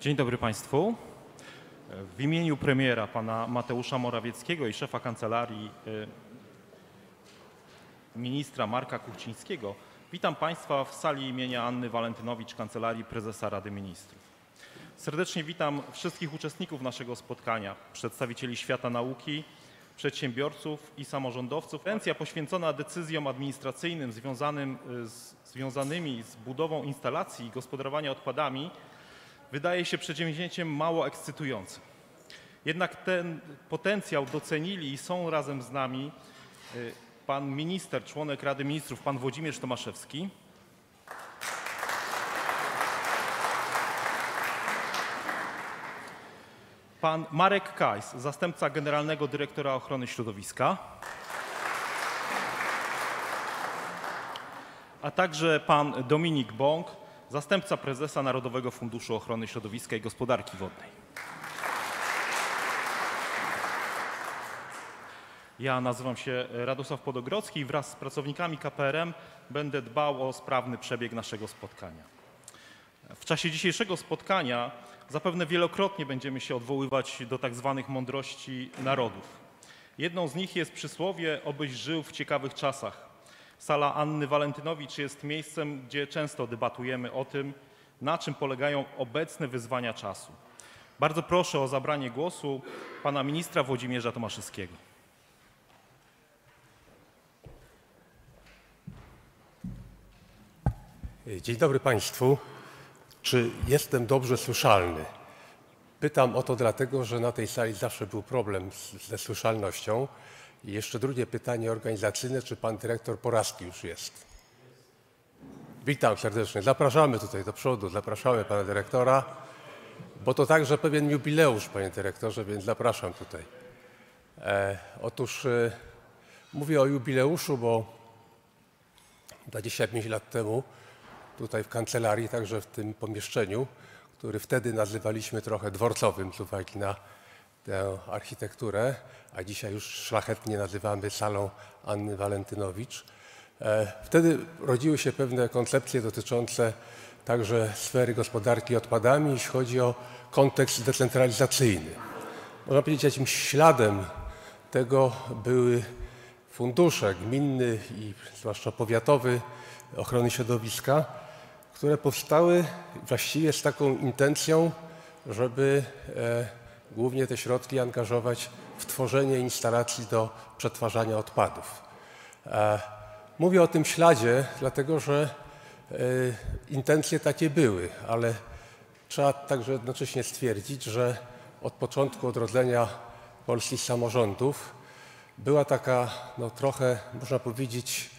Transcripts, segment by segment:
Dzień dobry Państwu. W imieniu premiera pana Mateusza Morawieckiego i szefa kancelarii y, ministra Marka Kuchcińskiego witam Państwa w sali imienia Anny Walentynowicz, Kancelarii Prezesa Rady Ministrów. Serdecznie witam wszystkich uczestników naszego spotkania, przedstawicieli świata nauki, przedsiębiorców i samorządowców. Konferencja poświęcona decyzjom administracyjnym związanym y, z, związanymi z budową instalacji i gospodarowania odpadami wydaje się przedsięwzięciem mało ekscytującym. Jednak ten potencjał docenili i są razem z nami y, pan minister, członek Rady Ministrów, pan Włodzimierz Tomaszewski, pan Marek Kajs, zastępca generalnego dyrektora ochrony środowiska, a także pan Dominik Bąk, zastępca prezesa Narodowego Funduszu Ochrony Środowiska i Gospodarki Wodnej. Ja nazywam się Radosław Podogrodzki i wraz z pracownikami KPRM będę dbał o sprawny przebieg naszego spotkania. W czasie dzisiejszego spotkania zapewne wielokrotnie będziemy się odwoływać do tak zwanych mądrości narodów. Jedną z nich jest przysłowie obyś żył w ciekawych czasach. Sala Anny Walentynowicz jest miejscem, gdzie często debatujemy o tym, na czym polegają obecne wyzwania czasu. Bardzo proszę o zabranie głosu pana ministra Włodzimierza Tomaszewskiego. Dzień dobry Państwu. Czy jestem dobrze słyszalny? Pytam o to dlatego, że na tej sali zawsze był problem z, ze słyszalnością. I jeszcze drugie pytanie organizacyjne. Czy Pan Dyrektor Poraski już jest? Witam serdecznie. Zapraszamy tutaj do przodu. Zapraszamy Pana Dyrektora, bo to także pewien jubileusz, Panie Dyrektorze, więc zapraszam tutaj. E, otóż e, mówię o jubileuszu, bo 25 lat temu tutaj w kancelarii, także w tym pomieszczeniu, który wtedy nazywaliśmy trochę dworcowym z uwagi na tę architekturę, a dzisiaj już szlachetnie nazywamy salą Anny Walentynowicz. E, wtedy rodziły się pewne koncepcje dotyczące także sfery gospodarki odpadami, jeśli chodzi o kontekst decentralizacyjny. Można powiedzieć, jakimś śladem tego były fundusze gminny i zwłaszcza powiatowy ochrony środowiska, które powstały właściwie z taką intencją, żeby e, głównie te środki angażować w tworzenie instalacji do przetwarzania odpadów. E, mówię o tym śladzie, dlatego że e, intencje takie były, ale trzeba także jednocześnie stwierdzić, że od początku odrodzenia polskich samorządów była taka no, trochę, można powiedzieć,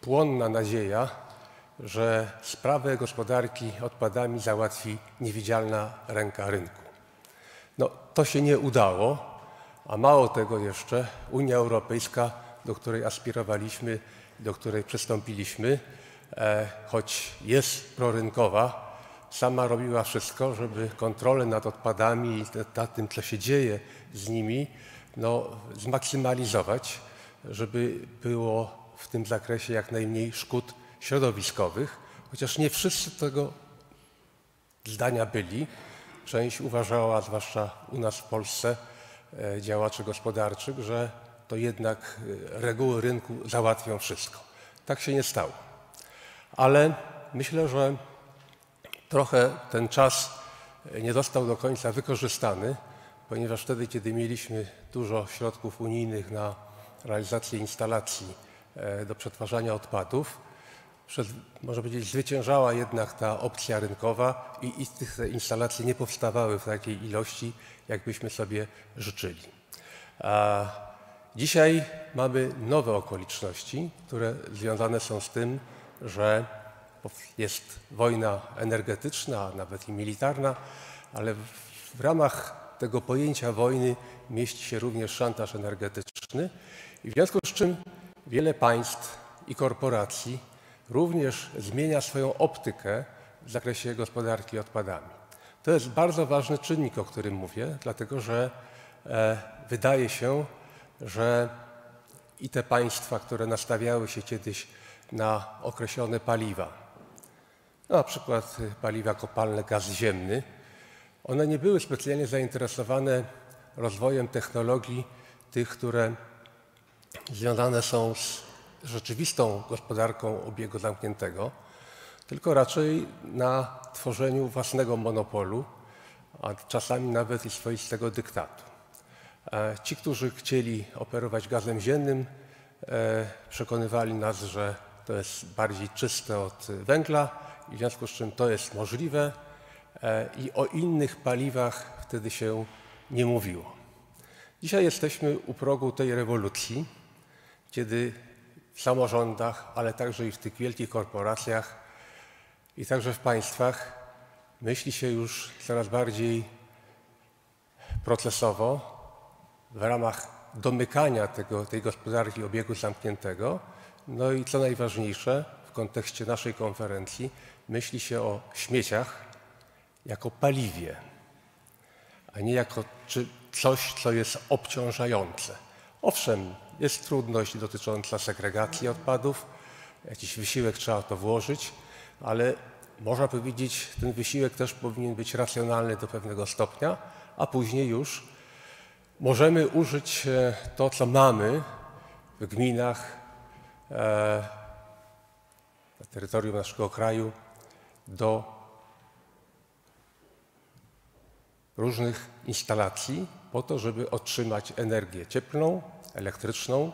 płonna nadzieja, że sprawę gospodarki odpadami załatwi niewidzialna ręka rynku. No, to się nie udało, a mało tego jeszcze Unia Europejska, do której aspirowaliśmy, do której przystąpiliśmy, e, choć jest prorynkowa, sama robiła wszystko, żeby kontrolę nad odpadami i nad tym, co się dzieje z nimi, no, zmaksymalizować, żeby było w tym zakresie jak najmniej szkód środowiskowych, chociaż nie wszyscy tego zdania byli. Część uważała, zwłaszcza u nas w Polsce, e, działaczy gospodarczych, że to jednak e, reguły rynku załatwią wszystko. Tak się nie stało. Ale myślę, że trochę ten czas e, nie został do końca wykorzystany, ponieważ wtedy, kiedy mieliśmy dużo środków unijnych na realizację instalacji do przetwarzania odpadów, przez, można powiedzieć, zwyciężała jednak ta opcja rynkowa i, i te instalacje nie powstawały w takiej ilości, jakbyśmy sobie życzyli. A dzisiaj mamy nowe okoliczności, które związane są z tym, że jest wojna energetyczna, nawet i militarna, ale w ramach tego pojęcia wojny mieści się również szantaż energetyczny i w związku z czym wiele państw i korporacji również zmienia swoją optykę w zakresie gospodarki odpadami. To jest bardzo ważny czynnik, o którym mówię, dlatego że e, wydaje się, że i te państwa, które nastawiały się kiedyś na określone paliwa, no, na przykład paliwa kopalne, gaz ziemny, one nie były specjalnie zainteresowane rozwojem technologii tych, które związane są z rzeczywistą gospodarką obiegu zamkniętego, tylko raczej na tworzeniu własnego monopolu, a czasami nawet i swoistego dyktatu. E, Ci, którzy chcieli operować gazem ziemnym, e, przekonywali nas, że to jest bardziej czyste od węgla w związku z czym to jest możliwe e, i o innych paliwach wtedy się nie mówiło. Dzisiaj jesteśmy u progu tej rewolucji, kiedy w samorządach, ale także i w tych wielkich korporacjach i także w państwach myśli się już coraz bardziej procesowo w ramach domykania tego, tej gospodarki obiegu zamkniętego. No i co najważniejsze w kontekście naszej konferencji, myśli się o śmieciach jako paliwie, a nie jako czy coś, co jest obciążające. Owszem, jest trudność dotycząca segregacji odpadów, jakiś wysiłek trzeba to włożyć, ale można powiedzieć, ten wysiłek też powinien być racjonalny do pewnego stopnia, a później już możemy użyć e, to, co mamy w gminach, e, na terytorium naszego kraju do różnych instalacji po to, żeby otrzymać energię cieplną, elektryczną,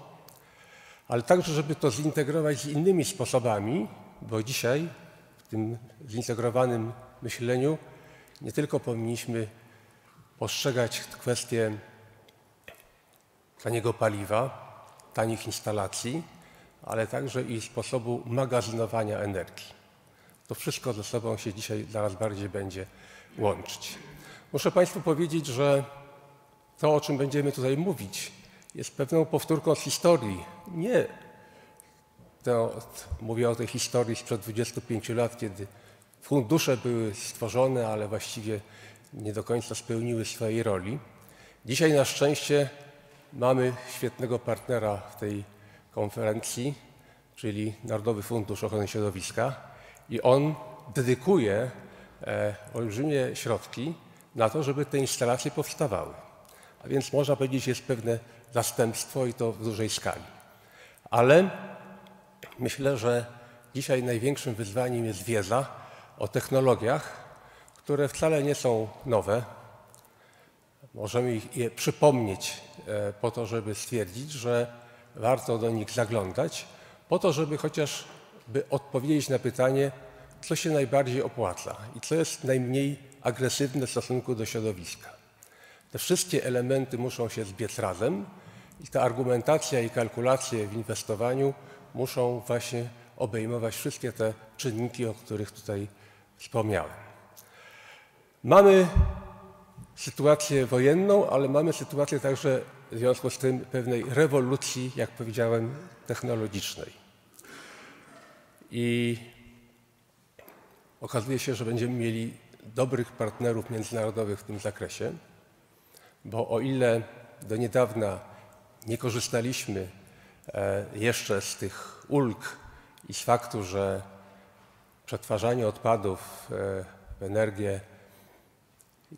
ale także, żeby to zintegrować z innymi sposobami, bo dzisiaj w tym zintegrowanym myśleniu nie tylko powinniśmy postrzegać kwestię taniego paliwa, tanich instalacji, ale także i sposobu magazynowania energii. To wszystko ze sobą się dzisiaj zaraz bardziej będzie łączyć. Muszę Państwu powiedzieć, że to, o czym będziemy tutaj mówić, jest pewną powtórką z historii. Nie to, mówię o tej historii sprzed 25 lat, kiedy fundusze były stworzone, ale właściwie nie do końca spełniły swojej roli. Dzisiaj na szczęście mamy świetnego partnera w tej konferencji, czyli Narodowy Fundusz Ochrony Środowiska i on dedykuje e, olbrzymie środki na to, żeby te instalacje powstawały. A więc można powiedzieć, jest pewne zastępstwo i to w dużej skali. Ale myślę, że dzisiaj największym wyzwaniem jest wiedza o technologiach, które wcale nie są nowe. Możemy je przypomnieć e, po to, żeby stwierdzić, że warto do nich zaglądać, po to, żeby chociażby odpowiedzieć na pytanie, co się najbardziej opłaca i co jest najmniej agresywne w stosunku do środowiska. Te wszystkie elementy muszą się zbiec razem i ta argumentacja i kalkulacje w inwestowaniu muszą właśnie obejmować wszystkie te czynniki, o których tutaj wspomniałem. Mamy sytuację wojenną, ale mamy sytuację także w związku z tym pewnej rewolucji, jak powiedziałem, technologicznej. I okazuje się, że będziemy mieli dobrych partnerów międzynarodowych w tym zakresie, bo o ile do niedawna nie korzystaliśmy e, jeszcze z tych ulg i z faktu, że przetwarzanie odpadów e, w energię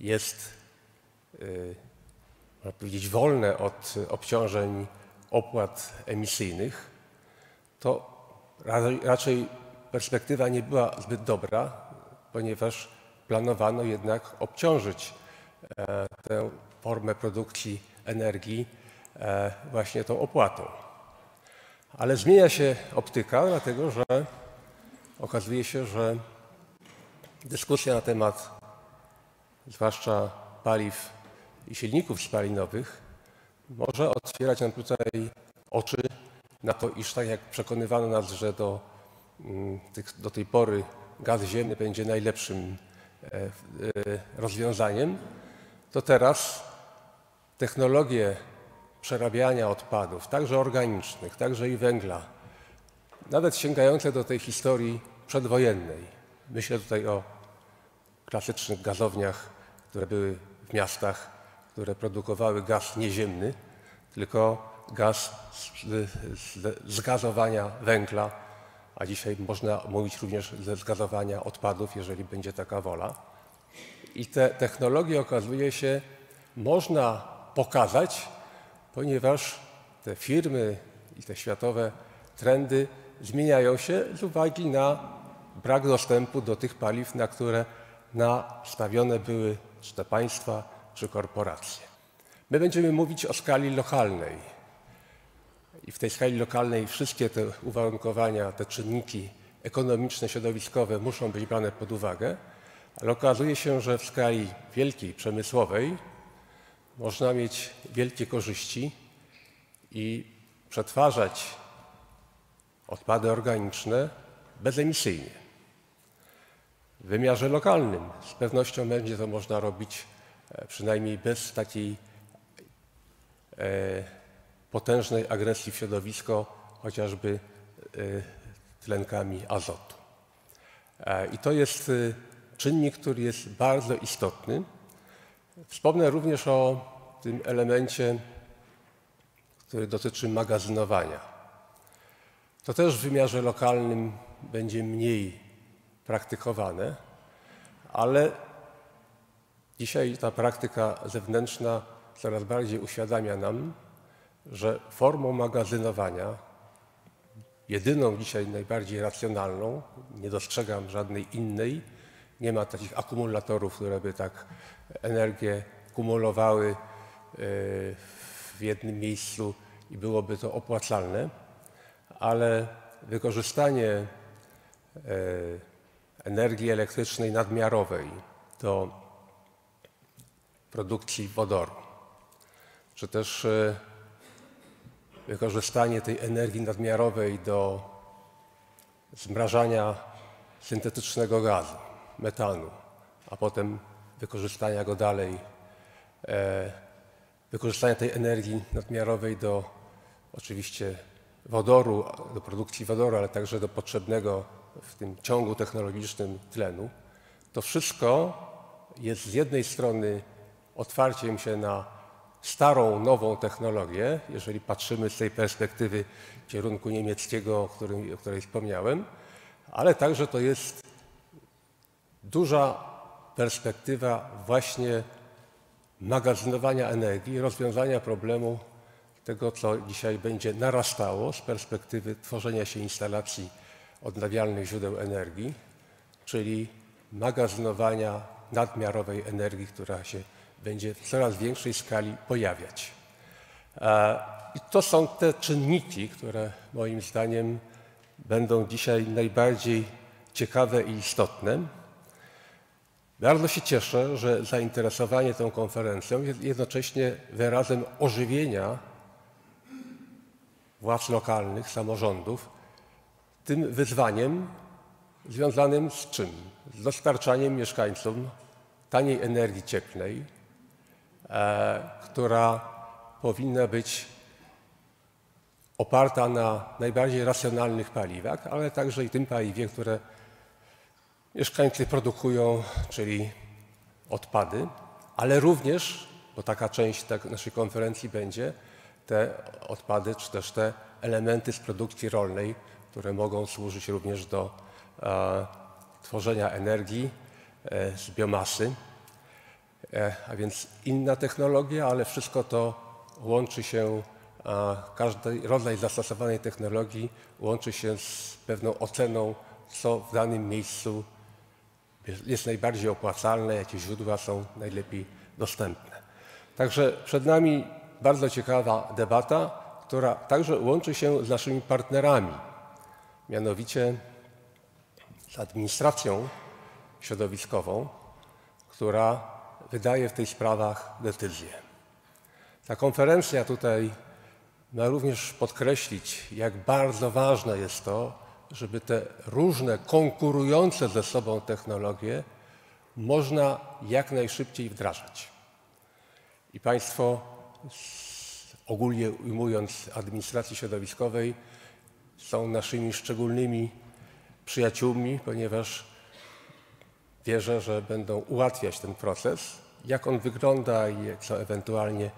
jest, e, można powiedzieć, wolne od obciążeń opłat emisyjnych, to raczej perspektywa nie była zbyt dobra, ponieważ planowano jednak obciążyć tę formę produkcji energii właśnie tą opłatą. Ale zmienia się optyka, dlatego że okazuje się, że dyskusja na temat zwłaszcza paliw i silników spalinowych może otwierać nam tutaj oczy na to, iż tak jak przekonywano nas, że do, mm, do tej pory gaz ziemny będzie najlepszym E, e, rozwiązaniem, to teraz technologie przerabiania odpadów, także organicznych, także i węgla, nawet sięgające do tej historii przedwojennej. Myślę tutaj o klasycznych gazowniach, które były w miastach, które produkowały gaz nieziemny, tylko gaz z, z, węgla, a dzisiaj można mówić również ze zgazowania odpadów, jeżeli będzie taka wola. I te technologie okazuje się można pokazać, ponieważ te firmy i te światowe trendy zmieniają się z uwagi na brak dostępu do tych paliw, na które nastawione były czy te państwa, czy korporacje. My będziemy mówić o skali lokalnej. I w tej skali lokalnej wszystkie te uwarunkowania, te czynniki ekonomiczne, środowiskowe muszą być brane pod uwagę, ale okazuje się, że w skali wielkiej, przemysłowej można mieć wielkie korzyści i przetwarzać odpady organiczne bezemisyjnie. W wymiarze lokalnym z pewnością będzie to można robić e, przynajmniej bez takiej e, potężnej agresji w środowisko, chociażby e, tlenkami azotu. I to jest czynnik, który jest bardzo istotny. Wspomnę również o tym elemencie, który dotyczy magazynowania. To też w wymiarze lokalnym będzie mniej praktykowane, ale dzisiaj ta praktyka zewnętrzna coraz bardziej uświadamia nam, że formą magazynowania, jedyną dzisiaj najbardziej racjonalną, nie dostrzegam żadnej innej, nie ma takich akumulatorów, które by tak energię kumulowały e, w jednym miejscu i byłoby to opłacalne, ale wykorzystanie e, energii elektrycznej nadmiarowej do produkcji wodoru, czy też e, wykorzystanie tej energii nadmiarowej do zmrażania syntetycznego gazu, metanu, a potem wykorzystania go dalej, e, wykorzystania tej energii nadmiarowej do oczywiście wodoru, do produkcji wodoru, ale także do potrzebnego w tym ciągu technologicznym tlenu, to wszystko jest z jednej strony otwarciem się na starą, nową technologię, jeżeli patrzymy z tej perspektywy kierunku niemieckiego, o, którym, o której wspomniałem, ale także to jest duża perspektywa właśnie magazynowania energii, rozwiązania problemu tego, co dzisiaj będzie narastało z perspektywy tworzenia się instalacji odnawialnych źródeł energii, czyli magazynowania nadmiarowej energii, która się będzie w coraz większej skali pojawiać. E, I to są te czynniki, które moim zdaniem będą dzisiaj najbardziej ciekawe i istotne. Bardzo się cieszę, że zainteresowanie tą konferencją jest jednocześnie wyrazem ożywienia władz lokalnych, samorządów, tym wyzwaniem związanym z czym? Z dostarczaniem mieszkańcom taniej energii cieplnej, e, która powinna być oparta na najbardziej racjonalnych paliwach, ale także i tym paliwie, które mieszkańcy produkują, czyli odpady, ale również, bo taka część tak naszej konferencji będzie, te odpady, czy też te elementy z produkcji rolnej, które mogą służyć również do e, tworzenia energii e, z biomasy. E, a więc inna technologia, ale wszystko to łączy się, każdy rodzaj zastosowanej technologii łączy się z pewną oceną, co w danym miejscu jest najbardziej opłacalne, jakie źródła są najlepiej dostępne. Także przed nami bardzo ciekawa debata, która także łączy się z naszymi partnerami, mianowicie z administracją środowiskową, która wydaje w tych sprawach decyzje. Ta konferencja tutaj ma również podkreślić, jak bardzo ważne jest to, żeby te różne konkurujące ze sobą technologie można jak najszybciej wdrażać. I Państwo ogólnie ujmując administracji środowiskowej, są naszymi szczególnymi przyjaciółmi, ponieważ wierzę, że będą ułatwiać ten proces. Jak on wygląda i co ewentualnie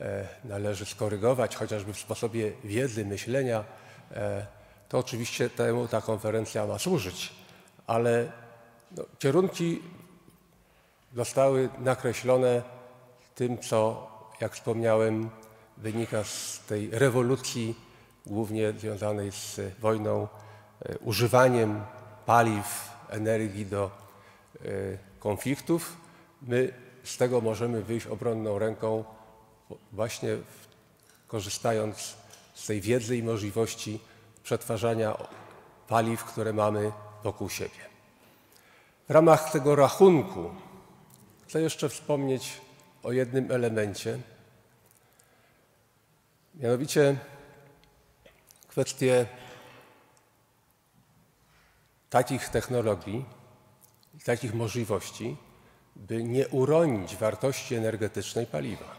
e, należy skorygować, chociażby w sposobie wiedzy, myślenia, e, to oczywiście temu ta konferencja ma służyć, ale no, kierunki zostały nakreślone tym, co, jak wspomniałem, wynika z tej rewolucji, głównie związanej z wojną, e, używaniem paliw, energii do e, konfliktów. My z tego możemy wyjść obronną ręką, właśnie korzystając z tej wiedzy i możliwości przetwarzania paliw, które mamy wokół siebie. W ramach tego rachunku chcę jeszcze wspomnieć o jednym elemencie, mianowicie kwestię takich technologii i takich możliwości, by nie uronić wartości energetycznej paliwa.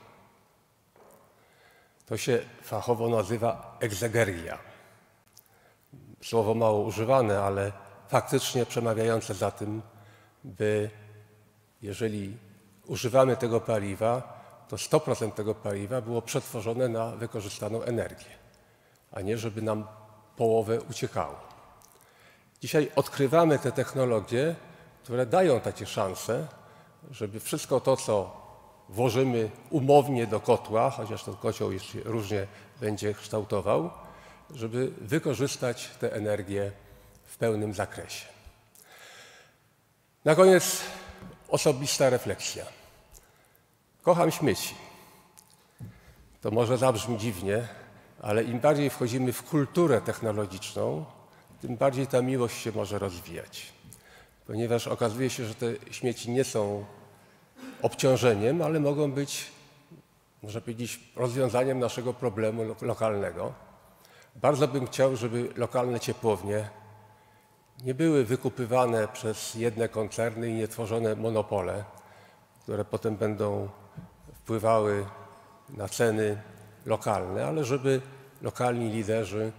To się fachowo nazywa egzegeria. Słowo mało używane, ale faktycznie przemawiające za tym, by jeżeli używamy tego paliwa, to 100% tego paliwa było przetworzone na wykorzystaną energię, a nie żeby nam połowę uciekało. Dzisiaj odkrywamy te technologie, które dają takie szanse, żeby wszystko to, co włożymy umownie do kotła, chociaż ten kocioł jeszcze różnie będzie kształtował, żeby wykorzystać tę energię w pełnym zakresie. Na koniec osobista refleksja. Kocham śmieci. To może zabrzmi dziwnie, ale im bardziej wchodzimy w kulturę technologiczną, tym bardziej ta miłość się może rozwijać. Ponieważ okazuje się, że te śmieci nie są obciążeniem, ale mogą być, można powiedzieć, rozwiązaniem naszego problemu lokalnego. Bardzo bym chciał, żeby lokalne ciepłownie nie były wykupywane przez jedne koncerny i nie tworzone monopole, które potem będą wpływały na ceny lokalne, ale żeby lokalni liderzy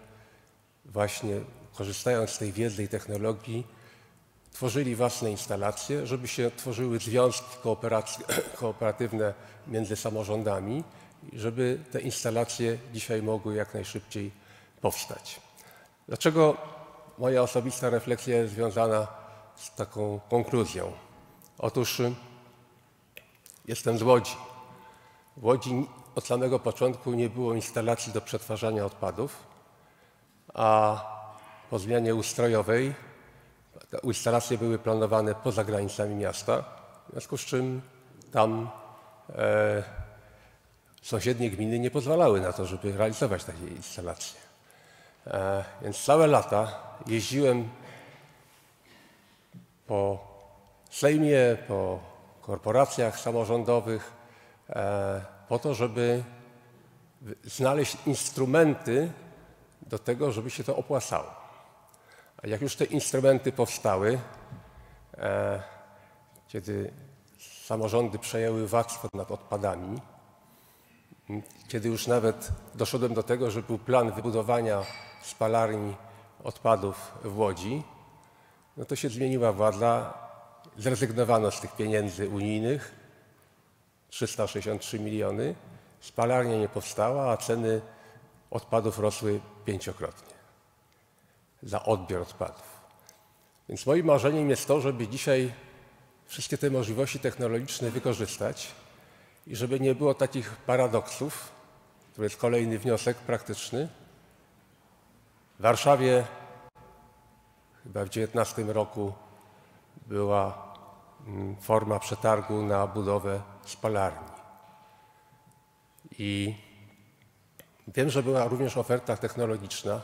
właśnie korzystając z tej wiedzy i technologii tworzyli własne instalacje, żeby się tworzyły związki kooperatywne między samorządami żeby te instalacje dzisiaj mogły jak najszybciej powstać. Dlaczego moja osobista refleksja jest związana z taką konkluzją? Otóż jestem z Łodzi. W Łodzi od samego początku nie było instalacji do przetwarzania odpadów, a po zmianie ustrojowej instalacje były planowane poza granicami miasta, w związku z czym tam e, sąsiednie gminy nie pozwalały na to, żeby realizować takie instalacje. E, więc całe lata jeździłem po Sejmie, po korporacjach samorządowych, e, po to, żeby znaleźć instrumenty do tego, żeby się to opłacało. A jak już te instrumenty powstały, e, kiedy samorządy przejęły władztwo nad odpadami, kiedy już nawet doszedłem do tego, że był plan wybudowania spalarni odpadów w Łodzi, no to się zmieniła władza, zrezygnowano z tych pieniędzy unijnych, 363 miliony, spalarnia nie powstała, a ceny odpadów rosły pięciokrotnie za odbiór odpadów. Więc moim marzeniem jest to, żeby dzisiaj wszystkie te możliwości technologiczne wykorzystać i żeby nie było takich paradoksów, to jest kolejny wniosek praktyczny. W Warszawie chyba w 19 roku była mm, forma przetargu na budowę spalarni. I wiem, że była również oferta technologiczna,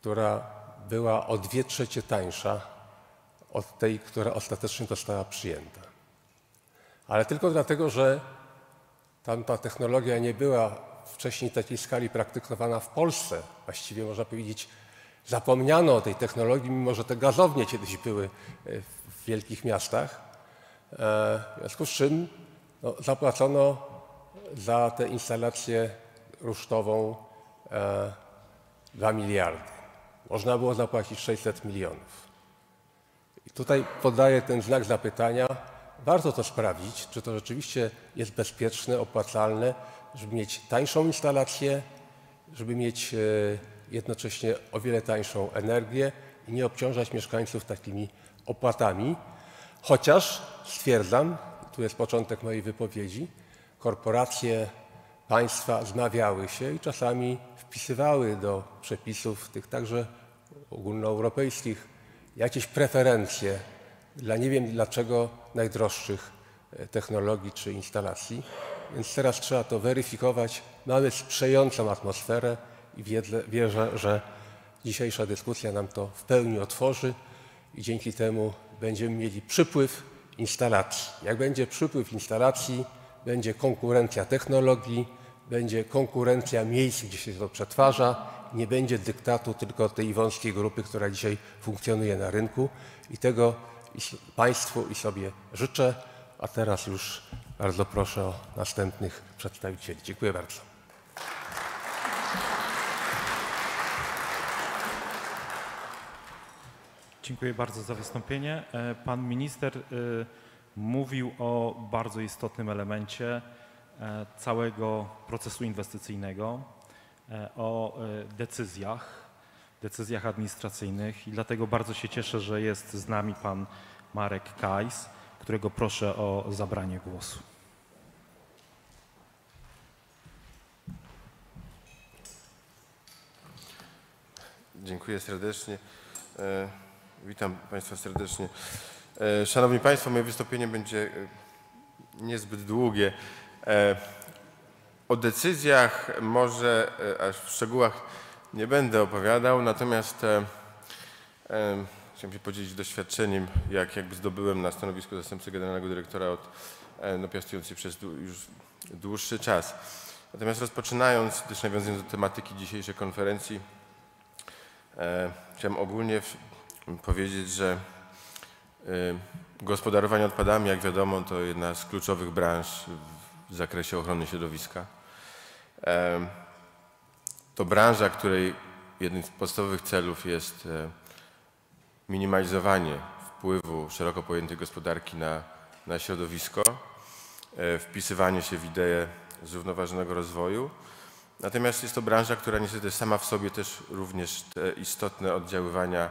która była o dwie trzecie tańsza od tej, która ostatecznie została przyjęta. Ale tylko dlatego, że tamta technologia nie była wcześniej w takiej skali praktykowana w Polsce. Właściwie można powiedzieć, zapomniano o tej technologii, mimo że te gazownie kiedyś były e, w wielkich miastach. E, w związku z czym no, zapłacono za tę instalację rusztową 2 e, miliardy. Można było zapłacić 600 milionów. I tutaj podaję ten znak zapytania. Warto to sprawdzić, czy to rzeczywiście jest bezpieczne, opłacalne, żeby mieć tańszą instalację, żeby mieć jednocześnie o wiele tańszą energię i nie obciążać mieszkańców takimi opłatami. Chociaż stwierdzam, tu jest początek mojej wypowiedzi, korporacje, państwa zmawiały się i czasami wpisywały do przepisów tych także ogólnoeuropejskich jakieś preferencje dla nie wiem dlaczego najdroższych e, technologii czy instalacji. Więc teraz trzeba to weryfikować. Mamy sprzyjającą atmosferę i wiedzę, wierzę, że dzisiejsza dyskusja nam to w pełni otworzy i dzięki temu będziemy mieli przypływ instalacji. Jak będzie przypływ instalacji, będzie konkurencja technologii, będzie konkurencja miejsc, gdzie się to przetwarza, nie będzie dyktatu tylko tej wąskiej grupy, która dzisiaj funkcjonuje na rynku i tego i Państwu i sobie życzę. A teraz już bardzo proszę o następnych przedstawicieli. Dziękuję bardzo. Dziękuję bardzo za wystąpienie. E, Pan minister y, mówił o bardzo istotnym elemencie e, całego procesu inwestycyjnego, e, o decyzjach, decyzjach administracyjnych i dlatego bardzo się cieszę, że jest z nami pan Marek Kajs, którego proszę o zabranie głosu. Dziękuję serdecznie. E, witam Państwa serdecznie. E, Szanowni Państwo, moje wystąpienie będzie e, niezbyt długie. O decyzjach może aż w szczegółach nie będę opowiadał, natomiast e, e, chciałem się podzielić doświadczeniem, jak jakby zdobyłem na stanowisku zastępcy generalnego dyrektora od e, no, przez dłu- już dłuższy czas. Natomiast rozpoczynając, też nawiązując do tematyki dzisiejszej konferencji, e, chciałem ogólnie w, powiedzieć, że e, gospodarowanie odpadami, jak wiadomo, to jedna z kluczowych branż w zakresie ochrony środowiska. To branża, której jednym z podstawowych celów jest e, minimalizowanie wpływu szeroko pojętej gospodarki na, na środowisko, e, wpisywanie się w ideę zrównoważonego rozwoju. Natomiast jest to branża, która niestety sama w sobie też również te istotne oddziaływania e,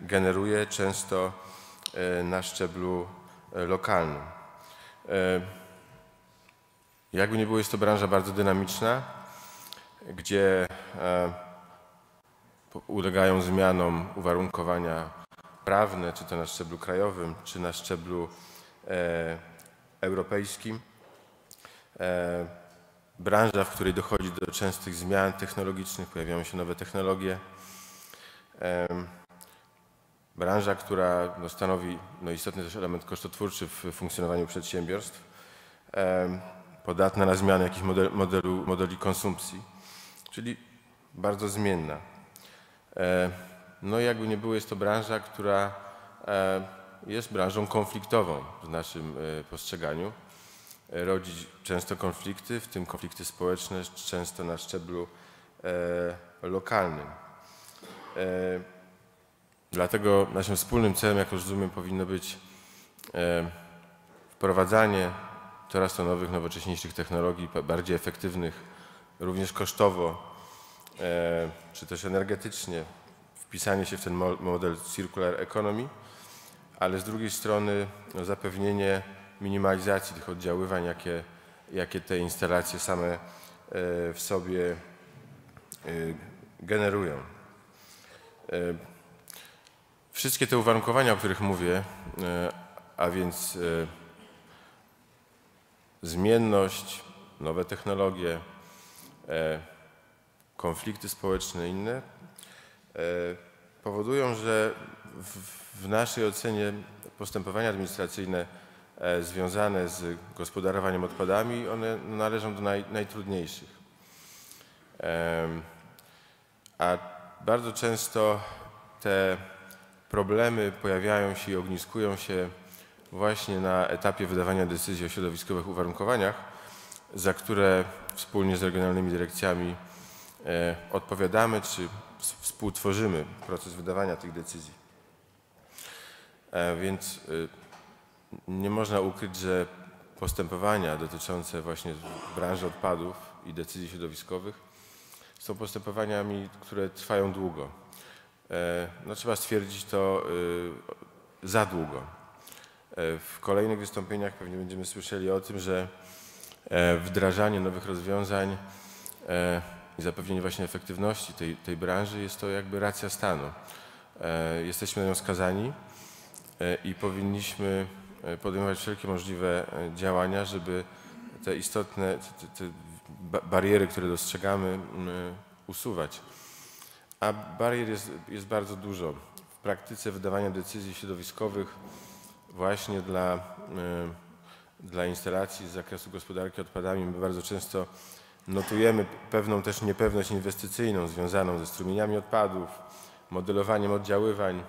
generuje, często na szczeblu lokalnym. Jakby nie było, jest to branża bardzo dynamiczna, gdzie e, ulegają zmianom uwarunkowania prawne, czy to na szczeblu krajowym, czy na szczeblu e, europejskim. E, branża, w której dochodzi do częstych zmian technologicznych, pojawiają się nowe technologie. Branża, która no, stanowi no, istotny też element kosztotwórczy w funkcjonowaniu przedsiębiorstw, podatna na zmiany jakichś model, modelu, modeli konsumpcji, czyli bardzo zmienna. E, No i jakby nie było, jest to branża, która e, jest branżą konfliktową w naszym e, postrzeganiu. Rodzi często konflikty, w tym konflikty społeczne, często na szczeblu lokalnym. Dlatego naszym wspólnym celem, jak rozumiem, powinno być wprowadzanie coraz to nowych, nowocześniejszych technologii, bardziej efektywnych, również kosztowo, e, czy też energetycznie, wpisanie się w ten mo- model circular economy, ale z drugiej strony no, zapewnienie minimalizacji tych oddziaływań, jakie, jakie te instalacje same e, w sobie e, generują. Wszystkie te uwarunkowania, o których mówię, a więc zmienność, nowe technologie, konflikty społeczne inne, e, powodują, że w, naszej ocenie postępowania administracyjne e, związane z gospodarowaniem odpadami, one należą do naj, najtrudniejszych. A bardzo często te problemy pojawiają się i ogniskują się właśnie na etapie wydawania decyzji o środowiskowych uwarunkowaniach, za które wspólnie z regionalnymi dyrekcjami e, odpowiadamy czy współtworzymy proces wydawania tych decyzji. E, Więc e, nie można ukryć, że postępowania dotyczące właśnie branży odpadów i decyzji środowiskowych są postępowaniami, które trwają długo. No, trzeba stwierdzić to za długo. W kolejnych wystąpieniach pewnie będziemy słyszeli o tym, że wdrażanie nowych rozwiązań e, i zapewnienie właśnie efektywności tej, tej branży jest to jakby racja stanu. E, Jesteśmy na nią skazani e, i powinniśmy e, podejmować wszelkie możliwe e, działania, żeby te istotne te, te ba- bariery, które dostrzegamy, usuwać. A barier jest, jest bardzo dużo. W praktyce wydawania decyzji środowiskowych właśnie dla, dla instalacji z zakresu gospodarki odpadami my bardzo często notujemy pewną też niepewność inwestycyjną związaną ze strumieniami odpadów, modelowaniem oddziaływań,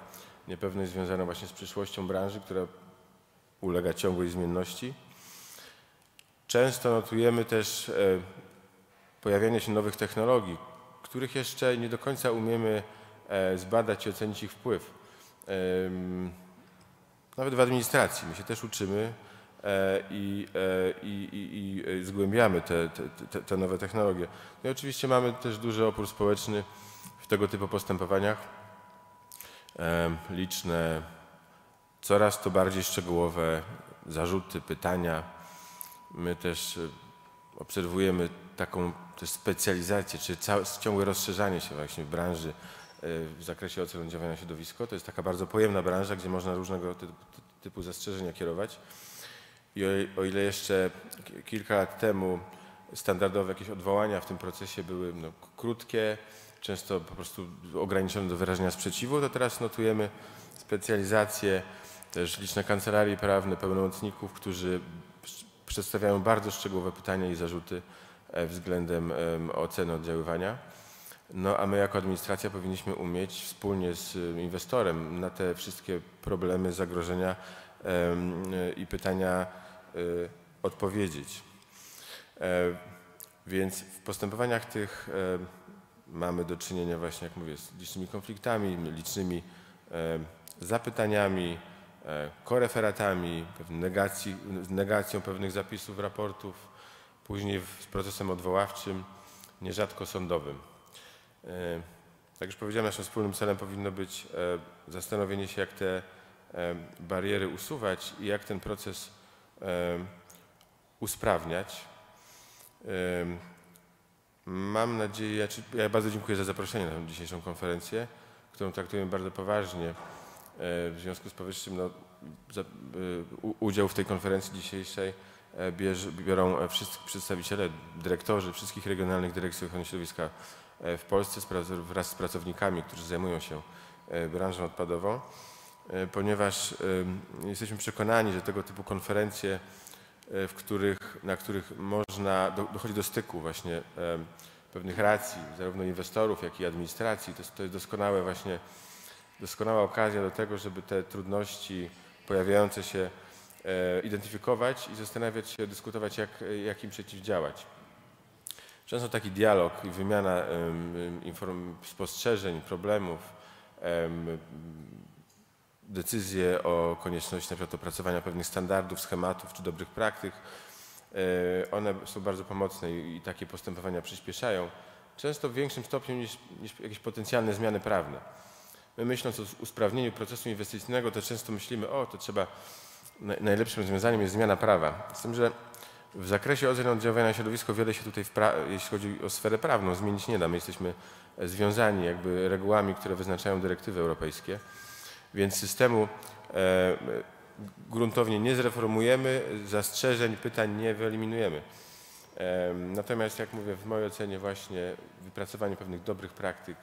niepewność związaną właśnie z przyszłością branży, która ulega ciągłej zmienności. Często notujemy też e, pojawianie się nowych technologii, których jeszcze nie do końca umiemy e, zbadać i ocenić ich wpływ. Nawet w administracji my się też uczymy i, e, i, i, i e, zgłębiamy te, te, te, nowe technologie. No i oczywiście mamy też duży opór społeczny w tego typu postępowaniach. Liczne, coraz to bardziej szczegółowe zarzuty, pytania. My też e, obserwujemy taką też specjalizację, czy ciągłe rozszerzanie się właśnie w branży e, w zakresie ocen oddziaływania na środowisko. To jest taka bardzo pojemna branża, gdzie można różnego ty- ty- typu zastrzeżenia kierować. I o, o ile jeszcze ki- kilka lat temu standardowe jakieś odwołania w tym procesie były no, krótkie, często po prostu ograniczone do wyrażenia sprzeciwu, to teraz notujemy specjalizację, też liczne kancelarie prawne, pełnomocników, którzy przedstawiają bardzo szczegółowe pytania i zarzuty e, względem em, oceny oddziaływania. No a my jako administracja powinniśmy umieć wspólnie z y, inwestorem na te wszystkie problemy, zagrożenia y, i pytania odpowiedzieć. E, Więc w postępowaniach tych e, mamy do czynienia właśnie, jak mówię, z licznymi konfliktami, licznymi e, zapytaniami, koreferatami, negacji, negacją pewnych zapisów raportów, później z procesem odwoławczym, nierzadko sądowym. Jak już powiedziałem, naszym wspólnym celem powinno być zastanowienie się, jak te bariery usuwać i jak ten proces usprawniać. Mam nadzieję, ja bardzo dziękuję za zaproszenie na tę dzisiejszą konferencję, którą traktujemy bardzo poważnie. E, W związku z powyższym no, e, udział w tej konferencji dzisiejszej e, biorą wszyscy przedstawiciele, dyrektorzy wszystkich regionalnych dyrekcji ochrony środowiska w Polsce wraz z pracownikami, którzy zajmują się branżą odpadową, ponieważ em, jesteśmy przekonani, że tego typu konferencje e, w których, na których można, do, dochodzi do styku właśnie pewnych racji, zarówno inwestorów, jak i administracji. To to jest doskonałe właśnie, doskonała okazja do tego, żeby te trudności pojawiające się e, identyfikować i zastanawiać się, dyskutować, jak, jak im przeciwdziałać. Często taki dialog i wymiana em, inform, spostrzeżeń, problemów, em, decyzje o konieczności na przykład opracowania pewnych standardów, schematów czy dobrych praktyk, e, one są bardzo pomocne i, takie postępowania przyspieszają, często w większym stopniu niż, niż jakieś potencjalne zmiany prawne. My myśląc o usprawnieniu procesu inwestycyjnego, to często myślimy, o to trzeba, naj- najlepszym rozwiązaniem jest zmiana prawa. Z tym, że w zakresie ocen oddziaływania na środowisko wiele się tutaj, jeśli chodzi o sferę prawną, zmienić nie da. My jesteśmy związani jakby regułami, które wyznaczają dyrektywy europejskie, więc systemu e, gruntownie nie zreformujemy, zastrzeżeń, pytań nie wyeliminujemy. Em, Natomiast, jak mówię, w mojej ocenie właśnie wypracowanie pewnych dobrych praktyk,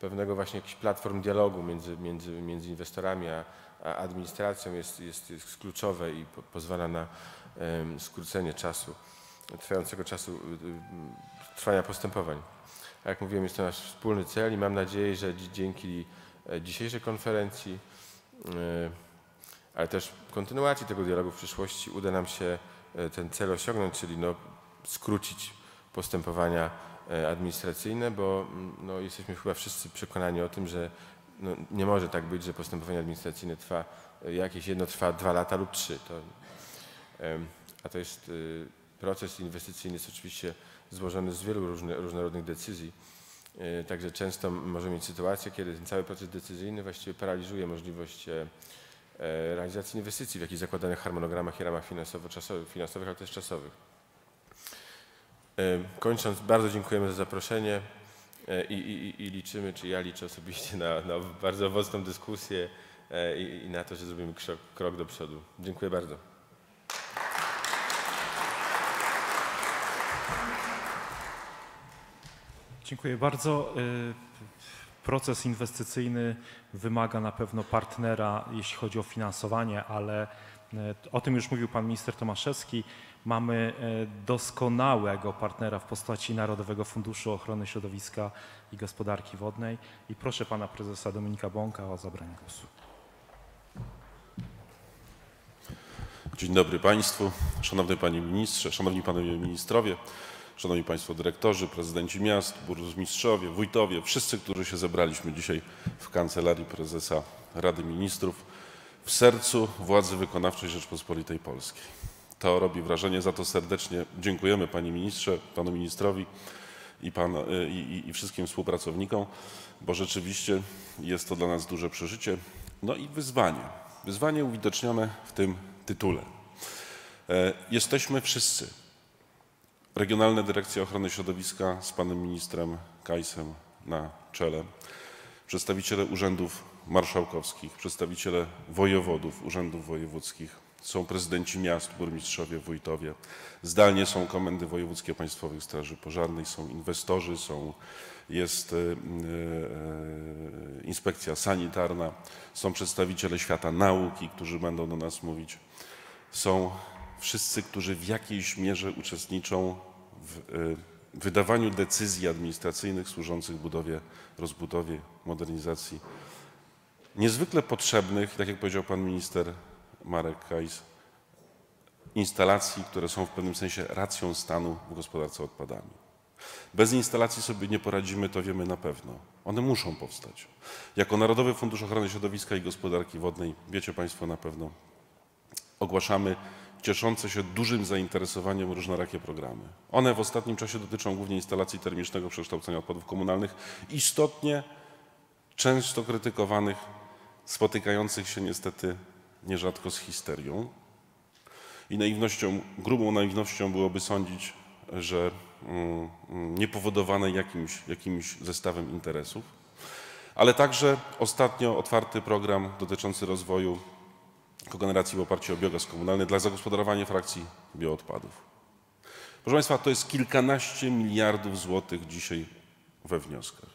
pewnego właśnie jakichś platform dialogu między, między, między inwestorami a, a administracją jest, jest, jest kluczowe i po, pozwala na skrócenie czasu, trwającego czasu y, y, trwania postępowań. A jak mówiłem, jest to nasz wspólny cel i mam nadzieję, że dzi- dzięki e, dzisiejszej konferencji, ale też kontynuacji tego dialogu w przyszłości uda nam się e, ten cel osiągnąć, czyli no, skrócić postępowania e, administracyjne, bo mm, no, jesteśmy chyba wszyscy przekonani o tym, że no, nie może tak być, że postępowanie administracyjne trwa e, jakieś jedno trwa dwa lata lub trzy. To, a to jest proces inwestycyjny, jest oczywiście złożony z wielu różny, różnorodnych decyzji E, Także często może mieć sytuację, kiedy ten cały proces decyzyjny właściwie paraliżuje możliwość e, e, realizacji inwestycji w jakichś zakładanych harmonogramach i ramach finansowych, ale też czasowych. E, Kończąc, bardzo dziękujemy za zaproszenie e, i, i, i liczymy, czy ja liczę osobiście na, na bardzo owocną dyskusję e, i, i na to, że zrobimy krok, krok do przodu. Dziękuję bardzo. Dziękuję bardzo. Y, Proces inwestycyjny wymaga na pewno partnera, jeśli chodzi o finansowanie, ale y, o tym już mówił pan minister Tomaszewski. Mamy y, doskonałego partnera w postaci Narodowego Funduszu Ochrony Środowiska i Gospodarki Wodnej. I proszę pana prezesa Dominika Bąka o zabranie głosu. Dzień dobry Państwu, Szanowny Panie Ministrze, Szanowni Panowie Ministrowie, Szanowni Państwo Dyrektorzy, Prezydenci Miast, Burmistrzowie, Wójtowie, wszyscy, którzy się zebraliśmy dzisiaj w Kancelarii Prezesa Rady Ministrów w sercu władzy wykonawczej Rzeczpospolitej Polskiej. To robi wrażenie, za to serdecznie dziękujemy Panie Ministrze, Panu Ministrowi i, pan, i, i, i wszystkim współpracownikom, bo rzeczywiście jest to dla nas duże przeżycie. No i wyzwanie. Wyzwanie uwidocznione w tym tytule. E, Jesteśmy wszyscy. Regionalna Dyrekcja Ochrony Środowiska z panem ministrem Kajsem na czele, przedstawiciele urzędów marszałkowskich, przedstawiciele wojewodów, urzędów wojewódzkich, są prezydenci miast, burmistrzowie, wójtowie, zdalnie są komendy wojewódzkie Państwowych Straży Pożarnej, są inwestorzy, są, jest e, e, inspekcja sanitarna, są przedstawiciele świata nauki, którzy będą do nas mówić, są wszyscy, którzy w jakiejś mierze uczestniczą w e, wydawaniu decyzji administracyjnych służących budowie, rozbudowie, modernizacji niezwykle potrzebnych, tak jak powiedział pan minister Marek Kajs, instalacji, które są w pewnym sensie racją stanu w gospodarce odpadami. Bez instalacji sobie nie poradzimy, to wiemy na pewno. One muszą powstać. Jako Narodowy Fundusz Ochrony Środowiska i Gospodarki Wodnej, wiecie Państwo na pewno, ogłaszamy cieszące się dużym zainteresowaniem różnorakie programy. One w ostatnim czasie dotyczą głównie instalacji termicznego przekształcenia odpadów komunalnych, istotnie często krytykowanych, spotykających się niestety nierzadko z histerią. I naiwnością, grubą naiwnością byłoby sądzić, że mm, mm, niepowodowane jakimś, jakimś zestawem interesów, ale także ostatnio otwarty program dotyczący rozwoju kogeneracji w oparciu o biogaz komunalny dla zagospodarowania frakcji bioodpadów. Proszę Państwa, to jest kilkanaście miliardów złotych dzisiaj we wnioskach.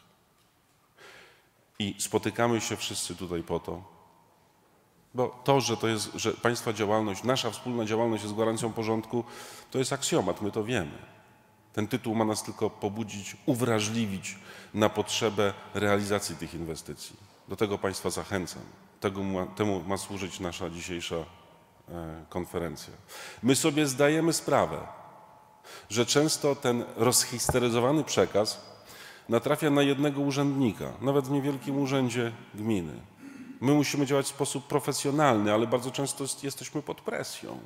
I spotykamy się wszyscy tutaj po to, bo to, że to jest, że Państwa działalność, nasza wspólna działalność jest gwarancją porządku, to jest aksjomat, my to wiemy. Ten tytuł ma nas tylko pobudzić, uwrażliwić na potrzebę realizacji tych inwestycji. Do tego Państwa zachęcam. Tego ma, temu ma służyć nasza dzisiejsza e, konferencja. My sobie zdajemy sprawę, że często ten rozhisteryzowany przekaz natrafia na jednego urzędnika, nawet w niewielkim urzędzie gminy. My musimy działać w sposób profesjonalny, ale bardzo często jest, jesteśmy pod presją.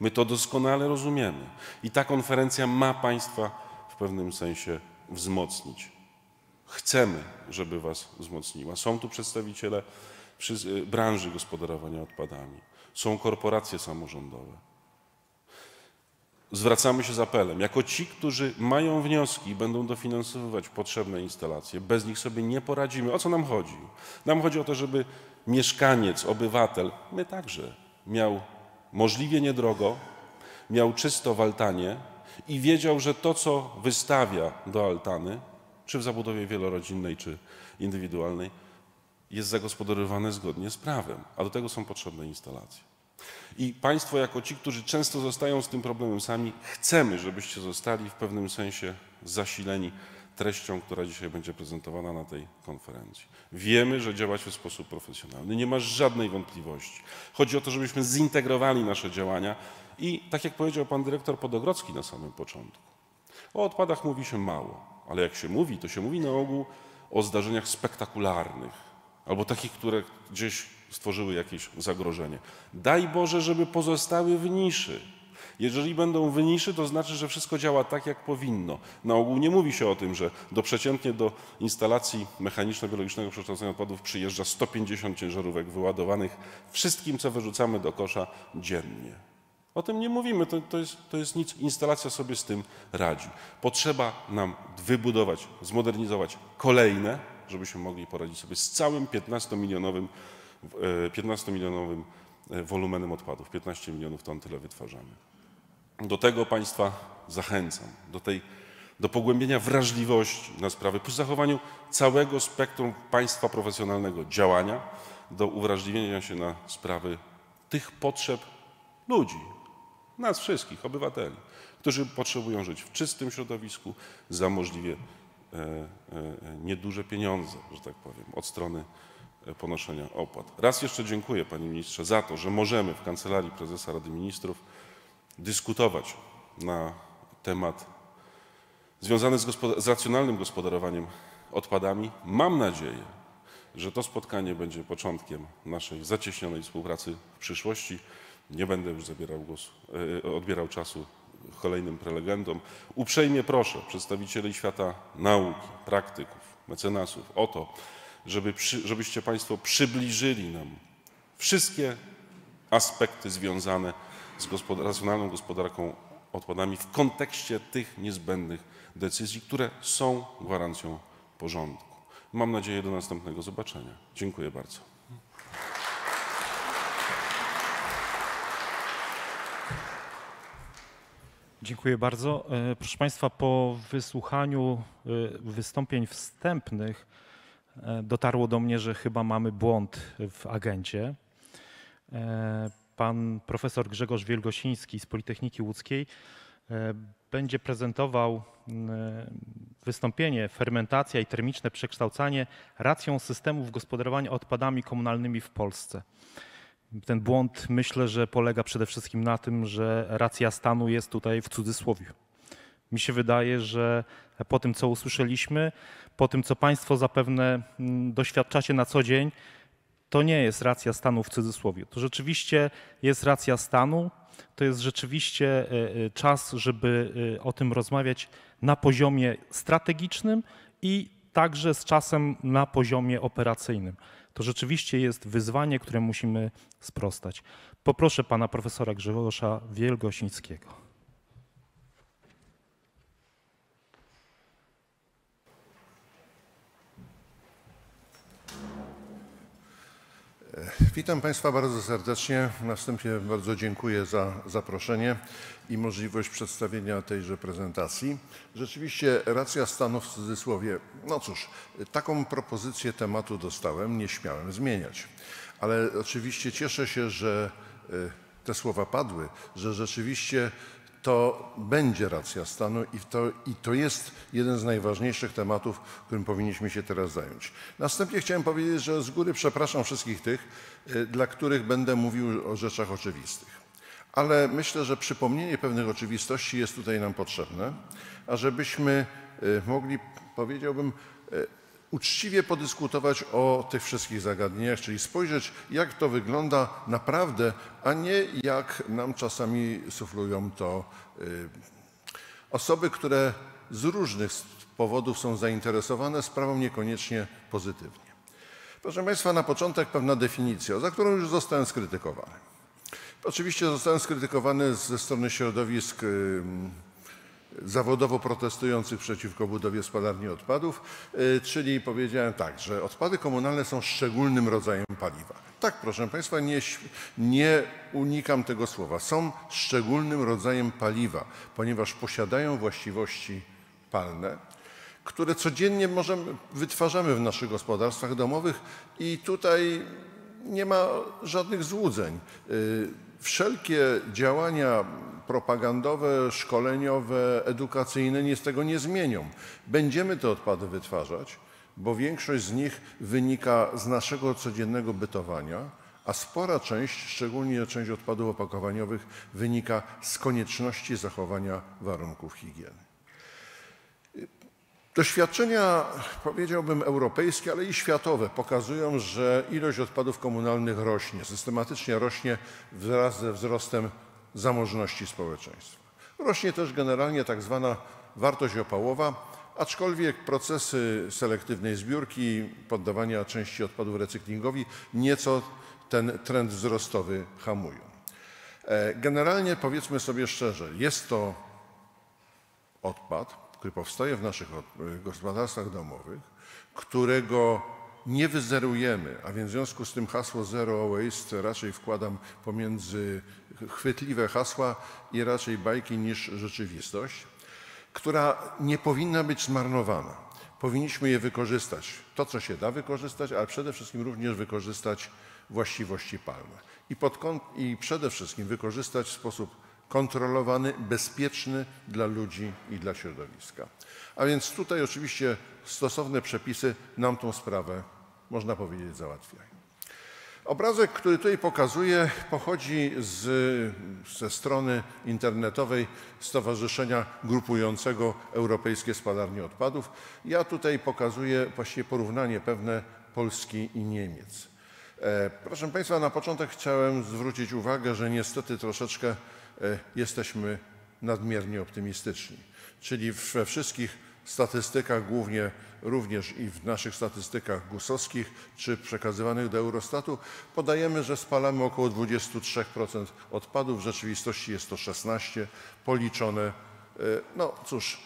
My to doskonale rozumiemy. I ta konferencja ma Państwa w pewnym sensie wzmocnić. Chcemy, żeby Was wzmocniła. Są tu przedstawiciele przy- branży gospodarowania odpadami, są korporacje samorządowe. Zwracamy się z apelem, jako ci, którzy mają wnioski i będą dofinansowywać potrzebne instalacje, bez nich sobie nie poradzimy. O co nam chodzi? Nam chodzi o to, żeby mieszkaniec, obywatel, my także, miał możliwie niedrogo, miał czysto w altanie i wiedział, że to, co wystawia do altany, czy w zabudowie wielorodzinnej, czy indywidualnej, jest zagospodarowane zgodnie z prawem, a do tego są potrzebne instalacje. I Państwo, jako ci, którzy często zostają z tym problemem sami, chcemy, żebyście zostali w pewnym sensie zasileni treścią, która dzisiaj będzie prezentowana na tej konferencji. Wiemy, że działacie w sposób profesjonalny, nie ma żadnej wątpliwości. Chodzi o to, żebyśmy zintegrowali nasze działania i, tak jak powiedział pan dyrektor Podogrodzki na samym początku, o odpadach mówi się mało, ale jak się mówi, to się mówi na ogół o zdarzeniach spektakularnych albo takich, które gdzieś stworzyły jakieś zagrożenie. Daj Boże, żeby pozostały w niszy. Jeżeli będą wyniszy, to znaczy, że wszystko działa tak, jak powinno. Na ogół nie mówi się o tym, że do przeciętnie do instalacji mechaniczno-biologicznego przekształcenia odpadów przyjeżdża 150 ciężarówek wyładowanych wszystkim, co wyrzucamy do kosza dziennie. O tym nie mówimy, to, to, jest, to jest nic, instalacja sobie z tym radzi. Potrzeba nam wybudować, zmodernizować kolejne, żebyśmy mogli poradzić sobie z całym 15-milionowym 15 milionowym e, wolumenem odpadów. 15 milionów ton tyle wytwarzamy. Do tego Państwa zachęcam, do, tej, do pogłębienia wrażliwości na sprawy, przy zachowaniu całego spektrum Państwa profesjonalnego działania, do uwrażliwienia się na sprawy tych potrzeb ludzi, nas wszystkich, obywateli, którzy potrzebują żyć w czystym środowisku za możliwie e, e, nieduże pieniądze, że tak powiem, od strony ponoszenia opłat. Raz jeszcze dziękuję Panie Ministrze za to, że możemy w Kancelarii Prezesa Rady Ministrów dyskutować na temat związany z, z racjonalnym gospodarowaniem odpadami. Mam nadzieję, że to spotkanie będzie początkiem naszej zacieśnionej współpracy w przyszłości. Nie będę już zabierał głosu, e, odbierał czasu kolejnym prelegentom. Uprzejmie proszę przedstawicieli świata nauki, praktyków, mecenasów o to, żeby, żebyście Państwo przybliżyli nam wszystkie aspekty związane z racjonalną gospodarką odpadami w kontekście tych niezbędnych decyzji, które są gwarancją porządku. Mam nadzieję do następnego zobaczenia. Dziękuję bardzo. Dziękuję bardzo. E, proszę Państwa, po wysłuchaniu e, wystąpień wstępnych E, dotarło do mnie, że chyba mamy błąd w agencie. Pan profesor Grzegorz Wielgosiński z Politechniki Łódzkiej będzie prezentował wystąpienie Fermentacja i termiczne przekształcanie racją systemów gospodarowania odpadami komunalnymi w Polsce. Ten błąd myślę, że polega przede wszystkim na tym, że racja stanu jest tutaj w cudzysłowie. Mi się wydaje, że po tym, co usłyszeliśmy, po tym, co Państwo zapewne mm, doświadczacie na co dzień, to nie jest racja stanu w cudzysłowie. To rzeczywiście jest racja stanu, to jest rzeczywiście e, e, czas, żeby e, o tym rozmawiać na poziomie strategicznym i także z czasem na poziomie operacyjnym. To rzeczywiście jest wyzwanie, które musimy sprostać. Poproszę pana profesora Grzegorza Wielgosińskiego. Witam Państwa bardzo serdecznie. Na wstępie bardzo dziękuję za zaproszenie i możliwość przedstawienia tejże prezentacji. Rzeczywiście racja stanu w cudzysłowie. No cóż, taką propozycję tematu dostałem, nie śmiałem zmieniać. Ale oczywiście cieszę się, że e, te słowa padły, że rzeczywiście to będzie racja stanu i to, i to jest jeden z najważniejszych tematów, którym powinniśmy się teraz zająć. Następnie chciałem powiedzieć, że z góry przepraszam wszystkich tych, y, dla których będę mówił o rzeczach oczywistych. Ale myślę, że przypomnienie pewnych oczywistości jest tutaj nam potrzebne, ażebyśmy y, mogli, powiedziałbym, y, uczciwie podyskutować o tych wszystkich zagadnieniach, czyli spojrzeć, jak to wygląda naprawdę, a nie jak nam czasami suflują to y, osoby, które z różnych powodów są zainteresowane sprawą niekoniecznie pozytywnie. Proszę Państwa, na początek pewna definicja, za którą już zostałem skrytykowany. Oczywiście zostałem skrytykowany ze strony środowisk zawodowo protestujących przeciwko budowie spalarni odpadów, y, czyli powiedziałem tak, że odpady komunalne są szczególnym rodzajem paliwa. Tak, proszę Państwa, nie, nie unikam tego słowa. Są szczególnym rodzajem paliwa, ponieważ posiadają właściwości palne, które codziennie możemy, wytwarzamy w naszych gospodarstwach domowych i tutaj nie ma żadnych złudzeń. Y, wszelkie działania propagandowe, szkoleniowe, edukacyjne nic tego nie zmienią. Będziemy te odpady wytwarzać, bo większość z nich wynika z naszego codziennego bytowania, a spora część, szczególnie część odpadów opakowaniowych, wynika z konieczności zachowania warunków higieny. Doświadczenia, powiedziałbym, europejskie, ale i światowe pokazują, że ilość odpadów komunalnych rośnie, systematycznie rośnie wraz ze wzrostem zamożności społeczeństwa. Rośnie też generalnie tak zwana wartość opałowa, aczkolwiek procesy selektywnej zbiórki, poddawania części odpadów recyklingowi nieco ten trend wzrostowy hamują. E, Generalnie powiedzmy sobie szczerze, jest to odpad, który powstaje w naszych y, gospodarstwach domowych, którego nie wyzerujemy, a więc w związku z tym hasło zero waste raczej wkładam pomiędzy chwytliwe hasła i raczej bajki niż rzeczywistość, która nie powinna być zmarnowana. Powinniśmy je wykorzystać, to co się da wykorzystać, ale przede wszystkim również wykorzystać właściwości palne. I, pod I przede wszystkim wykorzystać w sposób kontrolowany, bezpieczny dla ludzi i dla środowiska. A więc tutaj oczywiście stosowne przepisy nam tą sprawę, można powiedzieć, załatwiają. Obrazek, który tutaj pokazuję, pochodzi z, ze strony internetowej Stowarzyszenia Grupującego Europejskie Spalarnie Odpadów. Ja tutaj pokazuję właściwie porównanie pewne Polski i Niemiec. E, Proszę Państwa, na początek chciałem zwrócić uwagę, że niestety troszeczkę e, jesteśmy nadmiernie optymistyczni. Czyli we wszystkich statystykach, głównie również i w naszych statystykach gusowskich czy przekazywanych do Eurostatu, podajemy, że spalamy około 23% odpadów. W rzeczywistości jest to 16 policzone. e, No cóż,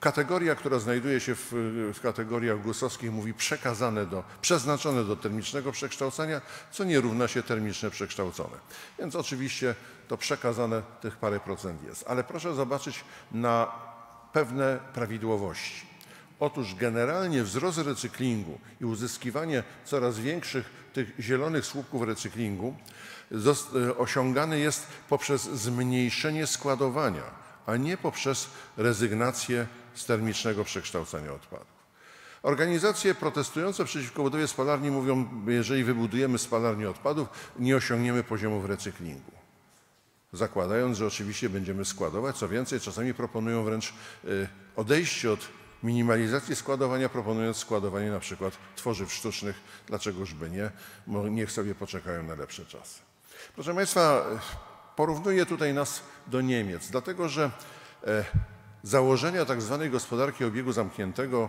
Kategoria, która znajduje się w, w kategoriach gusowskich mówi przekazane do, przeznaczone do termicznego przekształcenia, co nie równa się termiczne przekształcone. Więc oczywiście to przekazane tych parę procent jest. Ale proszę zobaczyć na pewne prawidłowości. Otóż generalnie wzrost recyklingu i uzyskiwanie coraz większych tych zielonych słupków recyklingu e, osiągany jest poprzez zmniejszenie składowania, a nie poprzez rezygnację z termicznego przekształcania odpadów. Organizacje protestujące przeciwko budowie spalarni mówią, jeżeli wybudujemy spalarnię odpadów, nie osiągniemy poziomów recyklingu zakładając, że oczywiście będziemy składować. Co więcej, czasami proponują wręcz y, odejście od minimalizacji składowania, proponując składowanie na przykład tworzyw sztucznych. Dlaczegoż by nie? Niech sobie poczekają na lepsze czasy. Proszę Państwa, y, porównuję tutaj nas do Niemiec, dlatego że e, założenia tak zwanej gospodarki obiegu zamkniętego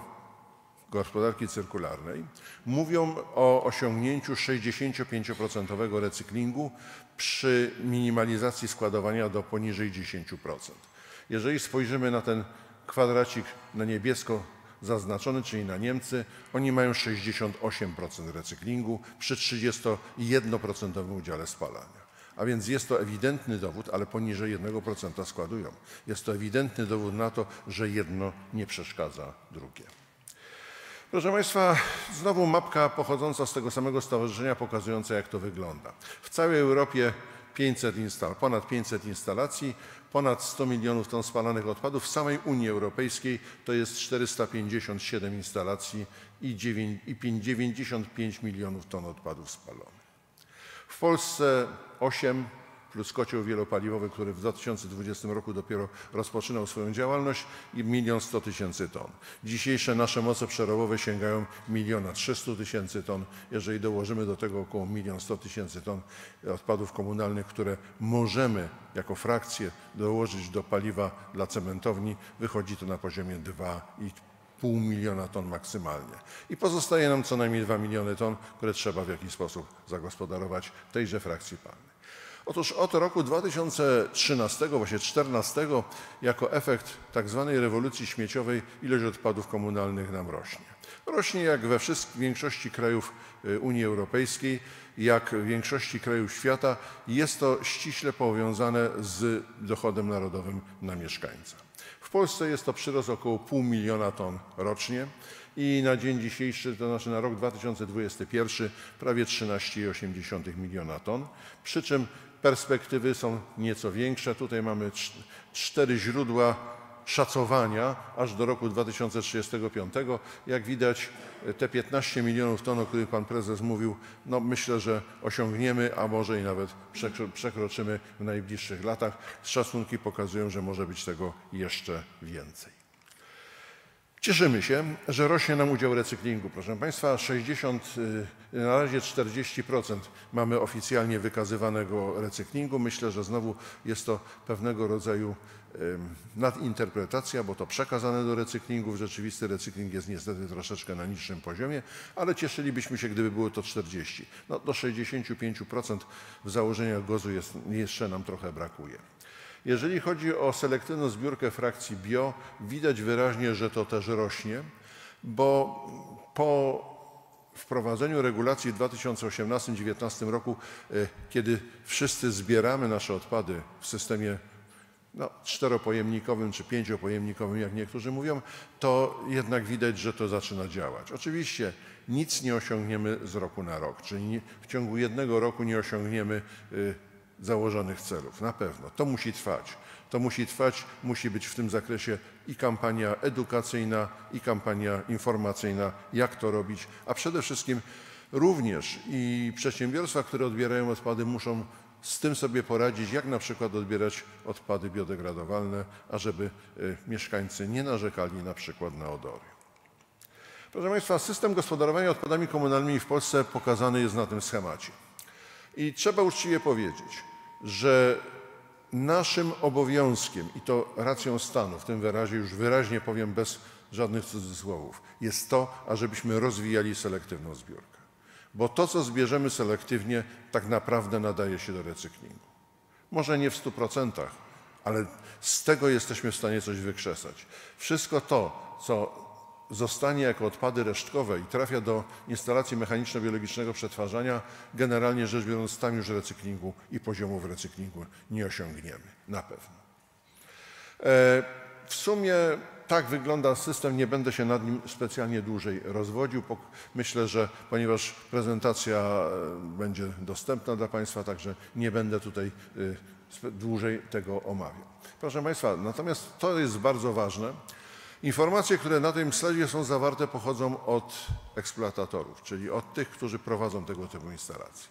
gospodarki cyrkularnej mówią o osiągnięciu 65% recyklingu przy minimalizacji składowania do poniżej 10%. Jeżeli spojrzymy na ten kwadracik na niebiesko zaznaczony, czyli na Niemcy, oni mają 68% recyklingu przy 31% udziale spalania. A więc jest to ewidentny dowód, ale poniżej 1% składują. Jest to ewidentny dowód na to, że jedno nie przeszkadza drugie. Proszę Państwa, znowu mapka pochodząca z tego samego stowarzyszenia pokazująca jak to wygląda. W całej Europie 500 instal, ponad 500 instalacji, ponad 100 milionów ton spalanych odpadów. W samej Unii Europejskiej to jest 457 instalacji i 9 i 95 milionów ton odpadów spalonych. W Polsce 8 plus kocioł wielopaliwowy, który w 2020 roku dopiero rozpoczynał swoją działalność i milion 100 tysięcy ton. Dzisiejsze nasze moce przerobowe sięgają miliona 300 tysięcy ton. Jeżeli dołożymy do tego około milion 100 tysięcy ton odpadów komunalnych, które możemy jako frakcję dołożyć do paliwa dla cementowni, wychodzi to na poziomie 2,5 pół miliona ton maksymalnie. I pozostaje nam co najmniej 2 miliony ton, które trzeba w jakiś sposób zagospodarować tejże frakcji palnej. Otóż od roku 2013, właśnie 2014, jako efekt tak zwanej rewolucji śmieciowej ilość odpadów komunalnych nam rośnie. Rośnie jak we wszystkich, większości krajów y, Unii Europejskiej, jak w większości krajów świata. Jest to ściśle powiązane z dochodem narodowym na mieszkańca. W Polsce jest to przyrost około pół miliona ton rocznie i na dzień dzisiejszy, to znaczy na rok 2021, prawie 13,8 miliona ton. Przy czym perspektywy są nieco większe. Tutaj mamy cz- cztery źródła szacowania aż do roku 2035. Jak widać, te 15 milionów ton, o których pan prezes mówił, no myślę, że osiągniemy, a może i nawet przekro- przekroczymy w najbliższych latach. Szacunki pokazują, że może być tego jeszcze więcej. Cieszymy się, że rośnie nam udział recyklingu. Proszę Państwa, 60, y, na razie 40% mamy oficjalnie wykazywanego recyklingu. Myślę, że znowu jest to pewnego rodzaju nadinterpretacja, bo to przekazane do recyklingu. Rzeczywisty recykling jest niestety troszeczkę na niższym poziomie, ale cieszylibyśmy się, gdyby było to 40. No, do 65% w założeniach GOZu jest, jeszcze nam trochę brakuje. Jeżeli chodzi o selektywną zbiórkę frakcji bio, widać wyraźnie, że to też rośnie, bo po wprowadzeniu regulacji w 2018-2019 roku, e, kiedy wszyscy zbieramy nasze odpady w systemie no, czteropojemnikowym czy pięciopojemnikowym, jak niektórzy mówią, to jednak widać, że to zaczyna działać. Oczywiście nic nie osiągniemy z roku na rok, czyli w ciągu jednego roku nie osiągniemy y, założonych celów. Na pewno. To musi trwać. To musi trwać, musi być w tym zakresie i kampania edukacyjna, i kampania informacyjna, jak to robić, a przede wszystkim również i przedsiębiorstwa, które odbierają odpady, muszą z tym sobie poradzić, jak na przykład odbierać odpady biodegradowalne, ażeby y, mieszkańcy nie narzekali na przykład na odory. Proszę Państwa, system gospodarowania odpadami komunalnymi w Polsce pokazany jest na tym schemacie. I trzeba uczciwie powiedzieć, że naszym obowiązkiem, i to racją stanu, w tym wyrazie już wyraźnie powiem bez żadnych cudzysłowów, jest to, ażebyśmy rozwijali selektywną zbiórkę. Bo to, co zbierzemy selektywnie, tak naprawdę nadaje się do recyklingu. Może nie w 100%, ale z tego jesteśmy w stanie coś wykrzesać. Wszystko to, co zostanie jako odpady resztkowe i trafia do instalacji mechaniczno-biologicznego przetwarzania, generalnie rzecz biorąc, tam już recyklingu i poziomów recyklingu nie osiągniemy. Na pewno. E, w sumie tak wygląda system, nie będę się nad nim specjalnie dłużej rozwodził. Myślę, że ponieważ prezentacja e, będzie dostępna dla Państwa, także nie będę tutaj e, dłużej tego omawiał. Proszę Państwa, natomiast to jest bardzo ważne, Informacje, które na tym slajdzie są zawarte, pochodzą od eksploatatorów, czyli od tych, którzy prowadzą tego typu instalacje.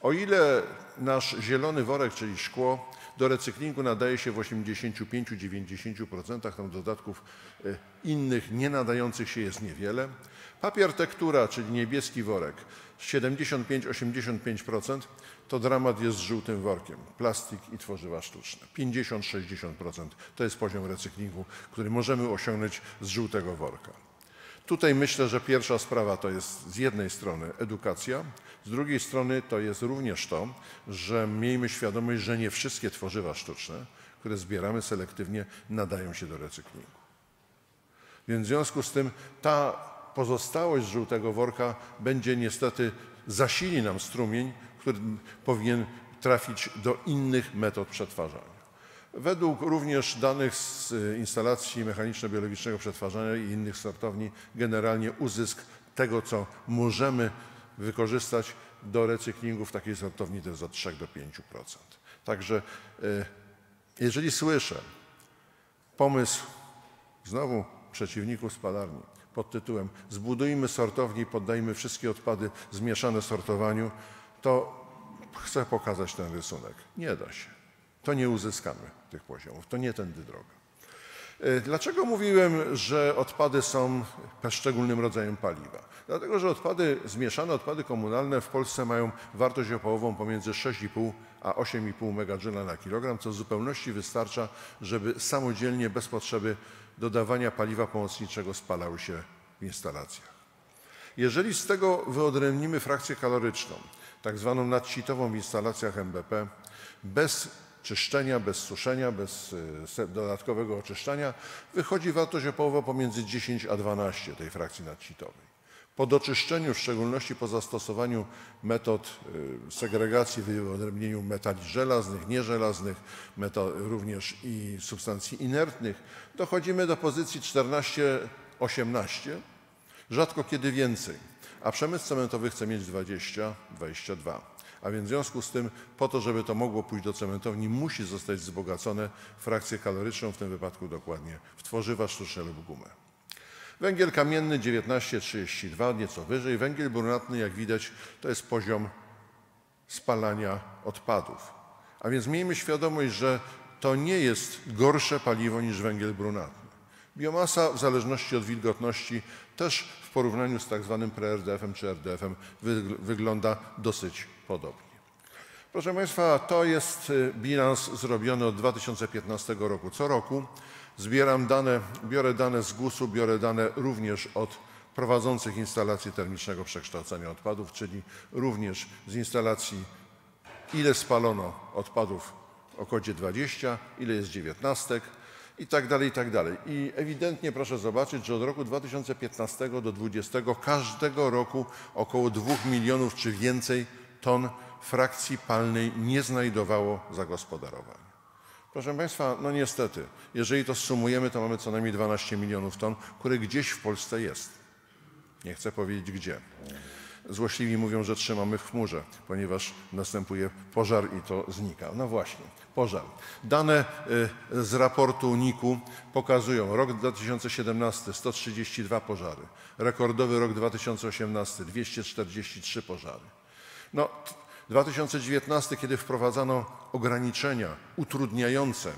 O ile nasz zielony worek, czyli szkło, do recyklingu nadaje się w 85-90%, tam dodatków e, innych nie nadających się jest niewiele, papier tektura, czyli niebieski worek, 75-85%, to dramat jest z żółtym workiem. Plastik i tworzywa sztuczne. 50-60% to jest poziom recyklingu, który możemy osiągnąć z żółtego worka. Tutaj myślę, że pierwsza sprawa to jest z jednej strony edukacja, z drugiej strony to jest również to, że miejmy świadomość, że nie wszystkie tworzywa sztuczne, które zbieramy selektywnie, nadają się do recyklingu. Więc w związku z tym ta pozostałość żółtego worka będzie niestety zasili nam strumień, który powinien trafić do innych metod przetwarzania. Według również danych z instalacji mechaniczno-biologicznego przetwarzania i innych sortowni, generalnie uzysk tego, co możemy wykorzystać do recyklingu w takiej sortowni to jest od 3 do 5%. Także e, jeżeli słyszę pomysł znowu przeciwników spalarni pod tytułem zbudujmy sortownię i poddajmy wszystkie odpady zmieszane sortowaniu, to chcę pokazać ten rysunek. Nie da się. To nie uzyskamy tych poziomów. To nie tędy droga. E, dlaczego mówiłem, że odpady są szczególnym rodzajem paliwa? Dlatego, że odpady, zmieszane odpady komunalne w Polsce mają wartość opałową pomiędzy 6,5 a 8,5 megadżula na kilogram, co w zupełności wystarcza, żeby samodzielnie, bez potrzeby dodawania paliwa pomocniczego spalały się w instalacjach. Jeżeli z tego wyodrębnimy frakcję kaloryczną, tak zwaną nadsitową w instalacjach MBP, bez czyszczenia, bez suszenia, bez e, dodatkowego oczyszczania, wychodzi wartość opałowa pomiędzy 10 a 12 tej frakcji nadsitowej. Po doczyszczeniu, w szczególności po zastosowaniu metod e, segregacji, wyodrębnieniu metali żelaznych, nieżelaznych, również i substancji inertnych, dochodzimy do pozycji 14-18, rzadko kiedy więcej a przemysł cementowy chce mieć 20, 22. A więc w związku z tym, po to, żeby to mogło pójść do cementowni, musi zostać wzbogacone frakcję kaloryczną, w tym wypadku dokładnie w tworzywa sztuczne lub gumę. Węgiel kamienny 19,32, nieco wyżej. Węgiel brunatny, jak widać, to jest poziom spalania odpadów. A więc miejmy świadomość, że to nie jest gorsze paliwo niż węgiel brunatny. Biomasa w zależności od wilgotności też w porównaniu z tak zwanym pre-RDF-em czy RDF-em wygl- wygląda dosyć podobnie. Proszę Państwa, to jest y, bilans zrobiony od 2015 roku. Co roku zbieram dane, biorę dane z GUS-u, biorę dane również od prowadzących instalacje termicznego przekształcania odpadów, czyli również z instalacji ile spalono odpadów o kodzie 20, ile jest dziewiętnastek i tak dalej, i tak dalej. I ewidentnie proszę zobaczyć, że od roku 2015 do 2020 każdego roku około 2 milionów czy więcej ton frakcji palnej nie znajdowało zagospodarowania. Proszę Państwa, no niestety, jeżeli to sumujemy, to mamy co najmniej 12 milionów ton, które gdzieś w Polsce jest. Nie chcę powiedzieć gdzie. Złośliwi mówią, że trzymamy w chmurze, ponieważ następuje pożar i to znika. No właśnie, pożar. Dane y, z raportu NIK-u pokazują rok 2017 132 pożary, rekordowy rok 2018 243 pożary. No, 2019, kiedy wprowadzano ograniczenia utrudniające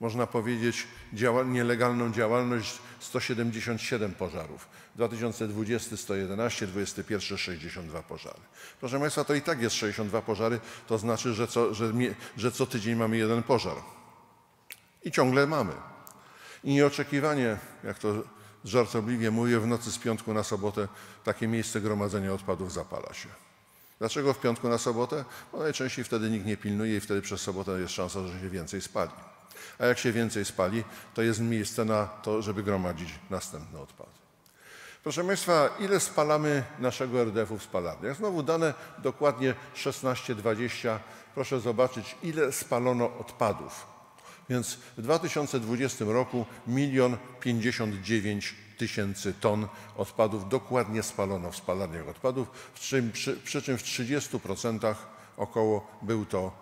można powiedzieć, działa, nielegalną działalność 177 pożarów. 2020 111, 2021 62 pożary. Proszę Państwa, to i tak jest 62 pożary, to znaczy, że co, że, że co tydzień mamy jeden pożar. I ciągle mamy. I nieoczekiwanie, jak to żartobliwie mówię, w nocy z piątku na sobotę takie miejsce gromadzenia odpadów zapala się. Dlaczego w piątku na sobotę? Bo najczęściej wtedy nikt nie pilnuje i wtedy przez sobotę jest szansa, że się więcej spali. A jak się więcej spali, to jest miejsce na to, żeby gromadzić następne odpady. Proszę Państwa, ile spalamy naszego RDF-u w spalarniach? Znowu dane dokładnie 16-20. Proszę zobaczyć, ile spalono odpadów. Więc w 2020 roku milion 59 tysięcy ton odpadów dokładnie spalono w spalarniach odpadów, czym, przy, przy czym w 30% około był to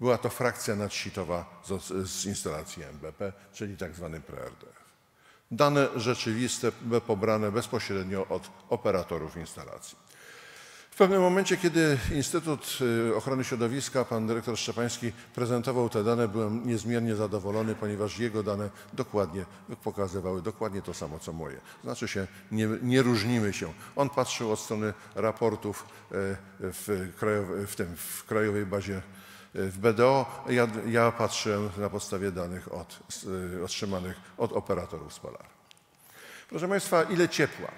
była to frakcja nadsitowa z, z instalacji MBP, czyli tak zwany pre-RDF. Dane rzeczywiste pobrane bezpośrednio od operatorów instalacji. W pewnym momencie, kiedy Instytut y, Ochrony Środowiska, pan dyrektor Szczepański prezentował te dane, byłem niezmiernie zadowolony, ponieważ jego dane dokładnie pokazywały dokładnie to samo, co moje. Znaczy się, nie, nie różnimy się. On patrzył od strony raportów y, w, w, tym, w krajowej bazie w BDO. Ja, ja patrzyłem na podstawie danych od, y, otrzymanych od operatorów spalarni. Proszę Państwa, ile ciepła?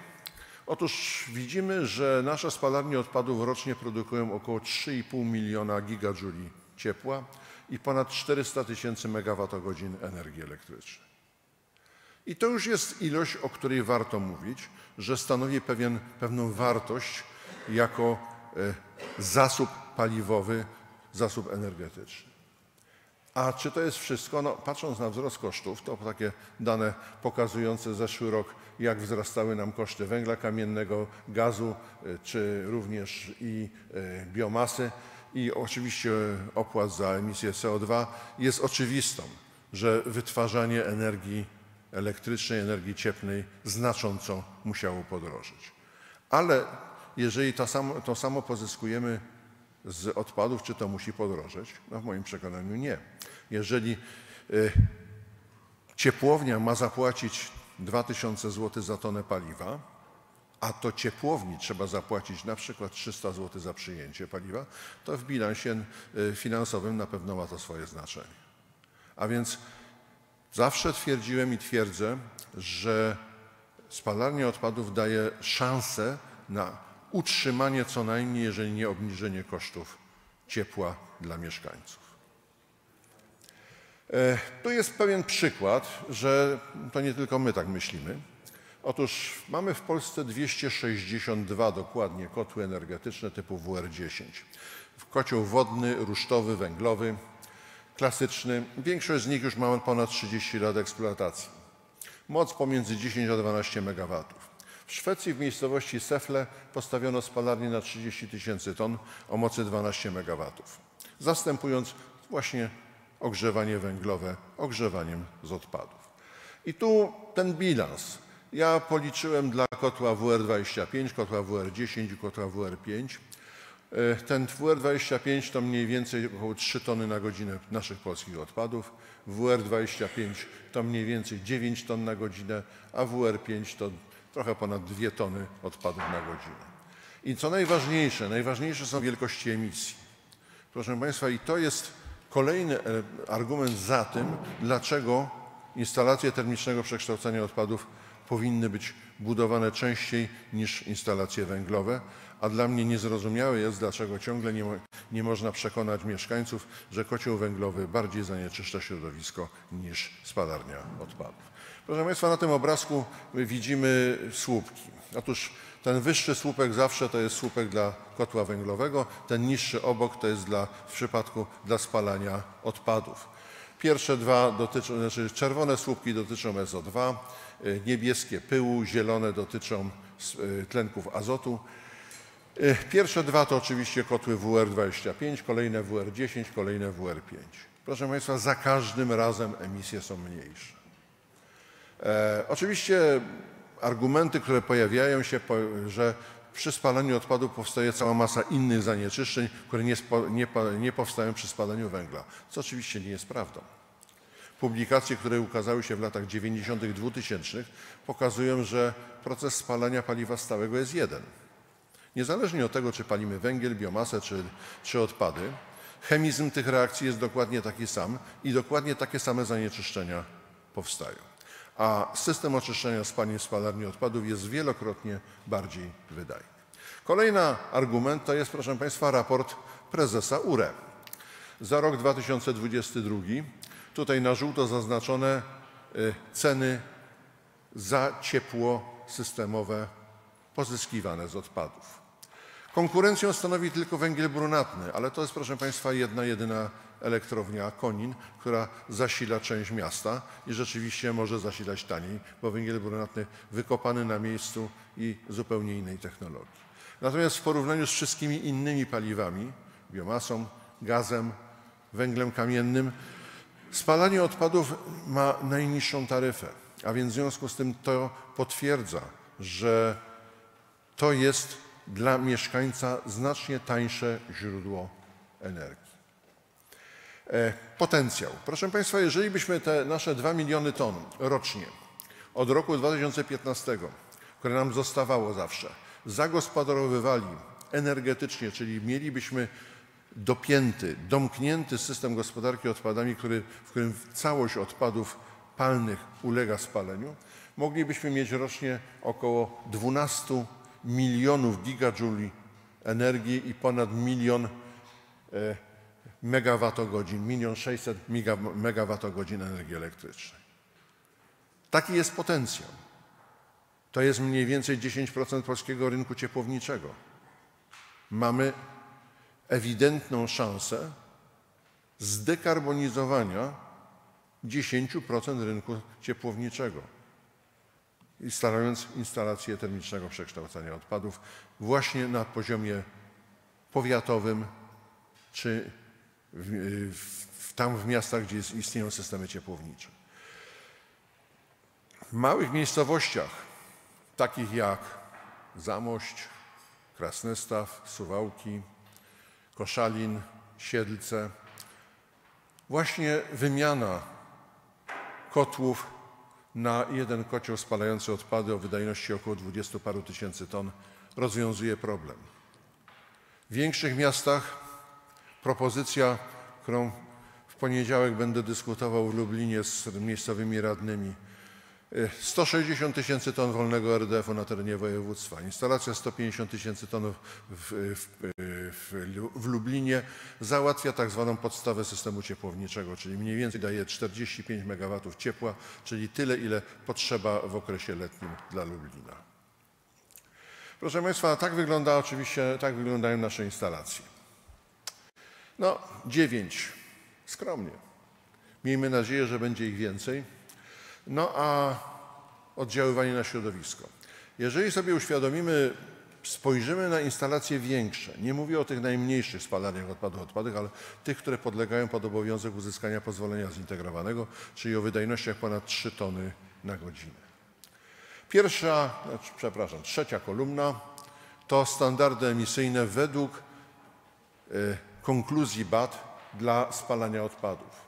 Otóż widzimy, że nasze spalarnie odpadów rocznie produkują około 3,5 miliona gigajuli ciepła i ponad 400 tysięcy megawattogodzin energii elektrycznej. I to już jest ilość, o której warto mówić, że stanowi pewien, pewną wartość jako e, zasób paliwowy, zasób energetyczny. A czy to jest wszystko? No, patrząc na wzrost kosztów, to takie dane pokazujące zeszły rok, jak wzrastały nam koszty węgla kamiennego, gazu, y, czy również i y, biomasy i oczywiście opłat za emisję CO2, jest oczywistą, że wytwarzanie energii elektrycznej, energii cieplnej znacząco musiało podrożyć. Ale jeżeli to samo, to samo pozyskujemy z odpadów, czy to musi podrożeć? No w moim przekonaniu nie. Jeżeli y, ciepłownia ma zapłacić 2000 zł za tonę paliwa, a to ciepłowni trzeba zapłacić na przykład 300 zł za przyjęcie paliwa, to w bilansie y, finansowym na pewno ma to swoje znaczenie. A więc zawsze twierdziłem i twierdzę, że spalarnia odpadów daje szansę na utrzymanie co najmniej, jeżeli nie obniżenie kosztów ciepła dla mieszkańców. E, Tu jest pewien przykład, że to nie tylko my tak myślimy. Otóż mamy w Polsce 262 dokładnie kotły energetyczne typu WR10. Kocioł wodny, rusztowy, węglowy, klasyczny. Większość z nich już ma ponad 30 lat eksploatacji. Moc pomiędzy 10 a 12 MW. W Szwecji w miejscowości Sefle postawiono spalarnię na 30 tysięcy ton o mocy 12 MW, zastępując właśnie ogrzewanie węglowe ogrzewaniem z odpadów. I tu ten bilans. Ja policzyłem dla kotła WR25, kotła WR10 i kotła WR5 E, Ten WR25 to mniej więcej około 3 tony na godzinę naszych polskich odpadów. WR25 to mniej więcej 9 ton na godzinę, a WR5 to trochę ponad 2 tony odpadów na godzinę. I co najważniejsze, najważniejsze są wielkości emisji. Proszę Państwa, i to jest kolejny e, argument za tym, dlaczego instalacje termicznego przekształcania odpadów powinny być budowane częściej niż instalacje węglowe, a dla mnie niezrozumiałe jest, dlaczego ciągle nie, mo- nie można przekonać mieszkańców, że kocioł węglowy bardziej zanieczyszcza środowisko niż spalarnia odpadów. Proszę Państwa, na tym obrazku widzimy słupki. Otóż ten wyższy słupek zawsze to jest słupek dla kotła węglowego, ten niższy obok to jest dla, w przypadku dla spalania odpadów. Pierwsze dwa dotyczą, znaczy czerwone słupki dotyczą SO2, y, niebieskie pyłu, zielone dotyczą y, tlenków azotu. Y, Pierwsze dwa to oczywiście kotły WR25, kolejne WR10, kolejne WR5. Proszę Państwa, za każdym razem emisje są mniejsze. E, oczywiście argumenty, które pojawiają się, że przy spalaniu odpadów powstaje cała masa innych zanieczyszczeń, które nie, nie, nie powstają przy spalaniu węgla, co oczywiście nie jest prawdą. Publikacje, które ukazały się w latach 90. 2000 pokazują, że proces spalania paliwa stałego jest jeden. Niezależnie od tego, czy palimy węgiel, biomasę czy, czy odpady, chemizm tych reakcji jest dokładnie taki sam i dokładnie takie same zanieczyszczenia powstają. A system oczyszczania spalin spalarni odpadów jest wielokrotnie bardziej wydajny. Kolejny argument to jest, proszę Państwa, raport prezesa URE za rok 2022. Tutaj na żółto zaznaczone y, ceny za ciepło systemowe pozyskiwane z odpadów. Konkurencją stanowi tylko węgiel brunatny, ale to jest, proszę Państwa, jedna jedyna elektrownia Konin, która zasila część miasta i rzeczywiście może zasilać taniej, bo węgiel brunatny wykopany na miejscu i zupełnie innej technologii. Natomiast w porównaniu z wszystkimi innymi paliwami, biomasą, gazem, węglem kamiennym, Spalanie odpadów ma najniższą taryfę, a więc w związku z tym to potwierdza, że to jest dla mieszkańca znacznie tańsze źródło energii. E, Potencjał. Proszę Państwa, jeżeli byśmy te nasze 2 miliony ton rocznie od roku 2015, które nam zostawało zawsze, zagospodarowywali energetycznie, czyli mielibyśmy dopięty, domknięty system gospodarki odpadami, który, w którym całość odpadów palnych ulega spaleniu, moglibyśmy mieć rocznie około 12 milionów gigajouli energii i ponad milion e, megawattogodzin, milion 600 miga- megawattogodzin energii elektrycznej. Taki jest potencjał. To jest mniej więcej 10% polskiego rynku ciepłowniczego. Mamy ewidentną szansę zdekarbonizowania 10% rynku ciepłowniczego i starając instalacje termicznego przekształcania odpadów właśnie na poziomie powiatowym czy w, w, tam w miastach, gdzie jest, istnieją systemy ciepłownicze. W małych miejscowościach, takich jak Zamość, Krasnystaw, Suwałki, Koszalin, Siedlce. Właśnie wymiana kotłów na jeden kocioł spalający odpady o wydajności około 20 paru tysięcy ton rozwiązuje problem. W większych miastach propozycja, którą w poniedziałek będę dyskutował w Lublinie z miejscowymi radnymi, 160 tysięcy ton wolnego RDF-u na terenie województwa, instalacja 150 tysięcy ton w, w, w, w Lublinie załatwia tak zwaną podstawę systemu ciepłowniczego, czyli mniej więcej daje 45 MW ciepła, czyli tyle, ile potrzeba w okresie letnim dla Lublina. Proszę Państwa, tak wygląda oczywiście, tak wyglądają nasze instalacje. No, dziewięć. Skromnie. Miejmy nadzieję, że będzie ich więcej. No a oddziaływanie na środowisko. Jeżeli sobie uświadomimy, spojrzymy na instalacje większe, nie mówię o tych najmniejszych spalarniach odpadów odpadów, ale tych, które podlegają pod obowiązek uzyskania pozwolenia zintegrowanego, czyli o wydajnościach ponad 3 tony na godzinę. Pierwsza, znaczy, przepraszam, trzecia kolumna to standardy emisyjne według y, konkluzji BAT dla spalania odpadów.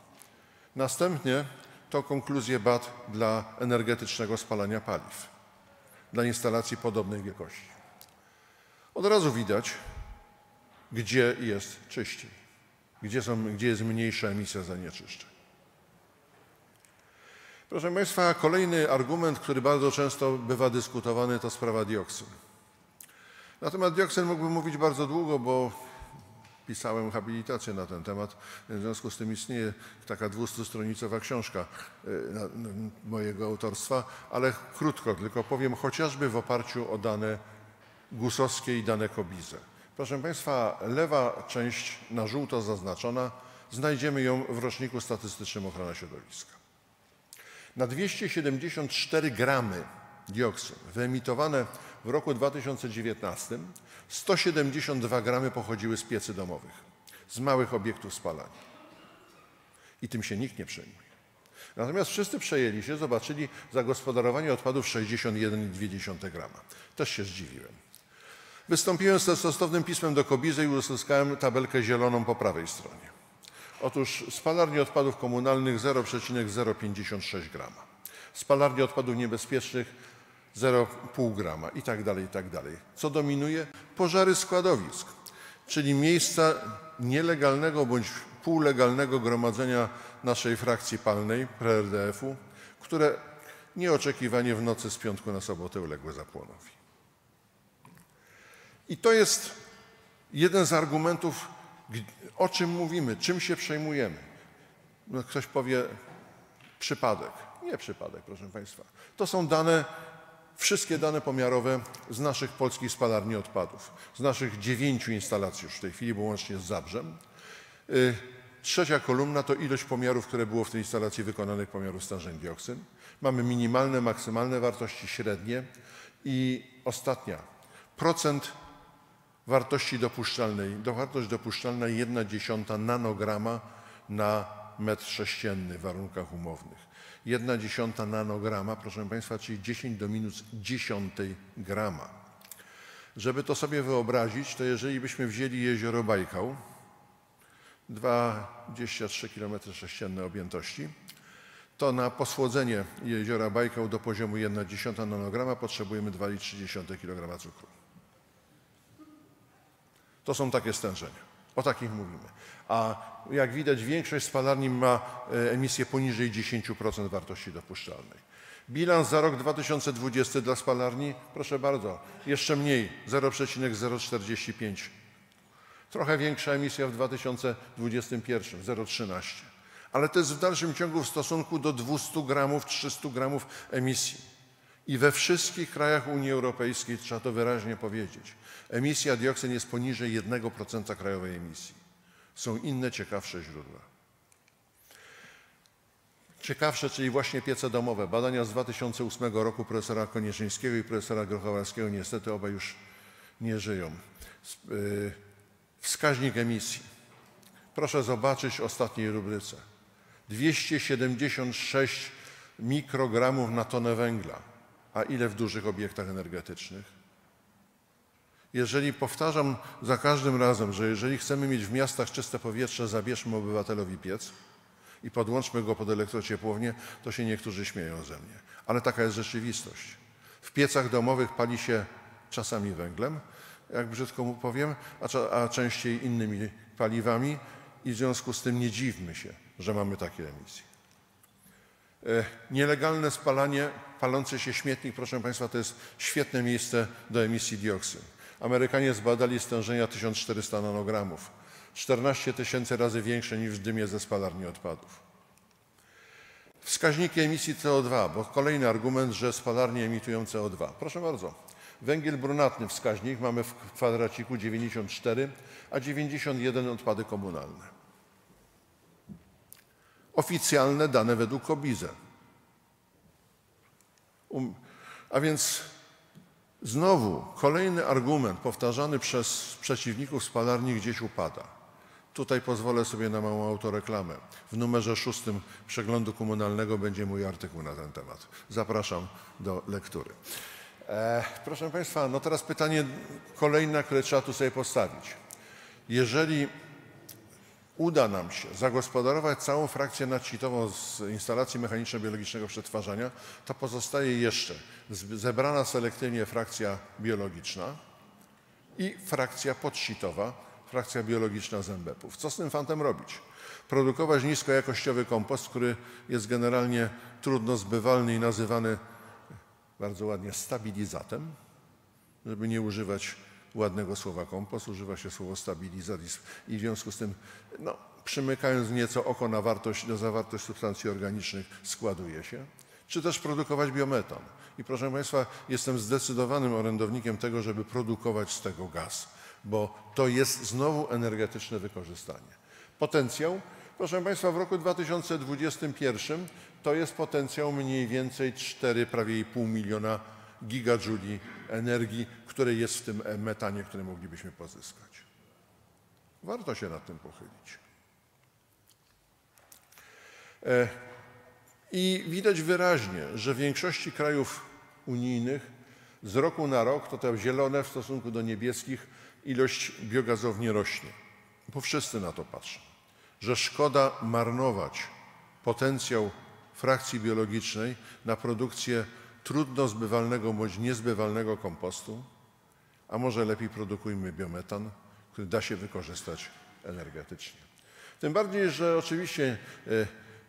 Następnie to konkluzje BAT dla energetycznego spalania paliw, dla instalacji podobnej wielkości. Od razu widać, gdzie jest czyściej, gdzie, są, gdzie jest mniejsza emisja zanieczyszczeń. Proszę Państwa, kolejny argument, który bardzo często bywa dyskutowany, to sprawa dioksyn. Na temat dioksyn mógłbym mówić bardzo długo, bo pisałem habilitację na ten temat. W związku z tym istnieje taka 200-stronicowa książka na mojego autorstwa, ale krótko tylko powiem, chociażby w oparciu o dane gusowskie i dane Kobize. Proszę Państwa, lewa część na żółto zaznaczona, znajdziemy ją w roczniku statystycznym ochrona środowiska. Na 274 gramy dioksyn wyemitowane w roku 2019 172 gramy pochodziły z piecy domowych, z małych obiektów spalania. I tym się nikt nie przejmuje. Natomiast wszyscy przejęli się, zobaczyli zagospodarowanie odpadów 61,2 grama. Też się zdziwiłem. Wystąpiłem ze stosownym pismem do Kobizy i uzyskałem tabelkę zieloną po prawej stronie. Otóż spalarnie odpadów komunalnych 0,056 grama. Spalarnie odpadów niebezpiecznych 0,5 grama i tak dalej, i tak dalej. Co dominuje? Pożary składowisk, czyli miejsca nielegalnego bądź półlegalnego gromadzenia naszej frakcji palnej, PRDF-u, które nieoczekiwanie w nocy z piątku na sobotę uległy zapłonowi. I to jest jeden z argumentów, o czym mówimy, czym się przejmujemy. No ktoś powie przypadek. Nie przypadek, proszę Państwa. To są dane, wszystkie dane pomiarowe z naszych polskich spalarni odpadów, z naszych dziewięciu instalacji już w tej chwili, bo łącznie z Zabrzem. Y, trzecia kolumna to ilość pomiarów, które było w tej instalacji wykonanych pomiarów stężeń dioksyn. Mamy minimalne, maksymalne wartości, średnie i ostatnia procent wartości dopuszczalnej. Wartość dopuszczalna 1,1 nanograma na metr sześcienny w warunkach umownych. 1,1 nanograma, proszę Państwa, czyli 10 do minus 10 grama. Żeby to sobie wyobrazić, to jeżeli byśmy wzięli jezioro Bajkał, 23 km sześcienne objętości, to na posłodzenie jeziora Bajkał do poziomu 1,1 nanograma potrzebujemy 2,3 kg cukru. To są takie stężenia. O takich mówimy. A jak widać, większość spalarni ma e, emisję poniżej 10% wartości dopuszczalnej. Bilans za rok 2020 dla spalarni, proszę bardzo, jeszcze mniej 0,045. Trochę większa emisja w 2021 0,13. Ale to jest w dalszym ciągu w stosunku do 200 gramów, 300 gramów emisji. I we wszystkich krajach Unii Europejskiej, trzeba to wyraźnie powiedzieć, emisja dioksyn jest poniżej 1% krajowej emisji. Są inne, ciekawsze źródła. Ciekawsze, czyli właśnie piece domowe. Badania z 2008 roku profesora Koniecznińskiego i profesora Grochowalskiego, niestety obaj już nie żyją. Y, wskaźnik emisji. Proszę zobaczyć w ostatniej rubryce. 276 mikrogramów na tonę węgla. A ile w dużych obiektach energetycznych? Jeżeli powtarzam za każdym razem, że jeżeli chcemy mieć w miastach czyste powietrze, zabierzmy obywatelowi piec i podłączmy go pod elektrociepłownię, to się niektórzy śmieją ze mnie. Ale taka jest rzeczywistość. W piecach domowych pali się czasami węglem, jak brzydko mu powiem, a, a częściej innymi paliwami i w związku z tym nie dziwmy się, że mamy takie emisje. E, nielegalne spalanie, palący się śmietnik, proszę Państwa, to jest świetne miejsce do emisji dioksyn. Amerykanie zbadali stężenia 1400 nanogramów, 14 tysięcy razy większe niż w dymie ze spalarni odpadów. Wskaźniki emisji CO2, bo kolejny argument, że spalarnie emitują CO2. Proszę bardzo, węgiel brunatny wskaźnik mamy w kwadraciku 94, a 91 odpady komunalne. Oficjalne dane według Kobize. Um, a więc Znowu kolejny argument powtarzany przez przeciwników spalarni gdzieś upada. Tutaj pozwolę sobie na małą autoreklamę. W numerze szóstym przeglądu komunalnego będzie mój artykuł na ten temat. Zapraszam do lektury. E, proszę Państwa, no teraz pytanie kolejne, które trzeba tu sobie postawić. jeżeli uda nam się zagospodarować całą frakcję nadcitową z instalacji mechaniczno-biologicznego przetwarzania, to pozostaje jeszcze zebrana selektywnie frakcja biologiczna i frakcja podsitowa, frakcja biologiczna zębepów. Co z tym fantem robić? Produkować niskojakościowy kompost, który jest generalnie trudno zbywalny i nazywany bardzo ładnie stabilizatem, żeby nie używać ładnego słowa kompost, używa się słowo stabilizat i w związku z tym, no, przymykając nieco oko na wartość, na zawartość substancji organicznych, składuje się, czy też produkować biometan. I proszę Państwa, jestem zdecydowanym orędownikiem tego, żeby produkować z tego gaz, bo to jest znowu energetyczne wykorzystanie. Potencjał, proszę Państwa, w roku 2021 to jest potencjał mniej więcej 4, prawie pół miliona gigadżuli energii, które jest w tym metanie, który moglibyśmy pozyskać. Warto się nad tym pochylić. E, I widać wyraźnie, że w większości krajów unijnych z roku na rok to te zielone w stosunku do niebieskich ilość biogazowni rośnie. Bo wszyscy na to patrzą, że szkoda marnować potencjał frakcji biologicznej na produkcję trudno zbywalnego bądź niezbywalnego kompostu, a może lepiej produkujmy biometan, który da się wykorzystać energetycznie. Tym bardziej, że oczywiście e,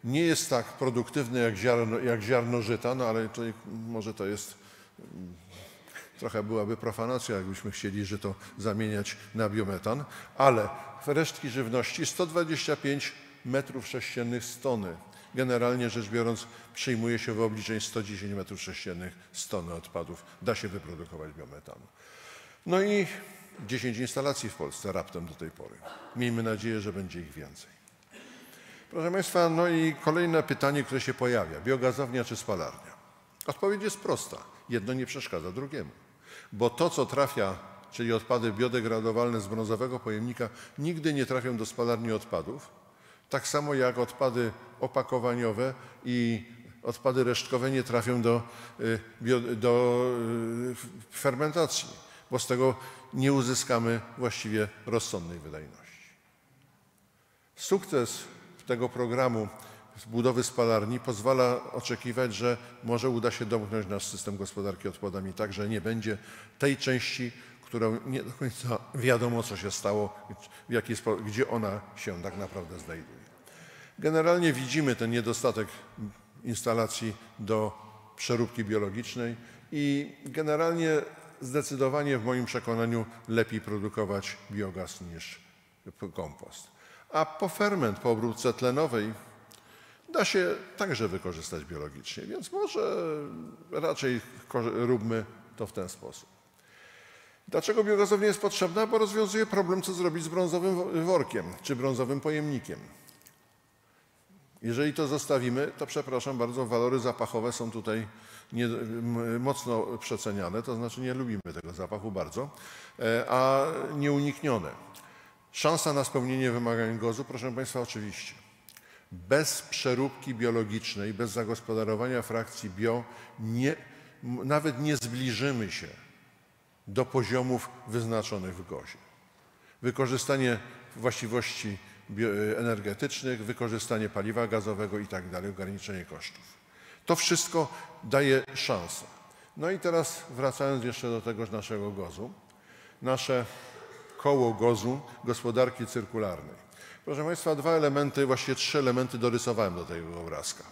nie jest tak produktywny jak ziarno, jak ziarno żyta, no ale może to jest mm, trochę byłaby profanacja, jakbyśmy chcieli żyto zamieniać na biometan, ale resztki żywności 125 metrów sześciennych z tony. Generalnie rzecz biorąc przyjmuje się w obliczeń 110 metrów sześciennych z tony odpadów. Da się wyprodukować biometanu. No i 10 instalacji w Polsce raptem do tej pory. Miejmy nadzieję, że będzie ich więcej. Proszę Państwa, no i kolejne pytanie, które się pojawia. Biogazownia czy spalarnia? Odpowiedź jest prosta. Jedno nie przeszkadza drugiemu. Bo to, co trafia, czyli odpady biodegradowalne z brązowego pojemnika, nigdy nie trafią do spalarni odpadów. Tak samo jak odpady opakowaniowe i odpady resztkowe nie trafią do, y, do y, fermentacji, bo z tego nie uzyskamy właściwie rozsądnej wydajności. Sukces tego programu budowy spalarni pozwala oczekiwać, że może uda się domknąć nasz system gospodarki odpadami tak, że nie będzie tej części, którą nie do końca wiadomo, co się stało, jaki gdzie ona się tak naprawdę znajduje. Generalnie widzimy ten niedostatek instalacji do przeróbki biologicznej i generalnie zdecydowanie w moim przekonaniu lepiej produkować biogaz niż kompost. A po ferment, po obróbce tlenowej da się także wykorzystać biologicznie, więc może raczej róbmy to w ten sposób. Dlaczego biogazownia jest potrzebna? Bo rozwiązuje problem, co zrobić z brązowym wo- workiem czy brązowym pojemnikiem. Jeżeli to zostawimy, to przepraszam bardzo, walory zapachowe są tutaj nie, mocno przeceniane, to znaczy nie lubimy tego zapachu bardzo, e, a nieuniknione. Szansa na spełnienie wymagań gozu, proszę Państwa, oczywiście. Bez przeróbki biologicznej, bez zagospodarowania frakcji bio, nie, nawet nie zbliżymy się do poziomów wyznaczonych w gozie. Wykorzystanie właściwości energetycznych, wykorzystanie paliwa gazowego i tak dalej, ograniczenie kosztów. To wszystko daje szansę. No i teraz wracając jeszcze do tegoż naszego gozu. Nasze koło gozu gospodarki cyrkularnej. Proszę Państwa, dwa elementy, właściwie trzy elementy dorysowałem do tego obrazka,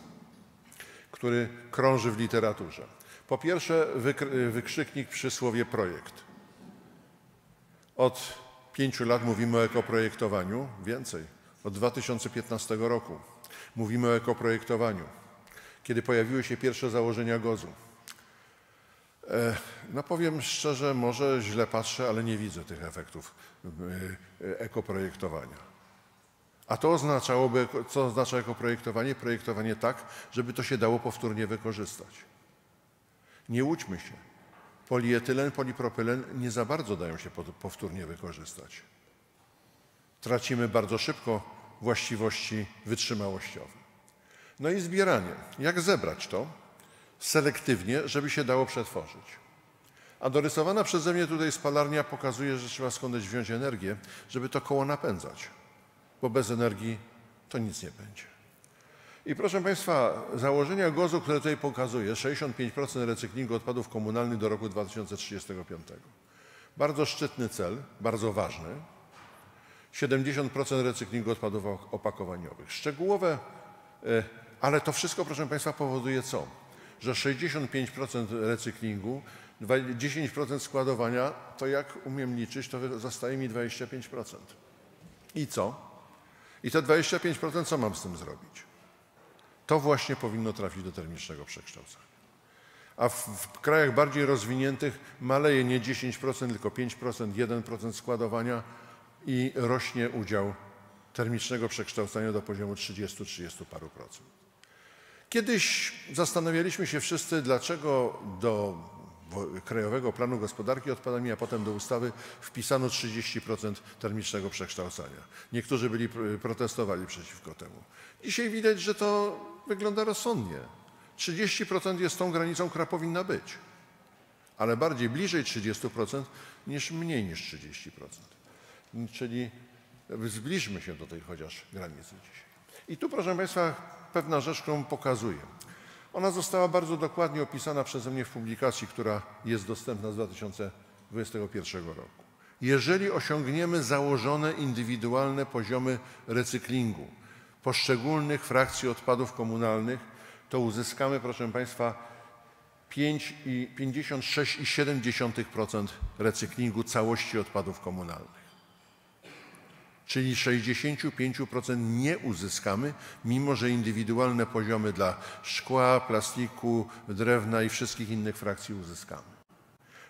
który krąży w literaturze. Po pierwsze, wykr- wykrzyknik przy słowie projekt. Od pięciu lat mówimy o ekoprojektowaniu, więcej, od 2015 roku mówimy o ekoprojektowaniu, kiedy pojawiły się pierwsze założenia gozu. E, No powiem szczerze, może źle patrzę, ale nie widzę tych efektów e, e, ekoprojektowania. A to oznaczałoby, co oznacza ekoprojektowanie? Projektowanie tak, żeby to się dało powtórnie wykorzystać. Nie łudźmy się. Polietylen, polipropylen nie za bardzo dają się powtórnie wykorzystać. Tracimy bardzo szybko właściwości wytrzymałościowe. No i zbieranie. Jak zebrać to selektywnie, żeby się dało przetworzyć? A dorysowana przeze mnie tutaj spalarnia pokazuje, że trzeba skądś wziąć energię, żeby to koło napędzać, bo bez energii to nic nie będzie. I proszę Państwa, założenia GOZU, które tutaj pokazuję, 65% recyklingu odpadów komunalnych do roku 2035. Bardzo szczytny cel, bardzo ważny. 70% recyklingu odpadów opakowaniowych. Szczegółowe, e, ale to wszystko, proszę Państwa, powoduje co? Że 65% recyklingu, 10% składowania, to jak umiem liczyć, to zostaje mi 25%. I co? I te 25% co mam z tym zrobić? To właśnie powinno trafić do termicznego przekształcenia. A w, w krajach bardziej rozwiniętych maleje nie 10%, tylko 5%, 1% składowania i rośnie udział termicznego przekształcenia do poziomu 30-30 paru procent. Kiedyś zastanawialiśmy się wszyscy, dlaczego do Krajowego Planu Gospodarki Odpadami, a potem do ustawy wpisano 30% termicznego przekształcania. Niektórzy byli protestowali przeciwko temu. Dzisiaj widać, że to wygląda rozsądnie. 30% jest tą granicą, która powinna być, ale bardziej bliżej 30% niż mniej niż 30%. Czyli zbliżmy się do tej chociaż granicy dzisiaj. I tu, proszę Państwa, pewna rzecz, którą pokazuję. Ona została bardzo dokładnie opisana przeze mnie w publikacji, która jest dostępna z 2021 roku. Jeżeli osiągniemy założone indywidualne poziomy recyklingu poszczególnych frakcji odpadów komunalnych, to uzyskamy, proszę Państwa, 56,7% recyklingu całości odpadów komunalnych. Czyli 65% nie uzyskamy, mimo że indywidualne poziomy dla szkła, plastiku, drewna i wszystkich innych frakcji uzyskamy.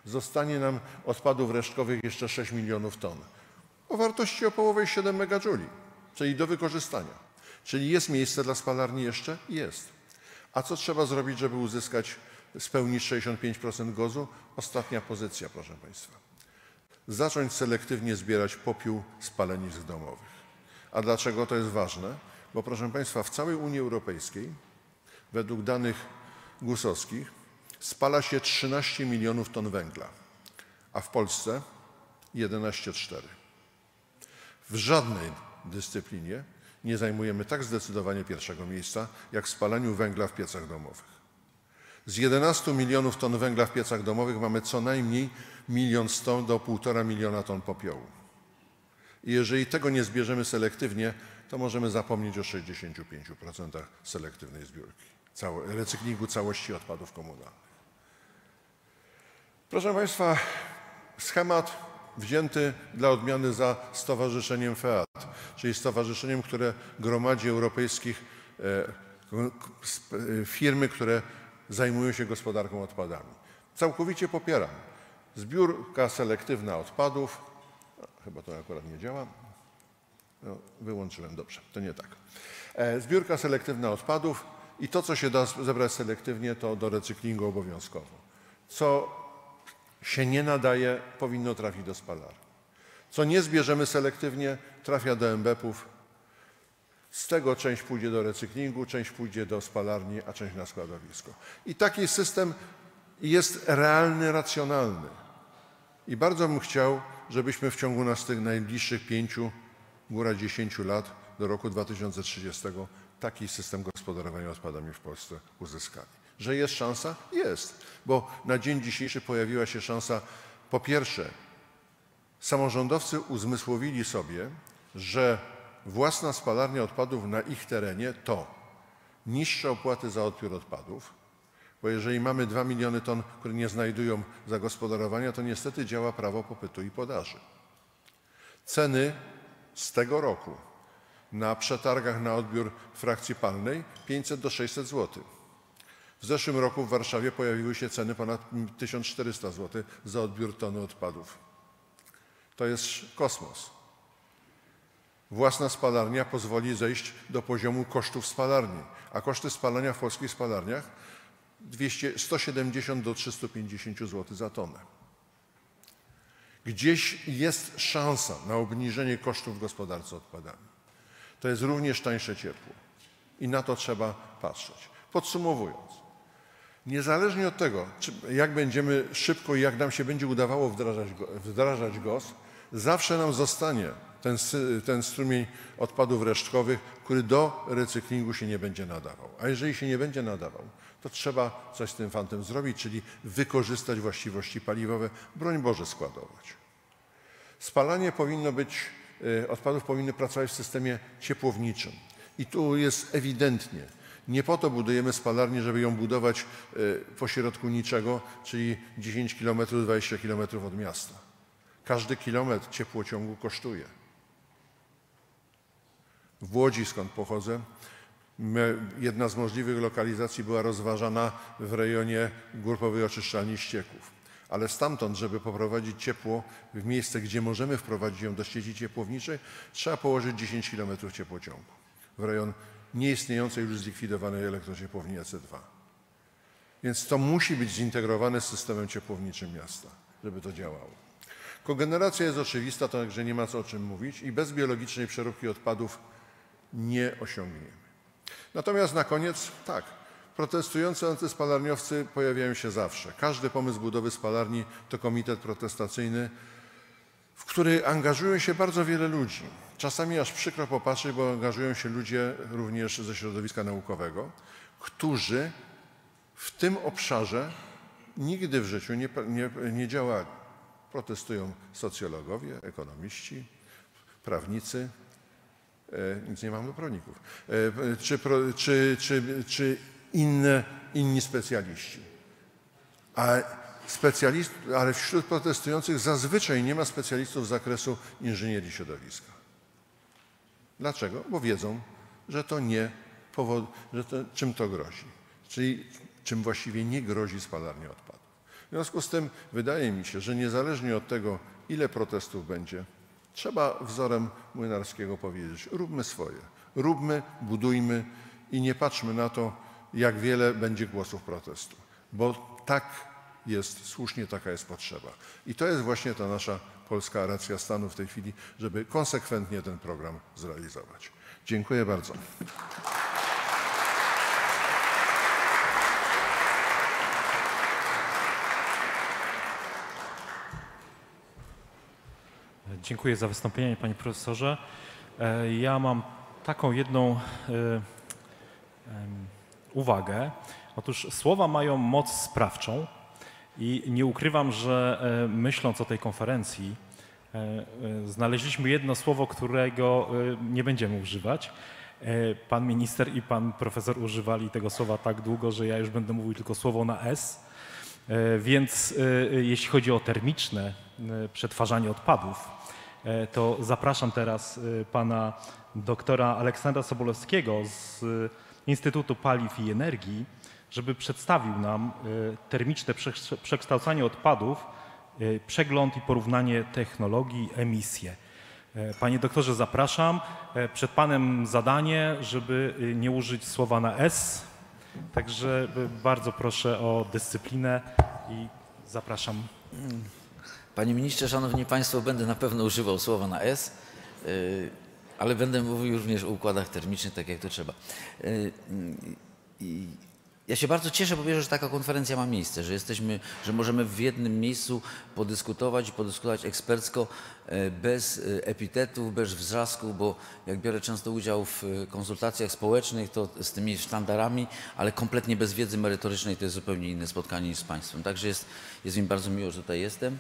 Zostanie nam odpadów resztkowych jeszcze 6 milionów ton o wartości opołowej 7 megajuli, czyli do wykorzystania. Czyli jest miejsce dla spalarni jeszcze? Jest. A co trzeba zrobić, żeby uzyskać spełnić 65% gozu? Ostatnia pozycja, proszę Państwa. Zacząć selektywnie zbierać popiół z palenisk domowych. A dlaczego to jest ważne? Bo proszę Państwa, w całej Unii Europejskiej, według danych gusowskich, spala się 13 milionów ton węgla, a w Polsce 11,4. W żadnej dyscyplinie nie zajmujemy tak zdecydowanie pierwszego miejsca, jak w spalaniu węgla w piecach domowych. Z 11 milionów ton węgla w piecach domowych mamy co najmniej milion sto do półtora miliona ton popiołu. I jeżeli tego nie zbierzemy selektywnie, to możemy zapomnieć o 65% selektywnej zbiórki, całe, recyklingu całości odpadów komunalnych. Proszę Państwa, schemat wzięty dla odmiany za stowarzyszeniem FEAT, czyli stowarzyszeniem, które gromadzi europejskich e, e, firmy, które zajmują się gospodarką odpadami. Całkowicie popieram. Zbiórka selektywna odpadów, chyba to akurat nie działa, no, wyłączyłem, dobrze, to nie tak. E, zbiórka selektywna odpadów i to, co się da zebrać selektywnie, to do recyklingu obowiązkowo. Co się nie nadaje, powinno trafić do spalarni. Co nie zbierzemy selektywnie, trafia do MBP-ów. Z tego część pójdzie do recyklingu, część pójdzie do spalarni, a część na składowisko. I taki system jest realny, racjonalny. I bardzo bym chciał, żebyśmy w ciągu nas tych najbliższych pięciu, góra dziesięciu lat do roku 2030 taki system gospodarowania odpadami w Polsce uzyskali. Że jest szansa? Jest, bo na dzień dzisiejszy pojawiła się szansa, po pierwsze, samorządowcy uzmysłowili sobie, że własna spalarnia odpadów na ich terenie to niższe opłaty za odbiór odpadów, bo jeżeli mamy 2 miliony ton, które nie znajdują zagospodarowania, to niestety działa prawo popytu i podaży. Ceny z tego roku na przetargach na odbiór frakcji palnej 500 do 600 zł. W zeszłym roku w Warszawie pojawiły się ceny ponad 1400 zł za odbiór tony odpadów. To jest kosmos. Własna spalarnia pozwoli zejść do poziomu kosztów spalarni, a koszty spalania w polskich spalarniach 200, 170 do 350 zł za tonę. Gdzieś jest szansa na obniżenie kosztów w gospodarce odpadami. To jest również tańsze ciepło i na to trzeba patrzeć. Podsumowując, Niezależnie od tego, czy, jak będziemy szybko i jak nam się będzie udawało wdrażać, wdrażać GOS, zawsze nam zostanie ten, ten strumień odpadów resztkowych, który do recyklingu się nie będzie nadawał. A jeżeli się nie będzie nadawał, to trzeba coś z tym fantem zrobić, czyli wykorzystać właściwości paliwowe, broń Boże składować. Spalanie powinno być, y, odpadów powinny pracować w systemie ciepłowniczym. I tu jest ewidentnie, nie po to budujemy spalarnię, żeby ją budować pośrodku niczego, czyli 10 km, 20 km od miasta. Każdy kilometr ciepłociągu kosztuje. W Łodzi, skąd pochodzę, jedna z możliwych lokalizacji była rozważana w rejonie grupowej oczyszczalni ścieków. Ale stamtąd, żeby poprowadzić ciepło w miejsce, gdzie możemy wprowadzić ją do sieci ciepłowniczej, trzeba położyć 10 km ciepłociągu w rejon nieistniejącej już zlikwidowanej elektrociepłowni EC2. Więc to musi być zintegrowane z systemem ciepłowniczym miasta, żeby to działało. Kogeneracja jest oczywista, także nie ma co o czym mówić i bez biologicznej przeróbki odpadów nie osiągniemy. Natomiast na koniec tak, protestujący antyspalarniowcy pojawiają się zawsze. Każdy pomysł budowy spalarni to komitet protestacyjny, w który angażują się bardzo wiele ludzi. Czasami aż przykro popatrzeć, bo angażują się ludzie również ze środowiska naukowego, którzy w tym obszarze nigdy w życiu nie, nie, nie działali. Protestują socjologowie, ekonomiści, prawnicy, E, nic nie mam do prawników, E, czy, pro- czy, czy, czy inne, inni specjaliści. A specjalist, ale wśród protestujących zazwyczaj nie ma specjalistów z zakresu inżynierii środowiska. Dlaczego? Bo wiedzą, że to nie powod, że to, czym to grozi. Czyli czym właściwie nie grozi spalarnia odpadów. W związku z tym wydaje mi się, że niezależnie od tego, ile protestów będzie, trzeba wzorem Młynarskiego powiedzieć, róbmy swoje, róbmy, budujmy i nie patrzmy na to, jak wiele będzie głosów protestu, bo tak jest, słusznie taka jest potrzeba. I to jest właśnie ta nasza polska racja stanu w tej chwili, żeby konsekwentnie ten program zrealizować. Dziękuję bardzo. Dziękuję za wystąpienie, panie profesorze. E, Ja mam taką jedną e, uwagę. Otóż słowa mają moc sprawczą i nie ukrywam, że e, myśląc o tej konferencji, e, e, znaleźliśmy jedno słowo, którego nie będziemy używać. Pan minister i pan profesor używali tego słowa tak długo, że ja już będę mówił tylko słowo na S. Więc jeśli chodzi o termiczne przetwarzanie odpadów, to zapraszam teraz pana doktora Aleksandra Sobolewskiego z Instytutu Paliw i Energii, żeby przedstawił nam e, termiczne przeks- przekształcanie odpadów, e, przegląd i porównanie technologii, emisje. E, Panie doktorze, zapraszam. E, Przed panem zadanie, żeby e, nie użyć słowa na S, Także y, bardzo proszę o dyscyplinę i zapraszam. Panie ministrze, szanowni państwo, będę na pewno używał słowa na S, y, ale będę mówił również o układach termicznych, tak jak to trzeba. Ja się bardzo cieszę, po pierwsze, że taka konferencja ma miejsce, że jesteśmy, że możemy w jednym miejscu podyskutować podyskutować ekspercko, e, bez e, epitetów, bez wrzasków, bo jak biorę często udział w e, konsultacjach społecznych, to z tymi sztandarami, ale kompletnie bez wiedzy merytorycznej to jest zupełnie inne spotkanie niż z Państwem. Także jest, jest mi bardzo miło, że tutaj jestem.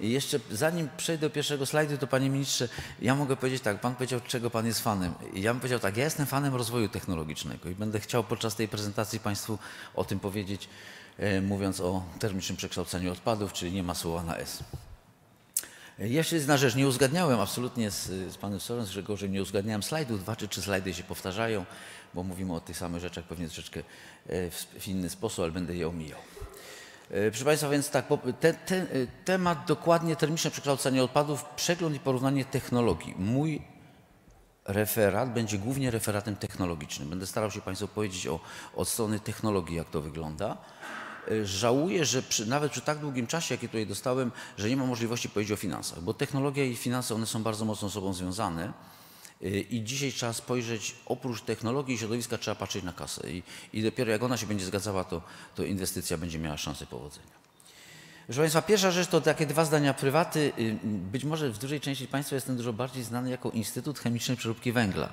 I jeszcze zanim przejdę do pierwszego slajdu, to panie ministrze, ja mogę powiedzieć tak, pan powiedział, czego pan jest fanem. I ja bym powiedział tak, ja jestem fanem rozwoju technologicznego i będę chciał podczas tej prezentacji państwu o tym powiedzieć, e, mówiąc o termicznym przekształceniu odpadów, czyli nie ma słowa na S. Jeszcze jedna rzecz, nie uzgadniałem absolutnie z, z panem Sorem, z Grzegorzem, nie uzgadniałem slajdów, dwa czy trzy slajdy się powtarzają, bo mówimy o tych samych rzeczach pewnie troszeczkę e, w inny sposób, ale będę je omijał. E, Proszę Państwa, więc tak, te, te, e, temat dokładnie termiczne przekształcanie odpadów, przegląd i porównanie technologii. Mój referat będzie głównie referatem technologicznym. Będę starał się Państwu powiedzieć o, od strony technologii, jak to wygląda. E, Żałuję, że przy, nawet przy tak długim czasie, jaki tutaj dostałem, że nie ma możliwości powiedzieć o finansach, bo technologia i finanse, one są bardzo mocno ze sobą związane. Y, I dzisiaj trzeba spojrzeć, oprócz technologii i środowiska trzeba patrzeć na kasę. I, i dopiero jak ona się będzie zgadzała, to, to inwestycja będzie miała szansę powodzenia. Proszę Państwa, pierwsza rzecz to takie dwa zdania prywaty. Y, Być może w dużej części Państwa jestem dużo bardziej znany jako Instytut Chemicznej Przeróbki Węgla,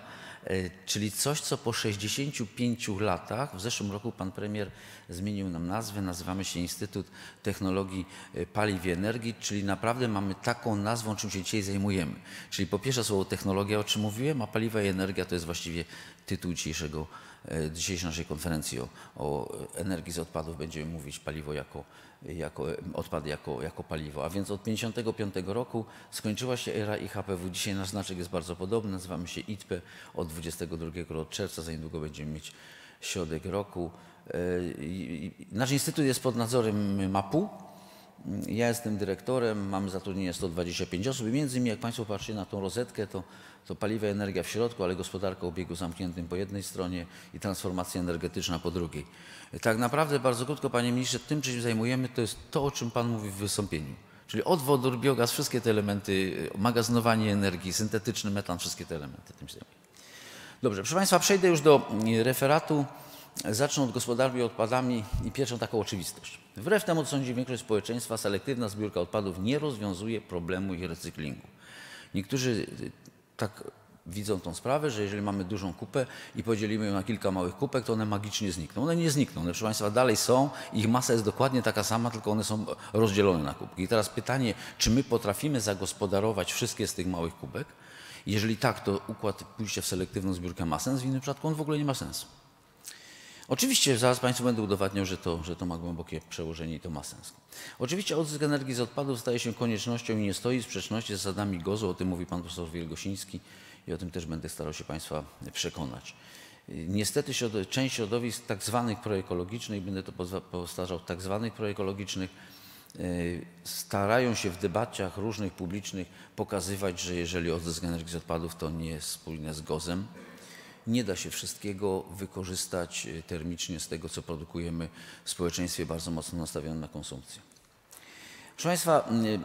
czyli coś, co po 65 latach, w zeszłym roku pan premier zmienił nam nazwę, nazywamy się Instytut Technologii y, Paliw i Energii, czyli naprawdę mamy taką nazwą, czym się dzisiaj zajmujemy. Czyli po pierwsze słowo technologia, o czym mówiłem, a paliwa i energia to jest właściwie tytuł dzisiejszego, e, dzisiejszej naszej konferencji o, o energii z odpadów. Będziemy mówić paliwo jako, jako odpady jako, jako paliwo. A więc od 1955 roku skończyła się era IHPW. Dzisiaj nasz znaczek jest bardzo podobny, nazywamy się ITPE. Od 22 od czerwca za niedługo będziemy mieć środek roku. E, Nasz instytut jest pod nadzorem MAPU. Ja jestem dyrektorem, mamy zatrudnienie 125 osób i między innymi jak Państwo patrzycie na tą rozetkę, to, to paliwa i energia w środku, ale gospodarka o obiegu zamkniętym po jednej stronie i transformacja energetyczna po drugiej. Tak naprawdę bardzo krótko Panie Ministrze, tym czym się zajmujemy to jest to, o czym Pan mówi w wystąpieniu. Czyli od wodór, biogaz, wszystkie te elementy, magazynowanie energii, syntetyczny metan, wszystkie te elementy tym się zajmujemy. Dobrze, proszę Państwa, przejdę już do mm, referatu. Zacznę od gospodarki odpadami i pierwszą taką oczywistość. Wbrew temu, co sądzi większość społeczeństwa, selektywna zbiórka odpadów nie rozwiązuje problemu ich recyklingu. Niektórzy tak widzą tą sprawę, że jeżeli mamy dużą kupę i podzielimy ją na kilka małych kupek, to one magicznie znikną. One nie znikną, one proszę Państwa dalej są, ich masa jest dokładnie taka sama, tylko one są rozdzielone na kubki. I teraz pytanie, czy my potrafimy zagospodarować wszystkie z tych małych kubek? Jeżeli tak, to układ pójścia w selektywną zbiórkę ma sens, w innym przypadku on w ogóle nie ma sensu. Oczywiście zaraz Państwu będę udowadniał, że to, że to ma głębokie przełożenie i to ma sens. Oczywiście odzysk energii z odpadów staje się koniecznością i nie stoi w sprzeczności z zasadami GOZU, o tym mówi Pan profesor Wielgosiński i o tym też będę starał się Państwa przekonać. Niestety część środowisk tak zwanych proekologicznych, będę to powtarzał, tak zwanych proekologicznych, y, starają się w debatach różnych publicznych pokazywać, że jeżeli odzysk energii z odpadów to nie jest spójne z gozem, nie da się wszystkiego wykorzystać y, termicznie z tego, co produkujemy w społeczeństwie bardzo mocno nastawionym na konsumpcję. Proszę Państwa, y,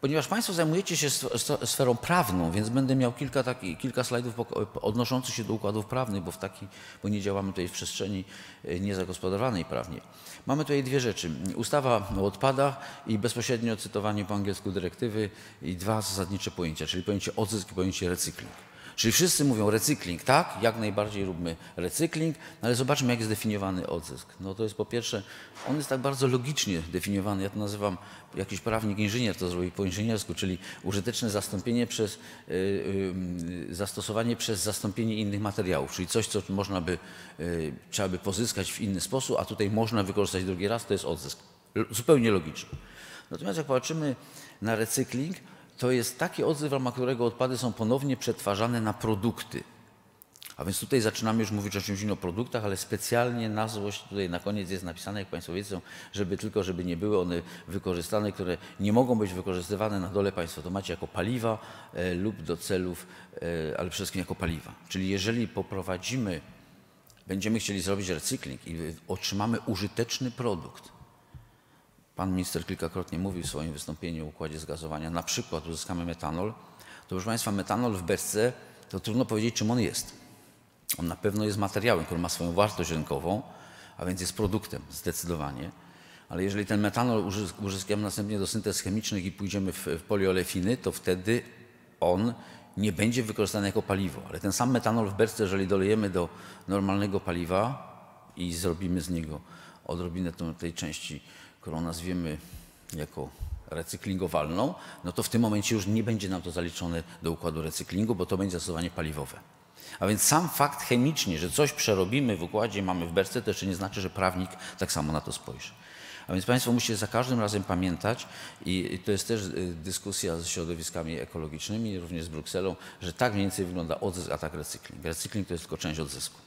ponieważ Państwo zajmujecie się sf- sf- sferą prawną, więc będę miał kilka, taki, kilka slajdów poko- odnoszących się do układów prawnych, bo, w taki, bo nie działamy tutaj w przestrzeni niezagospodarowanej prawnie. Mamy tutaj dwie rzeczy. Ustawa o odpadach i bezpośrednio cytowanie po angielsku dyrektywy i dwa zasadnicze pojęcia, czyli pojęcie odzysk i pojęcie recykling. Czyli wszyscy mówią recykling, tak, jak najbardziej róbmy recykling, no ale zobaczmy, jak jest definiowany odzysk. No to jest po pierwsze, on jest tak bardzo logicznie definiowany, ja to nazywam, jakiś prawnik, inżynier to zrobił po inżyniersku, czyli użyteczne zastąpienie przez, y, y, zastosowanie przez zastąpienie innych materiałów, czyli coś, co można by, y, trzeba by pozyskać w inny sposób, a tutaj można wykorzystać drugi raz, to jest odzysk. Zupełnie logiczne. Natomiast jak patrzymy na recykling, to jest taki odzysk, w ramach którego odpady są ponownie przetwarzane na produkty. A więc tutaj zaczynamy już mówić o czymś innym, o produktach, ale specjalnie na złość tutaj na koniec jest napisane, jak Państwo wiedzą, żeby tylko, żeby nie były one wykorzystane, które nie mogą być wykorzystywane na dole Państwo to macie jako paliwa e, lub do celów, e, ale przede wszystkim jako paliwa. Czyli jeżeli poprowadzimy, będziemy chcieli zrobić recykling i otrzymamy użyteczny produkt, Pan minister kilkakrotnie mówił w swoim wystąpieniu o układzie zgazowania, na przykład uzyskamy metanol, to proszę Państwa, metanol w beczce, to trudno powiedzieć, czym on jest. On na pewno jest materiałem, który ma swoją wartość rynkową, a więc jest produktem zdecydowanie. Ale jeżeli ten metanol uzyskamy następnie do syntez chemicznych i pójdziemy w, w poliolefiny, to wtedy on nie będzie wykorzystany jako paliwo. Ale ten sam metanol w beczce, jeżeli dolejemy do normalnego paliwa i zrobimy z niego odrobinę tej części, którą nazwiemy jako recyklingowalną, no to w tym momencie już nie będzie nam to zaliczone do układu recyklingu, bo to będzie zastosowanie paliwowe. A więc sam fakt chemicznie, że coś przerobimy w układzie, mamy w beczce, to jeszcze nie znaczy, że prawnik tak samo na to spojrzy. A więc Państwo musicie za każdym razem pamiętać, i to jest też y, dyskusja z środowiskami ekologicznymi, również z Brukselą, że tak mniej więcej wygląda odzysk, a tak recykling. Recykling to jest tylko część odzysku.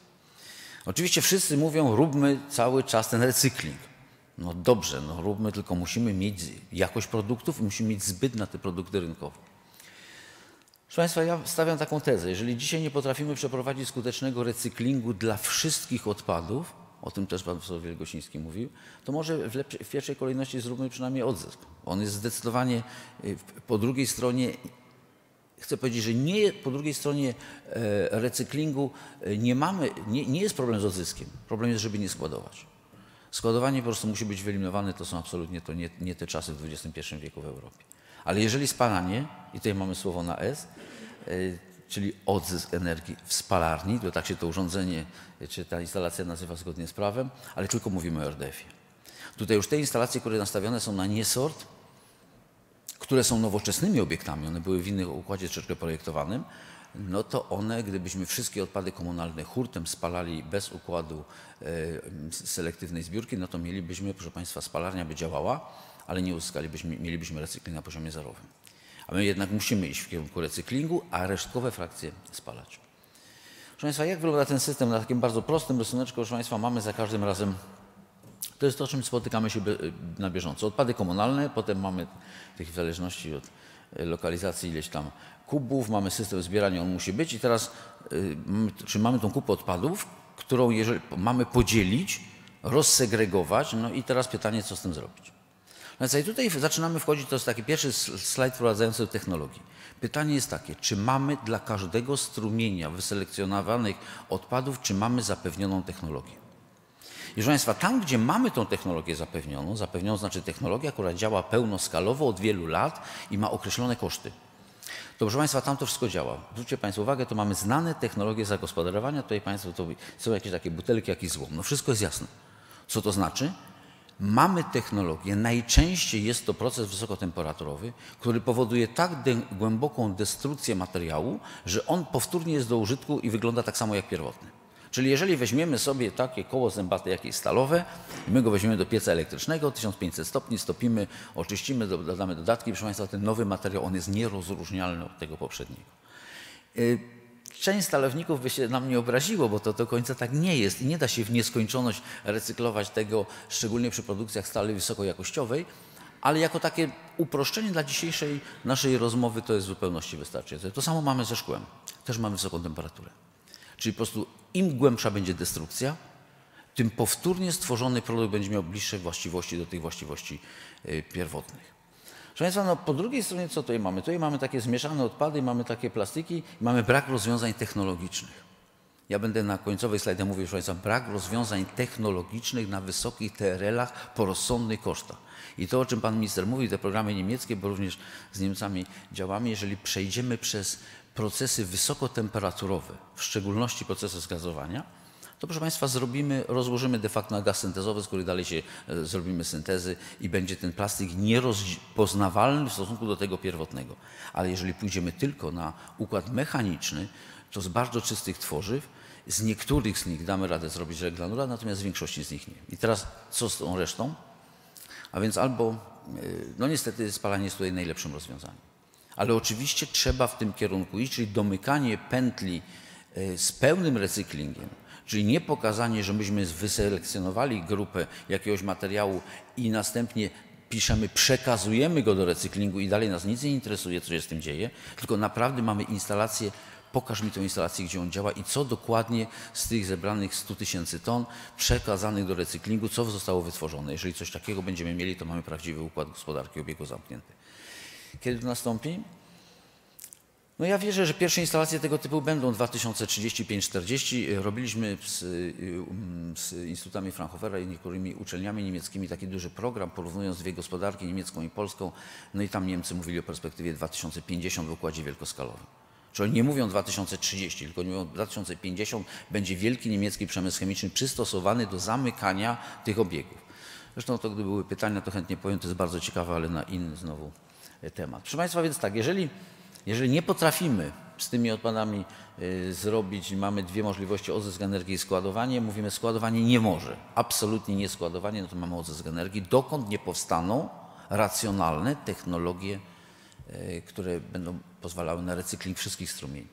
Oczywiście wszyscy mówią, róbmy cały czas ten recykling. No dobrze, no róbmy, tylko musimy mieć jakość produktów i musimy mieć zbyt na te produkty rynkowe. Proszę Państwa, ja stawiam taką tezę. Jeżeli dzisiaj nie potrafimy przeprowadzić skutecznego recyklingu dla wszystkich odpadów, o tym też pan profesor Wielgosiński mówił, to może w, w pierwszej kolejności zróbmy przynajmniej odzysk. On jest zdecydowanie y, po drugiej stronie chcę powiedzieć, że nie, po drugiej stronie e, recyklingu e, nie mamy, nie, nie jest problem z odzyskiem. Problem jest, żeby nie składować. Składowanie po prostu musi być wyeliminowane, to są absolutnie to nie, nie te czasy w XXI wieku w Europie. Ale jeżeli spalanie, i tutaj mamy słowo na S, y, czyli odzysk energii w spalarni, to tak się to urządzenie, czy ta instalacja nazywa zgodnie z prawem, ale tylko mówimy o RDF-ie. Tutaj już te instalacje, które nastawione są na niesort, które są nowoczesnymi obiektami, one były w innym układzie troszeczkę projektowanym, no to one, gdybyśmy wszystkie odpady komunalne hurtem spalali bez układu e, selektywnej zbiórki, no to mielibyśmy, proszę Państwa, spalarnia by działała, ale nie uzyskalibyśmy, mielibyśmy recykling na poziomie zerowym. A my jednak musimy iść w kierunku recyklingu, a resztkowe frakcje spalać. Proszę Państwa, jak wygląda ten system na takim bardzo prostym rysuneczku? Proszę Państwa, mamy za każdym razem to jest to, czym spotykamy się na bieżąco. Odpady komunalne, potem mamy, tych w zależności od e, lokalizacji, ileś tam kubów, mamy system zbierania, on musi być i teraz y, czy mamy tą kupę odpadów, którą jeżeli mamy podzielić, rozsegregować, no i teraz pytanie, co z tym zrobić. No i tutaj zaczynamy wchodzić, to jest taki pierwszy slajd wprowadzający do technologii. Pytanie jest takie, czy mamy dla każdego strumienia wyselekcjonowanych odpadów, czy mamy zapewnioną technologię? I proszę Państwa, tam gdzie mamy tą technologię zapewnioną, zapewnioną znaczy technologia, która działa pełnoskalowo od wielu lat i ma określone koszty. To proszę Państwa, tam to wszystko działa. Zwróćcie Państwo uwagę, to mamy znane technologie zagospodarowania, tutaj Państwo to są jakieś takie butelki, jakiś złom. No wszystko jest jasne. Co to znaczy? Mamy technologię, najczęściej jest to proces wysokotemperaturowy, który powoduje tak głęboką destrukcję materiału, że on powtórnie jest do użytku i wygląda tak samo jak pierwotny. Czyli jeżeli weźmiemy sobie takie koło zębate, jakieś stalowe, my go weźmiemy do pieca elektrycznego, 1500 stopni, stopimy, oczyścimy, dodamy dodatki, proszę Państwa, ten nowy materiał, on jest nierozróżnialny od tego poprzedniego. Y, część stalowników by się nam nie obraziło, bo to do końca tak nie jest i nie da się w nieskończoność recyklować tego, szczególnie przy produkcjach stali wysokojakościowej, ale jako takie uproszczenie dla dzisiejszej naszej rozmowy to jest w zupełności wystarczające. To samo mamy ze szkłem. Też mamy wysoką temperaturę. Czyli po prostu im głębsza będzie destrukcja, tym powtórnie stworzony produkt będzie miał bliższe właściwości do tych właściwości y, pierwotnych. Proszę Państwa, no po drugiej stronie co tutaj mamy? Tutaj mamy takie zmieszane odpady, mamy takie plastiki, mamy brak rozwiązań technologicznych. Ja będę na końcowej slajdzie mówił, proszę Państwa, brak rozwiązań technologicznych na wysokich TRL-ach po rozsądnych kosztach. I to, o czym Pan Minister mówi, te programy niemieckie, bo również z Niemcami działamy, jeżeli przejdziemy przez procesy wysokotemperaturowe, w szczególności procesy zgazowania, to proszę Państwa zrobimy, rozłożymy de facto na gaz syntezowy, z którego dalej się e, zrobimy syntezy i będzie ten plastik nierozpoznawalny w stosunku do tego pierwotnego. Ale jeżeli pójdziemy tylko na układ mechaniczny, to z bardzo czystych tworzyw, z niektórych z nich damy radę zrobić reglanura, natomiast z większości z nich nie. I teraz co z tą resztą? A więc albo, e, no niestety spalanie jest tutaj najlepszym rozwiązaniem. Ale oczywiście trzeba w tym kierunku iść, czyli domykanie pętli e, z pełnym recyklingiem, czyli nie pokazanie, że myśmy wyselekcjonowali grupę jakiegoś materiału i następnie piszemy, przekazujemy go do recyklingu i dalej nas nic nie interesuje, co się z tym dzieje, tylko naprawdę mamy instalację, pokaż mi tę instalację, gdzie on działa i co dokładnie z tych zebranych 100 tysięcy ton przekazanych do recyklingu, co zostało wytworzone. Jeżeli coś takiego będziemy mieli, to mamy prawdziwy układ gospodarki obiegu zamknięty. Kiedy to nastąpi? No ja wierzę, że pierwsze instalacje tego typu będą 2035-40. Robiliśmy z, z, Instytutami Fraunhofera i niektórymi uczelniami niemieckimi taki duży program, porównując dwie gospodarki, niemiecką i polską. No i tam Niemcy mówili o perspektywie 2050 w układzie wielkoskalowym. Czyli nie mówią 2030, tylko mówią 2050 będzie wielki niemiecki przemysł chemiczny przystosowany do zamykania tych obiegów. Zresztą to gdyby były pytania, to chętnie powiem, to jest bardzo ciekawe, ale na inny znowu temat. Proszę Państwa, więc tak, jeżeli, jeżeli nie potrafimy z tymi odpadami y, zrobić, mamy dwie możliwości, odzysk energii i składowanie, mówimy składowanie nie może, absolutnie nie składowanie, no to mamy odzysk energii, dokąd nie powstaną racjonalne technologie, y, które będą pozwalały na recykling wszystkich strumieni.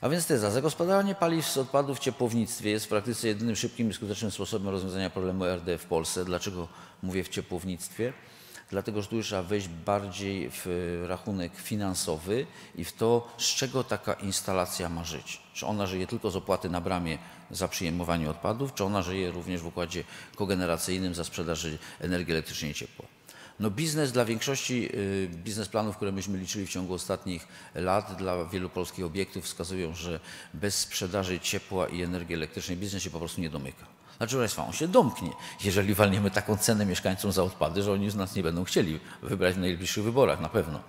A więc teza, zagospodarowanie paliw z odpadów w ciepłownictwie jest w praktyce jedynym szybkim i skutecznym sposobem rozwiązania problemu RD w Polsce. Dlaczego mówię w ciepłownictwie? Dlatego że tu już trzeba wejść bardziej w rachunek finansowy i w to, z czego taka instalacja ma żyć. Czy ona żyje tylko z opłaty na bramie za przyjmowanie odpadów, czy ona żyje również w układzie kogeneracyjnym za sprzedaży energii elektrycznej i ciepła. No biznes dla większości y, biznesplanów, które myśmy liczyli w ciągu ostatnich lat, dla wielu polskich obiektów wskazują, że bez sprzedaży ciepła i energii elektrycznej biznes się po prostu nie domyka. Znaczy, Państwa, on się domknie, jeżeli walniemy taką cenę mieszkańcom za odpady, że oni z nas nie będą chcieli wybrać w najbliższych wyborach, na pewno.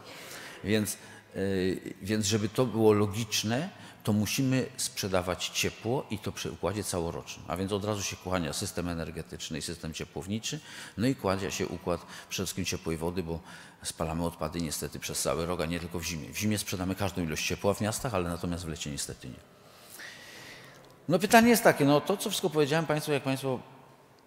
Więc, y, więc żeby to było logiczne, to musimy sprzedawać ciepło i to przy układzie całorocznym. A więc od razu się kłania system energetyczny i system ciepłowniczy, no i kładzie się układ przede wszystkim ciepłej wody, bo spalamy odpady niestety przez cały rok, a nie tylko w zimie. W zimie sprzedamy każdą ilość ciepła w miastach, ale natomiast w lecie niestety nie. No pytanie jest takie, no to co wszystko powiedziałem Państwu, jak Państwo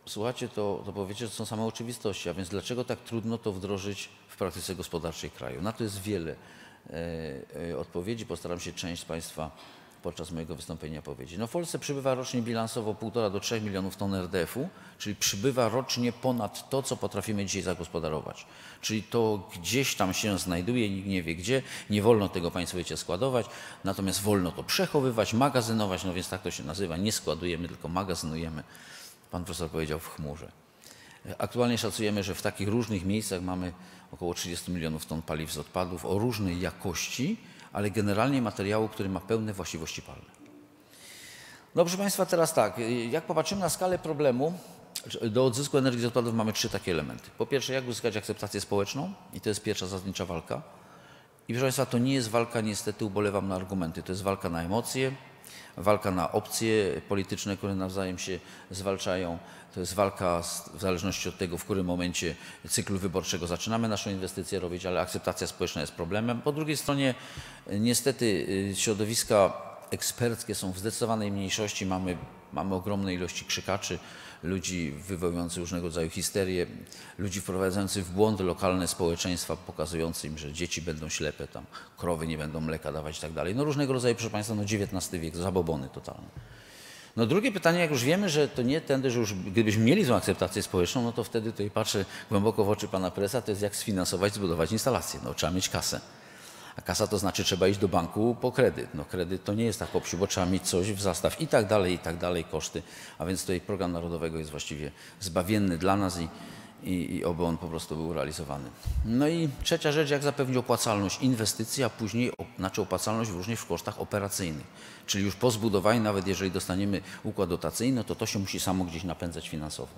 słuchacie, to, to powiecie, to są same oczywistości, a więc dlaczego tak trudno to wdrożyć w praktyce gospodarczej kraju? Na to jest wiele e, e, odpowiedzi, postaram się część z Państwa podczas mojego wystąpienia powiedzieć. No w Polsce przybywa rocznie bilansowo 1,5 do 3 milionów ton RDF-u, czyli przybywa rocznie ponad to, co potrafimy dzisiaj zagospodarować. Czyli to gdzieś tam się znajduje, nikt nie wie gdzie, nie wolno tego Państwo wiecie składować, natomiast wolno to przechowywać, magazynować, no więc tak to się nazywa, nie składujemy, tylko magazynujemy. Pan profesor powiedział w chmurze. Aktualnie szacujemy, że w takich różnych miejscach mamy około 30 milionów ton paliw z odpadów o różnej jakości, ale generalnie materiału, który ma pełne właściwości palne. No proszę Państwa, teraz tak, jak popatrzymy na skalę problemu, do odzysku energii z odpadów mamy trzy takie elementy. Po pierwsze, jak uzyskać akceptację społeczną i to jest pierwsza zasadnicza walka. I proszę Państwa, to nie jest walka, niestety ubolewam na argumenty, to jest walka na emocje, walka na opcje polityczne, które nawzajem się zwalczają. To jest walka z, w zależności od tego, w którym momencie cyklu wyborczego zaczynamy naszą inwestycję robić, ale akceptacja społeczna jest problemem. Po drugiej stronie niestety y, środowiska eksperckie są w zdecydowanej mniejszości. Mamy, mamy ogromne ilości krzykaczy, ludzi wywołujących różnego rodzaju histerię, ludzi wprowadzających w błąd lokalne społeczeństwa, pokazujących im, że dzieci będą ślepe, tam krowy nie będą mleka dawać i tak dalej. No różnego rodzaju, proszę Państwa, no XIX wiek, zabobony totalne. No drugie pytanie, jak już wiemy, że to nie tędy, że już gdybyśmy mieli tą akceptację społeczną, no to wtedy tutaj patrzę głęboko w oczy pana presa, to jest jak sfinansować, zbudować instalację. No trzeba mieć kasę. A kasa to znaczy trzeba iść do banku po kredyt. No kredyt to nie jest tak opsiu, bo trzeba mieć coś w zastaw i tak dalej, i tak dalej, koszty. A więc tutaj program narodowego jest właściwie zbawienny dla nas i, i, i oby on po prostu był realizowany. No i trzecia rzecz, jak zapewnić opłacalność inwestycji, a później znaczy opłacalność również w kosztach operacyjnych. Czyli już po zbudowaniu, nawet jeżeli dostaniemy układ dotacyjny, to to się musi samo gdzieś napędzać finansowo.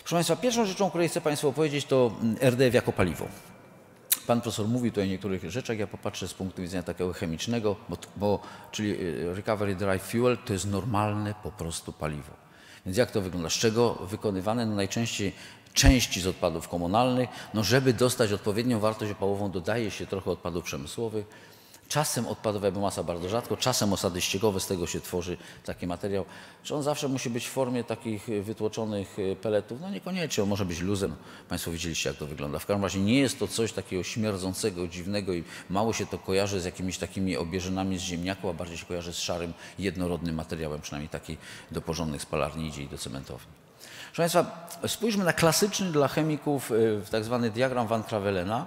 Proszę Państwa, pierwszą rzeczą, o której chcę Państwu opowiedzieć, to RDF jako paliwo. Pan profesor mówił tutaj o niektórych rzeczach, ja popatrzę z punktu widzenia takiego chemicznego, bo, bo, czyli Recovery Dry Fuel to jest normalne po prostu paliwo. Więc jak to wygląda? Z czego wykonywane? No najczęściej części z odpadów komunalnych. No żeby dostać odpowiednią wartość opałową dodaje się trochę odpadów przemysłowych, Czasem odpadowa biomasa bardzo rzadko, czasem osady ściegowe, z tego się tworzy taki materiał. Czy on zawsze musi być w formie takich wytłoczonych peletów? No niekoniecznie, on może być luzem. Państwo widzieliście, jak to wygląda. W każdym razie nie jest to coś takiego śmierdzącego, dziwnego i mało się to kojarzy z jakimiś takimi obieżynami z ziemniaku, a bardziej się kojarzy z szarym, jednorodnym materiałem, przynajmniej taki do porządnych spalarni idzie i do cementowni. Proszę Państwa, spójrzmy na klasyczny dla chemików tak zwany diagram Van Kravelena,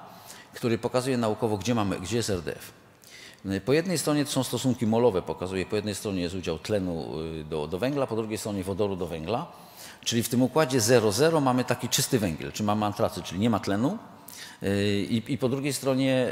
który pokazuje naukowo, gdzie, mamy, gdzie jest RDF. Po jednej stronie to są stosunki molowe, pokazuje, po jednej stronie jest udział tlenu do, do węgla, po drugiej stronie wodoru do węgla. Czyli w tym układzie 0,0 mamy taki czysty węgiel, czyli mamy antracy, czyli nie ma tlenu i, i po drugiej stronie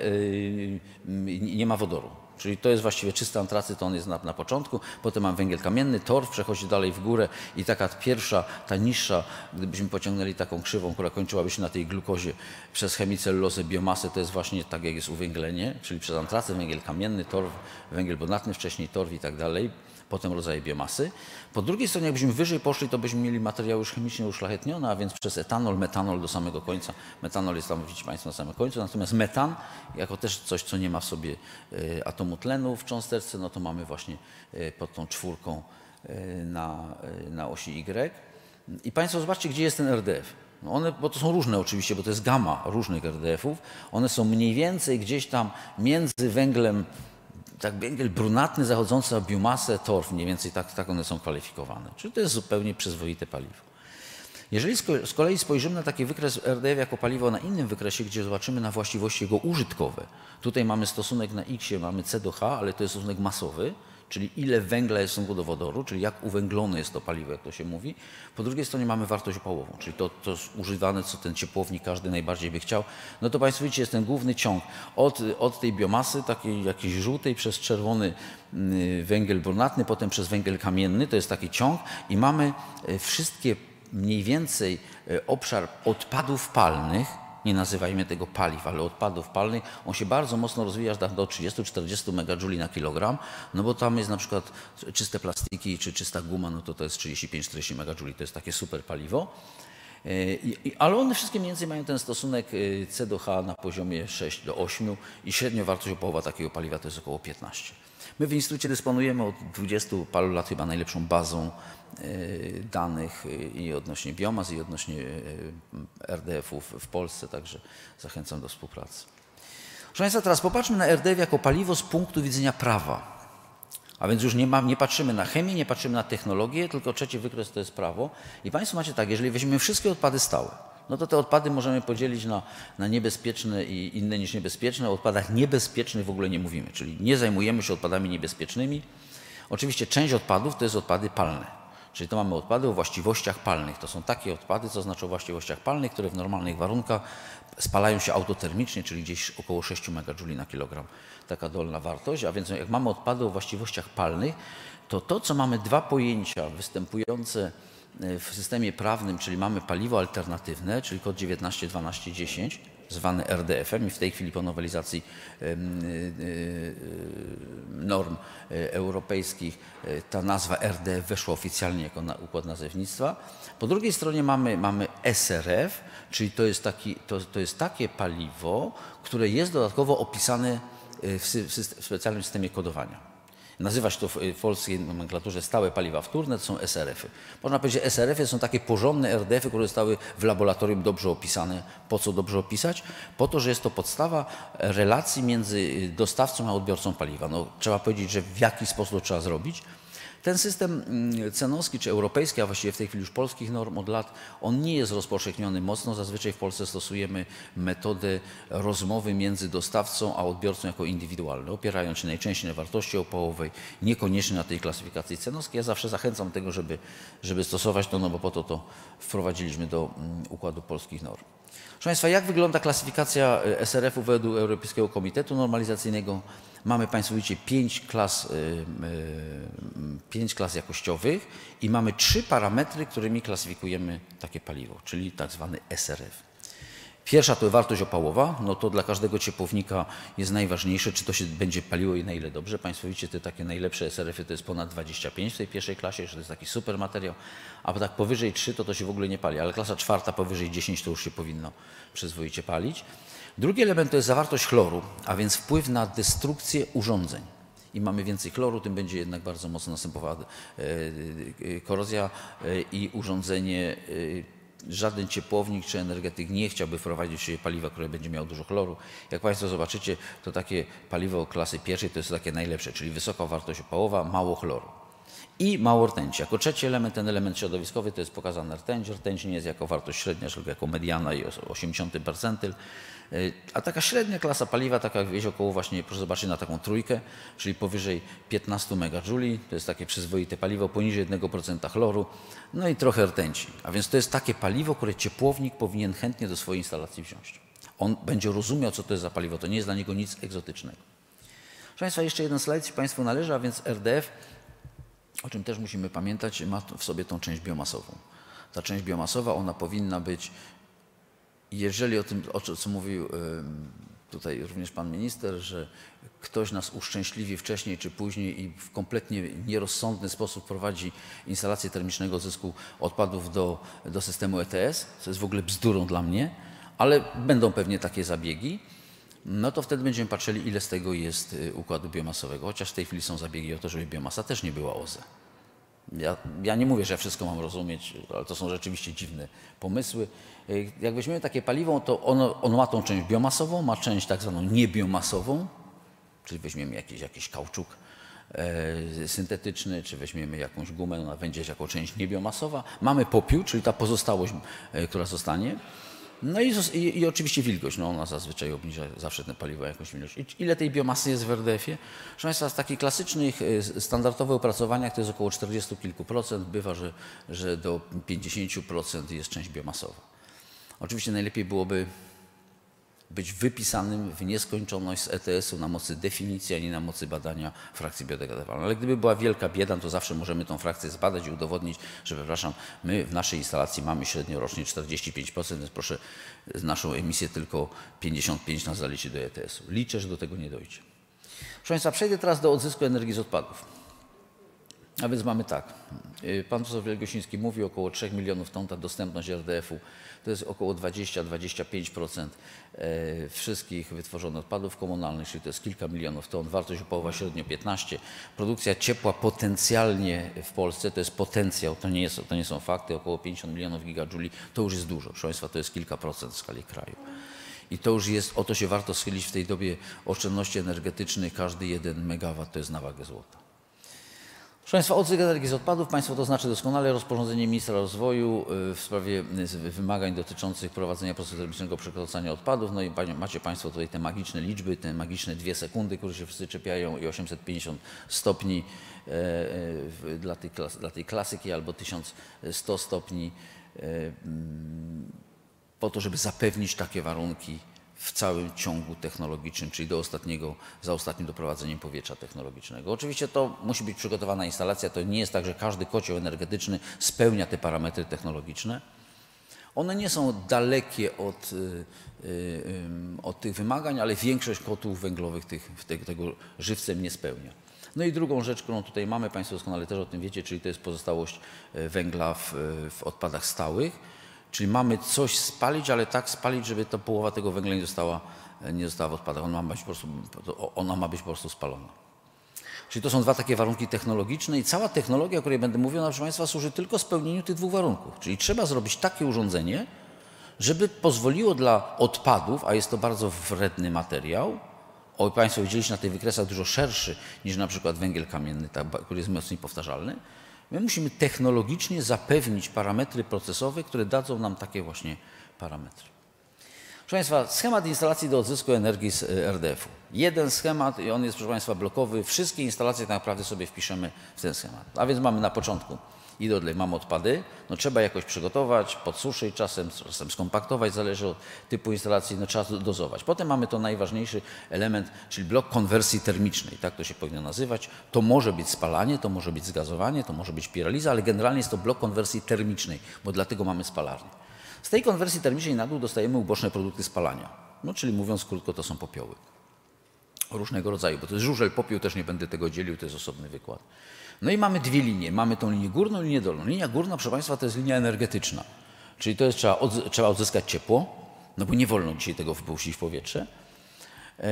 nie ma wodoru. Czyli to jest właściwie czysty antracyt, on jest na, na początku, potem mam węgiel kamienny, torf przechodzi dalej w górę i taka pierwsza, ta niższa, gdybyśmy pociągnęli taką krzywą, która kończyłaby się na tej glukozie przez chemicellulozę, biomasę, to jest właśnie tak jak jest uwęglenie, czyli przez antracyt, węgiel kamienny, torf, węgiel brunatny, wcześniej torf i tak dalej potem rodzaje biomasy. Po drugiej stronie, jakbyśmy wyżej poszli, to byśmy mieli materiały już chemicznie uszlachetnione, a więc przez etanol, metanol do samego końca. Metanol jest tam, widzicie Państwo, na samym końcu, natomiast metan, jako też coś, co nie ma w sobie y, atomu tlenu w cząsteczce, no to mamy właśnie y, pod tą czwórką y, na, na osi Y. I Państwo zobaczcie, gdzie jest ten RDF. No one, bo to są różne oczywiście, bo to jest gama różnych RDF-ów. One są mniej więcej gdzieś tam między węglem tak węgiel brunatny zachodzący na biomasę, torf, mniej więcej tak, tak one są kwalifikowane. Czyli to jest zupełnie przyzwoite paliwo. Jeżeli z kolei spojrzymy na taki wykres RDF jako paliwo na innym wykresie, gdzie zobaczymy na właściwości jego użytkowe. Tutaj mamy stosunek na X, mamy C do H, ale to jest stosunek masowy czyli ile węgla jest w stosunku do wodoru, czyli jak uwęglone jest to paliwo, jak to się mówi. Po drugiej stronie mamy wartość opałową, czyli to, to używane, co ten ciepłownik każdy najbardziej by chciał. No to Państwo widzicie, jest ten główny ciąg od, od tej biomasy, takiej jakiejś żółtej, przez czerwony y, węgiel brunatny, potem przez węgiel kamienny, to jest taki ciąg i mamy y, wszystkie mniej więcej y, obszar odpadów palnych, nie nazywajmy tego paliw, ale odpadów palnych, on się bardzo mocno rozwija do 30-40 megajouli na kilogram, no bo tam jest na przykład czyste plastiki czy czysta guma, no to to jest 35-40 megajouli, to jest takie super paliwo. I, i, ale one wszystkie mniej więcej mają ten stosunek e, C do H na poziomie 6 do 8 i średnio wartość opołowa takiego paliwa to jest około 15. My w Instytucie dysponujemy od 20 paru lat chyba najlepszą bazą danych e, i odnośnie biomas, i odnośnie e, RDF-ów w Polsce, także zachęcam do współpracy. Proszę Państwa, teraz popatrzmy na RDF jako paliwo z punktu widzenia prawa. A więc już nie, ma, nie patrzymy na chemię, nie patrzymy na technologię, tylko trzeci wykres to jest prawo. I Państwo macie tak, jeżeli weźmiemy wszystkie odpady stałe, no to te odpady możemy podzielić na, na niebezpieczne i inne niż niebezpieczne. O odpadach niebezpiecznych w ogóle nie mówimy, czyli nie zajmujemy się odpadami niebezpiecznymi. Oczywiście część odpadów to jest odpady palne, czyli to mamy odpady o właściwościach palnych. To są takie odpady, co znaczy o właściwościach palnych, które w normalnych warunkach spalają się autotermicznie, czyli gdzieś około 6 megajouli na kilogram. Taka dolna wartość. A więc jak mamy odpady o właściwościach palnych, to to, co mamy dwa pojęcia występujące w systemie prawnym, czyli mamy paliwo alternatywne, czyli kod 191210, zwany RDF-em i w tej chwili po nowelizacji y, y, norm y, europejskich ta nazwa RDF weszła oficjalnie jako na układ nazewnictwa. Po drugiej stronie mamy, mamy SRF, czyli to jest, taki, to, to jest takie paliwo, które jest dodatkowo opisane w, sy w specjalnym systemie kodowania. Nazywa się to w polskiej nomenklaturze stałe paliwa wtórne, to są SRF-y. Można powiedzieć, że SRF-y są takie porządne RDF-y, które zostały w laboratorium dobrze opisane. Po co dobrze opisać? Po to, że jest to podstawa relacji między dostawcą a odbiorcą paliwa. No, trzeba powiedzieć, że w jaki sposób to trzeba zrobić. Ten system mm, cenowski, czy europejski, a właściwie w tej chwili już polskich norm od lat, on nie jest rozpowszechniony mocno. Zazwyczaj w Polsce stosujemy metodę rozmowy między dostawcą a odbiorcą jako indywidualny, opierając się najczęściej na wartości opałowej, niekoniecznie na tej klasyfikacji cenowskiej. Ja zawsze zachęcam do tego, żeby, żeby stosować to, no bo po to to wprowadziliśmy do mm, układu polskich norm. Proszę Państwa, jak wygląda klasyfikacja e, SRF-u według Europejskiego Komitetu Normalizacyjnego? Mamy Państwo widzicie pięć klas, y, y, pięć klas jakościowych i mamy trzy parametry, którymi klasyfikujemy takie paliwo, czyli tak zwany SRF. Pierwsza to wartość opałowa, no to dla każdego ciepłownika jest najważniejsze, czy to się będzie paliło i na ile dobrze. Państwo widzicie, te takie najlepsze SRF-y to jest ponad 25 w tej pierwszej klasie, że to jest taki super materiał, a tak powyżej 3 to to się w ogóle nie pali, ale klasa czwarta powyżej 10 to już się powinno przyzwoicie palić. Drugi element to jest zawartość chloru, a więc wpływ na destrukcję urządzeń. Im mamy więcej chloru, tym będzie jednak bardzo mocno następowała e, e, korozja e, i urządzenie żaden ciepłownik czy energetyk nie chciałby wprowadzić siebie paliwa, które będzie miało dużo chloru. Jak Państwo zobaczycie, to takie paliwo klasy pierwszej to jest takie najlepsze, czyli wysoka wartość opałowa, mało chloru. I mało rtęci. Jako trzeci element, ten element środowiskowy, to jest pokazana rtęć. Rtęć nie jest jako wartość średnia, tylko jako mediana i 80 percentyl. A taka średnia klasa paliwa, taka wieś około właśnie, proszę zobaczyć na taką trójkę, czyli powyżej 15 megajouli, to jest takie przyzwoite paliwo, poniżej 1% chloru, no i trochę rtęci. A więc to jest takie paliwo, które ciepłownik powinien chętnie do swojej instalacji wziąć. On będzie rozumiał, co to jest za paliwo, to nie jest dla niego nic egzotycznego. Proszę Państwa, jeszcze jeden slajd się Państwu należy, a więc RDF, o czym też musimy pamiętać, ma w sobie tą część biomasową. Ta część biomasowa, ona powinna być jeżeli o tym, o co mówił tutaj również pan minister, że ktoś nas uszczęśliwi wcześniej czy później i w kompletnie nierozsądny sposób prowadzi instalację termicznego zysku odpadów do, do systemu ETS, co jest w ogóle bzdurą dla mnie, ale będą pewnie takie zabiegi, no to wtedy będziemy patrzyli, ile z tego jest y, układu biomasowego, chociaż w tej chwili są zabiegi o to, żeby biomasa też nie była OZE. Ja, ja, nie mówię, że wszystko mam rozumieć, ale to są rzeczywiście dziwne pomysły. Jak weźmiemy takie paliwo, to ono, ono ma tą część biomasową, ma część tak zwaną niebiomasową, czyli weźmiemy jakiś, jakiś kauczuk e, syntetyczny, czy weźmiemy jakąś gumę, ona będzie jako część niebiomasowa. Mamy popiół, czyli ta pozostałość, e, która zostanie. No i, i, i oczywiście wilgoć, no ona zazwyczaj obniża zawsze tę paliwo jakąś wilgoć. I ile tej biomasy jest w RDF-ie? Proszę Państwa, z takich klasycznych, y, standardowych opracowaniach to jest około 40 kilku procent, bywa, że, że do 50% jest część biomasowa. Oczywiście najlepiej byłoby być wypisanym w nieskończoność z ETS-u na mocy definicji, a nie na mocy badania frakcji biodegradowalnej. Ale gdyby była wielka bieda, to zawsze możemy tą frakcję zbadać i udowodnić, że przepraszam, my w naszej instalacji mamy średnio rocznie 45%, więc proszę naszą emisję tylko 55 nas zaliczy do ETS-u. Liczę, że do tego nie dojdzie. Proszę Państwa, przejdę teraz do odzysku energii z odpadów. A więc mamy tak. y, Pan profesor Wielgosiński mówi około 3 milionów ton ta dostępność RDF-u. To jest około 20-25% e, wszystkich wytworzonych odpadów komunalnych, czyli to jest kilka milionów ton. Wartość opałowa średnio 15. Produkcja ciepła potencjalnie w Polsce to jest potencjał, to nie, jest, to nie są fakty, około 50 milionów gigadżuli. To już jest dużo. Proszę Państwa, to jest kilka procent w skali kraju. I to już jest, o to się warto schylić w tej dobie oszczędności energetycznej. Każdy jeden megawatt to jest na wagę złota. Proszę Państwa, odzysk energii z odpadów Państwo to znaczy doskonale rozporządzenie ministra rozwoju y, w sprawie y, wymagań dotyczących prowadzenia procesu termicznego przekształcania odpadów. No i macie Państwo tutaj te magiczne liczby, te magiczne dwie sekundy, które się wszyscy czepiają i 850 stopni e, e, dla tej, dla tej klasyki albo 1100 stopni e, po to, żeby zapewnić takie warunki w całym ciągu technologicznym, czyli do ostatniego, za ostatnim doprowadzeniem powietrza technologicznego. Oczywiście to musi być przygotowana instalacja, to nie jest tak, że każdy kocioł energetyczny spełnia te parametry technologiczne. One nie są dalekie od, y, y, ym, od tych wymagań, ale większość kotłów węglowych tych, tego, żywcem nie spełnia. No i drugą rzecz, którą tutaj mamy, Państwo doskonale też o tym wiecie, czyli to jest pozostałość e, węgla w, w odpadach stałych. Czyli mamy coś spalić, ale tak spalić, żeby ta połowa tego węgla nie została, e, nie została w odpadach. Ona ma być po prostu, ona ma być po prostu spalona. Czyli to są dwa takie warunki technologiczne i cała technologia, o której będę mówił, proszę Państwa, służy tylko spełnieniu tych dwóch warunków. Czyli trzeba zrobić takie urządzenie, żeby pozwoliło dla odpadów, a jest to bardzo wredny materiał, o Państwo widzieliście na tych wykresach dużo szerszy niż na przykład węgiel kamienny, tak, który jest mocniej powtarzalny, my musimy technologicznie zapewnić parametry procesowe, które dadzą nam takie właśnie parametry. Proszę Państwa, schemat instalacji do odzysku energii z e, RDF-u. Jeden schemat i on jest, proszę Państwa, blokowy. Wszystkie instalacje tak naprawdę sobie wpiszemy w ten schemat. A więc mamy na początku idodle, mamy odpady, no trzeba jakoś przygotować, podsuszyć, czasem, czasem skompaktować, zależy od typu instalacji, no trzeba dozować. Potem mamy to najważniejszy element, czyli blok konwersji termicznej, tak to się powinno nazywać. To może być spalanie, to może być zgazowanie, to może być piraliza, ale generalnie jest to blok konwersji termicznej, bo dlatego mamy spalarnię. Z tej konwersji termicznej na dół dostajemy uboczne produkty spalania. No, czyli mówiąc krótko, to są popioły. Różnego rodzaju, bo to jest żużel, popiół, też nie będę tego dzielił, to jest osobny wykład. No i mamy dwie linie. Mamy tą linię górną i linię dolną. Linia górna, proszę Państwa, to jest linia energetyczna. Czyli to jest, trzeba, odzy- trzeba odzyskać ciepło, no bo nie wolno dzisiaj tego wypuścić w powietrze. E,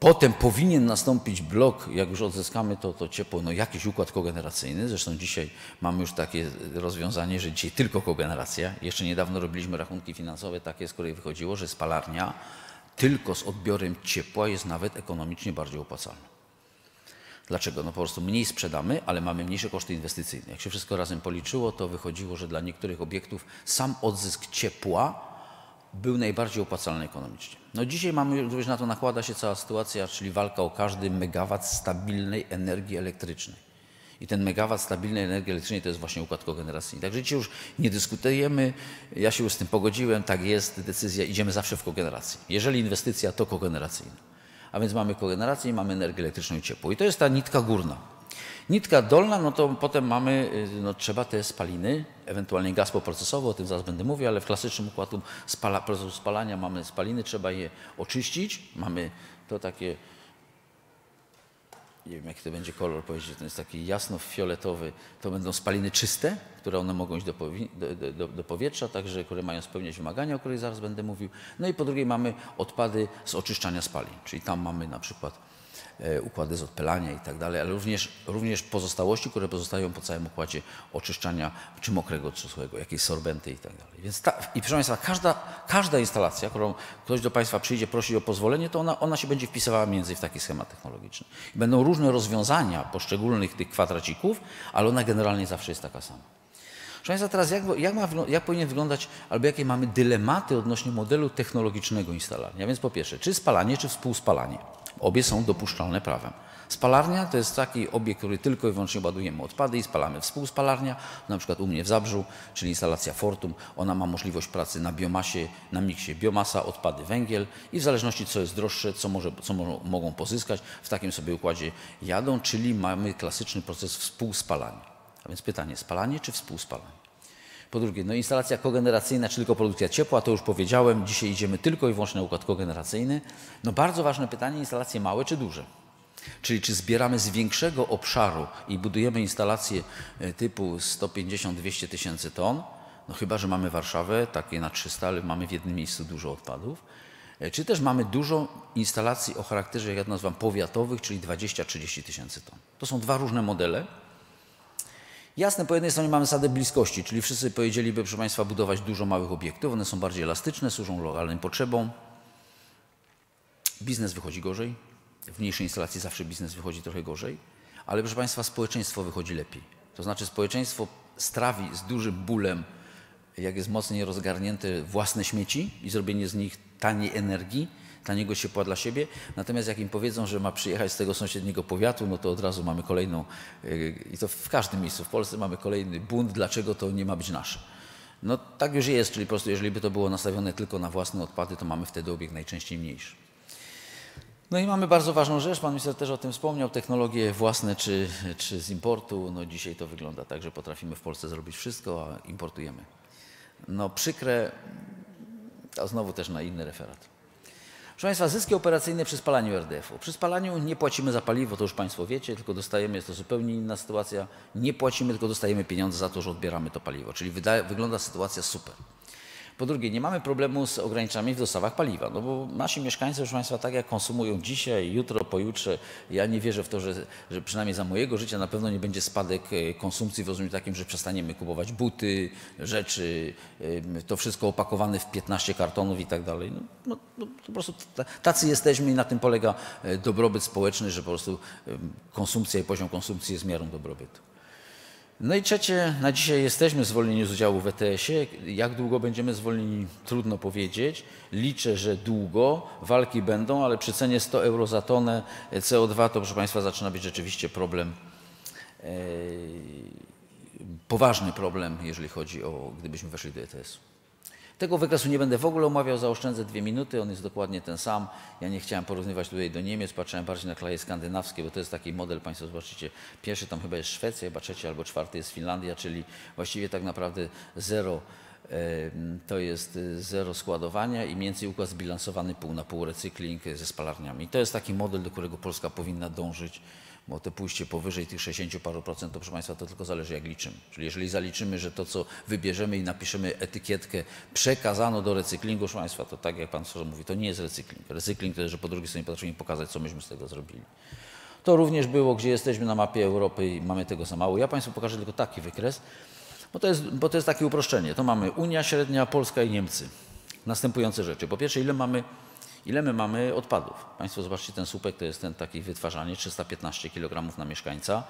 Potem powinien nastąpić blok, jak już odzyskamy to, to ciepło, no jakiś układ kogeneracyjny. Zresztą dzisiaj mamy już takie rozwiązanie, że dzisiaj tylko kogeneracja. Jeszcze niedawno robiliśmy rachunki finansowe takie, z których wychodziło, że spalarnia tylko z odbiorem ciepła jest nawet ekonomicznie bardziej opłacalna. Dlaczego? No po prostu mniej sprzedamy, ale mamy mniejsze koszty inwestycyjne. Jak się wszystko razem policzyło, to wychodziło, że dla niektórych obiektów sam odzysk ciepła był najbardziej opłacalny ekonomicznie. No dzisiaj mamy, również na to nakłada się cała sytuacja, czyli walka o każdy megawat stabilnej energii elektrycznej. I ten megawat stabilnej energii elektrycznej to jest właśnie układ kogeneracyjny. Także dzisiaj już nie dyskutujemy, ja się już z tym pogodziłem, tak jest, decyzja, idziemy zawsze w kogenerację. Jeżeli inwestycja, to kogeneracyjna. A więc mamy kogenerację i mamy energię elektryczną i ciepło. I to jest ta nitka górna. Nitka dolna, no to potem mamy, y, no trzeba te spaliny, ewentualnie gaz poprocesowy, o tym zaraz będę mówił, ale w klasycznym układu spala, procesu spalania mamy spaliny, trzeba je oczyścić. Mamy to takie, nie wiem jaki to będzie kolor powiedzieć, to jest taki jasno-fioletowy, to będą spaliny czyste, które one mogą iść do, do, do, do powietrza, także które mają spełniać wymagania, o których zaraz będę mówił. No i po drugie mamy odpady z oczyszczania spalin, czyli tam mamy na przykład układy z odpylania i tak dalej, ale również, również pozostałości, które pozostają po całym układzie oczyszczania, czy mokrego, czy suchego, jakieś sorbenty i tak dalej. Więc ta, I proszę Państwa, każda, każda instalacja, którą ktoś do Państwa przyjdzie prosić o pozwolenie, to ona, ona się będzie wpisywała między w taki schemat technologiczny. Będą różne rozwiązania poszczególnych tych kwadracików, ale ona generalnie zawsze jest taka sama. Proszę Państwa, teraz jak, jak, ma, jak powinien wyglądać, albo jakie mamy dylematy odnośnie modelu technologicznego instalarni? A więc po pierwsze, czy spalanie, czy współspalanie? Obie są dopuszczalne prawem. Spalarnia to jest taki obiekt, który tylko i wyłącznie ładujemy odpady i spalamy. Współspalarnia, na przykład u mnie w Zabrzu, czyli instalacja Fortum, ona ma możliwość pracy na biomasie, na miksie biomasa, odpady, węgiel i w zależności co jest droższe, co, może, co mo mogą pozyskać, w takim sobie układzie jadą, czyli mamy klasyczny proces współspalania. A więc pytanie, spalanie czy współspalanie? Po drugie, no instalacja kogeneracyjna, czy tylko produkcja ciepła, to już powiedziałem, dzisiaj idziemy tylko i wyłącznie na układ kogeneracyjny. No bardzo ważne pytanie, instalacje małe czy duże? Czyli czy zbieramy z większego obszaru i budujemy instalacje e, typu 150-200 tysięcy ton, no chyba, że mamy Warszawę, takie na 300, ale mamy w jednym miejscu dużo odpadów. E, czy też mamy dużo instalacji o charakterze, jak ja nazywam, powiatowych, czyli 20-30 tysięcy ton. To są dwa różne modele. Jasne, po jednej stronie mamy zasadę bliskości, czyli wszyscy powiedzieliby, proszę Państwa, budować dużo małych obiektów. One są bardziej elastyczne, służą lokalnym potrzebom. Biznes wychodzi gorzej. W mniejszej instalacji zawsze biznes wychodzi trochę gorzej. Ale proszę Państwa, społeczeństwo wychodzi lepiej. To znaczy społeczeństwo strawi z dużym bólem, jak jest mocniej rozgarnięte własne śmieci i zrobienie z nich taniej energii, taniego ciepła dla siebie. Natomiast jak im powiedzą, że ma przyjechać z tego sąsiedniego powiatu, no to od razu mamy kolejną, yy, i to w każdym miejscu w Polsce mamy kolejny bunt, dlaczego to nie ma być nasze. No tak już jest, czyli po prostu jeżeli by to było nastawione tylko na własne odpady, to mamy wtedy obieg najczęściej mniejszy. No i mamy bardzo ważną rzecz, pan minister też o tym wspomniał, technologie własne czy, czy z importu. No dzisiaj to wygląda tak, że potrafimy w Polsce zrobić wszystko, a importujemy. No przykre, a znowu też na inny referat. Proszę Państwa, zyski operacyjne przy spalaniu RDF-u. Przy spalaniu nie płacimy za paliwo, to już Państwo wiecie, tylko dostajemy, jest to zupełnie inna sytuacja. Nie płacimy, tylko dostajemy pieniądze za to, że odbieramy to paliwo. Czyli wygląda sytuacja super. Po drugie, nie mamy problemu z ograniczeniami w dostawach paliwa, no bo nasi mieszkańcy, proszę Państwa, tak jak konsumują dzisiaj, jutro, pojutrze, ja nie wierzę w to, że, że przynajmniej za mojego życia na pewno nie będzie spadek e, konsumpcji w rozumieniu takim, że przestaniemy kupować buty, rzeczy, to wszystko opakowane w 15 kartonów i tak dalej. No, no, no, po prostu tacy jesteśmy i na tym polega e, dobrobyt społeczny, że po prostu konsumpcja i poziom konsumpcji jest miarą dobrobytu. No i trzecie, na dzisiaj jesteśmy zwolnieni z udziału w ETS-ie. Jak długo będziemy zwolnieni, trudno powiedzieć. Liczę, że długo. Walki będą, ale przy cenie 100 euro za tonę CO2 to, proszę Państwa, zaczyna być rzeczywiście problem, e, poważny problem, jeżeli chodzi o, gdybyśmy weszli do ETS-u. Tego wykresu nie będę w ogóle omawiał, zaoszczędzę dwie minuty, on jest dokładnie ten sam. Ja nie chciałem porównywać tutaj do Niemiec, patrzyłem bardziej na kraje skandynawskie, bo to jest taki model, Państwo zobaczycie, pierwszy tam chyba jest Szwecja, chyba trzeci albo czwarty jest Finlandia, czyli właściwie tak naprawdę zero to jest y, zero składowania i więcej układ zbilansowany pół na pół recykling ze spalarniami. To jest taki model, do którego Polska powinna dążyć bo te pójście powyżej tych 60 paru procent, to proszę Państwa, to tylko zależy jak liczymy. Czyli jeżeli zaliczymy, że to, co wybierzemy i napiszemy etykietkę przekazano do recyklingu, proszę Państwa, to tak jak Pan mówi, to nie jest recykling. Recykling to jest, że po drugiej stronie potrafimy pokazać, co myśmy z tego zrobili. To również było, gdzie jesteśmy na mapie Europy i mamy tego za mało. Ja Państwu pokażę tylko taki wykres, bo to jest, bo to jest takie uproszczenie. To mamy Unia Średnia, Polska i Niemcy. Następujące rzeczy. Po pierwsze, ile mamy Ile my mamy odpadów? Państwo zobaczcie, ten słupek to jest ten taki wytwarzanie, 315 kg na mieszkańca,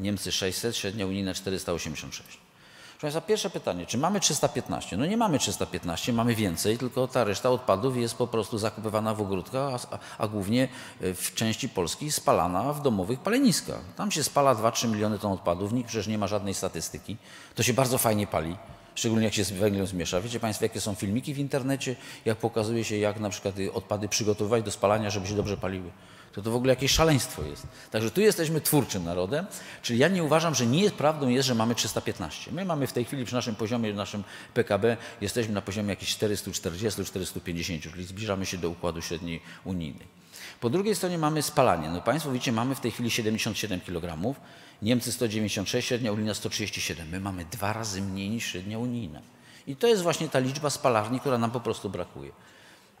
Niemcy 600, średnia unijna 486. Proszę Państwa, pierwsze pytanie, czy mamy 315? No nie mamy 315, mamy więcej, tylko ta reszta odpadów jest po prostu zakupywana w ogródkach, a, a głównie e, w części Polski spalana w domowych paleniskach. Tam się spala 2-3 miliony ton odpadów, nikt przecież nie ma żadnej statystyki. To się bardzo fajnie pali szczególnie jak się z węglem zmiesza. Wiecie Państwo, jakie są filmiki w internecie, jak pokazuje się, jak na przykład odpady przygotowywać do spalania, żeby się dobrze paliły. To to w ogóle jakieś szaleństwo jest. Także tu jesteśmy twórczym narodem, czyli ja nie uważam, że nie jest prawdą jest, że mamy 315. My mamy w tej chwili przy naszym poziomie, naszym PKB, jesteśmy na poziomie jakichś 440-450, czyli zbliżamy się do układu średniej unijnej. Po drugiej stronie mamy spalanie. No Państwo widzicie, mamy w tej chwili 77 kg, Niemcy 196, średnia unijna 137. My mamy dwa razy mniej niż średnia unijna. I to jest właśnie ta liczba spalarni, która nam po prostu brakuje.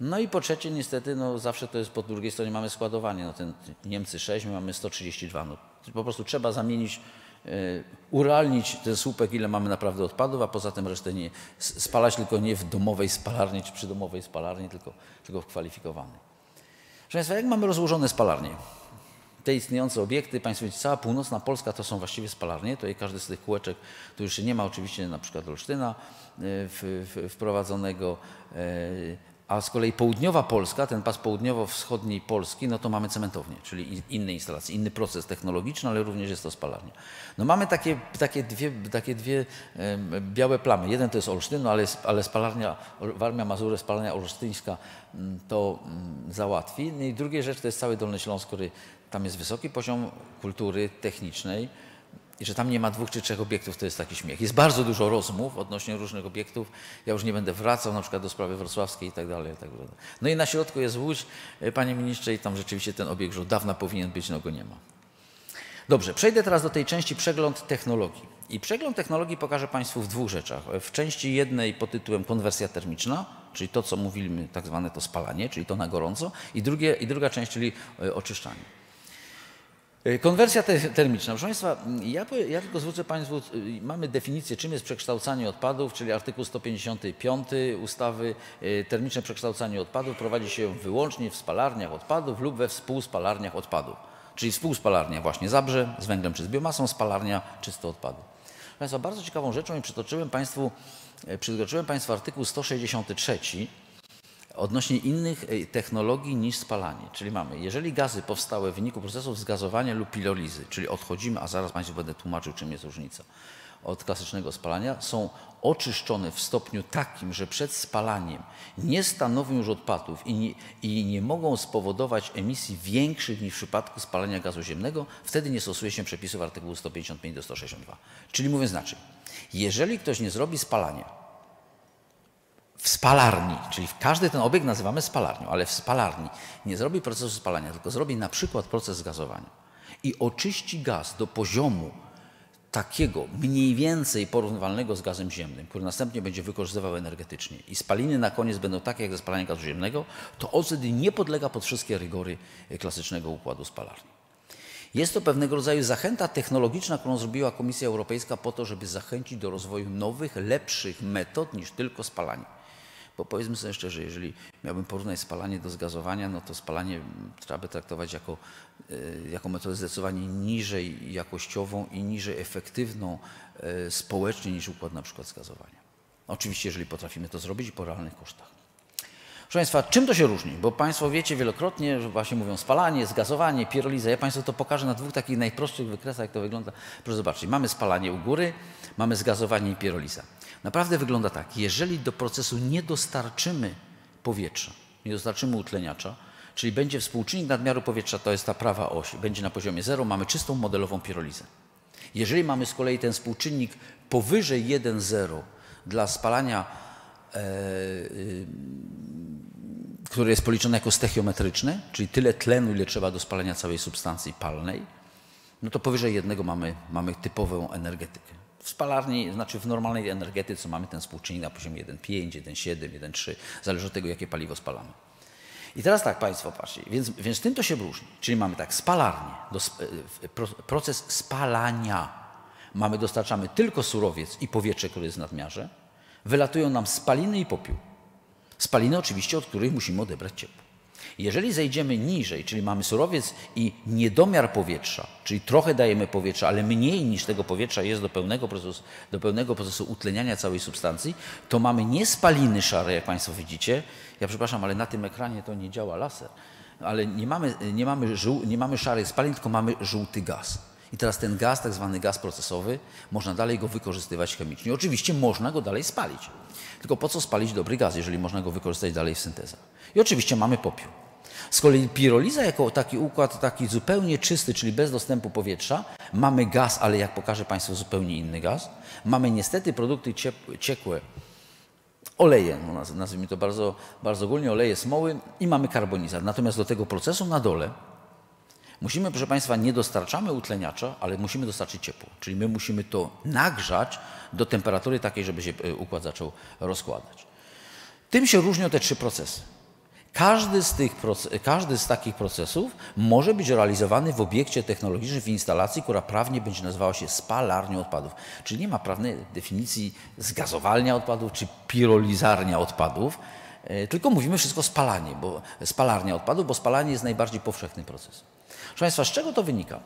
No i po trzecie, niestety, no zawsze to jest po drugiej stronie mamy składowanie. No ten Niemcy 6, my mamy 132. No, po prostu trzeba zamienić, yy, urealnić ten słupek, ile mamy naprawdę odpadów, a poza tym resztę nie spalać tylko nie w domowej spalarni czy przy domowej spalarni, tylko, tylko w kwalifikowanej. Proszę Państwa, jak mamy rozłożone spalarnie? Te istniejące obiekty, Państwo widzicie, cała północna Polska to są właściwie spalarnie, to i każdy z tych kółeczek, tu już nie ma oczywiście na przykład Olsztyna e, w, w, wprowadzonego, e, a z kolei południowa Polska, ten pas południowo-wschodniej Polski, no to mamy cementownię, czyli inne instalacje, inny proces technologiczny, ale również jest to spalarnia. No mamy takie, takie dwie, takie dwie białe plamy. Jeden to jest Olsztyn, no ale, ale spalarnia, Warmia Mazury, spalarnia olsztyńska mm, to mm, załatwi. No i druga rzecz to jest cały Dolny Śląsk, który tam jest wysoki poziom kultury technicznej, i że tam nie ma dwóch czy trzech obiektów, to jest taki śmiech. Jest bardzo dużo rozmów odnośnie różnych obiektów. Ja już nie będę wracał na przykład do sprawy wrocławskiej i tak dalej. I tak dalej. No i na środku jest Łódź, e, panie ministrze, i tam rzeczywiście ten obiekt już dawna powinien być, no go nie ma. Dobrze, przejdę teraz do tej części przegląd technologii. I przegląd technologii pokażę Państwu w dwóch rzeczach. W części jednej pod tytułem konwersja termiczna, czyli to, co mówiliśmy, tak zwane to spalanie, czyli to na gorąco, i, drugie, i druga część, czyli e, oczyszczanie. E, konwersja termiczna. Proszę Państwa, ja, ja, tylko zwrócę Państwu, y, mamy definicję, czym jest przekształcanie odpadów, czyli artykuł 155 ustawy. E, termiczne przekształcanie odpadów prowadzi się wyłącznie w spalarniach odpadów lub we współspalarniach odpadów. Czyli współspalarnia właśnie Zabrze z węglem czy z biomasą, spalarnia czysto odpadów. Proszę Państwa, bardzo ciekawą rzeczą i przytoczyłem Państwu, e, przytoczyłem Państwu artykuł 163 odnośnie innych e, technologii niż spalanie. Czyli mamy, jeżeli gazy powstałe w wyniku procesów zgazowania lub pirolizy, czyli odchodzimy, a zaraz Państwu będę tłumaczył, czym jest różnica, od klasycznego spalania, są oczyszczone w stopniu takim, że przed spalaniem nie stanowią już odpadów i nie, i nie mogą spowodować emisji większych niż w przypadku spalania gazu ziemnego, wtedy nie stosuje się przepisów artykułu 155 do 162. Czyli mówiąc inaczej, jeżeli ktoś nie zrobi spalania, w spalarni, czyli każdy ten obiekt nazywamy spalarnią, ale w spalarni nie zrobi procesu spalania, tylko zrobi na przykład proces gazowania i oczyści gaz do poziomu takiego mniej więcej porównywalnego z gazem ziemnym, który następnie będzie wykorzystywał energetycznie i spaliny na koniec będą takie jak ze spalania gazu ziemnego, to ocet nie podlega pod wszystkie rygory klasycznego układu spalarni. Jest to pewnego rodzaju zachęta technologiczna, którą zrobiła Komisja Europejska po to, żeby zachęcić do rozwoju nowych, lepszych metod niż tylko spalanie. Bo powiedzmy sobie szczerze, jeżeli miałbym porównać spalanie do zgazowania, no to spalanie trzeba by traktować jako, e, jako metodę zdecydowanie niżej jakościową i niżej efektywną e, społecznie niż układ na przykład zgazowania. Oczywiście, jeżeli potrafimy to zrobić po realnych kosztach. Proszę Państwa, czym to się różni? Bo Państwo wiecie wielokrotnie, że właśnie mówią spalanie, zgazowanie, piroliza. Ja Państwu to pokażę na dwóch takich najprostszych wykresach, jak to wygląda. Proszę zobaczyć, mamy spalanie u góry, mamy zgazowanie i piroliza. Naprawdę wygląda tak, jeżeli do procesu nie dostarczymy powietrza, nie dostarczymy utleniacza, czyli będzie współczynnik nadmiaru powietrza, to jest ta prawa oś, będzie na poziomie zero, mamy czystą modelową pirolizę. Jeżeli mamy z kolei ten współczynnik powyżej 1,0 dla spalania, e, y, które jest policzone jako stechiometryczne, czyli tyle tlenu, ile trzeba do spalania całej substancji palnej, no to powyżej jednego mamy, mamy typową energetykę. W spalarni, znaczy w normalnej energetyce mamy ten współczynnik na poziomie 1,5, 1,7, 1,3, zależy od tego, jakie paliwo spalamy. I teraz tak Państwo patrzcie, więc, więc tym to się różni. Czyli mamy tak spalarnię, do, e, proces spalania. Mamy, dostarczamy tylko surowiec i powietrze, które jest w nadmiarze. Wylatują nam spaliny i popiół. Spaliny oczywiście, od których musimy odebrać ciepło. Jeżeli zejdziemy niżej, czyli mamy surowiec i niedomiar powietrza, czyli trochę dajemy powietrza, ale mniej niż tego powietrza jest do pełnego procesu, do pełnego procesu utleniania całej substancji, to mamy nie spaliny szare, jak Państwo widzicie. Ja przepraszam, ale na tym ekranie to nie działa laser. Ale nie mamy, nie mamy, żół, nie mamy szarych spalin, tylko mamy żółty gaz. I teraz ten gaz, tak zwany gaz procesowy, można dalej go wykorzystywać chemicznie. Oczywiście można go dalej spalić. Tylko po co spalić dobry gaz, jeżeli można go wykorzystać dalej w syntezach? I oczywiście mamy popiół. Z kolei piroliza jako taki układ taki zupełnie czysty, czyli bez dostępu powietrza, mamy gaz, ale jak pokażę Państwu zupełnie inny gaz. Mamy niestety produkty ciekłe, oleje, no nazwijmy to bardzo, bardzo ogólnie, oleje smoły i mamy karbonizat. Natomiast do tego procesu na dole musimy, proszę Państwa, nie dostarczamy utleniacza, ale musimy dostarczyć ciepło. Czyli my musimy to nagrzać do temperatury takiej, żeby się e, układ zaczął rozkładać. Tym się różnią te trzy procesy. Każdy z, tych, każdy z takich procesów może być realizowany w obiekcie technologicznym, w instalacji, która prawnie będzie nazywała się spalarnią odpadów. Czyli nie ma prawnej definicji zgazowalnia odpadów czy pirolizarnia odpadów, e, tylko mówimy wszystko spalanie, bo spalarnia odpadów, bo spalanie jest najbardziej powszechny proces. Proszę Państwa, z czego to wynika?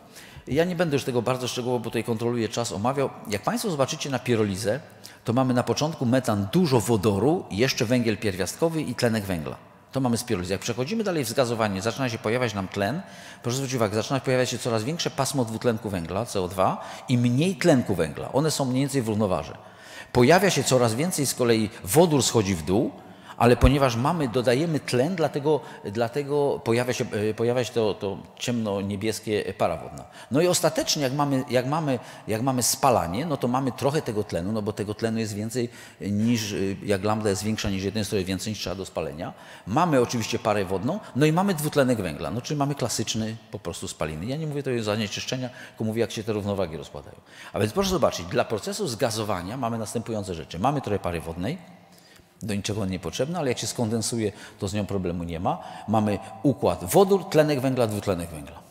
Ja nie będę już tego bardzo szczegółowo, bo tutaj kontroluję czas, omawiał. Jak Państwo zobaczycie na pirolizę, to mamy na początku metan, dużo wodoru, jeszcze węgiel pierwiastkowy i tlenek węgla. To mamy z pirolizy. Jak przechodzimy dalej w zgazowanie, zaczyna się pojawiać nam tlen, proszę zwrócić uwagę, zaczyna pojawiać się coraz większe pasmo dwutlenku węgla, CO2 i mniej tlenku węgla. One są mniej więcej w równowarze. Pojawia się coraz więcej z kolei wodór schodzi w dół, ale ponieważ mamy, dodajemy tlen, dlatego, dlatego pojawia się, e, pojawia się to, to ciemno-niebieskie para wodna. No i ostatecznie, jak mamy, jak, mamy, jak mamy spalanie, no to mamy trochę tego tlenu, no bo tego tlenu jest więcej niż, e, jak lambda jest większa niż jeden, to jest więcej niż trzeba do spalenia. Mamy oczywiście parę wodną, no i mamy dwutlenek węgla, no czyli mamy klasyczny po prostu spaliny. Ja nie mówię to jest zanieczyszczenia, tylko mówię, jak się te równowagi rozkładają. A więc proszę zobaczyć, dla procesu zgazowania mamy następujące rzeczy. Mamy trochę pary wodnej, do niczego niepotrzebna, ale jak się skondensuje, to z nią problemu nie ma. Mamy układ wodór, tlenek węgla, dwutlenek węgla.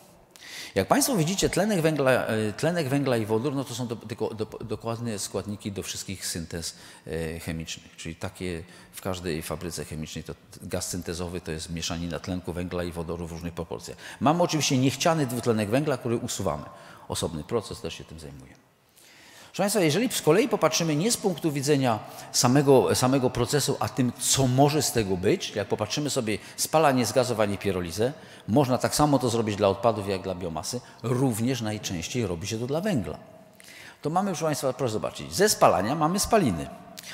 Jak Państwo widzicie, tlenek węgla, e, tlenek węgla i wodór, no to są do, do, do, dokładne składniki do wszystkich syntez e, chemicznych. Czyli takie w każdej fabryce chemicznej to gaz syntezowy to jest mieszanina tlenku węgla i wodoru w różnych proporcjach. Mamy oczywiście niechciany dwutlenek węgla, który usuwamy. Osobny proces też się tym zajmuje. Proszę Państwa, jeżeli z kolei popatrzymy nie z punktu widzenia samego, samego procesu, a tym, co może z tego być, jak popatrzymy sobie spalanie, zgazowanie, pirolizę, można tak samo to zrobić dla odpadów, jak dla biomasy, również najczęściej robi się to dla węgla. To mamy, proszę Państwa, proszę zobaczyć, ze spalania mamy spaliny.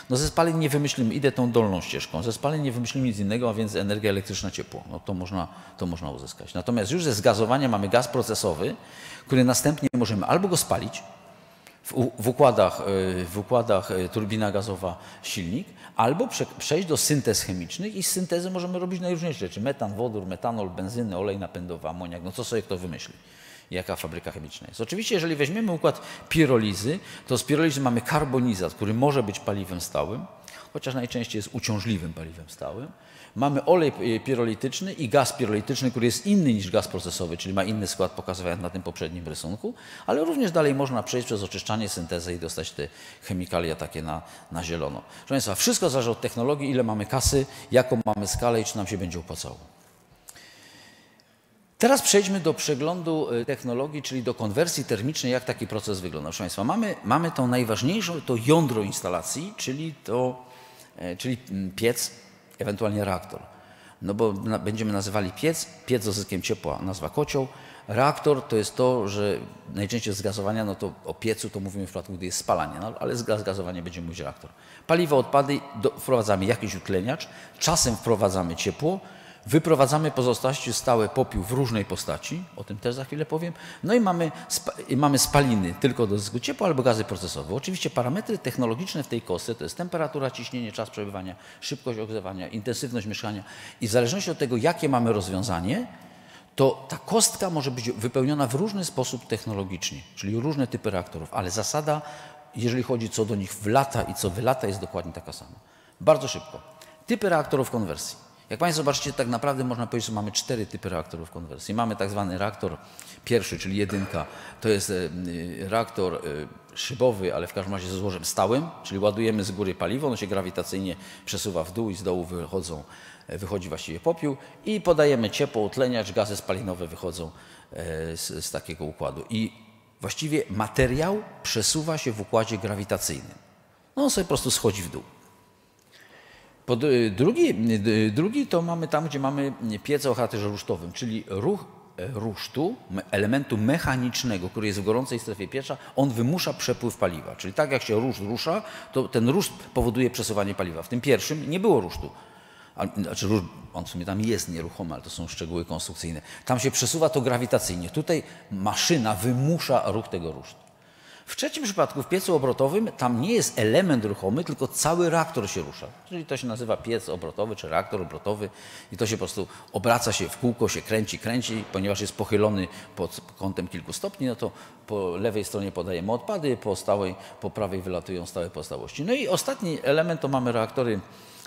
No ze spalin nie wymyślimy, idę tą dolną ścieżką, ze spalin nie wymyślimy nic innego, a więc energia elektryczna, ciepło. No to można, to można uzyskać. Natomiast już ze zgazowania mamy gaz procesowy, który następnie możemy albo go spalić, w, układach, y, w układach y, turbina gazowa silnik, albo prze, przejść do syntez chemicznych i z syntezy możemy robić najróżniejsze rzeczy. Metan, wodór, metanol, benzyny, olej napędowy, amoniak, no co sobie kto wymyśli jaka fabryka chemiczna jest. Oczywiście, jeżeli weźmiemy układ pirolizy, to z pirolizy mamy karbonizat, który może być paliwem stałym, chociaż najczęściej jest uciążliwym paliwem stałym. Mamy olej y, pirolityczny i gaz pirolityczny, który jest inny niż gaz procesowy, czyli ma inny skład pokazywany na tym poprzednim rysunku, ale również dalej można przejść przez oczyszczanie, syntezę i dostać te chemikalia takie na, na zielono. Proszę Państwa, wszystko zależy od technologii, ile mamy kasy, jaką mamy skalę i czy nam się będzie opłacało. Teraz przejdźmy do przeglądu y, technologii, czyli do konwersji termicznej, jak taki proces wygląda. Proszę Państwa, mamy, mamy tą najważniejszą, to jądro instalacji, czyli, to, e, czyli mm, piec, ewentualnie reaktor. No bo na, będziemy nazywali piec, piec z odzyskiem ciepła nazwa kocioł. Reaktor to jest to, że najczęściej z gazowania, no to o piecu to mówimy w przypadku, gdy jest spalanie, no, ale z gazowania będziemy mówić reaktor. Paliwo, odpady, do, wprowadzamy jakiś utleniacz, czasem wprowadzamy ciepło, Wyprowadzamy pozostałości stałe popiół w różnej postaci, o tym też za chwilę powiem. No i mamy, spa, i mamy spaliny tylko do zysku ciepła albo gazy procesowe. Oczywiście parametry technologiczne w tej kostce to jest temperatura, ciśnienie, czas przebywania, szybkość ogrzewania, intensywność mieszkania i w zależności od tego, jakie mamy rozwiązanie, to ta kostka może być wypełniona w różny sposób technologicznie, czyli różne typy reaktorów, ale zasada, jeżeli chodzi co do nich wlata i co wylata, jest dokładnie taka sama. Bardzo szybko. Typy reaktorów konwersji. Jak Państwo zobaczycie, tak naprawdę można powiedzieć, że mamy cztery typy reaktorów konwersji. Mamy tak zwany reaktor pierwszy, czyli jedynka, to jest e, reaktor e, szybowy, ale w każdym razie ze złożem stałym, czyli ładujemy z góry paliwo, ono się grawitacyjnie przesuwa w dół i z dołu wychodzą, e, wychodzi właściwie popiół i podajemy ciepło, utleniacz, gazy spalinowe wychodzą z, z takiego układu. I właściwie materiał przesuwa się w układzie grawitacyjnym. No on sobie po prostu schodzi w dół. Drugi, drugi to mamy tam, gdzie mamy piec o charakterze rusztowym, czyli ruch e, rusztu, elementu mechanicznego, który jest w gorącej strefie pieca, on wymusza przepływ paliwa. Czyli tak jak się ruszt rusza, to ten ruszt powoduje przesuwanie paliwa. W tym pierwszym nie było rusztu. Znaczy, on w sumie tam jest nieruchomy, ale to są szczegóły konstrukcyjne. Tam się przesuwa to grawitacyjnie. Tutaj maszyna wymusza ruch tego rusztu. W trzecim przypadku, w piecu obrotowym, tam nie jest element ruchomy, tylko cały reaktor się rusza. Czyli to się nazywa piec obrotowy, czy reaktor obrotowy i to się po prostu obraca się w kółko, się kręci, kręci, ponieważ jest pochylony pod kątem kilku stopni, no to po lewej stronie podajemy odpady, po, stałej, po prawej wylatują stałe pozostałości. No i ostatni element to mamy reaktory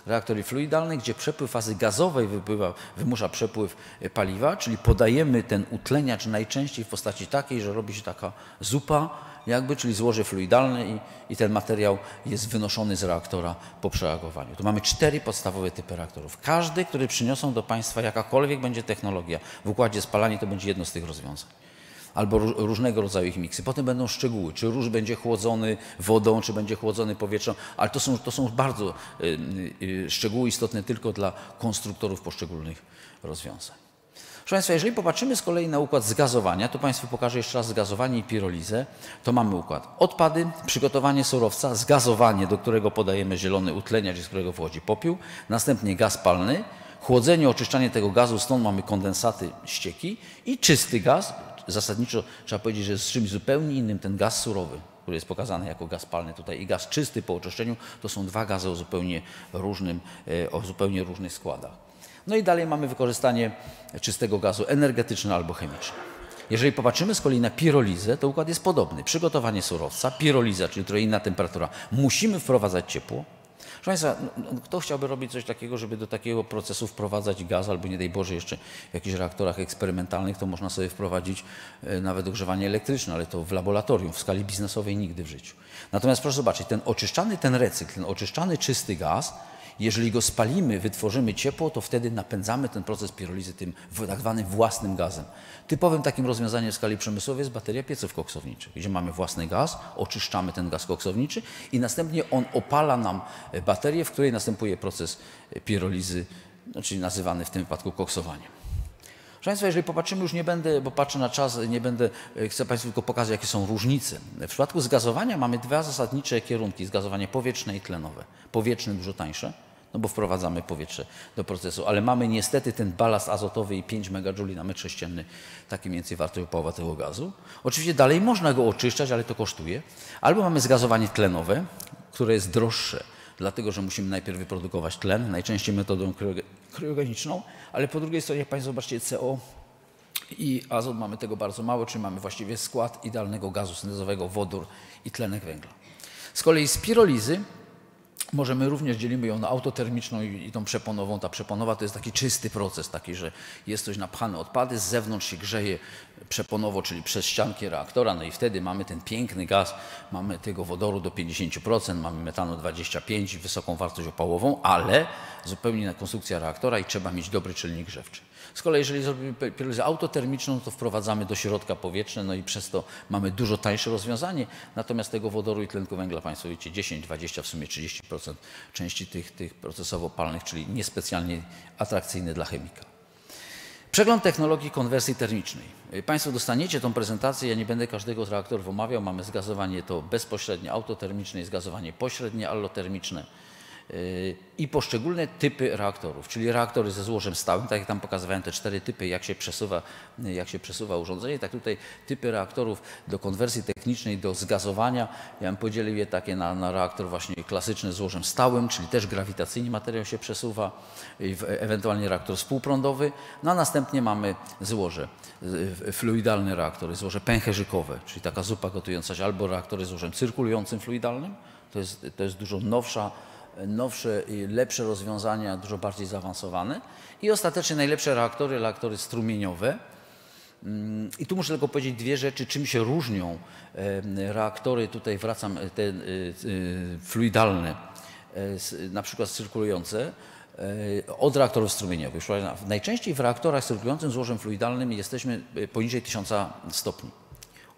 reaktory fluidalne, gdzie przepływ fazy gazowej wypływa, wymusza przepływ paliwa, czyli podajemy ten utleniacz najczęściej w postaci takiej, że robi się taka zupa, jakby, czyli złoże fluidalne i, i ten materiał jest wynoszony z reaktora po przereagowaniu. Tu mamy cztery podstawowe typy reaktorów. Każdy, który przyniosą do Państwa jakakolwiek będzie technologia w układzie spalania, to będzie jedno z tych rozwiązań albo ró- różnego rodzaju ich miksy. Potem będą szczegóły, czy róż będzie chłodzony wodą, czy będzie chłodzony powietrzem, ale to są, to są bardzo y, y, szczegóły istotne tylko dla konstruktorów poszczególnych rozwiązań. Proszę Państwa, jeżeli popatrzymy z kolei na układ zgazowania, to Państwu pokażę jeszcze raz zgazowanie i pirolizę. To mamy układ odpady, przygotowanie surowca, zgazowanie, do którego podajemy zielony utleniacz, z którego wchodzi popiół, następnie gaz palny, chłodzenie, oczyszczanie tego gazu, stąd mamy kondensaty, ścieki i czysty gaz. Zasadniczo trzeba powiedzieć, że jest czymś zupełnie innym ten gaz surowy, który jest pokazany jako gaz palny tutaj i gaz czysty po oczyszczeniu, to są dwa gazy o zupełnie różnym, e, o zupełnie różnych składach. No i dalej mamy wykorzystanie czystego gazu energetyczny albo chemiczny. Jeżeli popatrzymy z kolei na pirolizę, to układ jest podobny. Przygotowanie surowca, piroliza, czyli trochę inna temperatura. Musimy wprowadzać ciepło. Proszę Państwa, no, no, kto chciałby robić coś takiego, żeby do takiego procesu wprowadzać gaz, albo nie daj Boże jeszcze w jakichś reaktorach eksperymentalnych, to można sobie wprowadzić e, nawet ogrzewanie elektryczne, ale to w laboratorium, w skali biznesowej nigdy w życiu. Natomiast proszę zobaczyć, ten oczyszczany, ten recykl, ten oczyszczany czysty gaz, jeżeli go spalimy, wytworzymy ciepło, to wtedy napędzamy ten proces pirolizy tym tak zwanym własnym gazem. Typowym takim rozwiązaniem w skali przemysłowej jest bateria pieców koksowniczych, gdzie mamy własny gaz, oczyszczamy ten gaz koksowniczy i następnie on opala nam e, baterię, w której następuje proces e, pirolizy, no, czyli nazywany w tym wypadku koksowaniem. Proszę Państwa, jeżeli popatrzymy, już nie będę, bo patrzę na czas, nie będę, e, chcę Państwu tylko pokazać, jakie są różnice. W przypadku zgazowania mamy dwa zasadnicze kierunki, zgazowanie powietrzne i tlenowe. Powietrzne dużo tańsze, no bo wprowadzamy powietrze do procesu, ale mamy niestety ten balast azotowy i 5 megajouli na metr sześcienny, taki mniej więcej wartość połowa tego gazu. Oczywiście dalej można go oczyszczać, ale to kosztuje. Albo mamy zgazowanie tlenowe, które jest droższe, dlatego że musimy najpierw wyprodukować tlen, najczęściej metodą kryoge- kryogeniczną, ale po drugiej stronie, jak Państwo zobaczcie, CO i azot mamy tego bardzo mało, czyli mamy właściwie skład idealnego gazu syntezowego, wodór i tlenek węgla. Z kolei z pirolizy Możemy również, dzielimy ją na autotermiczną i, i tą przeponową. Ta przeponowa to jest taki czysty proces, taki, że jest coś napchane odpady, z zewnątrz się grzeje przeponowo, czyli przez ścianki reaktora, no i wtedy mamy ten piękny gaz, mamy tego wodoru do 50%, mamy metanu 25%, wysoką wartość opałową, ale zupełnie inna konstrukcja reaktora i trzeba mieć dobry czynnik grzewczy. Z kolei jeżeli zrobimy pirolizę autotermiczną, to wprowadzamy do środka powietrze, no i przez to mamy dużo tańsze rozwiązanie, natomiast tego wodoru i tlenku węgla Państwo wiecie 10, 20, w sumie 30% części tych, tych procesowo-palnych, czyli niespecjalnie atrakcyjny dla chemika. Przegląd technologii konwersji termicznej. Y, Państwo dostaniecie tą prezentację, ja nie będę każdego z reaktorów omawiał. Mamy zgazowanie to bezpośrednie autotermiczne i zgazowanie pośrednie allotermiczne i poszczególne typy reaktorów, czyli reaktory ze złożem stałym, tak jak tam pokazywałem te cztery typy, jak się przesuwa, jak się przesuwa urządzenie, tak tutaj typy reaktorów do konwersji technicznej, do zgazowania. Ja bym podzielił je takie na, na reaktor właśnie klasyczny z złożem stałym, czyli też grawitacyjnie materiał się przesuwa, ewentualnie reaktor współprądowy, no a następnie mamy złoże, y, fluidalne reaktory, złoże pęcherzykowe, czyli taka zupa gotująca się, albo reaktory złożem cyrkulującym fluidalnym, to jest, to jest dużo nowsza, nowsze i lepsze rozwiązania, dużo bardziej zaawansowane i ostatecznie najlepsze reaktory, reaktory strumieniowe, Mm, I tu muszę tylko powiedzieć dwie rzeczy, czym się różnią reaktory, tutaj wracam, e, te e, e, fluidalne, na przykład cyrkulujące, od reaktorów strumieniowych. Najczęściej w reaktorach cyrkulującym złożem fluidalnym jesteśmy poniżej 1000 stopni.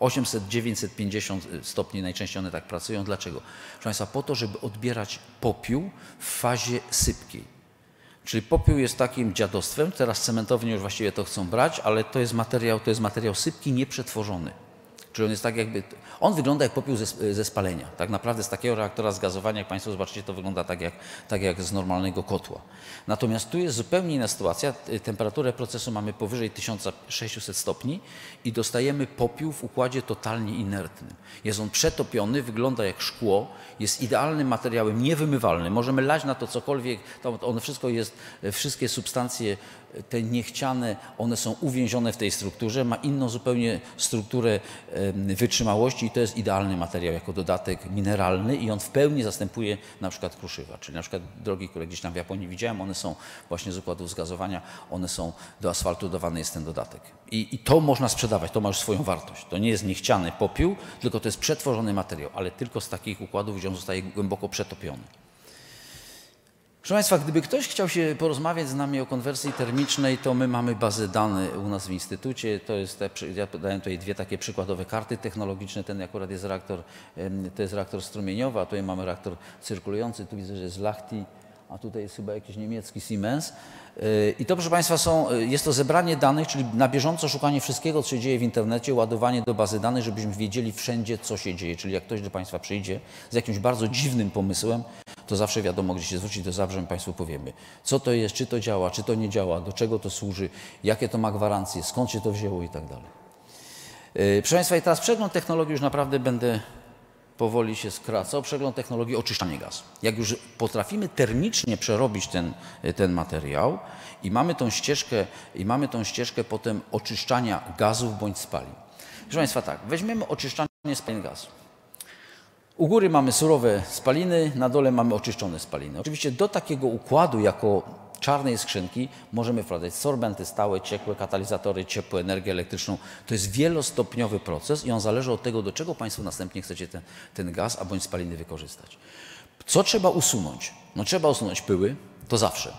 800-950 stopni najczęściej one tak pracują. Dlaczego? Proszę Państwa, po to, żeby odbierać popiół w fazie sypkiej. Czyli popiół jest takim dziadostwem, teraz cementownie już właściwie to chcą brać, ale to jest materiał, to jest materiał sypki nieprzetworzony. Czyli on jest tak jakby, on wygląda jak popiół ze, ze spalenia. Tak naprawdę z takiego reaktora zgazowania, jak Państwo zobaczycie, to wygląda tak jak, tak jak z normalnego kotła. Natomiast tu jest zupełnie inna sytuacja. Temperaturę procesu mamy powyżej 1600 stopni i dostajemy popiół w układzie totalnie inertnym. Jest on przetopiony, wygląda jak szkło, jest idealnym materiałem, niewymywalnym. Możemy lać na to cokolwiek, on wszystko jest, wszystkie substancje te niechciane, one są uwięzione w tej strukturze, ma inną zupełnie strukturę wytrzymałości i to jest idealny materiał jako dodatek mineralny i on w pełni zastępuje na przykład kruszywa, czyli na przykład drogi, które gdzieś tam w Japonii widziałem, one są właśnie z układów zgazowania, one są do asfaltu dodawany jest ten dodatek. I, I to można sprzedawać, to ma już swoją wartość. To nie jest niechciany popiół, tylko to jest przetworzony materiał, ale tylko z takich układów, gdzie on zostaje głęboko przetopiony. Proszę Państwa, gdyby ktoś chciał się porozmawiać z nami o konwersji termicznej, to my mamy bazę danych u nas w Instytucie. To jest te, ja podałem tutaj dwie takie przykładowe karty technologiczne. Ten akurat jest reaktor, to jest reaktor strumieniowy, a tutaj mamy reaktor cyrkulujący. Tu widzę, że jest Lachti, a tutaj jest chyba jakiś niemiecki Siemens. Yy, I to, proszę Państwa, są, y, jest to zebranie danych, czyli na bieżąco szukanie wszystkiego, co się dzieje w internecie, ładowanie do bazy danych, żebyśmy wiedzieli wszędzie, co się dzieje. Czyli jak ktoś do Państwa przyjdzie z jakimś bardzo dziwnym pomysłem, to zawsze wiadomo, gdzie się zwrócić, to zawsze Państwu powiemy, co to jest, czy to działa, czy to nie działa, do czego to służy, jakie to ma gwarancje, skąd się to wzięło i tak dalej. Yy, Proszę Państwa, i teraz przegląd technologii już naprawdę będę powoli się skracał. Przegląd technologii oczyszczania gazu. Jak już potrafimy termicznie przerobić ten, ten materiał i mamy tą ścieżkę, i mamy tą ścieżkę potem oczyszczania gazów bądź spalin. Proszę Państwa, tak, weźmiemy oczyszczanie spalin gazu. U góry mamy surowe spaliny, na dole mamy oczyszczone spaliny. Oczywiście do takiego układu jako czarnej skrzynki możemy wprowadzać sorbenty stałe, ciekłe, katalizatory, ciepłe, energię elektryczną. To jest wielostopniowy proces i on zależy od tego, do czego Państwo następnie chcecie ten, ten gaz albo spaliny wykorzystać. Co trzeba usunąć? No trzeba usunąć pyły, to zawsze.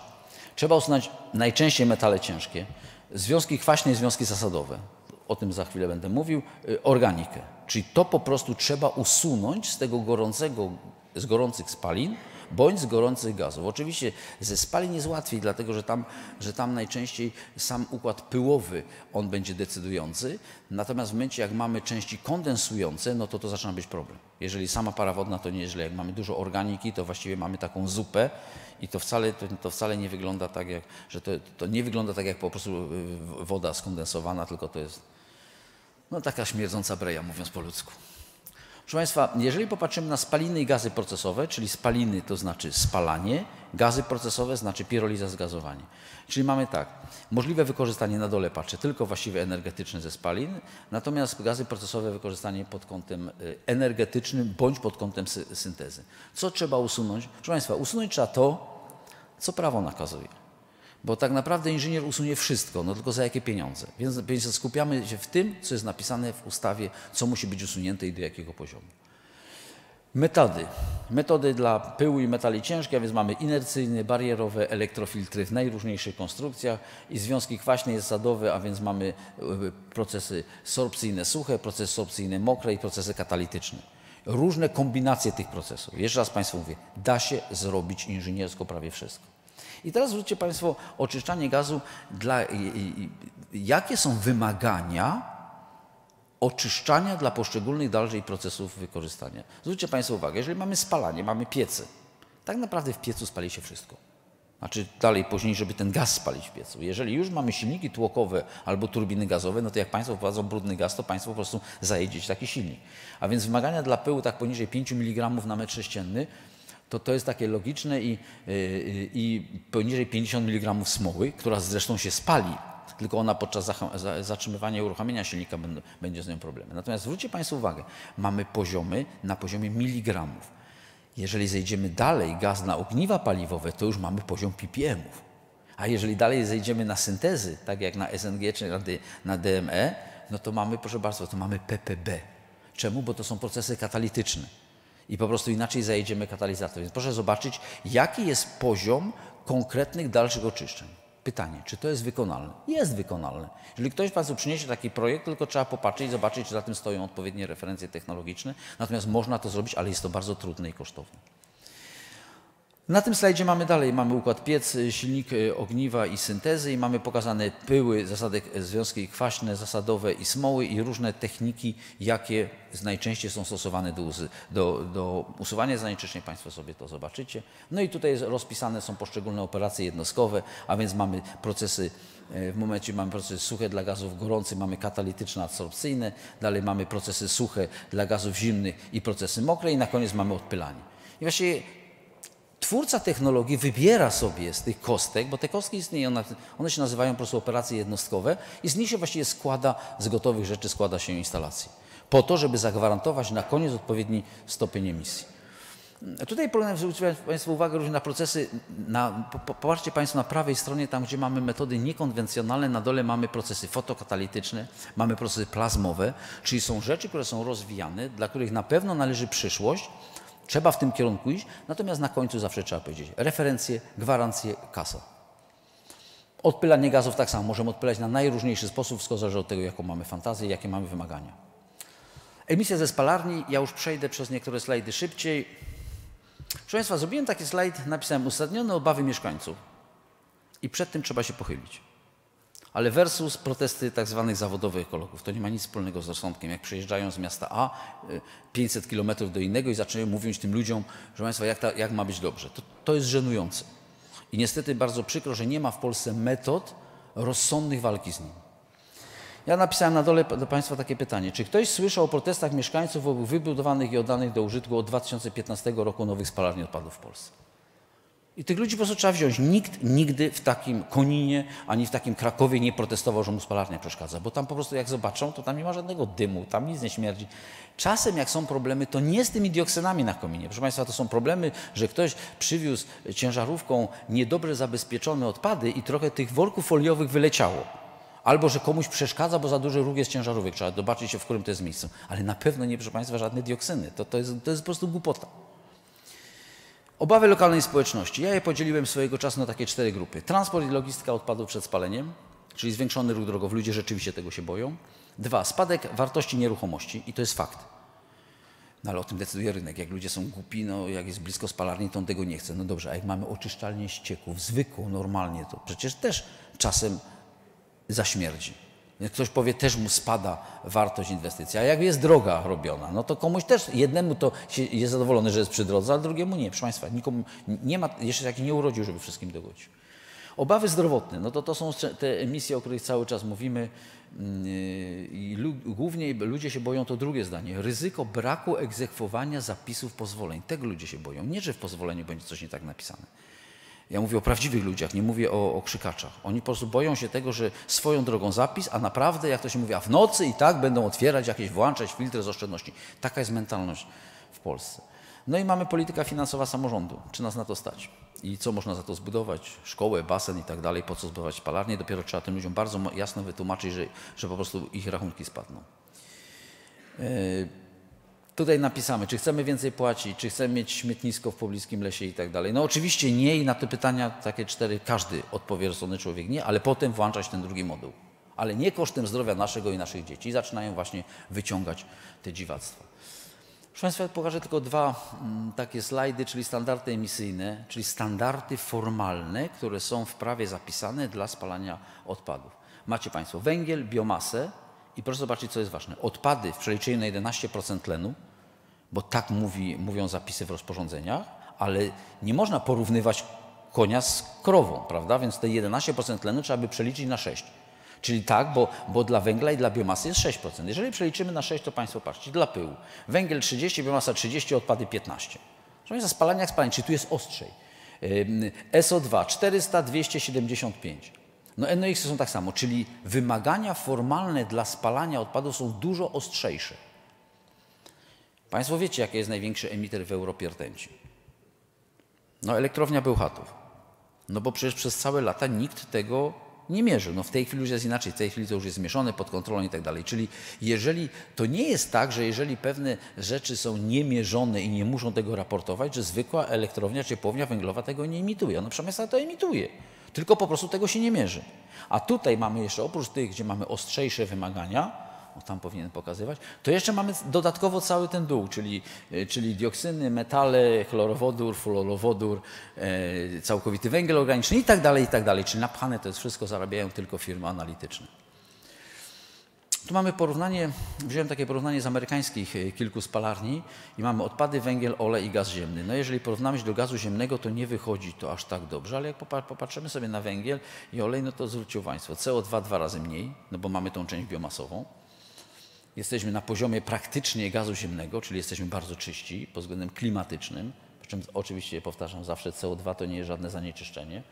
Trzeba usunąć najczęściej metale ciężkie, związki kwaśne i związki zasadowe. O tym za chwilę będę mówił. Y, Organikę. Czyli to po prostu trzeba usunąć z tego gorącego, z gorących spalin, bądź z gorących gazów. Oczywiście ze spalin jest łatwiej, dlatego że tam, że tam najczęściej sam układ pyłowy on będzie decydujący, natomiast w momencie jak mamy części kondensujące, no to to zaczyna być problem. Jeżeli sama para wodna to nieźle, jak mamy dużo organiki, to właściwie mamy taką zupę i to wcale, to, to wcale nie wygląda tak, jak, że to, to nie wygląda tak jak po prostu woda skondensowana, tylko to jest no taka śmierdząca breja, mówiąc po ludzku. Proszę Państwa, jeżeli popatrzymy na spaliny i gazy procesowe, czyli spaliny to znaczy spalanie, gazy procesowe znaczy piroliza, zgazowanie. Czyli mamy tak, możliwe wykorzystanie na dole patrzę tylko właściwie energetyczne ze spalin, natomiast gazy procesowe wykorzystanie pod kątem y, energetycznym bądź pod kątem sy- syntezy. Co trzeba usunąć? Proszę Państwa, usunąć trzeba to, co prawo nakazuje. Bo tak naprawdę inżynier usunie wszystko, no tylko za jakie pieniądze. Więc, skupiamy się w tym, co jest napisane w ustawie, co musi być usunięte i do jakiego poziomu. Metody. Metody dla pyłu i metali ciężkich, a więc mamy inercyjne, barierowe, elektrofiltry w najróżniejszych konstrukcjach i związki kwaśne i zasadowe, a więc mamy y, procesy sorpcyjne suche, procesy sorpcyjne mokre i procesy katalityczne. Różne kombinacje tych procesów. Jeszcze raz Państwu mówię, da się zrobić inżyniersko prawie wszystko. I teraz zwróćcie Państwo oczyszczanie gazu, dla, jakie są wymagania oczyszczania dla poszczególnych dalszych procesów wykorzystania. Zwróćcie Państwo uwagę, jeżeli mamy spalanie, mamy piece, tak naprawdę w piecu spali się wszystko. Znaczy dalej później, żeby ten gaz spalić w piecu. Jeżeli już mamy silniki tłokowe albo turbiny gazowe, no to jak Państwo wprowadzą brudny gaz, to Państwo po prostu zajedziecie taki silnik. A więc wymagania dla pyłu tak poniżej 5 mg na metr sześcienny, to to jest takie logiczne i, yy, i poniżej 50 mg smoły, która zresztą się spali, tylko ona podczas zatrzymywania i uruchamiania silnika będzie z nią problemy. Natomiast zwróćcie Państwo uwagę, mamy poziomy na poziomie miligramów. Jeżeli zejdziemy dalej, gaz na ogniwa paliwowe, to już mamy poziom ppm-ów. A jeżeli dalej zejdziemy na syntezy, tak jak na SNG czy na DME, no to mamy, proszę bardzo, to mamy ppb. Czemu? Bo to są procesy katalityczne. I po prostu inaczej zajedziemy katalizator. Więc proszę zobaczyć, jaki jest poziom konkretnych dalszych oczyszczeń. Pytanie, czy to jest wykonalne? Jest wykonalne. Jeżeli ktoś Państwu przyniesie taki projekt, tylko trzeba popatrzeć i zobaczyć, czy za tym stoją odpowiednie referencje technologiczne. Natomiast można to zrobić, ale jest to bardzo trudne i kosztowne. Na tym slajdzie mamy dalej, mamy układ piec, y, silnik y, ogniwa i syntezy i mamy pokazane pyły, zasady, y, związki kwaśne, zasadowe i smoły i różne techniki, jakie najczęściej są stosowane do, do, do usuwania zanieczyszczeń. Państwo sobie to zobaczycie. No i tutaj rozpisane są poszczególne operacje jednostkowe, a więc mamy procesy w momencie mamy procesy suche dla gazów gorących, mamy katalityczne adsorpcyjne, dalej mamy procesy suche dla gazów zimnych i procesy mokre i na koniec mamy odpylanie. I właściwie twórca technologii wybiera sobie z tych kostek, bo te kostki istnieją, one się nazywają po prostu operacje jednostkowe i z nich się właściwie składa, z gotowych rzeczy składa się instalacji. Po to, żeby zagwarantować na koniec odpowiedni stopień emisji. Tutaj powinienem zwrócić Państwu uwagę również na procesy, na, po- po- popatrzcie Państwo na prawej stronie, tam gdzie mamy metody niekonwencjonalne, na dole mamy procesy fotokatalistyczne, mamy procesy plazmowe, czyli są rzeczy, które są rozwijane, dla których na pewno należy przyszłość, trzeba w tym kierunku iść, natomiast na końcu zawsze trzeba powiedzieć referencje, gwarancje, kasa. Odpylanie gazów tak samo, możemy odpylać na najróżniejszy sposób, wszystko zależy od tego, jaką mamy fantazję, jakie mamy wymagania. Emisja ze spalarni, ja już przejdę przez niektóre slajdy szybciej. Proszę Państwa, zrobiłem taki slajd, napisałem uzasadnione obawy mieszkańców i przed tym trzeba się pochylić. Ale versus protesty tak zwanych zawodowych ekologów. To nie ma nic wspólnego z rozsądkiem. Jak przyjeżdżają z miasta A y, 500 kilometrów do innego i zaczynają mówić tym ludziom, że Państwa, jak, ta, jak ma być dobrze. To, to jest żenujące. I niestety bardzo przykro, że nie ma w Polsce metod rozsądnych walki z nim. Ja napisałem na dole do Państwa takie pytanie. Czy ktoś słyszał o protestach mieszkańców wybudowanych i oddanych do użytku od 2015 roku nowych spalarni odpadów w Polsce? I tych ludzi po prostu trzeba wziąć. Nikt nigdy w takim Koninie ani w takim Krakowie nie protestował, że mu spalarnia przeszkadza, bo tam po prostu jak zobaczą, to tam nie ma żadnego dymu, tam nic nie śmierdzi. Czasem jak są problemy, to nie z tymi dioksynami na kominie. Proszę Państwa, to są problemy, że ktoś przywiózł ciężarówką niedobrze zabezpieczone odpady i trochę tych worków foliowych wyleciało. Albo że komuś przeszkadza, bo za duży ruch jest ciężarówek. Trzeba zobaczyć się, w którym to jest miejscu. Ale na pewno nie, proszę Państwa, żadne dioksyny. To, to, jest, to jest po prostu głupota. Obawy lokalnej społeczności. Ja je podzieliłem swojego czasu na takie cztery grupy. Transport i logistyka odpadów przed spaleniem, czyli zwiększony ruch drogowy. Ludzie rzeczywiście tego się boją. Dwa, spadek wartości nieruchomości i to jest fakt. No ale o tym decyduje rynek. Jak ludzie są głupi, no jak jest blisko spalarni, to on tego nie chce. No dobrze, a jak mamy oczyszczalnię ścieków, zwykłą, normalnie, to przecież też czasem zaśmierdzi. Ktoś powie, też mu spada wartość inwestycji. A jak jest droga robiona, no to komuś też, jednemu to jest zadowolony, że jest przy drodze, a drugiemu nie. Proszę Państwa, nikomu nie ma, jeszcze taki nie urodził, żeby wszystkim dogodzić. Obawy zdrowotne, no to to są te emisje, o których cały czas mówimy mm, i głównie ludzie się boją, to drugie zdanie, ryzyko braku egzekwowania zapisów pozwoleń. Tego ludzie się boją. Nie, że w pozwoleniu będzie coś nie tak napisane. Ja mówię o prawdziwych ludziach, nie mówię o, o krzykaczach. Oni po prostu boją się tego, że swoją drogą zapis, a naprawdę, jak to się mówi, a w nocy i tak będą otwierać jakieś, włączać filtry z oszczędności. Taka jest mentalność w Polsce. No i mamy polityka finansowa samorządu. Czy nas na to stać? I co można za to zbudować? Szkołę, basen i tak dalej. Po co zbudować spalarnię? Dopiero trzeba tym ludziom bardzo jasno wytłumaczyć, że, że po prostu ich rachunki spadną. Yy, Tutaj napisamy, czy chcemy więcej płacić, czy chcemy mieć śmietnisko w pobliskim lesie i tak dalej. No oczywiście nie i na te pytania takie cztery każdy odpowie rozsądny człowiek nie, ale potem włączać ten drugi moduł. Ale nie kosztem zdrowia naszego i naszych dzieci. Zaczynają właśnie wyciągać te dziwactwa. Proszę Państwa, pokażę tylko dwa mm, takie slajdy, czyli standardy emisyjne, czyli standardy formalne, które są w prawie zapisane dla spalania odpadów. Macie Państwo węgiel, biomasę i proszę zobaczyć, co jest ważne. Odpady w przeliczeniu na 11% tlenu, bo tak mówi, mówią zapisy w rozporządzeniach, ale nie można porównywać konia z krową, prawda? Więc te 11% tlenu trzeba by przeliczyć na 6. Czyli tak, bo, bo dla węgla i dla biomasy jest 6%. Jeżeli przeliczymy na 6, to Państwo patrzcie, dla pyłu. Węgiel 30, biomasa 30, odpady 15. Proszę za spalanie jak spalanie, czyli tu jest ostrzej. Ym, SO2 400, 275. No NOx są tak samo, czyli wymagania formalne dla spalania odpadów są dużo ostrzejsze. Państwo wiecie, jaki jest największy emiter w Europie rtęci? No elektrownia Bełchatów. No bo przecież przez całe lata nikt tego nie mierzył. No w tej chwili już jest inaczej, w tej chwili to już jest zmieszane pod kontrolą i tak dalej. Czyli jeżeli, to nie jest tak, że jeżeli pewne rzeczy są niemierzone i nie muszą tego raportować, że zwykła elektrownia ciepłownia węglowa tego nie emituje. No przemysł to emituje, tylko po prostu tego się nie mierzy. A tutaj mamy jeszcze oprócz tych, gdzie mamy ostrzejsze wymagania, o, tam powinien pokazywać, to jeszcze mamy dodatkowo cały ten dół, czyli, e, czyli dioksyny, metale, chlorowodór, fluorowodór, e, całkowity węgiel organiczny i tak dalej, i tak dalej. Czyli napchane to jest wszystko, zarabiają tylko firmy analityczne. Tu mamy porównanie, wziąłem takie porównanie z amerykańskich e, kilku spalarni i mamy odpady, węgiel, olej i gaz ziemny. No jeżeli porównamy się do gazu ziemnego, to nie wychodzi to aż tak dobrze, ale jak popatrzymy sobie na węgiel i olej, no to zwróćcie Państwo, CO2 dwa razy mniej, no bo mamy tą część biomasową. Jesteśmy na poziomie praktycznie gazu ziemnego, czyli jesteśmy bardzo czyści pod względem klimatycznym. czym oczywiście powtarzam zawsze, CO2 to nie jest żadne zanieczyszczenie.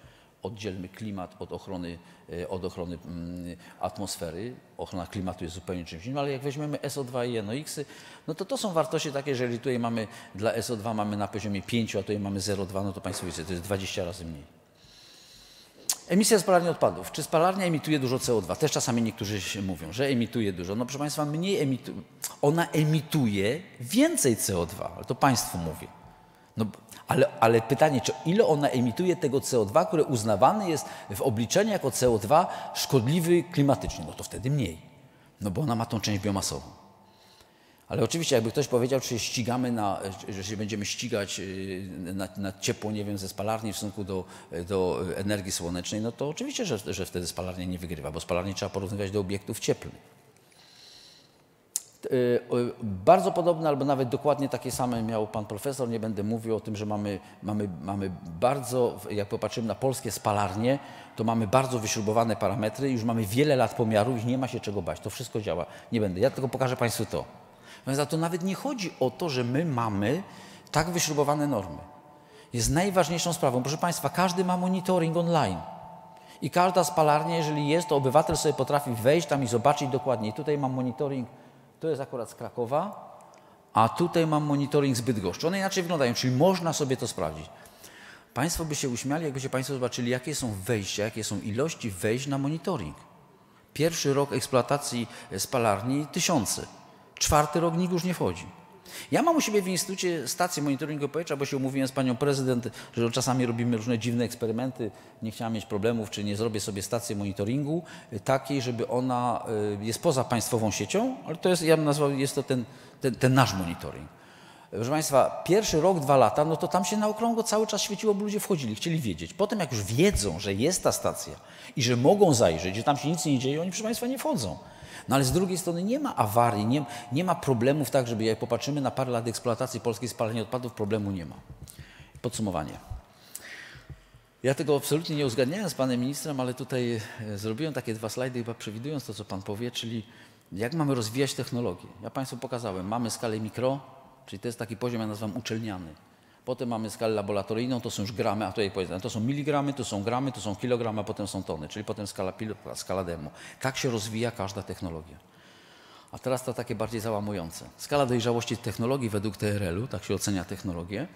Oddzielmy klimat od ochrony, e, od ochrony mm, atmosfery. Ochrona klimatu jest zupełnie czymś innym, ale jak weźmiemy SO2 i NOx, no to to są wartości takie, że jeżeli tutaj mamy dla SO2 mamy na poziomie 5, a tutaj mamy 0,2, no to Państwo wiecie, to jest 20 razy mniej. Emisja spalarni odpadów. Czy spalarnia emituje dużo CO2? Też czasami niektórzy się mówią, że emituje dużo. No proszę Państwa, mniej emituje. Ona emituje więcej CO2, ale to Państwu mówię. No, ale, ale pytanie, czy ile ona emituje tego CO2, które uznawane jest w obliczeniu jako CO2 szkodliwy klimatycznie? No to wtedy mniej. No bo ona ma tą część biomasową. Ale oczywiście, jakby ktoś powiedział, czy ścigamy na, że się będziemy ścigać y, na, na ciepło, nie wiem, ze spalarni w stosunku do, do energii słonecznej, no to oczywiście, że, że wtedy spalarnia nie wygrywa, bo spalarnię trzeba porównywać do obiektów cieplnych. Y, bardzo podobne, albo nawet dokładnie takie same miał pan profesor. Nie będę mówił o tym, że mamy, mamy, mamy bardzo, jak popatrzymy na polskie spalarnie, to mamy bardzo wyśrubowane parametry, już mamy wiele lat pomiarów i nie ma się czego bać. To wszystko działa. Nie będę. Ja tylko pokażę państwu to. Więc to nawet nie chodzi o to, że my mamy tak wyśrubowane normy. Jest najważniejszą sprawą. Proszę Państwa, każdy ma monitoring online. I każda spalarnia, jeżeli jest, to obywatel sobie potrafi wejść tam i zobaczyć dokładnie. I tutaj mam monitoring, to jest akurat z Krakowa, a tutaj mam monitoring z Bydgoszczy. One inaczej wyglądają, czyli można sobie to sprawdzić. Państwo by się uśmiali, jakbyście Państwo zobaczyli, jakie są wejścia, jakie są ilości wejść na monitoring. Pierwszy rok eksploatacji spalarni tysiące. Czwarty rok nikt już nie wchodzi. Ja mam u siebie w Instytucie stację monitoringu powietrza, bo się umówiłem z panią prezydent, że czasami robimy różne dziwne eksperymenty. Nie chciałam mieć problemów, czy nie zrobię sobie stację monitoringu takiej, żeby ona y, jest poza państwową siecią, ale to jest, ja bym nazwał, jest to ten, ten, ten nasz monitoring. Proszę Państwa, pierwszy rok, dwa lata, no to tam się na okrągło cały czas świeciło, bo ludzie wchodzili, chcieli wiedzieć. Potem jak już wiedzą, że jest ta stacja i że mogą zajrzeć, że tam się nic nie dzieje, oni proszę Państwa nie wchodzą. No ale z drugiej strony nie ma awarii, nie, nie ma problemów tak, żeby jak popatrzymy na parę lat eksploatacji polskiej spalania odpadów, problemu nie ma. Podsumowanie. Ja tego absolutnie nie uzgadniałem z panem ministrem, ale tutaj e, zrobiłem takie dwa slajdy, chyba przewidując to, co pan powie, czyli jak mamy rozwijać technologię. Ja państwu pokazałem, mamy skalę mikro, czyli to jest taki poziom, ja nazywam uczelniany. Potem mamy skalę laboratoryjną, to są już gramy, a tutaj powiedzmy, to są miligramy, to są gramy, to są kilogramy, a potem są tony, czyli potem skala, skala demo. Tak się rozwija każda technologia. A teraz to takie bardziej załamujące. Skala dojrzałości technologii według TRL-u, tak się ocenia technologię,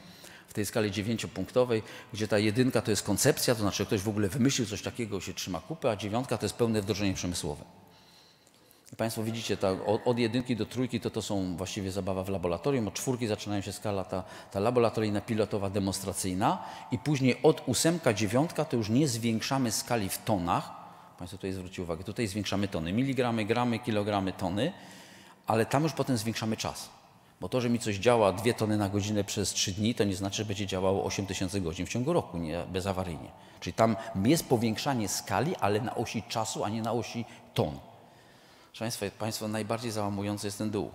w tej skali dziewięciopunktowej, gdzie ta jedynka to jest koncepcja, to znaczy ktoś w ogóle wymyślił coś takiego, się trzyma kupy, a dziewiątka to jest pełne wdrożenie przemysłowe. Państwo widzicie, ta, od, od, jedynki do trójki to, to są właściwie zabawa w laboratorium, od czwórki zaczynają się skala ta, ta laboratoryjna, pilotowa, demonstracyjna i później od ósemka, dziewiątka to już nie zwiększamy skali w tonach, Państwo tutaj zwrócił uwagę, tutaj zwiększamy tony, miligramy, gramy, kilogramy, tony, ale tam już potem zwiększamy czas. Bo to, że mi coś działa dwie tony na godzinę przez trzy dni, to nie znaczy, że będzie działało 8 tysięcy godzin w ciągu roku, nie bezawaryjnie. Czyli tam jest powiększanie skali, ale na osi czasu, a nie na osi ton. Proszę Państwa, Państwo, najbardziej załamujący jest ten dół.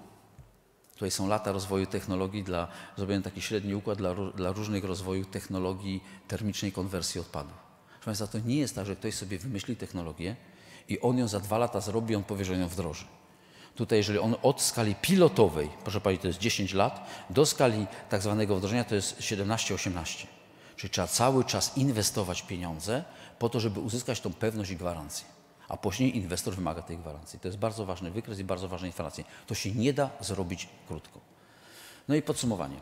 Tutaj są lata rozwoju technologii, dla, zrobiłem taki średni układ dla, dla różnych rozwojów technologii termicznej konwersji odpadów. Proszę Państwa, to nie jest tak, że ktoś sobie wymyśli technologię i on ją za dwa lata zrobi, on powie, że ją wdroży. Tutaj, jeżeli on od skali pilotowej, proszę Pani, to jest 10 lat, do skali tak zwanego wdrożenia to jest 17-18. Czyli trzeba cały czas inwestować pieniądze po to, żeby uzyskać tą pewność i gwarancję a później inwestor wymaga tej gwarancji. To jest bardzo ważny wykres i bardzo ważna informacja. To się nie da zrobić krótko. No i podsumowanie.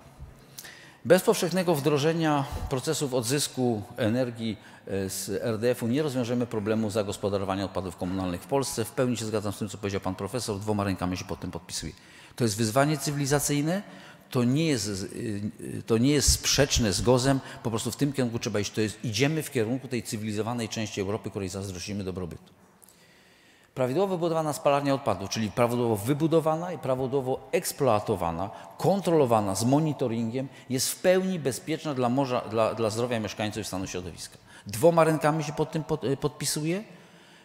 Bez powszechnego wdrożenia procesów odzysku energii e, z RDF-u nie rozwiążemy problemu zagospodarowania odpadów komunalnych w Polsce. W pełni się zgadzam z tym, co powiedział pan profesor. Dwoma rękami się pod tym podpisuję. To jest wyzwanie cywilizacyjne, to nie jest, e, to nie jest sprzeczne z gozem, po prostu w tym kierunku trzeba iść. To jest, idziemy w kierunku tej cywilizowanej części Europy, której zazdrościmy dobrobytu. Prawidłowo wybudowana spalarnia odpadów, czyli prawidłowo wybudowana i prawidłowo eksploatowana, kontrolowana z monitoringiem, jest w pełni bezpieczna dla, morza, dla, dla zdrowia mieszkańców i stanu środowiska. Dwoma rękami się pod tym pod, e, podpisuje.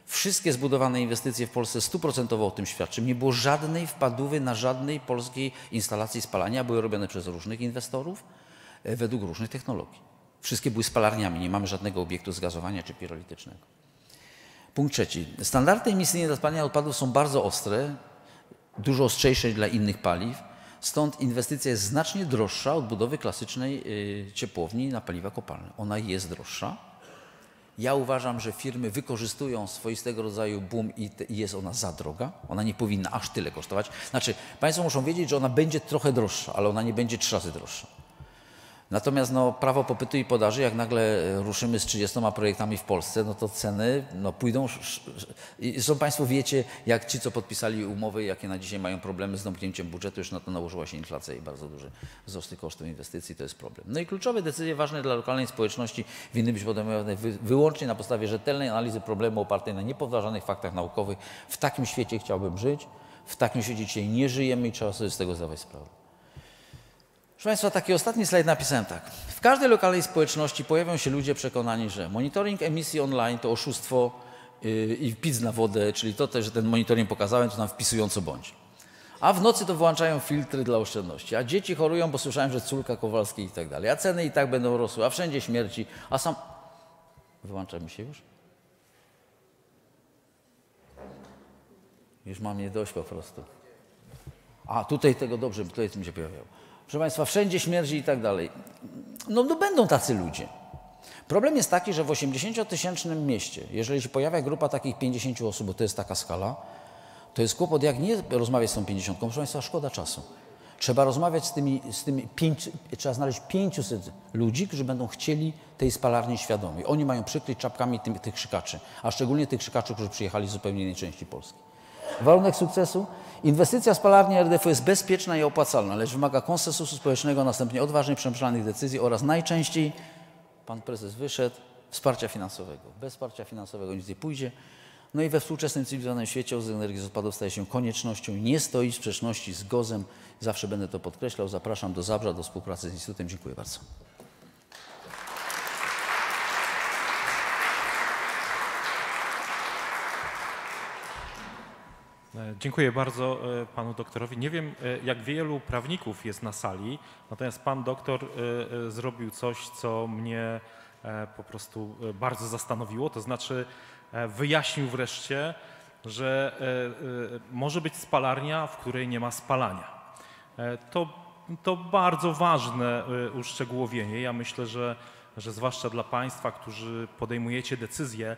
Wszystkie zbudowane inwestycje w Polsce stuprocentowo o tym świadczą. Nie było żadnej wpadówy na żadnej polskiej instalacji spalania. Były robione przez różnych inwestorów e, według różnych technologii. Wszystkie były spalarniami. Nie mamy żadnego obiektu zgazowania czy pirolitycznego. Punkt trzeci. Standardy emisyjne do spalania odpadów są bardzo ostre, dużo ostrzejsze dla innych paliw. Stąd inwestycja jest znacznie droższa od budowy klasycznej y, ciepłowni na paliwa kopalne. Ona jest droższa. Ja uważam, że firmy wykorzystują swoistego rodzaju boom i, i jest ona za droga. Ona nie powinna aż tyle kosztować. Znaczy, Państwo muszą wiedzieć, że ona będzie trochę droższa, ale ona nie będzie trzy razy droższa. Natomiast no, prawo popytu i podaży, jak nagle e, ruszymy z 30 projektami w Polsce, no to ceny no, pójdą. zresztą Państwo wiecie, jak ci, co podpisali umowy, jakie na dzisiaj mają problemy z domknięciem budżetu, już na to nałożyła się inflacja i bardzo duży wzrost tych kosztów inwestycji, to jest problem. No i kluczowe decyzje ważne dla lokalnej społeczności winny być podejmowane wy, wyłącznie na podstawie rzetelnej analizy problemu opartej na niepodważanych faktach naukowych. W takim świecie chciałbym żyć, w takim świecie dzisiaj nie żyjemy i trzeba sobie z tego zdawać sprawę. Proszę Państwa, taki ostatni slajd napisałem tak. W każdej lokalnej społeczności pojawią się ludzie przekonani, że monitoring emisji online to oszustwo yy, i pic na wodę, czyli to też, że ten monitoring pokazałem, to tam wpisująco bądź. A w nocy to wyłączają filtry dla oszczędności. A dzieci chorują, bo słyszałem, że córka Kowalskiej i tak dalej. A ceny i tak będą rosły, a wszędzie śmierci, a sam... Wyłącza mi się już? Już mam nie dość po prostu. A tutaj tego dobrze, tutaj mi się pojawiało. Proszę Państwa, wszędzie śmierdzi i tak dalej. No, no będą tacy ludzie. Problem jest taki, że w 80-tysięcznym mieście, jeżeli się pojawia grupa takich 50 osób, bo to jest taka skala, to jest kłopot, jak nie rozmawiać z tą 50, proszę Państwa, szkoda czasu. Trzeba rozmawiać z tymi, z tymi pięć, trzeba znaleźć 500 ludzi, którzy będą chcieli tej spalarni świadomie. Oni mają przykryć czapkami tym, tych krzykaczy, a szczególnie tych krzykaczy, którzy przyjechali z zupełnie innej części Polski. Warunek sukcesu? Inwestycja w spalarnię RDF jest bezpieczna i opłacalna, lecz wymaga konsensusu społecznego, następnie odważnych, przemyślanych decyzji oraz najczęściej, pan prezes wyszedł, wsparcia finansowego. Bez wsparcia finansowego nic nie pójdzie. No i we współczesnym cywilizowanym świecie uzysk energii z odpadów staje się koniecznością, nie stoi w sprzeczności z GOZem. Zawsze będę to podkreślał. Zapraszam do Zabrza, do współpracy z Instytutem. Dziękuję bardzo. Dziękuję bardzo e, panu doktorowi. Nie wiem, e, jak wielu prawników jest na sali, natomiast pan doktor e, e, zrobił coś, co mnie e, po prostu e, bardzo zastanowiło. To znaczy e, wyjaśnił wreszcie, że e, e, może być spalarnia, w której nie ma spalania. E, To, to bardzo ważne e, uszczegółowienie. Ja myślę, że, że zwłaszcza dla Państwa, którzy podejmujecie decyzje, e,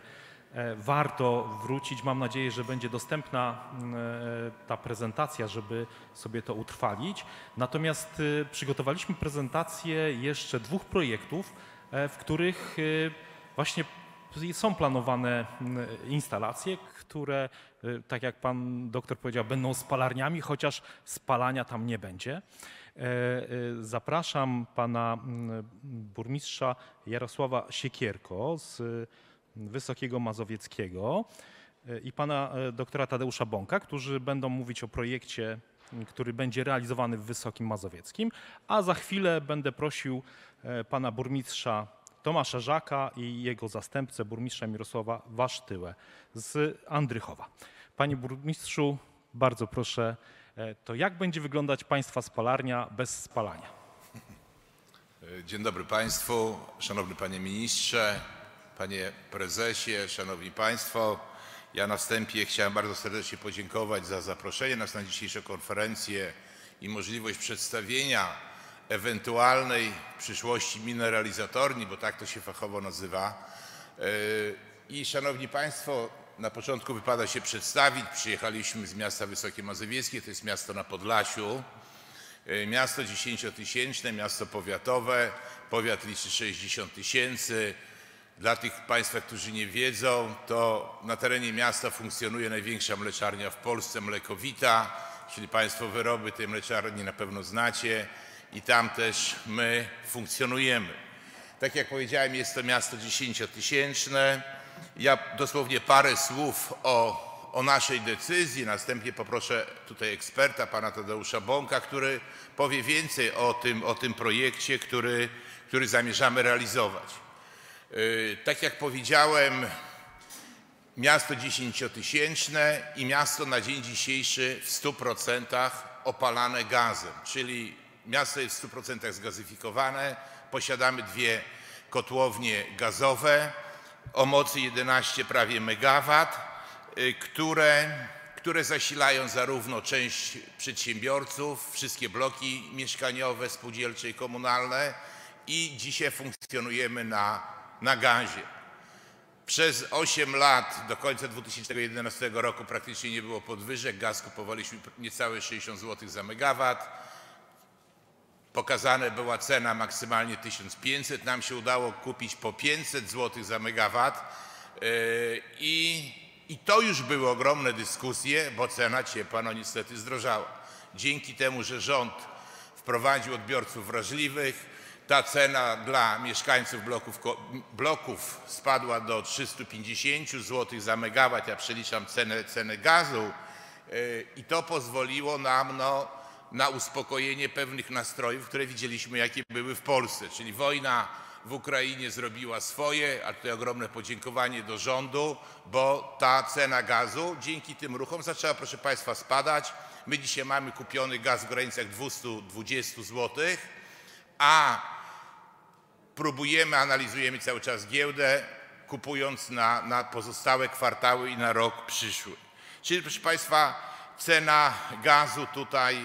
warto wrócić. Mam nadzieję, że będzie dostępna e, ta prezentacja, żeby sobie to utrwalić. Natomiast e, przygotowaliśmy prezentację jeszcze dwóch projektów, e, w których e, właśnie są planowane instalacje, które, y, tak jak pan doktor powiedział, będą spalarniami, chociaż spalania tam nie będzie. E, y, Zapraszam pana burmistrza Jarosława Siekierko z y, Wysokiego Mazowieckiego y, i pana e, doktora Tadeusza Bąka, którzy będą mówić o projekcie, który będzie realizowany w Wysokim Mazowieckim, a za chwilę będę prosił e, pana burmistrza Tomasza Żaka i jego zastępcę, burmistrza Mirosława Wasztyłę z Andrychowa. Panie burmistrzu, bardzo proszę, e, to jak będzie wyglądać państwa spalarnia bez spalania? Dzień dobry Państwu, Szanowny Panie Ministrze, Panie Prezesie, Szanowni Państwo. Ja na wstępie chciałem bardzo serdecznie podziękować za zaproszenie nas na dzisiejszą konferencję i możliwość przedstawienia ewentualnej przyszłości mineralizatorni, bo tak to się fachowo nazywa. Yy, I Szanowni Państwo, na początku wypada się przedstawić. Przyjechaliśmy z miasta Wysokie Mazowieckie, to jest miasto na Podlasiu. Y, Miasto dziesięciotysięczne, miasto powiatowe. Powiat liczy 60 tysięcy. Dla tych Państwa, którzy nie wiedzą, to na terenie miasta funkcjonuje największa mleczarnia w Polsce, Mlekowita. Jeśli Państwo wyroby tej mleczarni na pewno znacie i tam też my funkcjonujemy. Tak jak powiedziałem, jest to miasto dziesięciotysięczne. Ja dosłownie parę słów o, o naszej decyzji. Następnie poproszę tutaj eksperta, pana Tadeusza Bąka, który powie więcej o tym, o tym projekcie, który, który zamierzamy realizować. Yy, Tak jak powiedziałem, miasto dziesięciotysięczne i miasto na dzień dzisiejszy w 100% opalane gazem, czyli miasto jest w 100% zgazyfikowane. Posiadamy dwie kotłownie gazowe o mocy 11 prawie megawat, y, które, które zasilają zarówno część przedsiębiorców, wszystkie bloki mieszkaniowe, spółdzielcze i komunalne i dzisiaj funkcjonujemy na, na gazie. Przez 8 lat do końca 2011 roku praktycznie nie było podwyżek. Gaz kupowaliśmy niecałe 60 zł za megawat. Pokazana była cena maksymalnie 1500. Nam się udało kupić po 500 zł za megawat. Yy, I, I to już były ogromne dyskusje, bo cena ciepła no niestety zdrożała. Dzięki temu, że rząd wprowadził odbiorców wrażliwych, ta cena dla mieszkańców bloków, bloków spadła do 350 zł za megawat. Ja przeliczam cenę, cenę gazu yy, i to pozwoliło nam no, na uspokojenie pewnych nastrojów, które widzieliśmy, jakie były w Polsce. Czyli wojna w Ukrainie zrobiła swoje, a tutaj ogromne podziękowanie do rządu, bo ta cena gazu dzięki tym ruchom zaczęła, proszę Państwa, spadać. My dzisiaj mamy kupiony gaz w granicach 220 zł, a próbujemy, analizujemy cały czas giełdę, kupując na, na pozostałe kwartały i na rok przyszły. Czyli proszę Państwa, cena gazu tutaj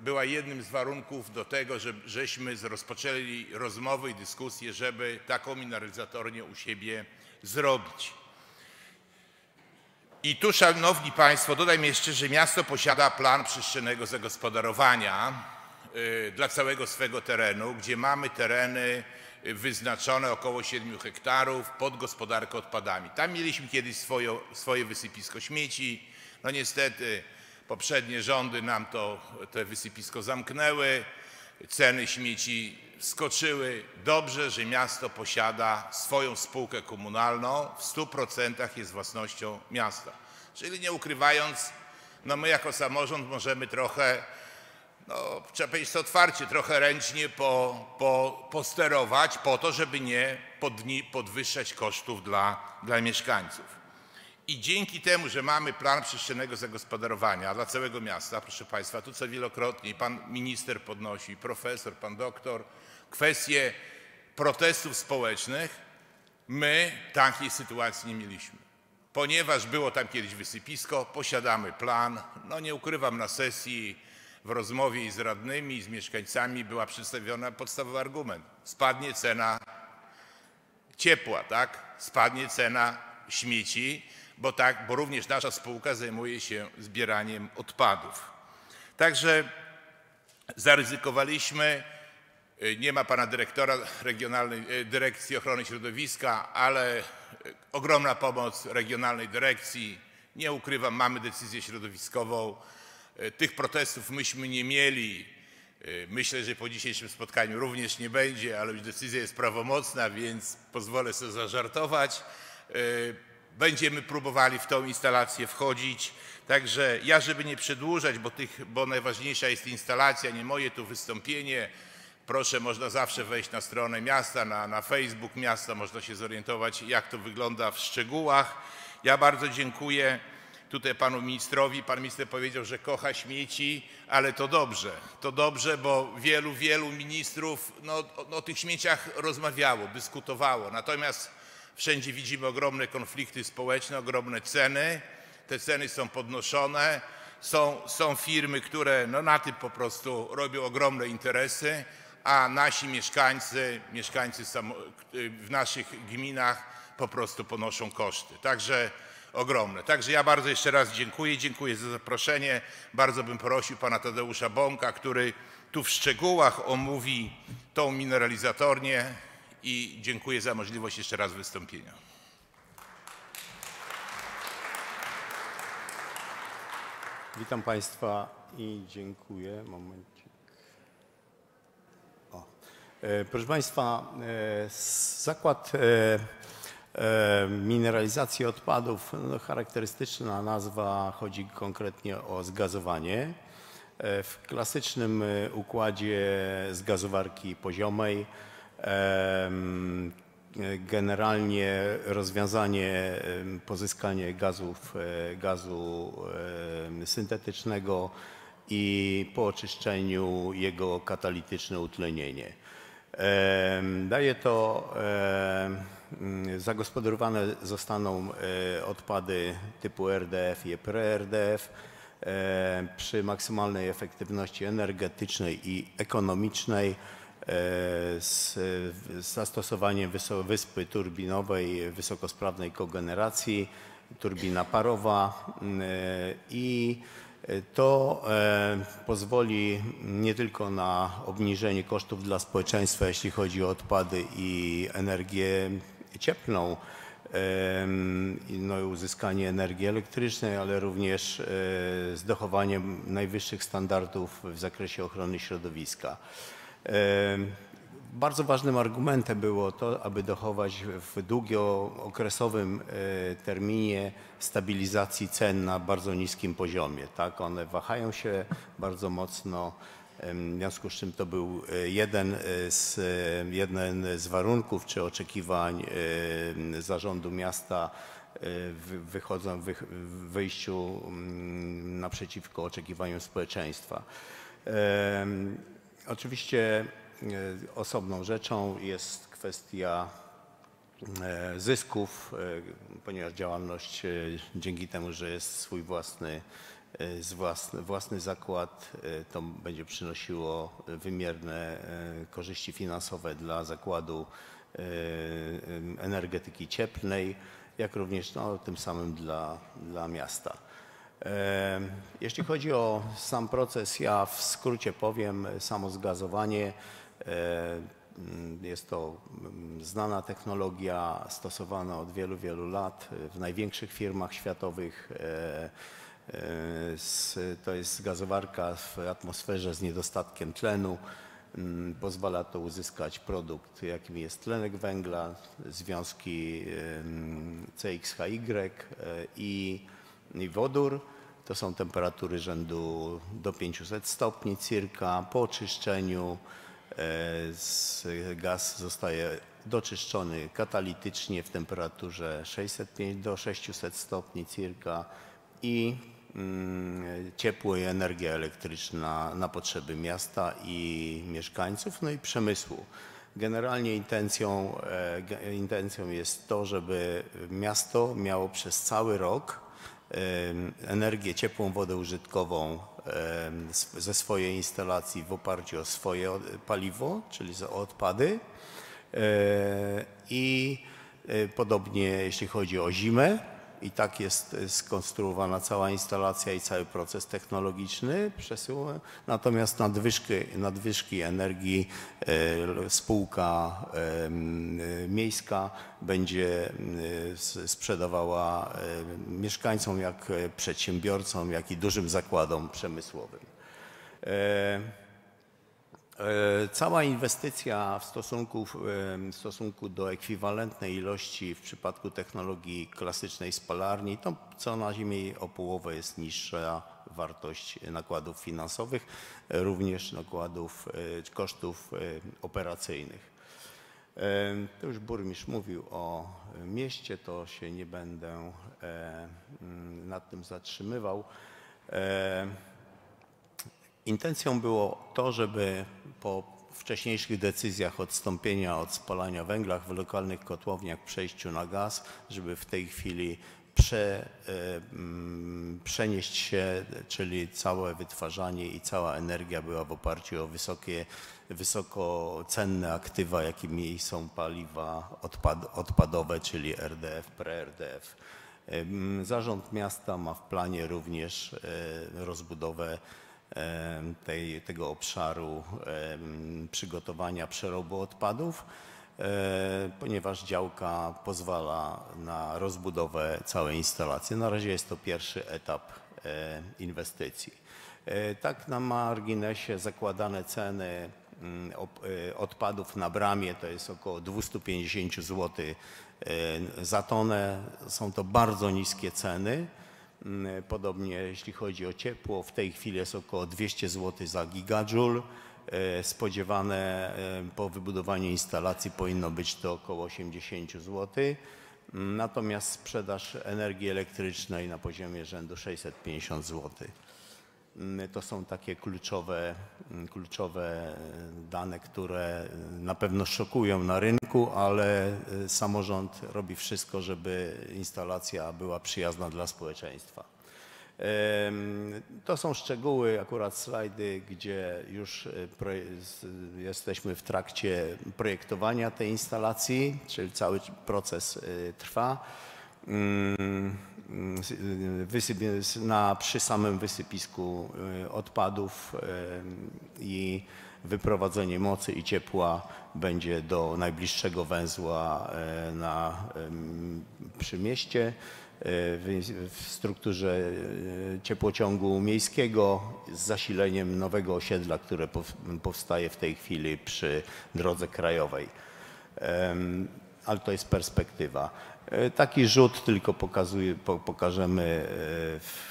była jednym z warunków do tego, że, żeśmy rozpoczęli rozmowy i dyskusje, żeby taką mineralizatornię u siebie zrobić. I tu, Szanowni Państwo, dodajmy jeszcze, że miasto posiada plan przestrzennego zagospodarowania dla całego swego terenu, gdzie mamy tereny y, wyznaczone około 7 hektarów pod gospodarkę odpadami. Tam mieliśmy kiedyś swoje, swoje wysypisko śmieci. No niestety Poprzednie rządy nam to, te wysypisko zamknęły, ceny śmieci skoczyły. Dobrze, że miasto posiada swoją spółkę komunalną, w 100% jest własnością miasta. Czyli nie ukrywając, no my jako samorząd możemy trochę, no trzeba powiedzieć otwarcie, trochę ręcznie po, po, posterować po to, żeby nie podni, podwyższać kosztów dla, dla mieszkańców. I dzięki temu, że mamy plan przestrzennego zagospodarowania dla całego miasta, proszę Państwa, tu co wielokrotnie pan minister podnosi, profesor, pan doktor, kwestie protestów społecznych, my takiej sytuacji nie mieliśmy. Ponieważ było tam kiedyś wysypisko, posiadamy plan. No nie ukrywam, na sesji w rozmowie z radnymi, z mieszkańcami była przedstawiona podstawowy argument. Spadnie cena ciepła, tak? Spadnie cena śmieci bo, tak, bo również nasza spółka zajmuje się zbieraniem odpadów. Także zaryzykowaliśmy, y, nie ma pana dyrektora Regionalnej y, Dyrekcji Ochrony Środowiska, ale y, ogromna pomoc Regionalnej Dyrekcji. Nie ukrywam, mamy decyzję środowiskową. Tych protestów myśmy nie mieli. Myślę, że po dzisiejszym spotkaniu również nie będzie, ale już decyzja jest prawomocna, więc pozwolę sobie zażartować będziemy próbowali w tą instalację wchodzić. Także ja, żeby nie przedłużać, bo, tych, bo najważniejsza jest instalacja, nie moje tu wystąpienie, proszę, można zawsze wejść na stronę miasta, na, na Facebook miasta, można się zorientować, jak to wygląda w szczegółach. Ja bardzo dziękuję tutaj panu ministrowi. Pan minister powiedział, że kocha śmieci, ale to dobrze. To dobrze, bo wielu, wielu ministrów no, o, o tych śmieciach rozmawiało, dyskutowało. Natomiast Wszędzie widzimy ogromne konflikty społeczne, ogromne ceny. Te ceny są podnoszone. Są, są firmy, które no, na tym po prostu robią ogromne interesy, a nasi mieszkańcy, mieszkańcy w naszych gminach po prostu ponoszą koszty. Także ogromne. Także ja bardzo jeszcze raz dziękuję. Dziękuję za zaproszenie. Bardzo bym prosił pana Tadeusza Bąka, który tu w szczegółach omówi tą mineralizatornię i dziękuję za możliwość jeszcze raz wystąpienia. Witam Państwa i dziękuję. Momencik. O. E, proszę Państwa, e, zakład e, mineralizacji odpadów, no, charakterystyczna nazwa, chodzi konkretnie o zgazowanie. W klasycznym układzie zgazowarki poziomej Generalnie rozwiązanie, pozyskanie gazów, e, gazu syntetycznego i po oczyszczeniu jego katalityczne utlenienie. Daje to zagospodarowane zostaną e, odpady typu RDF i pre-RDF e, przy maksymalnej efektywności energetycznej i ekonomicznej e, z zastosowaniem wyspy turbinowej wysokosprawnej kogeneracji, turbina parowa mm, i to pozwoli nie tylko na obniżenie kosztów dla społeczeństwa, jeśli chodzi o odpady i energię cieplną, no i uzyskanie energii elektrycznej, ale również e, z dochowaniem najwyższych standardów w zakresie ochrony środowiska. Bardzo ważnym argumentem było to, aby dochować w długookresowym e, terminie stabilizacji cen na bardzo niskim poziomie. Tak? One wahają się bardzo mocno, w związku z czym to był e, jeden e, z, e, jeden z warunków czy oczekiwań zarządu miasta wy- wychodzą w wyjściu mm, naprzeciwko oczekiwaniom społeczeństwa. Oczywiście osobną rzeczą jest kwestia zysków, ponieważ działalność dzięki temu, że jest swój własny, z własny, własny zakład, e, to będzie przynosiło wymierne e, korzyści finansowe dla zakładu e, energetyki cieplnej, jak również no, tym samym dla, dla miasta. E, Jeśli chodzi o sam proces, ja w skrócie powiem, samo zgazowanie e, mm, jest to mm, znana technologia stosowana od wielu, wielu lat w największych firmach światowych. E, e, To jest gazowarka w atmosferze z niedostatkiem tlenu. Pozwala to uzyskać produkt, jakim jest tlenek węgla, związki em, CXHY e, i wodór. To są temperatury rzędu do 500 stopni circa. Po oczyszczeniu e, gaz zostaje doczyszczony katalitycznie w temperaturze 605 do 600 stopni circa i ciepło i energia elektryczna na potrzeby miasta i mieszkańców, no i przemysłu. Generalnie intencją, e, intencją jest to, żeby miasto miało przez cały rok energię ciepłą, wodę użytkową ze swojej instalacji w oparciu o swoje paliwo, czyli o odpady. E, I e, podobnie jeśli chodzi o zimę, i tak jest e, skonstruowana cała instalacja i cały proces technologiczny przesyłu. Natomiast nadwyżki, nadwyżki energii e, l- spółka e, miejska będzie e, sprzedawała e, mieszkańcom, jak e, przedsiębiorcom, jak i dużym zakładom przemysłowym. E, Cała inwestycja w stosunku, w stosunku do ekwiwalentnej ilości w przypadku technologii klasycznej spalarni, to co najmniej o połowę jest niższa wartość nakładów finansowych, e, również nakładów, e, kosztów operacyjnych. To już burmistrz mówił o mieście, to się nie będę mm, nad tym zatrzymywał. Intencją było to, żeby po wcześniejszych decyzjach odstąpienia od spalania węgla w lokalnych kotłowniach, przejściu na gaz, żeby w tej chwili prze, przenieść się, czyli całe wytwarzanie i cała energia była w oparciu o wysokie, wysoko cenne aktywa, jakimi są paliwa odpad, odpadowe, czyli RDF, pre-RDF. Zarząd miasta ma w planie również e, rozbudowę tej, tego obszaru przygotowania przerobu odpadów, e, ponieważ działka pozwala na rozbudowę całej instalacji. Na razie jest to pierwszy etap e, inwestycji. E, Tak na marginesie zakładane ceny mm, odpadów na bramie to jest około 250 zł za tonę. Są to bardzo niskie ceny. Mm, Podobnie jeśli chodzi o ciepło, w tej chwili jest około 200 zł za gigajoule. E, Spodziewane e, po wybudowaniu instalacji powinno być to około 80 zł. Mm, Natomiast sprzedaż energii elektrycznej na poziomie rzędu 650 zł. Mm, To są takie kluczowe, mm, kluczowe dane, które e, na pewno szokują na rynku, ale samorząd robi wszystko, żeby instalacja była przyjazna dla społeczeństwa. To są szczegóły, akurat slajdy, gdzie już jesteśmy w trakcie projektowania tej instalacji, czyli cały proces trwa. Y, wysyp- s- na, przy samym wysypisku y, odpadów i wyprowadzenie mocy i ciepła będzie do najbliższego węzła na, przy mieście w w strukturze ciepłociągu miejskiego z zasileniem nowego osiedla, które pow- powstaje w tej chwili przy drodze krajowej. Ale to jest perspektywa. E, Taki rzut tylko pokazuje, po, pokażemy e,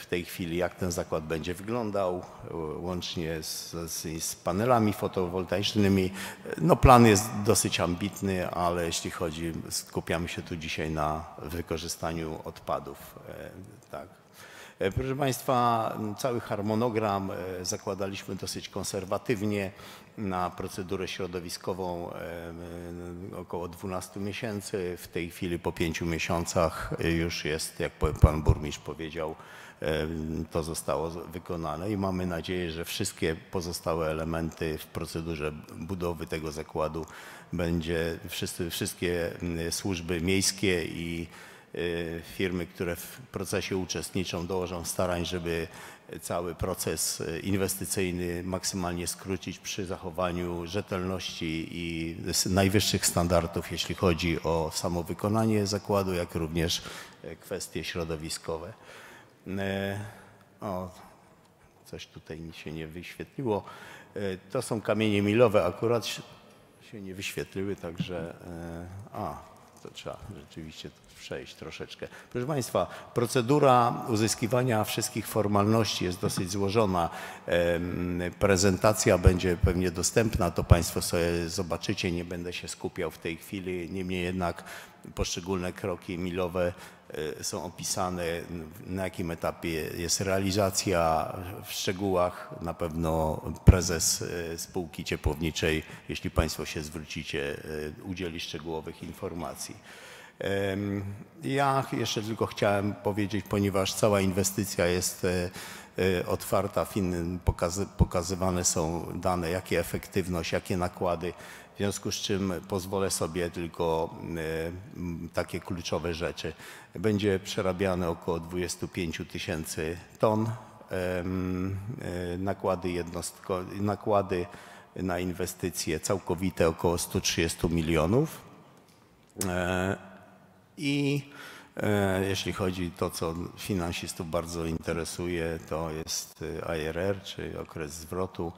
w tej chwili, jak ten zakład będzie wyglądał, e, łącznie z, z, z panelami fotowoltaicznymi. No, plan jest dosyć ambitny, ale jeśli chodzi, skupiamy się tu dzisiaj na wykorzystaniu odpadów. Tak. Proszę Państwa, cały harmonogram zakładaliśmy dosyć konserwatywnie na procedurę środowiskową około 12 miesięcy. W tej chwili po pięciu miesiącach już jest, jak Pan Burmistrz powiedział, to zostało wykonane i mamy nadzieję, że wszystkie pozostałe elementy w procedurze budowy tego zakładu będzie, wszyscy, wszystkie służby miejskie i y, firmy, które w procesie uczestniczą, dołożą starań, żeby cały proces inwestycyjny maksymalnie skrócić przy zachowaniu rzetelności i najwyższych standardów, jeśli chodzi o samo wykonanie zakładu, jak również y, kwestie środowiskowe. Y, O, coś tutaj się nie wyświetliło. Y, To są kamienie milowe, akurat się- nie wyświetliły, także a, to trzeba rzeczywiście przejść troszeczkę. Proszę Państwa, procedura uzyskiwania wszystkich formalności jest dosyć złożona. Prezentacja będzie pewnie dostępna, to Państwo sobie zobaczycie, nie będę się skupiał w tej chwili, niemniej jednak poszczególne kroki milowe e, są opisane, na jakim etapie jest realizacja w szczegółach. Na pewno prezes e, spółki ciepłowniczej, jeśli Państwo się zwrócicie, e, udzieli szczegółowych informacji. Ja jeszcze tylko chciałem powiedzieć, ponieważ cała inwestycja jest e, e, otwarta, pokazywane są dane, jakie efektywność, jakie nakłady, w związku z czym pozwolę sobie tylko e, takie kluczowe rzeczy. Będzie przerabiane około 25 tysięcy ton. Nakłady jednostko, nakłady na inwestycje całkowite około 130 milionów. E, I e, jeśli chodzi o to, co finansistów bardzo interesuje, to jest e, IRR, czyli okres zwrotu,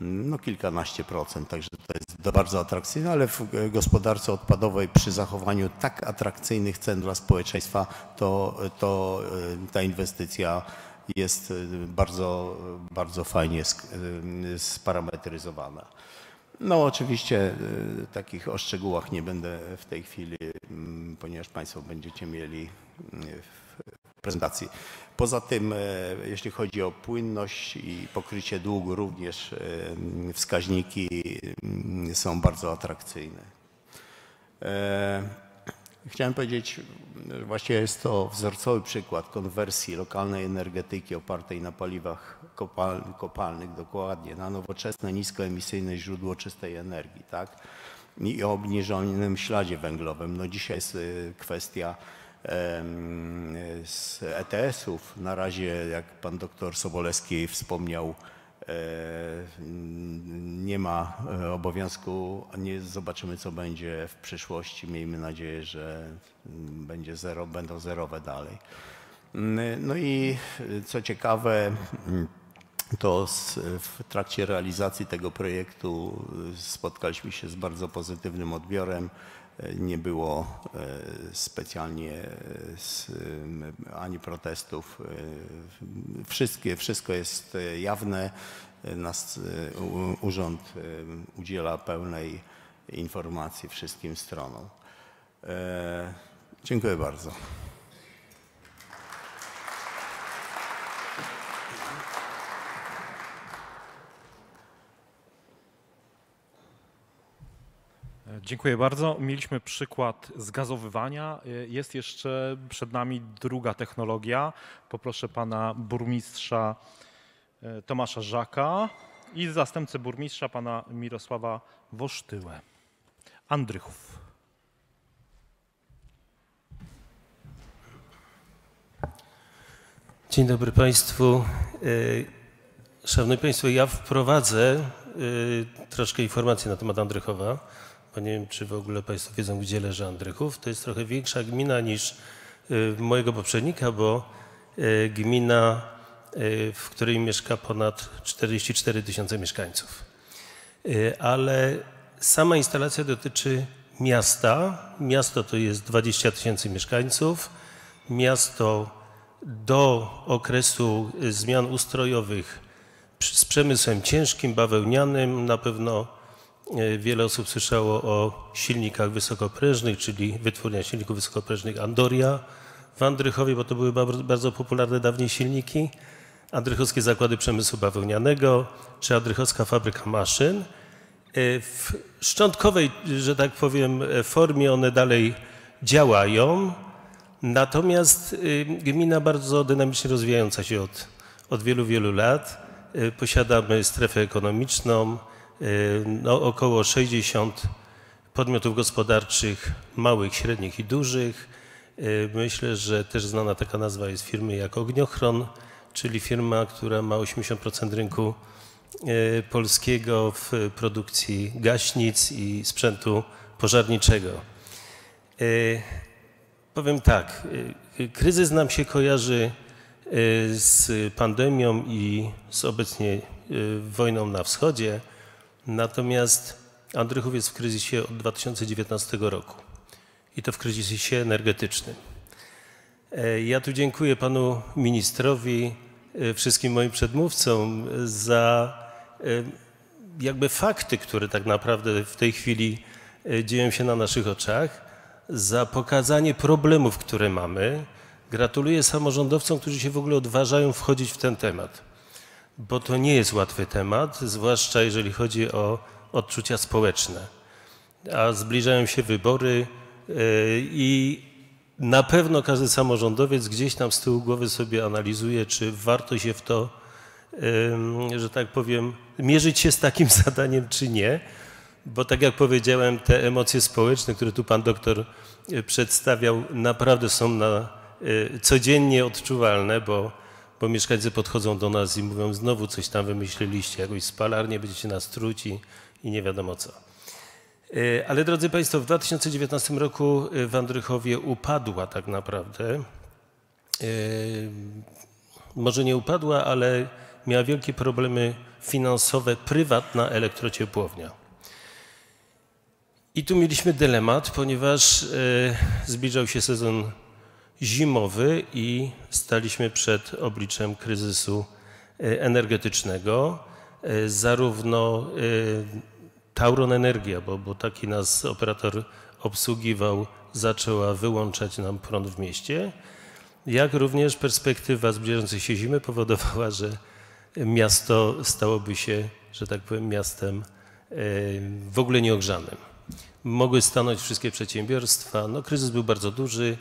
no kilkanaście procent, także to jest bardzo atrakcyjne, ale w e, gospodarce odpadowej przy zachowaniu tak atrakcyjnych cen dla społeczeństwa, to, to e, ta inwestycja jest e, bardzo, bardzo fajnie e, sparametryzowana. No oczywiście y, takich o szczegółach nie będę w tej chwili, mm, ponieważ Państwo będziecie mieli y, w prezentacji. Poza tym, e, jeśli chodzi o płynność i pokrycie długu, również e, wskaźniki mm, są bardzo atrakcyjne. E, Chciałem powiedzieć, właściwie jest to wzorcowy przykład konwersji lokalnej energetyki opartej na paliwach kopal, kopalnych, dokładnie, na nowoczesne, niskoemisyjne źródło czystej energii, tak? I o obniżonym śladzie węglowym. No dzisiaj jest y, kwestia z ETS-ów. Na razie, jak pan doktor Sobolewski wspomniał, e, nie ma e, obowiązku, nie zobaczymy co będzie w przyszłości. Miejmy nadzieję, że mm, będzie zero, będą zerowe dalej. No i co ciekawe, mm, to w trakcie realizacji tego projektu y, spotkaliśmy się z bardzo pozytywnym odbiorem. E, Nie było e, specjalnie ani protestów. Wszystkie, wszystko jest jawne. Nas, urząd udziela pełnej informacji wszystkim stronom. Dziękuję bardzo. Dziękuję bardzo. Mieliśmy przykład zgazowywania. Jest jeszcze przed nami druga technologia. Poproszę pana burmistrza e, Tomasza Żaka i zastępcę burmistrza pana Mirosława Wosztyłę. Andrychów. Dzień dobry Państwu. E, Szanowni Państwo, ja wprowadzę troszkę informacji na temat Andrychowa, bo nie wiem, czy w ogóle Państwo wiedzą, gdzie leży Andrychów. To jest trochę większa gmina niż e, mojego poprzednika, bo gmina, w której mieszka ponad 44 tysiące mieszkańców. Ale sama instalacja dotyczy miasta. Miasto to jest 20 tysięcy mieszkańców. Miasto do okresu zmian ustrojowych z przemysłem ciężkim, bawełnianym. Na pewno wiele osób słyszało o silnikach wysokoprężnych, czyli wytwórnia silników wysokoprężnych Andoria w Andrychowie, bo to były bardzo popularne dawniej silniki. Andrychowskie Zakłady Przemysłu Bawełnianego czy Andrychowska Fabryka Maszyn. E, w szczątkowej, że tak powiem, e, formie one dalej działają. Natomiast gmina bardzo dynamicznie rozwijająca się od, od wielu, wielu lat. Posiadamy strefę ekonomiczną, no, około 60 podmiotów gospodarczych, małych, średnich i dużych. Myślę, że też znana taka nazwa jest firmy jak Ogniochron, czyli firma, która ma 80% rynku polskiego w produkcji gaśnic i sprzętu pożarniczego. Powiem tak, y, kryzys nam się kojarzy y, z pandemią i z obecnie y, wojną na wschodzie, natomiast Andrychów jest w kryzysie od 2019 roku i to w kryzysie energetycznym. E, ja tu dziękuję panu ministrowi, wszystkim moim przedmówcom za jakby fakty, które tak naprawdę w tej chwili dzieją się na naszych oczach za pokazanie problemów, które mamy. Gratuluję samorządowcom, którzy się w ogóle odważają wchodzić w ten temat, bo to nie jest łatwy temat, zwłaszcza jeżeli chodzi o odczucia społeczne. A zbliżają się wybory yy, i na pewno każdy samorządowiec gdzieś tam z tyłu głowy sobie analizuje, czy warto się w to, że tak powiem, mierzyć się z takim zadaniem, czy nie bo tak jak powiedziałem, te emocje społeczne, które tu pan doktor e, przedstawiał, naprawdę są na, e, codziennie odczuwalne, bo, bo mieszkańcy podchodzą do nas i mówią, znowu coś tam wymyśliliście, jakąś spalarnię, będziecie nas truć i, nie wiadomo co. E, ale drodzy Państwo, w 2019 roku w Andrychowie upadła tak naprawdę, może nie upadła, ale miała wielkie problemy finansowe prywatna elektrociepłownia. I tu mieliśmy dylemat, ponieważ e, zbliżał się sezon zimowy i staliśmy przed obliczem kryzysu e, energetycznego. E, zarówno Tauron Energia, bo, bo taki nas operator obsługiwał, zaczęła wyłączać nam prąd w mieście, jak również perspektywa zbliżającej się zimy powodowała, że miasto stałoby się, że tak powiem, miastem w ogóle nieogrzanym mogły stanąć wszystkie przedsiębiorstwa. No, kryzys był bardzo duży.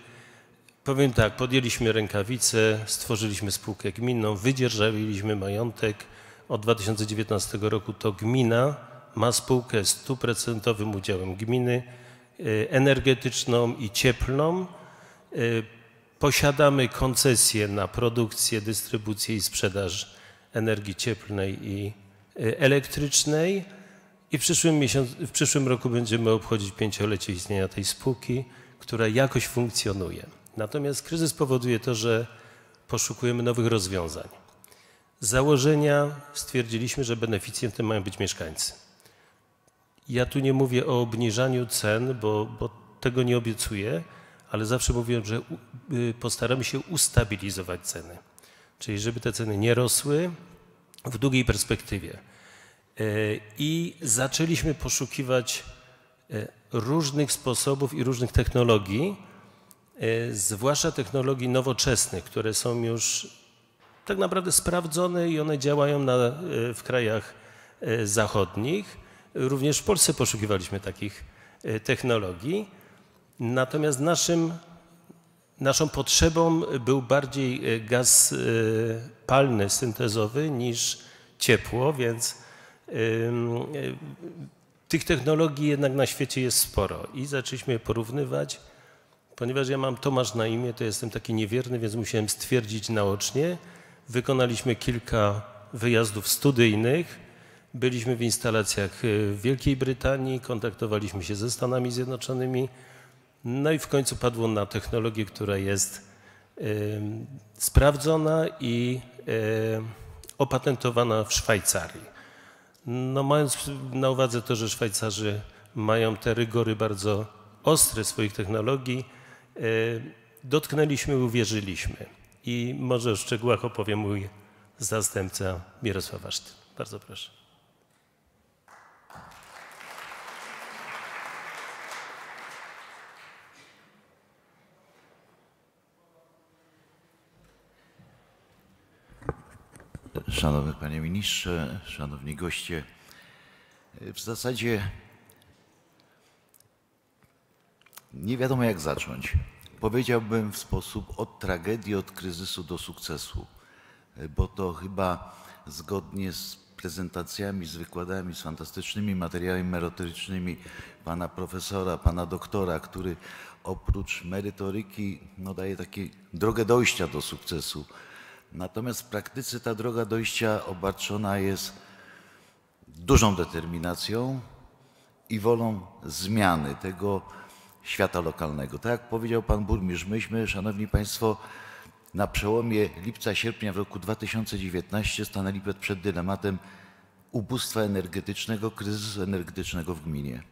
Powiem tak, podjęliśmy rękawice, stworzyliśmy spółkę gminną, wydzierżawiliśmy majątek. Od 2019 roku to gmina ma spółkę z stuprocentowym udziałem gminy, e, energetyczną i cieplną. E, posiadamy koncesję na produkcję, dystrybucję i sprzedaż energii cieplnej i e, elektrycznej. I w przyszłym, miesiącu, w przyszłym roku będziemy obchodzić pięciolecie istnienia tej spółki, która jakoś funkcjonuje. Natomiast kryzys powoduje to, że poszukujemy nowych rozwiązań. Z założenia stwierdziliśmy, że beneficjentem mają być mieszkańcy. Ja tu nie mówię o obniżaniu cen, bo, bo tego nie obiecuję, ale zawsze mówiłem, że y, postaramy się ustabilizować ceny. Czyli żeby te ceny nie rosły w długiej perspektywie. E, i zaczęliśmy poszukiwać e, różnych sposobów i różnych technologii, zwłaszcza technologii nowoczesnych, które są już tak naprawdę sprawdzone i one działają na, w krajach zachodnich. Również w Polsce poszukiwaliśmy takich e, technologii. Natomiast naszym, naszą potrzebą był bardziej e, gaz e, palny, syntezowy niż ciepło, więc e, tych technologii jednak na świecie jest sporo i zaczęliśmy je porównywać. Ponieważ ja mam Tomasz na imię, to jestem taki niewierny, więc musiałem stwierdzić naocznie. Wykonaliśmy kilka wyjazdów studyjnych. Byliśmy w instalacjach e, w Wielkiej Brytanii, kontaktowaliśmy się ze Stanami Zjednoczonymi. No i w końcu padło na technologię, która jest em, sprawdzona i e, opatentowana w Szwajcarii. No mając na uwadze to, że Szwajcarzy mają te rygory bardzo ostre swoich technologii, dotknęliśmy i uwierzyliśmy. I może o szczegółach opowie mój zastępca Mirosław Asztyn. Bardzo proszę. Szanowny Panie Ministrze, Szanowni Goście, w zasadzie nie wiadomo jak zacząć. Powiedziałbym w sposób od tragedii, od kryzysu do sukcesu, bo to chyba zgodnie z prezentacjami, z wykładami, z fantastycznymi materiałami merytorycznymi pana profesora, pana doktora, który oprócz merytoryki no, daje taką drogę dojścia do sukcesu. Natomiast w praktyce ta droga dojścia obarczona jest dużą determinacją i wolą zmiany tego świata lokalnego. Tak jak powiedział pan burmistrz, myśmy, szanowni państwo, na przełomie lipca-sierpnia w roku 2019 stanęli przed- dylematem ubóstwa energetycznego, kryzysu energetycznego w gminie.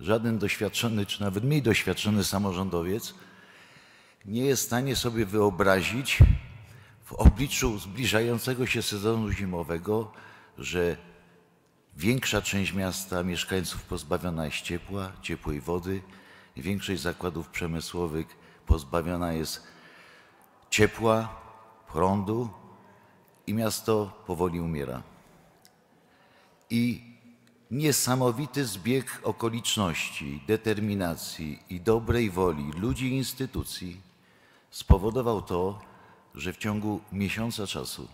Żaden doświadczony, czy nawet mniej doświadczony samorządowiec nie jest w stanie sobie wyobrazić w obliczu zbliżającego się sezonu zimowego, że większa część miasta mieszkańców pozbawiona jest ciepła, ciepłej wody, większość zakładów przemysłowych pozbawiona jest ciepła, prądu i miasto powoli umiera. I niesamowity zbieg okoliczności, determinacji i dobrej woli ludzi i instytucji spowodował to, że w ciągu miesiąca czasu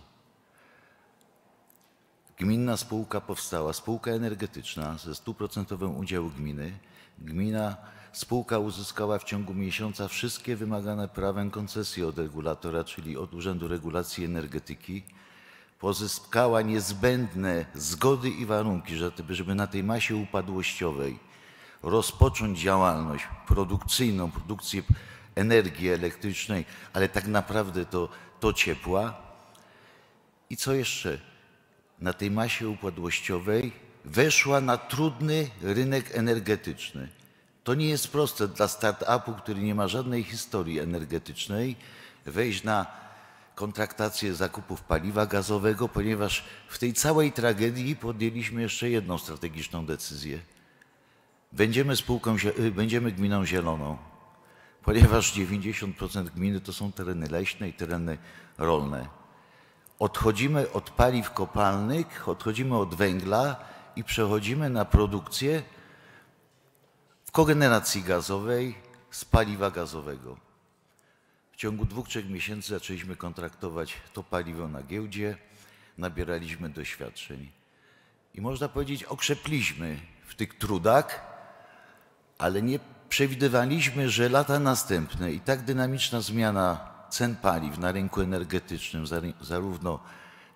gminna spółka powstała, spółka energetyczna ze stuprocentowym udziałem gminy. Gmina, spółka uzyskała w ciągu miesiąca wszystkie wymagane prawem koncesje od regulatora, czyli od Urzędu Regulacji Energetyki. Pozyskała niezbędne zgody i warunki, żeby, na tej masie upadłościowej rozpocząć działalność produkcyjną, produkcję energii elektrycznej, ale tak naprawdę to, to ciepła. I co jeszcze? Na tej masie upadłościowej weszła na trudny rynek energetyczny. To nie jest proste dla start-upu, który nie ma żadnej historii energetycznej, wejść na kontraktację zakupów paliwa gazowego, ponieważ w tej całej tragedii podjęliśmy jeszcze jedną strategiczną decyzję. Będziemy spółką, y, będziemy gminą zieloną, ponieważ 90% gminy to są tereny leśne i tereny rolne. Odchodzimy od paliw kopalnych, odchodzimy od węgla i przechodzimy na produkcję w kogeneracji gazowej z paliwa gazowego. W ciągu dwóch, trzech miesięcy zaczęliśmy kontraktować to paliwo na giełdzie, nabieraliśmy doświadczeń. I można powiedzieć, okrzepliśmy w tych trudach, ale nie przewidywaliśmy, że lata następne i tak dynamiczna zmiana cen paliw na rynku energetycznym, zarówno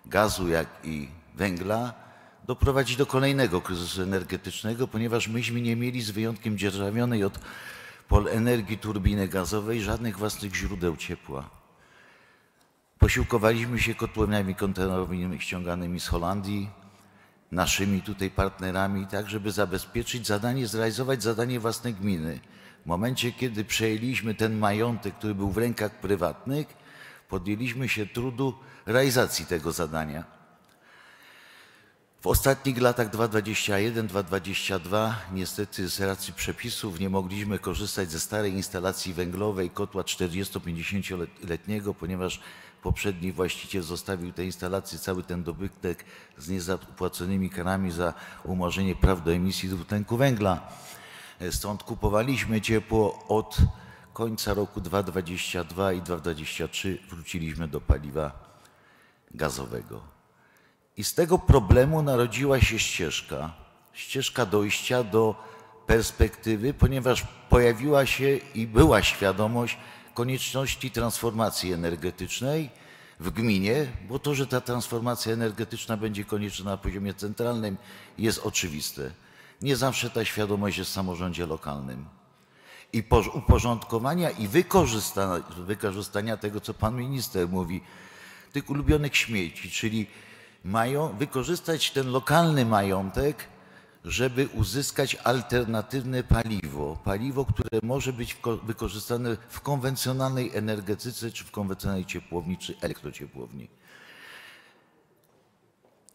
gazu, jak i węgla, doprowadzi do kolejnego kryzysu energetycznego, ponieważ myśmy nie mieli, z wyjątkiem dzierżawionej od pol energii turbiny gazowej, żadnych własnych źródeł ciepła. Posiłkowaliśmy się kotłowniami kontenerowymi ściąganymi z Holandii, naszymi tutaj partnerami, tak żeby zabezpieczyć zadanie, zrealizować zadanie własnej gminy. W momencie, kiedy przejęliśmy ten majątek, który był w rękach prywatnych, podjęliśmy się trudu realizacji tego zadania. W ostatnich latach 2021-2022 niestety z racji przepisów nie mogliśmy korzystać ze starej instalacji węglowej kotła 40-50-letniego, ponieważ poprzedni właściciel zostawił tej instalacji cały ten dobytek z niezapłaconymi karami za umorzenie praw do emisji dwutlenku węgla. Stąd kupowaliśmy ciepło od końca roku 2022 i 2023 wróciliśmy do paliwa gazowego. I z tego problemu narodziła się ścieżka, ścieżka dojścia do perspektywy, ponieważ pojawiła się i była świadomość konieczności transformacji energetycznej w gminie, bo to, że ta transformacja energetyczna będzie konieczna na poziomie centralnym, jest oczywiste. Nie zawsze ta świadomość jest w samorządzie lokalnym. I po- uporządkowania i wykorzystania, wykorzystania tego, co pan minister mówi, tych ulubionych śmieci, czyli mają wykorzystać ten lokalny majątek, żeby uzyskać alternatywne paliwo. Paliwo, które może być wykorzystane w konwencjonalnej energetyce, czy w konwencjonalnej ciepłowni, czy elektrociepłowni.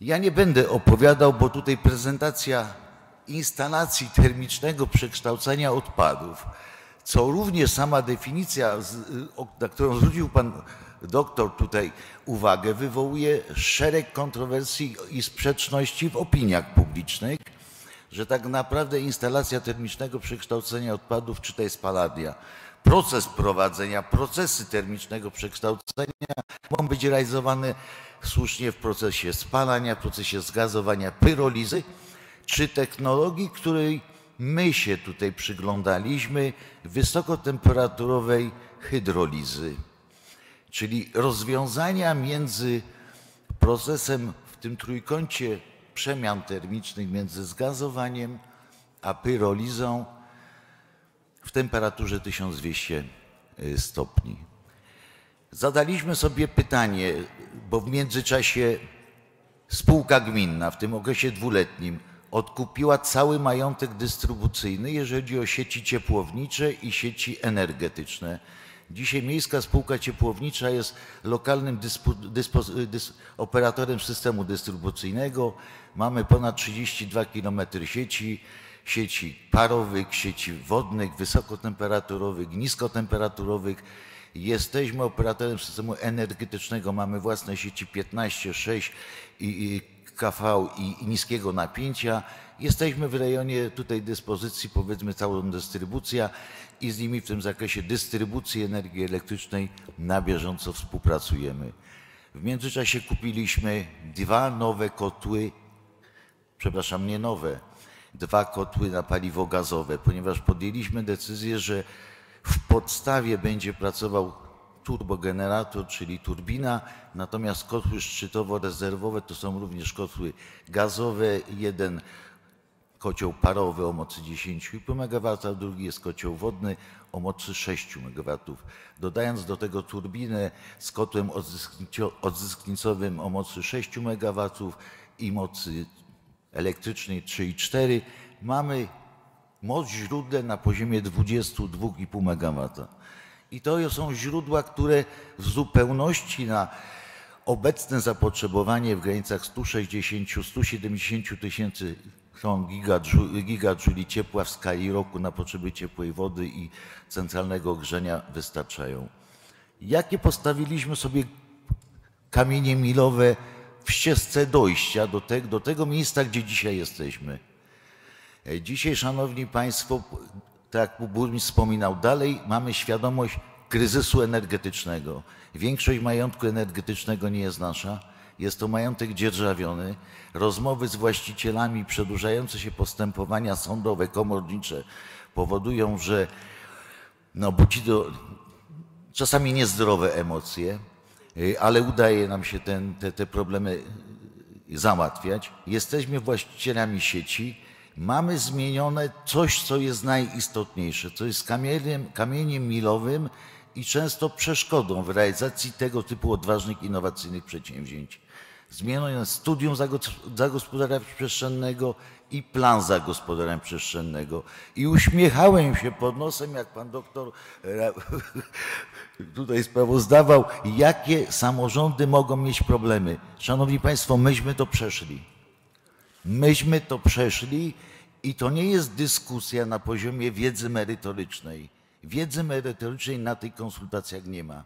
Ja nie będę opowiadał, bo tutaj prezentacja instalacji termicznego przekształcania odpadów, co również sama definicja, o- na którą zwrócił pan doktor tutaj uwagę, wywołuje szereg kontrowersji i sprzeczności w opiniach publicznych, że tak naprawdę instalacja termicznego przekształcenia odpadów, czy to jest paladia, proces prowadzenia, procesy termicznego przekształcenia mogą być realizowane słusznie w procesie spalania, w procesie zgazowania pyrolizy, czy technologii, której my się tutaj przyglądaliśmy, wysokotemperaturowej hydrolizy, czyli rozwiązania między procesem w tym trójkącie przemian termicznych między zgazowaniem a pyrolizą w temperaturze 1200 stopni. Zadaliśmy sobie pytanie, bo w międzyczasie spółka gminna w tym okresie dwuletnim odkupiła cały majątek dystrybucyjny, jeżeli chodzi o sieci ciepłownicze i sieci energetyczne. Dzisiaj Miejska Spółka Ciepłownicza jest lokalnym dyspu, dyspo, dys, operatorem systemu dystrybucyjnego. Mamy ponad 32 km sieci, sieci parowych, sieci wodnych, wysokotemperaturowych, niskotemperaturowych. Jesteśmy operatorem systemu energetycznego, mamy własne sieci 15, 6 i, i KV i, niskiego napięcia. Jesteśmy w rejonie tutaj dyspozycji, powiedzmy całą dystrybucja i z nimi w tym zakresie dystrybucji energii elektrycznej na bieżąco współpracujemy. W międzyczasie kupiliśmy dwa nowe kotły, przepraszam, nie nowe, dwa kotły na paliwo gazowe, ponieważ podjęliśmy decyzję, że w podstawie będzie pracował turbogenerator, czyli turbina, natomiast kotły szczytowo-rezerwowe to są również kotły gazowe, jeden kocioł parowy o mocy 10,5 MW, drugi jest kocioł wodny o mocy 6 MW. Dodając do tego turbinę z kotłem odzysknicowym o mocy 6 MW i mocy elektrycznej 3,4 mamy moc źródle na poziomie 22,5 MW. I to są źródła, które w zupełności na obecne zapotrzebowanie w granicach 160-170 tysięcy ton gigadżuli ciepła w skali roku na potrzeby ciepłej wody i centralnego grzenia wystarczają. Jakie postawiliśmy sobie kamienie milowe w ścieżce dojścia do, te, do tego miejsca, gdzie dzisiaj jesteśmy? E, Dzisiaj, Szanowni Państwo, tak jak burmistrz wspominał, dalej mamy świadomość kryzysu energetycznego. Większość majątku energetycznego nie jest nasza. Jest to majątek dzierżawiony. Rozmowy z właścicielami, przedłużające się postępowania sądowe, komornicze powodują, że no, budzi to czasami niezdrowe emocje, y, ale udaje nam się ten, te, te problemy załatwiać. Jesteśmy właścicielami sieci. Mamy zmienione coś, co jest najistotniejsze, co jest kamieniem, kamieniem milowym i często przeszkodą w realizacji tego typu odważnych, innowacyjnych przedsięwzięć. Zmienione studium zagos- zagospodarowania przestrzennego i plan zagospodarowania przestrzennego. I uśmiechałem się pod nosem, jak pan doktor e, tutaj sprawozdawał, jakie samorządy mogą mieć problemy. Szanowni Państwo, myśmy to przeszli. Myśmy to przeszli i to nie jest dyskusja na poziomie wiedzy merytorycznej. Wiedzy merytorycznej na tych konsultacjach nie ma.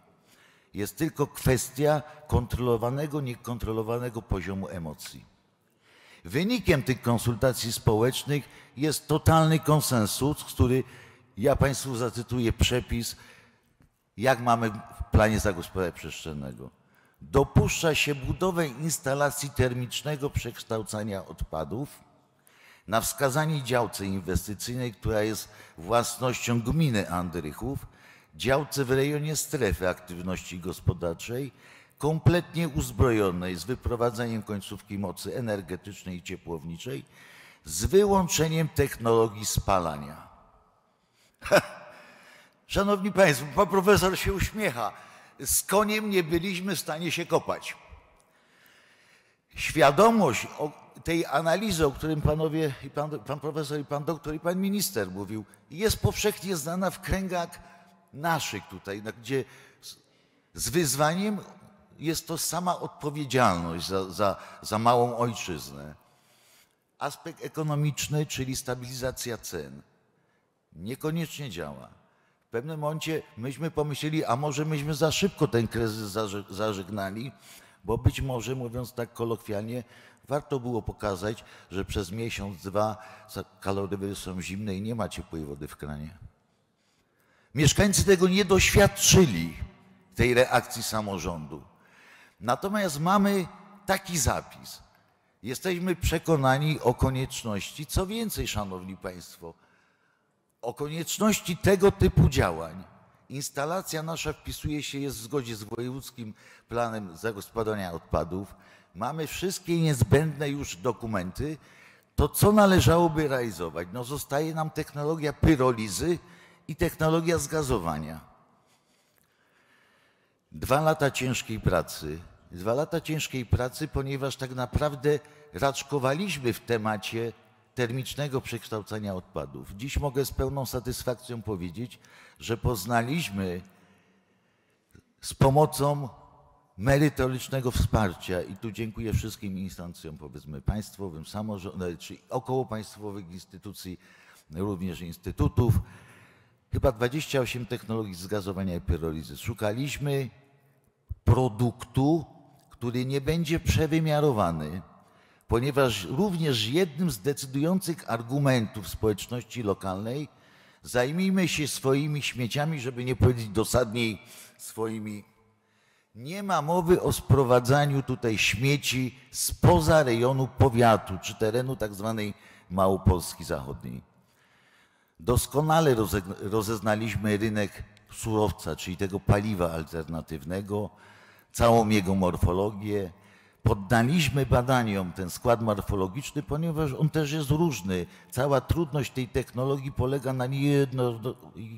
Jest tylko kwestia kontrolowanego, niekontrolowanego poziomu emocji. Wynikiem tych konsultacji społecznych jest totalny konsensus, który ja Państwu zacytuję przepis, jak mamy w planie zagospodarowania przestrzennego. Dopuszcza się budowę instalacji termicznego przekształcania odpadów na wskazanej działce inwestycyjnej, która jest własnością gminy Andrychów, działce w rejonie strefy aktywności gospodarczej, kompletnie uzbrojonej z wyprowadzeniem końcówki mocy energetycznej i ciepłowniczej, z wyłączeniem technologii spalania. Szanowni Państwo, pan profesor się uśmiecha. Z koniem nie byliśmy w stanie się kopać. Świadomość tej analizy, o którym panowie, i pan, pan profesor, i pan doktor, i pan minister mówił, jest powszechnie znana w kręgach naszych tutaj, gdzie z, wyzwaniem jest to sama odpowiedzialność za, za, za małą ojczyznę. Aspekt ekonomiczny, czyli stabilizacja cen, niekoniecznie działa. W pewnym momencie myśmy pomyśleli, a może myśmy za szybko ten kryzys zaże- zażegnali, bo być może, mówiąc tak kolokwialnie, warto było pokazać, że przez miesiąc, dwa kaloryfery są zimne i nie ma ciepłej wody w kranie. Mieszkańcy tego nie doświadczyli, tej reakcji samorządu. Natomiast mamy taki zapis. Jesteśmy przekonani o konieczności, co więcej, Szanowni Państwo, o konieczności tego typu działań. Instalacja nasza wpisuje się, jest w zgodzie z wojewódzkim planem zagospodarowania odpadów. Mamy wszystkie niezbędne już dokumenty. To co należałoby realizować? No zostaje nam technologia pyrolizy i technologia zgazowania. Dwa lata ciężkiej pracy. Dwa lata ciężkiej pracy, ponieważ tak naprawdę raczkowaliśmy w temacie termicznego przekształcania odpadów. Dziś mogę z pełną satysfakcją powiedzieć, że poznaliśmy z pomocą merytorycznego wsparcia i tu dziękuję wszystkim instancjom, powiedzmy państwowym, samorządowym, czy okołopaństwowych instytucji, również instytutów, chyba 28 technologii zgazowania i pyrolizy. Szukaliśmy produktu, który nie będzie przewymiarowany, ponieważ również jednym z decydujących argumentów społeczności lokalnej zajmijmy się swoimi śmieciami, żeby nie powiedzieć dosadniej swoimi. Nie ma mowy o sprowadzaniu tutaj śmieci spoza rejonu powiatu czy terenu tak zwanej Małopolski Zachodniej. Doskonale roze- rozeznaliśmy rynek surowca, czyli tego paliwa alternatywnego, całą jego morfologię. Poddaliśmy badaniom ten skład morfologiczny, ponieważ on też jest różny. Cała trudność tej technologii polega na niejedno,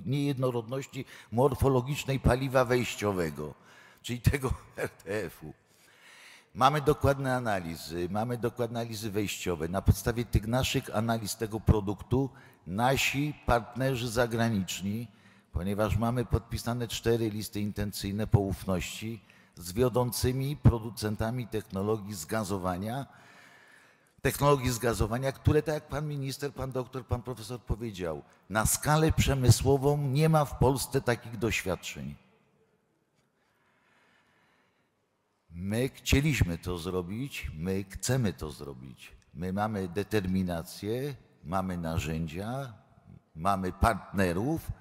niejednorodności morfologicznej paliwa wejściowego, czyli tego RTF-u. Mamy dokładne analizy, mamy dokładne analizy wejściowe. Na podstawie tych naszych analiz tego produktu nasi partnerzy zagraniczni, ponieważ mamy podpisane cztery listy intencyjne poufności z wiodącymi producentami technologii zgazowania, technologii zgazowania, które, tak jak pan minister, pan doktor, pan profesor powiedział, na skalę przemysłową nie ma w Polsce takich doświadczeń. My chcieliśmy to zrobić, my chcemy to zrobić. My mamy determinację, mamy narzędzia, mamy partnerów,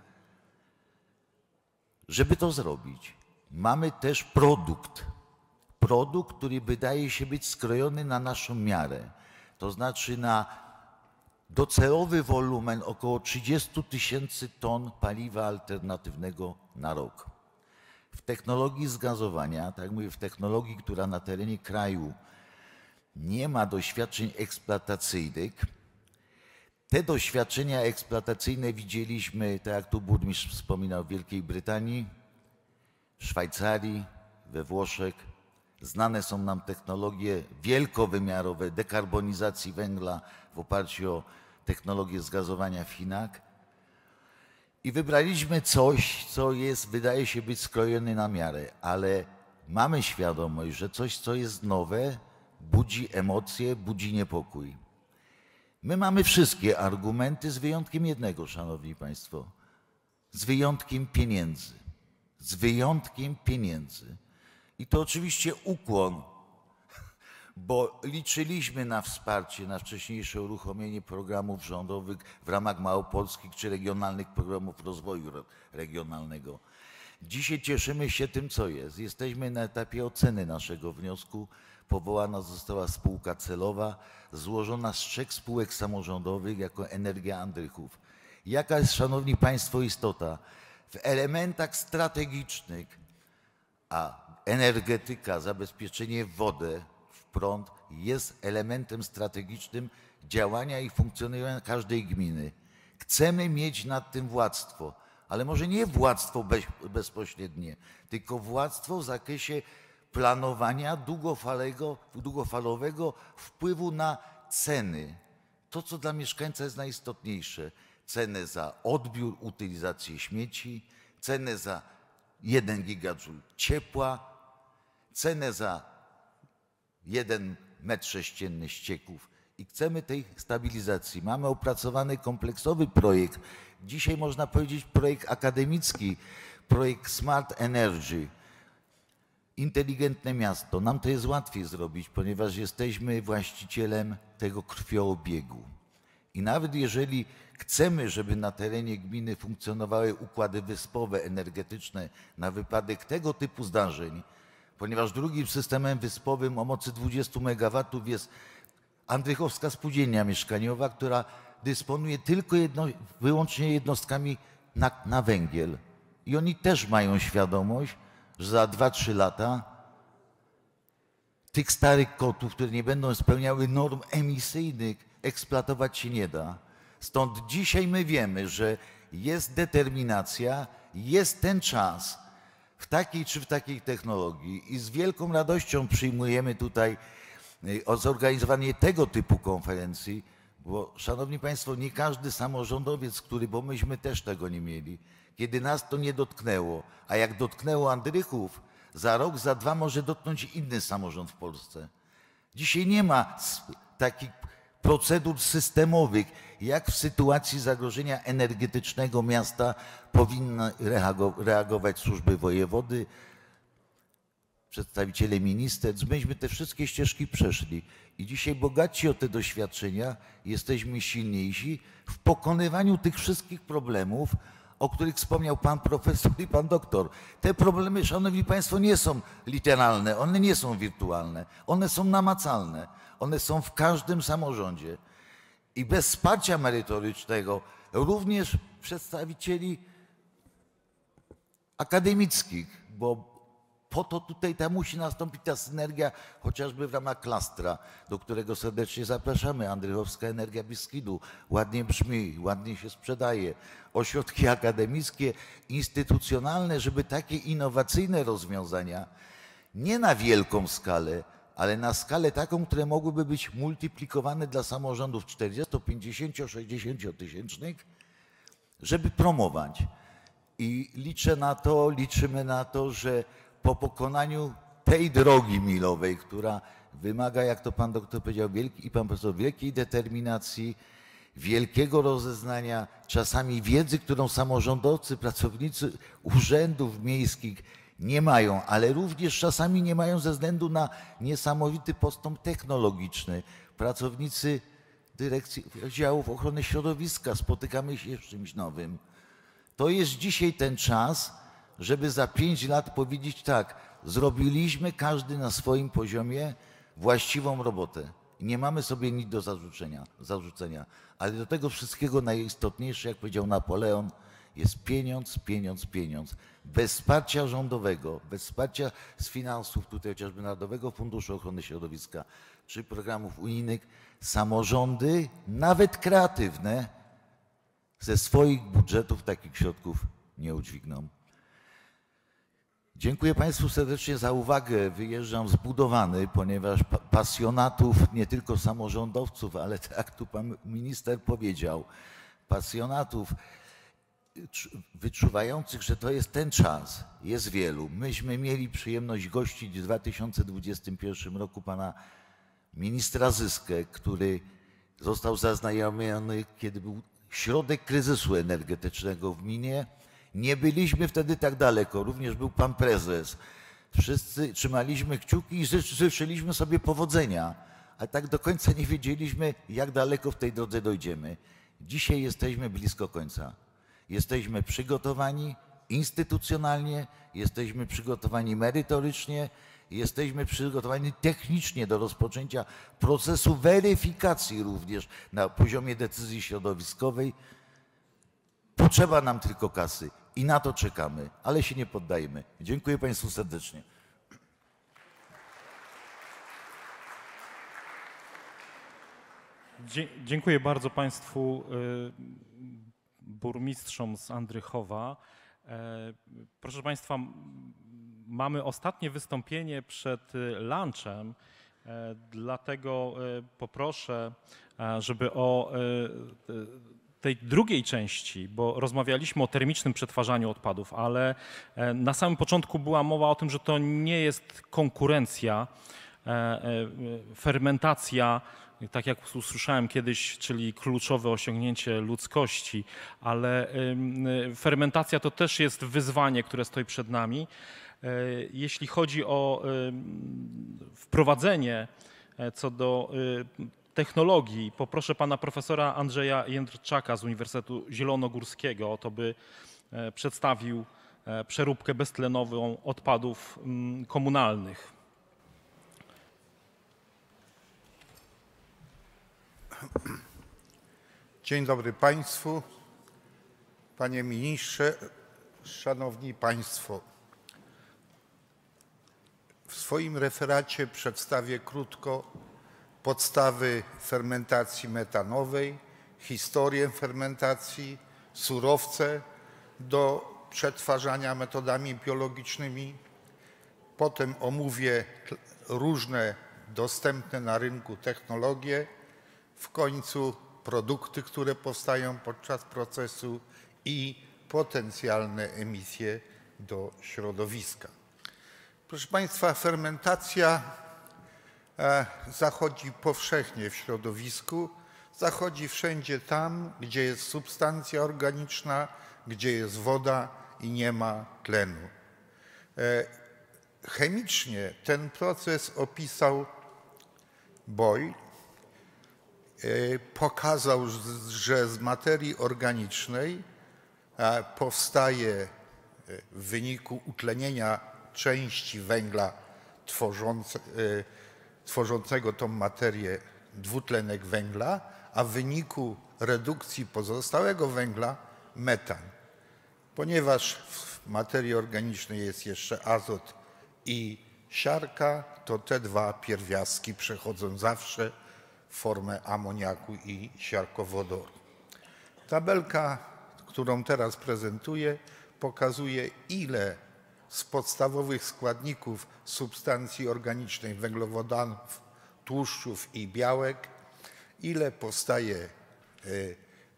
żeby to zrobić. Mamy też produkt. Produkt, który wydaje się być skrojony na naszą miarę. To znaczy na docelowy wolumen około 30 tysięcy ton paliwa alternatywnego na rok. W technologii zgazowania, tak mówię, w technologii, która na terenie kraju nie ma doświadczeń eksploatacyjnych, te doświadczenia eksploatacyjne widzieliśmy, tak jak tu burmistrz wspominał, w Wielkiej Brytanii, Szwajcarii, we Włoszech. Znane są nam technologie wielkowymiarowe dekarbonizacji węgla w oparciu o technologię zgazowania w Chinach. I wybraliśmy coś, co jest, wydaje się być skrojone na miarę, ale mamy świadomość, że coś, co jest nowe, budzi emocje, budzi niepokój. My mamy wszystkie argumenty z wyjątkiem jednego, Szanowni Państwo. Z wyjątkiem pieniędzy. Z wyjątkiem pieniędzy. I to oczywiście ukłon bo liczyliśmy na wsparcie, na wcześniejsze uruchomienie programów rządowych w ramach małopolskich czy regionalnych programów rozwoju re- regionalnego. Dzisiaj cieszymy się tym, co jest. Jesteśmy na etapie oceny naszego wniosku. Powołana została spółka celowa, złożona z trzech spółek samorządowych jako Energia Andrychów. Jaka jest, Szanowni Państwo, istota? W elementach strategicznych a energetyka, zabezpieczenie w wodę, w prąd jest elementem strategicznym działania i funkcjonowania każdej gminy. Chcemy mieć nad tym władztwo, ale może nie władztwo bez, bezpośrednie, tylko władztwo w zakresie planowania długofalowego wpływu na ceny. To, co dla mieszkańca jest najistotniejsze. Cenę za odbiór, utylizację śmieci, cenę za 1 gigajoule ciepła, cenę za 1 metr sześcienny ścieków i chcemy tej stabilizacji. Mamy opracowany kompleksowy projekt. Dzisiaj można powiedzieć projekt akademicki, projekt Smart Energy. Inteligentne miasto. Nam to jest łatwiej zrobić, ponieważ jesteśmy właścicielem tego krwioobiegu. I nawet jeżeli chcemy, żeby na terenie gminy funkcjonowały układy wyspowe, energetyczne na wypadek tego typu zdarzeń, ponieważ drugim systemem wyspowym o mocy 20 MW jest Andrychowska Spółdzielnia Mieszkaniowa, która dysponuje tylko jedno, wyłącznie jednostkami na, na węgiel. I oni też mają świadomość, że za 2-3 lata tych starych kotów, które nie będą spełniały norm emisyjnych, eksploatować się nie da. Stąd dzisiaj my wiemy, że jest determinacja, jest ten czas w takiej czy w takiej technologii i z wielką radością przyjmujemy tutaj o zorganizowanie tego typu konferencji, bo szanowni państwo, nie każdy samorządowiec, który, bo myśmy też tego nie mieli, kiedy nas to nie dotknęło, a jak dotknęło Andrychów, za rok, za dwa może dotknąć inny samorząd w Polsce. Dzisiaj nie ma takich procedur systemowych, jak w sytuacji zagrożenia energetycznego miasta powinny reago- reagować służby wojewody, przedstawiciele ministerstw. Myśmy te wszystkie ścieżki przeszli i dzisiaj bogaci o te doświadczenia jesteśmy silniejsi w pokonywaniu tych wszystkich problemów, o których wspomniał pan profesor i pan doktor. Te problemy, szanowni państwo, nie są literalne, one nie są wirtualne, one są namacalne, one są w każdym samorządzie. I bez wsparcia merytorycznego, również przedstawicieli akademickich, bo po to tutaj ta musi nastąpić ta synergia, chociażby w ramach klastra, do którego serdecznie zapraszamy. Andrychowska Energia Beskidu. Ładnie brzmi, ładnie się sprzedaje. Ośrodki akademickie, instytucjonalne, żeby takie innowacyjne rozwiązania nie na wielką skalę, ale na skalę taką, które mogłyby być multiplikowane dla samorządów 40, 50, 60 tysięcznych, żeby promować. I liczę na to, liczymy na to, że po pokonaniu tej drogi milowej, która wymaga, jak to pan doktor powiedział, wielki, i pan profesor, wielkiej determinacji, wielkiego rozeznania, czasami wiedzy, którą samorządowcy, pracownicy urzędów miejskich nie mają, ale również czasami nie mają ze względu na niesamowity postęp technologiczny. Pracownicy dyrekcji działów ochrony środowiska spotykamy się z czymś nowym. To jest dzisiaj ten czas, żeby za pięć lat powiedzieć tak, zrobiliśmy każdy na swoim poziomie właściwą robotę. Nie mamy sobie nic do zarzucenia, zarzucenia. Ale do tego wszystkiego najistotniejsze, jak powiedział Napoleon, jest pieniądz, pieniądz, pieniądz. Bez wsparcia rządowego, bez wsparcia z finansów, tutaj chociażby Narodowego Funduszu Ochrony Środowiska czy programów unijnych, samorządy, nawet kreatywne, ze swoich budżetów takich środków nie udźwigną. Dziękuję Państwu serdecznie za uwagę. Wyjeżdżam zbudowany, ponieważ pa- pasjonatów, nie tylko samorządowców, ale tak jak tu Pan Minister powiedział, pasjonatów wyczuwających, że to jest ten czas, jest wielu. Myśmy mieli przyjemność gościć w 2021 roku Pana ministra Zyskę, który został zaznajomiony, kiedy był środek kryzysu energetycznego w minie. Nie byliśmy wtedy tak daleko, również był pan prezes. Wszyscy trzymaliśmy kciuki i ży- życzyliśmy sobie powodzenia, a tak do końca nie wiedzieliśmy, jak daleko w tej drodze dojdziemy. Dzisiaj jesteśmy blisko końca. Jesteśmy przygotowani instytucjonalnie, jesteśmy przygotowani merytorycznie, jesteśmy przygotowani technicznie do rozpoczęcia procesu weryfikacji również na poziomie decyzji środowiskowej. Potrzeba nam tylko kasy i na to czekamy, ale się nie poddajemy. Dziękuję Państwu serdecznie. Dziękuję bardzo Państwu y, burmistrzom z Andrychowa. E, Proszę Państwa, mamy ostatnie wystąpienie przed y, lunchem, e, dlatego e, poproszę, żeby o tej drugiej części, bo rozmawialiśmy o termicznym przetwarzaniu odpadów, ale na samym początku była mowa o tym, że to nie jest konkurencja, fermentacja, tak jak usłyszałem kiedyś, czyli kluczowe osiągnięcie ludzkości, ale fermentacja to też jest wyzwanie, które stoi przed nami. E, Jeśli chodzi o wprowadzenie e, co do y, technologii, poproszę pana profesora Andrzeja Jędrczaka z Uniwersytetu Zielonogórskiego o to, by e, przedstawił e, przeróbkę beztlenową odpadów komunalnych. Dzień dobry Państwu. Panie Ministrze, Szanowni Państwo. W swoim referacie przedstawię krótko podstawy fermentacji metanowej, historię fermentacji, surowce do przetwarzania metodami biologicznymi. Potem omówię różne dostępne na rynku technologie, w końcu produkty, które powstają podczas procesu i potencjalne emisje do środowiska. Proszę Państwa, fermentacja e, zachodzi powszechnie w środowisku, zachodzi wszędzie tam, gdzie jest substancja organiczna, gdzie jest woda i nie ma tlenu. E, Chemicznie ten proces opisał Boyle pokazał, z- że z materii organicznej e, powstaje e, w wyniku utlenienia części węgla tworzące, e, tworzącego tą materię dwutlenek węgla, a w wyniku redukcji pozostałego węgla metan. Ponieważ w materii organicznej jest jeszcze azot i siarka, to te dwa pierwiastki przechodzą zawsze formę amoniaku i siarkowodoru. Tabelka, którą teraz prezentuję, pokazuje ile z podstawowych składników substancji organicznej węglowodanów, tłuszczów i białek, ile powstaje e,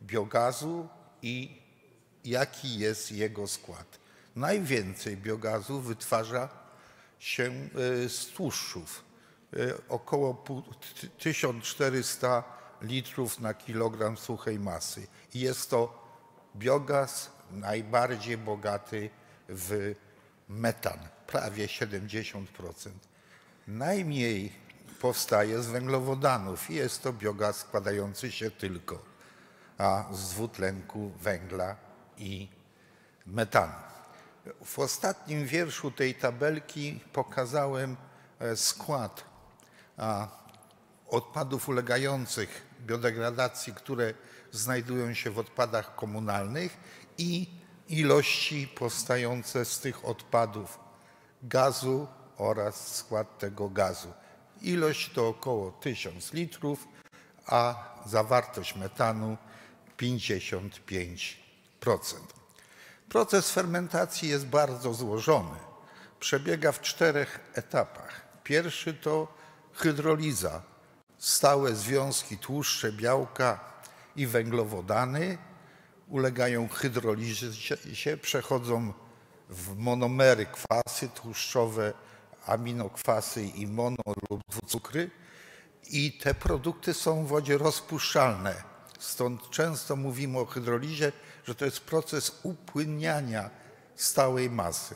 biogazu i jaki jest jego skład. Najwięcej biogazu wytwarza się e, z tłuszczów. E, Około pół- ty- 1400 litrów na kilogram suchej masy. I Jest to biogaz najbardziej bogaty w metan, prawie 70%. Najmniej powstaje z węglowodanów i jest to biogaz składający się tylko a z dwutlenku węgla i metanu. W ostatnim wierszu tej tabelki pokazałem e, skład odpadów ulegających biodegradacji, które znajdują się w odpadach komunalnych i ilości powstające z tych odpadów gazu oraz skład tego gazu. Ilość to około 1000 litrów, a zawartość metanu 55%. Proces fermentacji jest bardzo złożony. Przebiega w czterech etapach. Pierwszy to hydroliza. Stałe związki tłuszcze, białka i węglowodany ulegają hydrolizie, przechodzą w monomery kwasy tłuszczowe, aminokwasy i mono lub dwucukry i te produkty są w wodzie rozpuszczalne. Stąd często mówimy o hydrolizie, że to jest proces upłynniania stałej masy.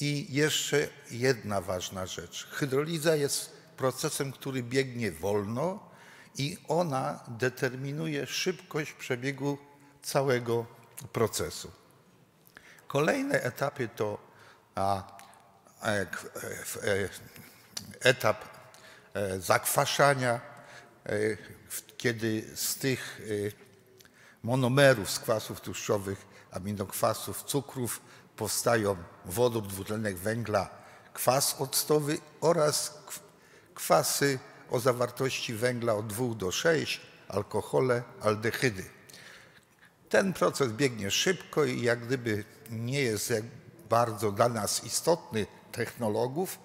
I jeszcze jedna ważna rzecz. Hydroliza jest procesem, który biegnie wolno i ona determinuje szybkość przebiegu całego procesu. Kolejne etapy to a, k- e, e, etap e, zakwaszania, kiedy z tych monomerów z kwasów tłuszczowych, aminokwasów, cukrów powstają wodór, dwutlenek węgla, kwas octowy oraz kwasy o zawartości węgla od 2 do 6, alkohole, aldehydy. Ten proces biegnie szybko i jak gdyby nie jest bardzo dla nas istotny technologów.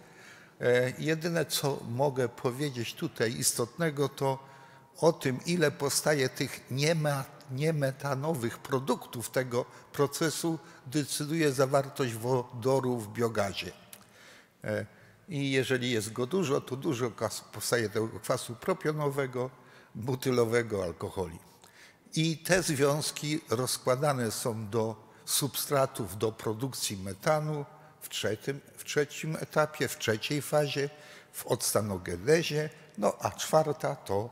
E, Jedyne, co mogę powiedzieć tutaj istotnego, to o tym, ile powstaje tych niemetanowych produktów tego procesu, decyduje zawartość wodoru w biogazie. I jeżeli jest go dużo, to dużo powstaje tego kwasu propionowego, butylowego, alkoholi. I te związki rozkładane są do substratów do produkcji metanu w trzecim, w trzecim etapie, w trzeciej fazie, w octanogenezie, no a czwarta to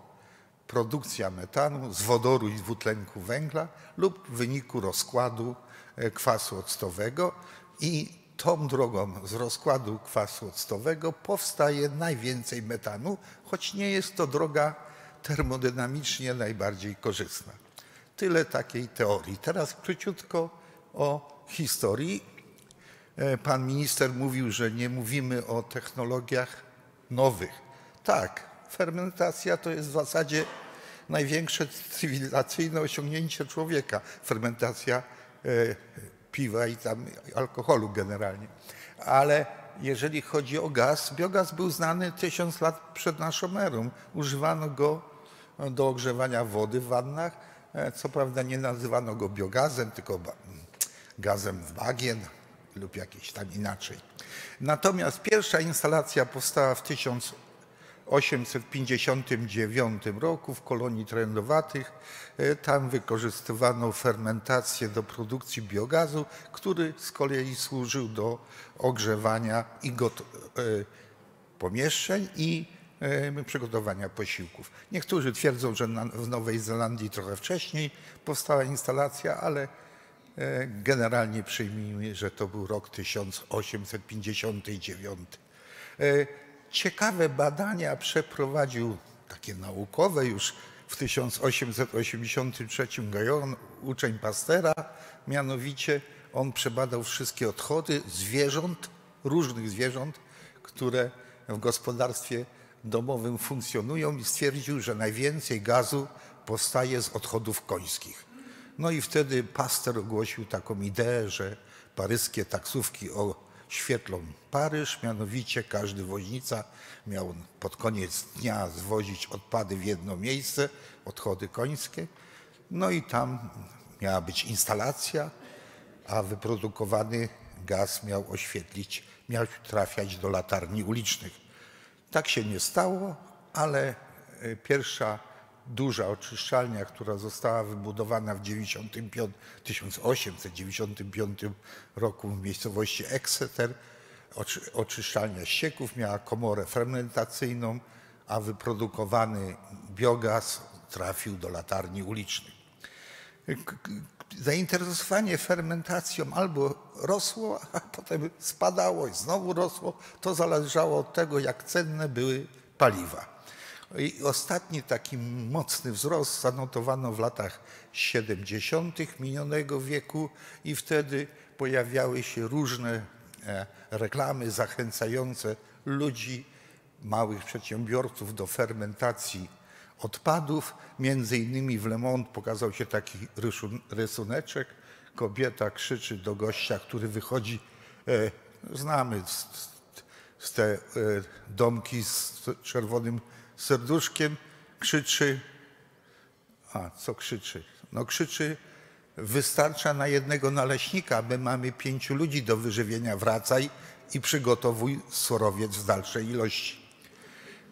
produkcja metanu z wodoru i dwutlenku węgla lub w wyniku rozkładu e, kwasu octowego i tą drogą z rozkładu kwasu octowego powstaje najwięcej metanu, choć nie jest to droga termodynamicznie najbardziej korzystna. Tyle takiej teorii. Teraz króciutko o historii. E, Pan minister mówił, że nie mówimy o technologiach nowych. Tak, fermentacja to jest w zasadzie największe cywilizacyjne osiągnięcie człowieka. Fermentacja e, piwa i tam alkoholu generalnie. Ale jeżeli chodzi o gaz, biogaz był znany tysiąc lat przed naszą erą. Używano go do ogrzewania wody w wannach. E, Co prawda nie nazywano go biogazem, tylko gazem w bagien lub jakieś tam inaczej. Natomiast pierwsza instalacja powstała w 1859 roku w kolonii Trendowatych. E, Tam wykorzystywano fermentację do produkcji biogazu, który z kolei służył do ogrzewania i e, pomieszczeń i e, przygotowania posiłków. Niektórzy twierdzą, że na, w Nowej Zelandii trochę wcześniej powstała instalacja, ale generalnie przyjmijmy, że to był rok 1859. Ciekawe badania przeprowadził, takie naukowe już w 1883 Gajon, uczeń Pastera, mianowicie on przebadał wszystkie odchody zwierząt, różnych zwierząt, które w gospodarstwie domowym funkcjonują i stwierdził, że najwięcej gazu powstaje z odchodów końskich. No i wtedy Pasteur ogłosił taką ideę, że paryskie taksówki oświetlą Paryż, mianowicie każdy woźnica miał pod koniec dnia zwozić odpady w jedno miejsce, odchody końskie. No i tam miała być instalacja, a wyprodukowany gaz miał oświetlić, miał trafiać do latarni ulicznych. Tak się nie stało, ale e, pierwsza duża oczyszczalnia, która została wybudowana w 95, 1895 roku w miejscowości Exeter, oczy, oczyszczalnia ścieków, miała komorę fermentacyjną, a wyprodukowany biogaz trafił do latarni ulicznych. Zainteresowanie fermentacją albo rosło, a potem spadało i znowu rosło. To zależało od tego, jak cenne były paliwa. I ostatni taki mocny wzrost zanotowano w latach 70. minionego wieku i wtedy pojawiały się różne e, reklamy zachęcające ludzi, małych przedsiębiorców do fermentacji odpadów. Między innymi w Le Monde pokazał się taki rysun- rysuneczek. Kobieta krzyczy do gościa, który wychodzi, e, znamy z, z te e, domki z czerwonym serduszkiem, krzyczy, a co krzyczy? No krzyczy, wystarcza na jednego naleśnika, my mamy pięciu ludzi do wyżywienia, wracaj i przygotowuj surowiec w dalszej ilości.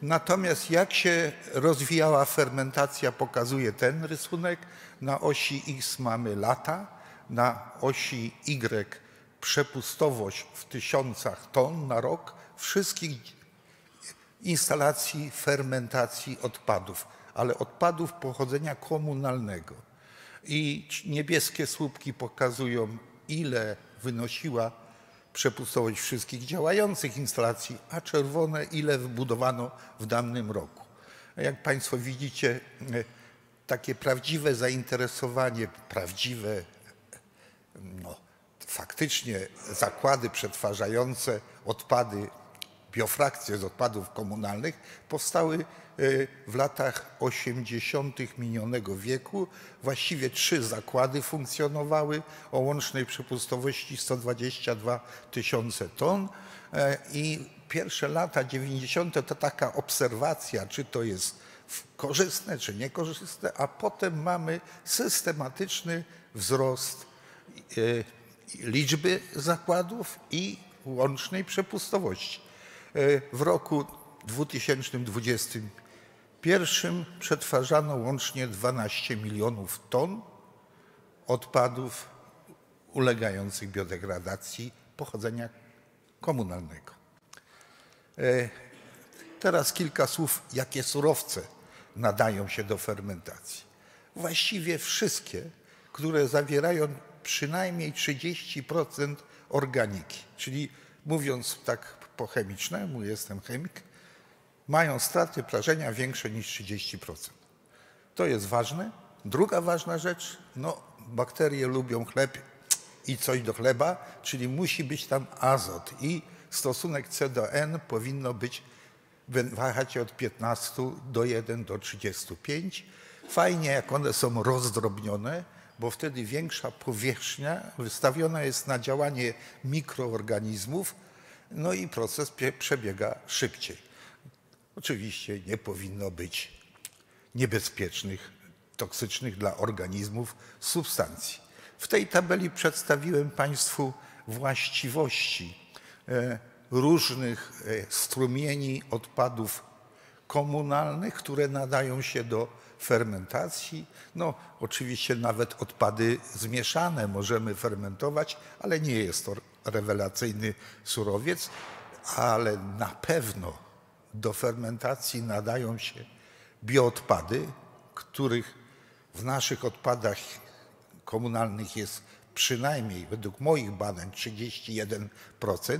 Natomiast jak się rozwijała fermentacja, pokazuje ten rysunek. Na osi X mamy lata, na osi Y przepustowość w tysiącach ton na rok wszystkich instalacji fermentacji odpadów, ale odpadów pochodzenia komunalnego. I niebieskie słupki pokazują, ile wynosiła przepustowość wszystkich działających instalacji, a czerwone, ile wybudowano w danym roku. Jak Państwo widzicie, e, takie prawdziwe zainteresowanie, prawdziwe, no, faktycznie zakłady przetwarzające odpady, biofrakcje z odpadów komunalnych powstały e, w latach 80. minionego wieku. Właściwie trzy zakłady funkcjonowały o łącznej przepustowości 122 tysiące ton e, i pierwsze lata 90. to taka obserwacja, czy to jest korzystne, czy niekorzystne, a potem mamy systematyczny wzrost e, liczby zakładów i łącznej przepustowości. E, w roku 2021 przetwarzano łącznie 12 milionów ton odpadów ulegających biodegradacji pochodzenia komunalnego. E, teraz kilka słów, jakie surowce nadają się do fermentacji. Właściwie wszystkie, które zawierają przynajmniej 30% organiki, czyli mówiąc tak po chemicznemu, jestem chemik, mają straty prażenia większe niż 30%. To jest ważne. Druga ważna rzecz, no bakterie lubią chleb i coś do chleba, czyli musi być tam azot i stosunek C do N powinno być wahać się od 15 do 1 do 35. Fajnie, jak one są rozdrobnione, bo wtedy większa powierzchnia wystawiona jest na działanie mikroorganizmów, no i proces przebiega szybciej. Oczywiście nie powinno być niebezpiecznych, toksycznych dla organizmów substancji. W tej tabeli przedstawiłem Państwu właściwości e, różnych e, strumieni odpadów komunalnych, które nadają się do fermentacji. No, oczywiście nawet odpady zmieszane możemy fermentować, ale nie jest to rewelacyjny surowiec, ale na pewno do fermentacji nadają się bioodpady, których w naszych odpadach komunalnych jest przynajmniej według moich badań 31%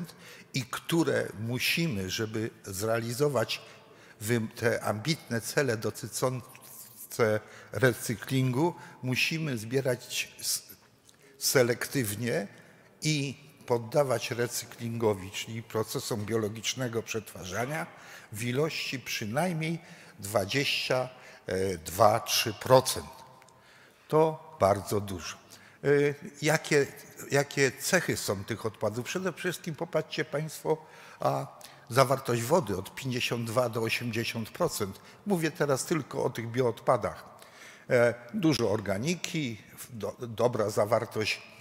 i które musimy, żeby zrealizować te ambitne cele dotyczące recyklingu, musimy zbierać selektywnie i poddawać recyklingowi, czyli procesom biologicznego przetwarzania w ilości przynajmniej 22-3%. To bardzo dużo. Y, jakie, jakie cechy są tych odpadów? Przede wszystkim popatrzcie Państwo, a zawartość wody od 52 do 80%. Mówię teraz tylko o tych bioodpadach. E, dużo organiki, do, dobra zawartość,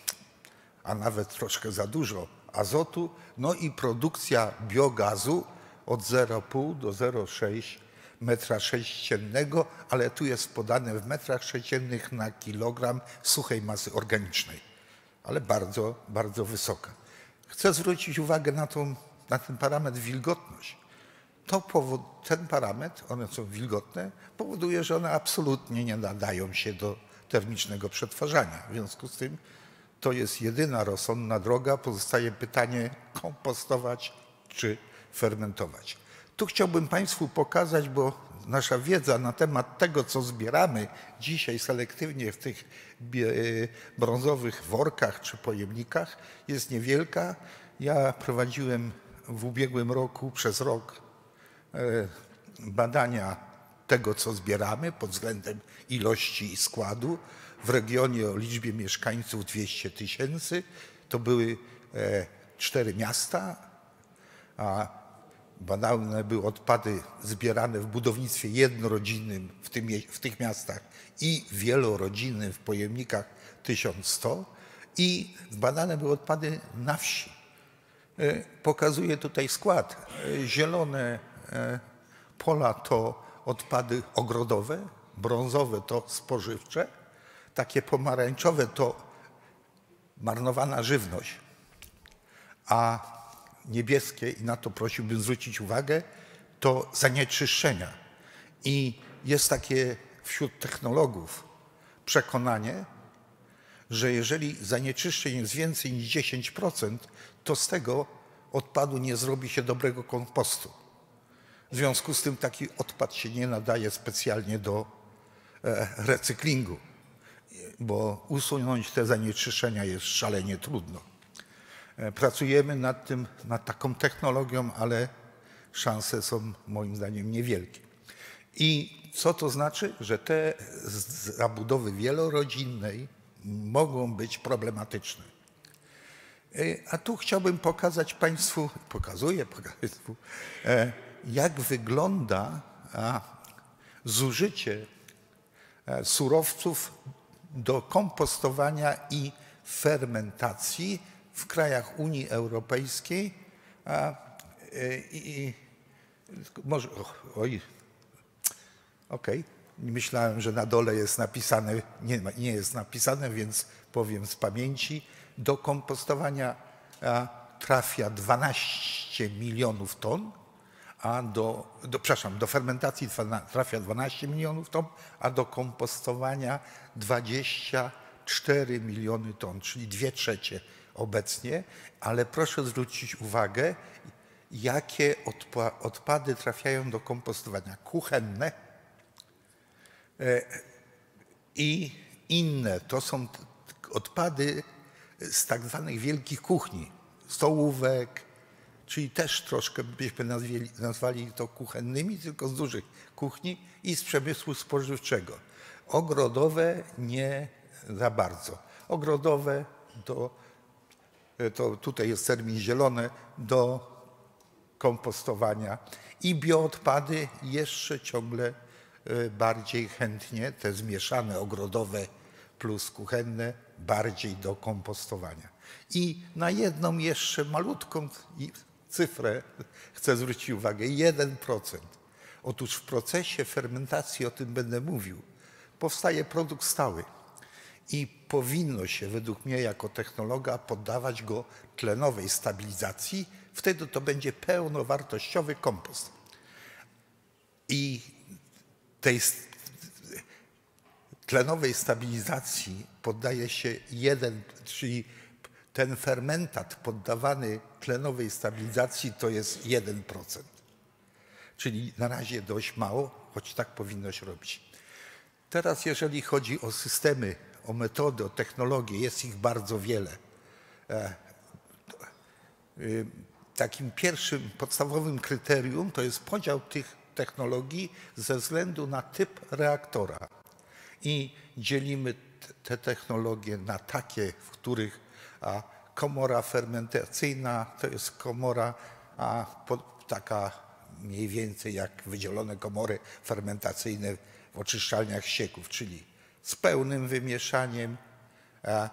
a nawet troszkę za dużo azotu, no i produkcja biogazu od 0,5 do 0,6 metra sześciennego, ale tu jest podane w metrach sześciennych na kilogram suchej masy organicznej, ale bardzo, bardzo wysoka. Chcę zwrócić uwagę na, tą, na ten parametr wilgotność. To powod, ten parametr, one są wilgotne, powoduje, że one absolutnie nie nadają się do termicznego przetwarzania. W związku z tym to jest jedyna rozsądna droga. Pozostaje pytanie, kompostować czy fermentować. Tu chciałbym Państwu pokazać, bo nasza wiedza na temat tego, co zbieramy dzisiaj selektywnie w tych e, brązowych workach czy pojemnikach jest niewielka. Ja prowadziłem w ubiegłym roku przez rok e, badania tego, co zbieramy pod względem ilości i składu w regionie o liczbie mieszkańców 200 tysięcy. To były e, cztery miasta, a badane były odpady zbierane w budownictwie jednorodzinnym w, tym, w tych miastach i wielorodzinnym w pojemnikach 1100 i badane były odpady na wsi. E, pokazuję tutaj skład. E, zielone pola to odpady ogrodowe, brązowe to spożywcze, takie pomarańczowe to marnowana żywność, a niebieskie, i na to prosiłbym zwrócić uwagę, to zanieczyszczenia. I jest takie wśród technologów przekonanie, że jeżeli zanieczyszczeń jest więcej niż 10%, to z tego odpadu nie zrobi się dobrego kompostu. W związku z tym taki odpad się nie nadaje specjalnie do e, recyklingu, bo usunąć te zanieczyszczenia jest szalenie trudno. E, Pracujemy nad tym, nad taką technologią, ale szanse są moim zdaniem niewielkie. I co to znaczy? Że te zabudowy wielorodzinnej mogą być problematyczne. E, A tu chciałbym pokazać Państwu, pokazuję Państwu, e, jak wygląda zużycie surowców do kompostowania i fermentacji w krajach Unii Europejskiej. A, e, i, i, może, oj, okej, myślałem, że na dole jest napisane, nie, nie jest napisane, więc powiem z pamięci. Do kompostowania a, trafia 12 milionów ton, a do, do, przepraszam, do fermentacji trafia 12 milionów ton, a do kompostowania 24 miliony ton, czyli dwie trzecie obecnie, ale proszę zwrócić uwagę, jakie odpa- odpady trafiają do kompostowania. Kuchenne e, i inne. To są odpady z tak zwanych wielkich kuchni, stołówek, czyli też troszkę byśmy nazwali, nazwali to kuchennymi, tylko z dużych kuchni i z przemysłu spożywczego. Ogrodowe nie za bardzo. Ogrodowe do, to tutaj jest termin zielony, do kompostowania i bioodpady jeszcze ciągle e, bardziej chętnie, te zmieszane ogrodowe plus kuchenne, bardziej do kompostowania. I na jedną jeszcze malutką cyfrę chcę zwrócić uwagę, 1%. Otóż w procesie fermentacji, o tym będę mówił, powstaje produkt stały i powinno się według mnie jako technologa poddawać go tlenowej stabilizacji, wtedy to będzie pełnowartościowy kompost. I tej tlenowej stabilizacji poddaje się jeden, czyli ten fermentat poddawany tlenowej stabilizacji to jest 1%. Czyli na razie dość mało, choć tak powinno się robić. Teraz jeżeli chodzi o systemy, o metody, o technologie, jest ich bardzo wiele. E, y, Takim pierwszym, podstawowym kryterium to jest podział tych technologii ze względu na typ reaktora. I dzielimy te technologie na takie, w których komora fermentacyjna to jest komora taka mniej więcej jak wydzielone komory fermentacyjne oczyszczalniach ścieków, czyli z pełnym wymieszaniem. A, e,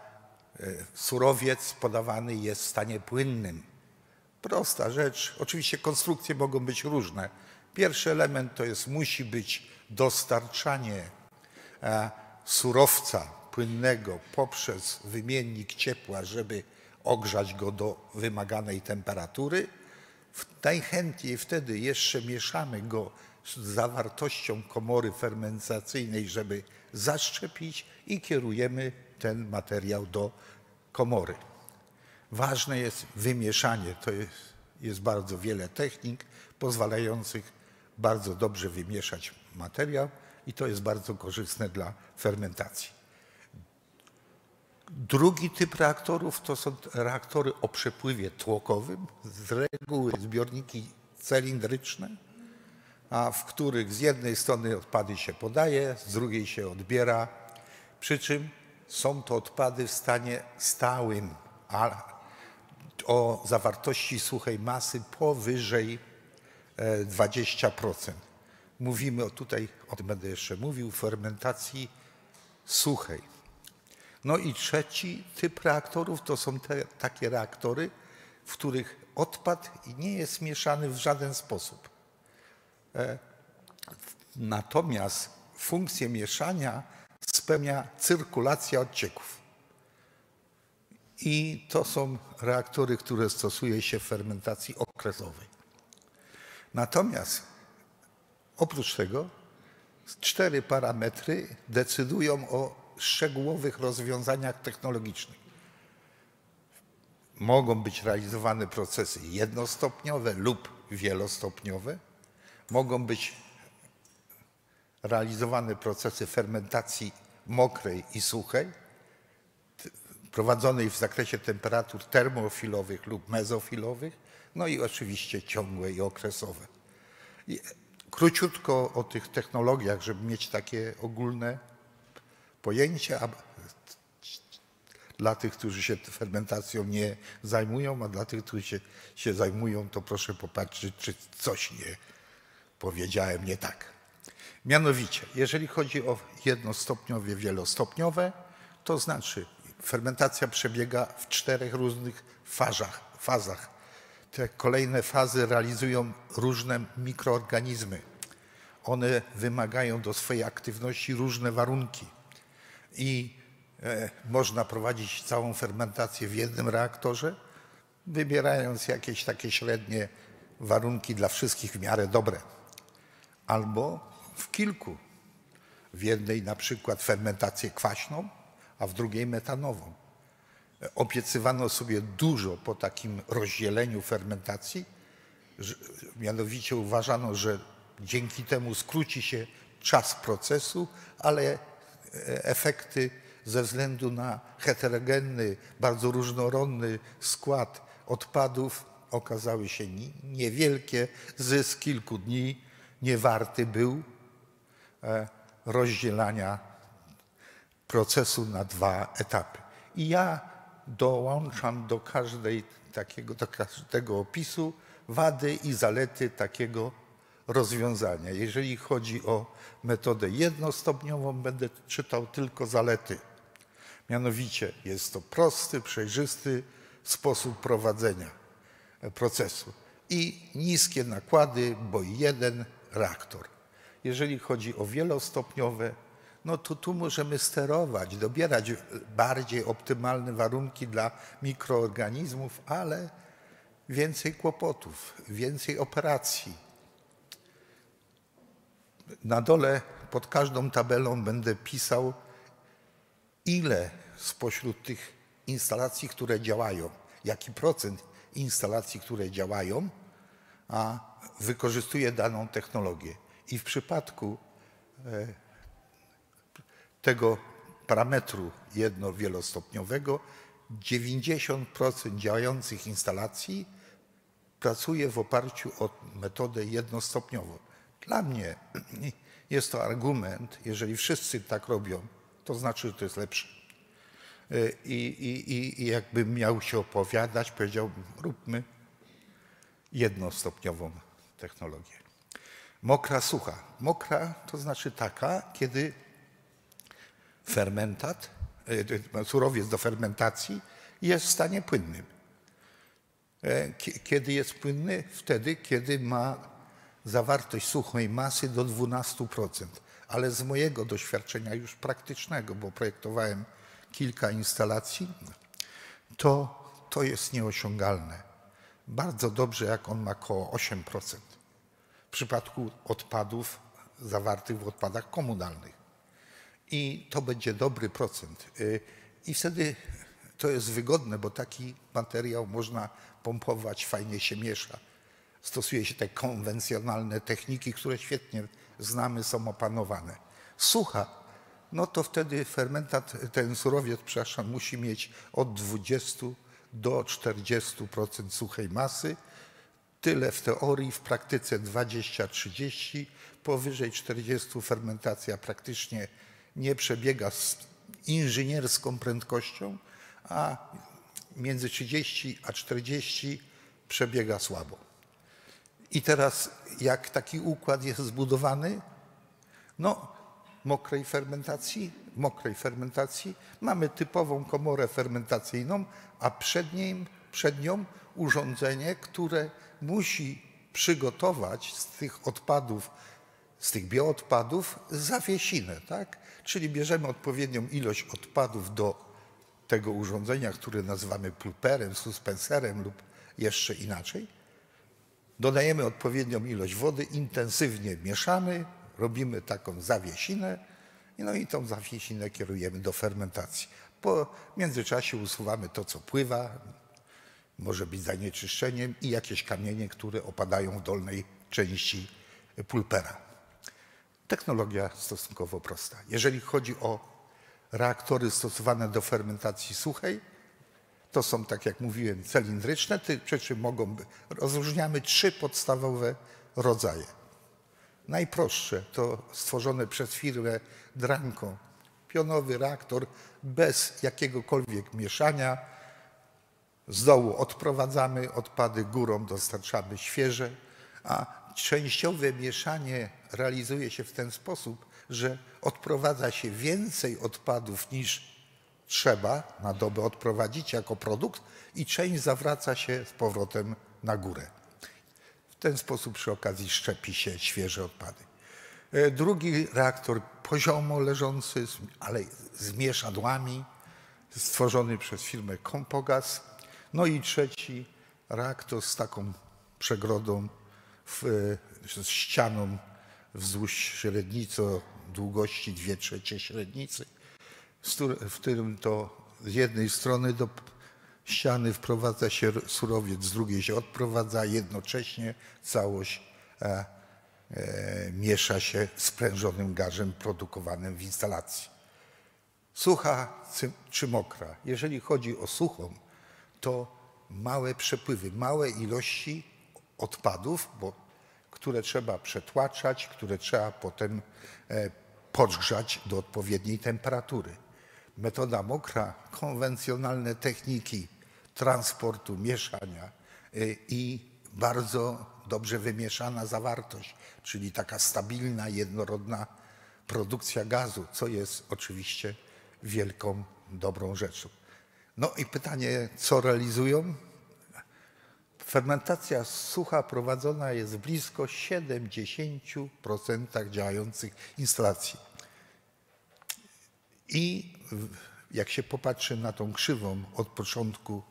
surowiec podawany jest w stanie płynnym. Prosta rzecz. Oczywiście konstrukcje mogą być różne. Pierwszy element to jest musi być dostarczanie surowca płynnego poprzez wymiennik ciepła, żeby ogrzać go do wymaganej temperatury. Najchętniej wtedy jeszcze mieszamy go z zawartością komory fermentacyjnej, żeby zaszczepić i kierujemy ten materiał do komory. Ważne jest wymieszanie. To jest, jest bardzo wiele technik pozwalających bardzo dobrze wymieszać materiał i to jest bardzo korzystne dla fermentacji. Drugi typ reaktorów to są reaktory o przepływie tłokowym, z reguły zbiorniki cylindryczne, a w których z jednej strony odpady się podaje, z drugiej się odbiera, przy czym są to odpady w stanie stałym, a o zawartości suchej masy powyżej e, 20%. Mówimy o tutaj, o tym będę jeszcze mówił, fermentacji suchej. No i trzeci typ reaktorów to są te, takie reaktory, w których odpad nie jest mieszany w żaden sposób. E, Natomiast funkcję mieszania spełnia cyrkulacja odcieków. I to są reaktory, które stosuje się w fermentacji okresowej. Natomiast oprócz tego cztery parametry decydują o szczegółowych rozwiązaniach technologicznych. Mogą być realizowane procesy jednostopniowe lub wielostopniowe. Mogą być realizowane procesy fermentacji mokrej i suchej, prowadzonej w zakresie temperatur termofilowych lub mezofilowych, no i oczywiście ciągłe i okresowe. I króciutko o tych technologiach, żeby mieć takie ogólne pojęcie, a dla tych, którzy się fermentacją nie zajmują, a dla tych, którzy się, się zajmują, to proszę popatrzeć, czy coś nie powiedziałem nie tak. Mianowicie, jeżeli chodzi o jednostopniowe, wielostopniowe, to znaczy fermentacja przebiega w czterech różnych fazach. fazach. Te kolejne fazy realizują różne mikroorganizmy. One wymagają do swojej aktywności różne warunki i e, można prowadzić całą fermentację w jednym reaktorze, wybierając jakieś takie średnie warunki dla wszystkich w miarę dobre. Albo w kilku. W jednej na przykład fermentację kwaśną, a w drugiej metanową. Obiecywano sobie dużo po takim rozdzieleniu fermentacji, mianowicie uważano, że dzięki temu skróci się czas procesu, ale e, efekty ze względu na heterogenny, bardzo różnorodny skład odpadów okazały się ni- niewielkie. Zysk kilku dni niewarty był e, rozdzielania procesu na dwa etapy. I ja dołączam do każdej takiego, do każdego opisu wady i zalety takiego rozwiązania. Jeżeli chodzi o metodę jednostopniową, będę czytał tylko zalety. Mianowicie jest to prosty, przejrzysty sposób prowadzenia procesu i niskie nakłady, bo jeden reaktor. Jeżeli chodzi o wielostopniowe, no to tu możemy sterować, dobierać bardziej optymalne warunki dla mikroorganizmów, ale więcej kłopotów, więcej operacji. Na dole pod każdą tabelą będę pisał, ile spośród tych instalacji, które działają, jaki procent instalacji, które działają, a wykorzystuje daną technologię. I w przypadku e, tego parametru jedno-wielostopniowego 90% działających instalacji pracuje w oparciu o metodę jednostopniową. Dla mnie jest to argument, jeżeli wszyscy tak robią, to znaczy, że to jest lepsze. I, i, i, i jakbym miał się opowiadać, powiedziałbym, róbmy jednostopniową technologię. Mokra, sucha. Mokra to znaczy taka, kiedy fermentat, y, surowiec do fermentacji jest w stanie płynnym. E, kie- Kiedy jest płynny? Wtedy, kiedy ma zawartość suchej masy do 12%. Ale z mojego doświadczenia już praktycznego, bo projektowałem kilka instalacji, to, to jest nieosiągalne. Bardzo dobrze, jak on ma około 8% w przypadku odpadów zawartych w odpadach komunalnych. I to będzie dobry procent. Y, I wtedy to jest wygodne, bo taki materiał można pompować, fajnie się miesza. Stosuje się te konwencjonalne techniki, które świetnie znamy, są opanowane. Sucha, no to wtedy fermentat, ten surowiec, przepraszam, musi mieć od 20 do 40% suchej masy. Tyle w teorii, w praktyce 20-30, powyżej 40 fermentacja praktycznie nie przebiega z inżynierską prędkością, a między 30 a 40 przebiega słabo. I teraz jak taki układ jest zbudowany? No, mokrej fermentacji, mokrej fermentacji mamy typową komorę fermentacyjną, a przed, nim, przed nią urządzenie, które musi przygotować z tych odpadów, z tych bioodpadów zawiesinę, tak? Czyli bierzemy odpowiednią ilość odpadów do tego urządzenia, które nazywamy pulperem, suspenserem lub jeszcze inaczej, dodajemy odpowiednią ilość wody, intensywnie mieszamy, robimy taką zawiesinę, no i tą zawiesinę kierujemy do fermentacji. Po międzyczasie usuwamy to, co pływa, może być zanieczyszczeniem i jakieś kamienie, które opadają w dolnej części pulpera. Technologia stosunkowo prosta. Jeżeli chodzi o reaktory stosowane do fermentacji suchej, to są, tak jak mówiłem, cylindryczne, te rzeczy mogą być. Rozróżniamy trzy podstawowe rodzaje. Najprostsze to stworzone przez firmę Dranko. Pionowy reaktor bez jakiegokolwiek mieszania. Z dołu odprowadzamy odpady, górą dostarczamy świeże, a częściowe mieszanie realizuje się w ten sposób, że odprowadza się więcej odpadów niż trzeba na dobę odprowadzić jako produkt i część zawraca się z powrotem na górę. W ten sposób przy okazji szczepi się świeże odpady. E, Drugi reaktor poziomo leżący, ale z mieszadłami, stworzony przez firmę Compogas. No i trzeci reaktor z taką przegrodą, w, e, z ścianą wzdłuż średnicy o długości 2 trzecie średnicy, w którym to z jednej strony do ściany wprowadza się surowiec, z drugiej się odprowadza, jednocześnie całość e, e, miesza się z prężonym gazem produkowanym w instalacji. Sucha czy mokra? Jeżeli chodzi o suchą, to małe przepływy, małe ilości odpadów, bo, które trzeba przetłaczać, które trzeba potem e, podgrzać do odpowiedniej temperatury. Metoda mokra, konwencjonalne techniki transportu, mieszania y, i bardzo dobrze wymieszana zawartość, czyli taka stabilna, jednorodna produkcja gazu, co jest oczywiście wielką, dobrą rzeczą. No i pytanie, co realizują? Fermentacja sucha prowadzona jest w blisko 70% działających instalacji. I jak się popatrzy na tą krzywą od początku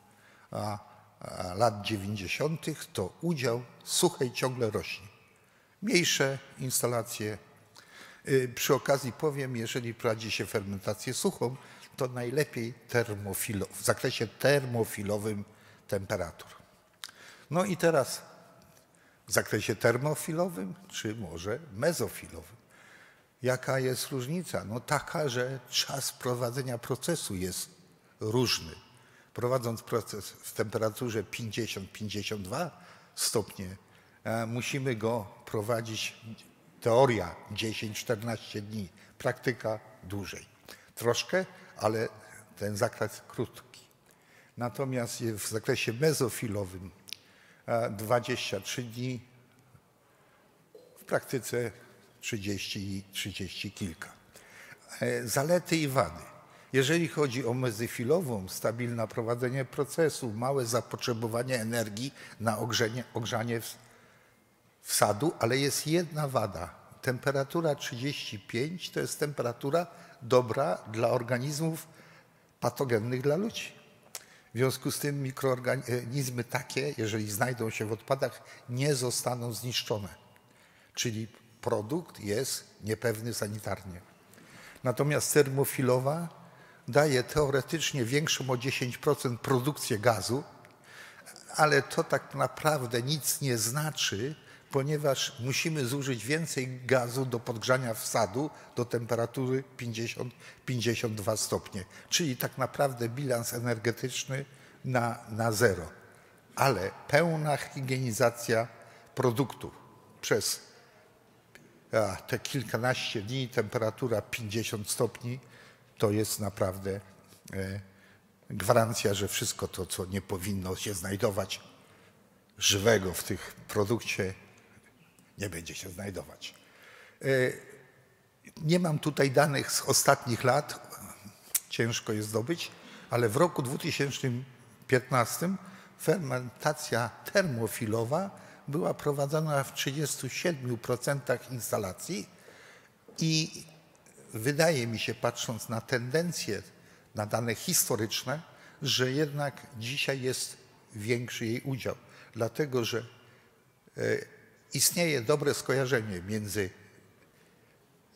lat 90., to udział suchej ciągle rośnie. Mniejsze instalacje. Y, Przy okazji powiem, jeżeli prowadzi się fermentację suchą, to najlepiej termofilo, w zakresie termofilowym temperatur. No i teraz w zakresie termofilowym, czy może mezofilowym. Jaka jest różnica? No taka, że czas prowadzenia procesu jest różny. Prowadząc proces w temperaturze 50-52 stopnie, e, musimy go prowadzić, teoria 10-14 dni, praktyka dłużej. Troszkę, ale ten zakres krótki. Natomiast w zakresie mezofilowym e, 23 dni, w praktyce 30 i 30 kilka. E, Zalety i wady. Jeżeli chodzi o mezyfilową, stabilne prowadzenie procesu, małe zapotrzebowanie energii na ogrzenie, ogrzanie wsadu, ale jest jedna wada. Temperatura 35 to jest temperatura dobra dla organizmów patogennych dla ludzi. W związku z tym mikroorganizmy takie, jeżeli znajdą się w odpadach, nie zostaną zniszczone. Czyli produkt jest niepewny sanitarnie. Natomiast termofilowa daje teoretycznie większą o 10% produkcję gazu, ale to tak naprawdę nic nie znaczy, ponieważ musimy zużyć więcej gazu do podgrzania wsadu do temperatury 50-52 stopnie. Czyli tak naprawdę bilans energetyczny na, na zero. Ale pełna higienizacja produktu przez a, te kilkanaście dni, temperatura 50 stopni, to jest naprawdę e, gwarancja, że wszystko to, co nie powinno się znajdować żywego w tych produkcie, nie będzie się znajdować. E, Nie mam tutaj danych z ostatnich lat, ciężko je zdobyć, ale w roku 2015 fermentacja termofilowa była prowadzona w 37% instalacji i wydaje mi się, patrząc na tendencję na dane historyczne, że jednak dzisiaj jest większy jej udział, dlatego że e, istnieje dobre skojarzenie między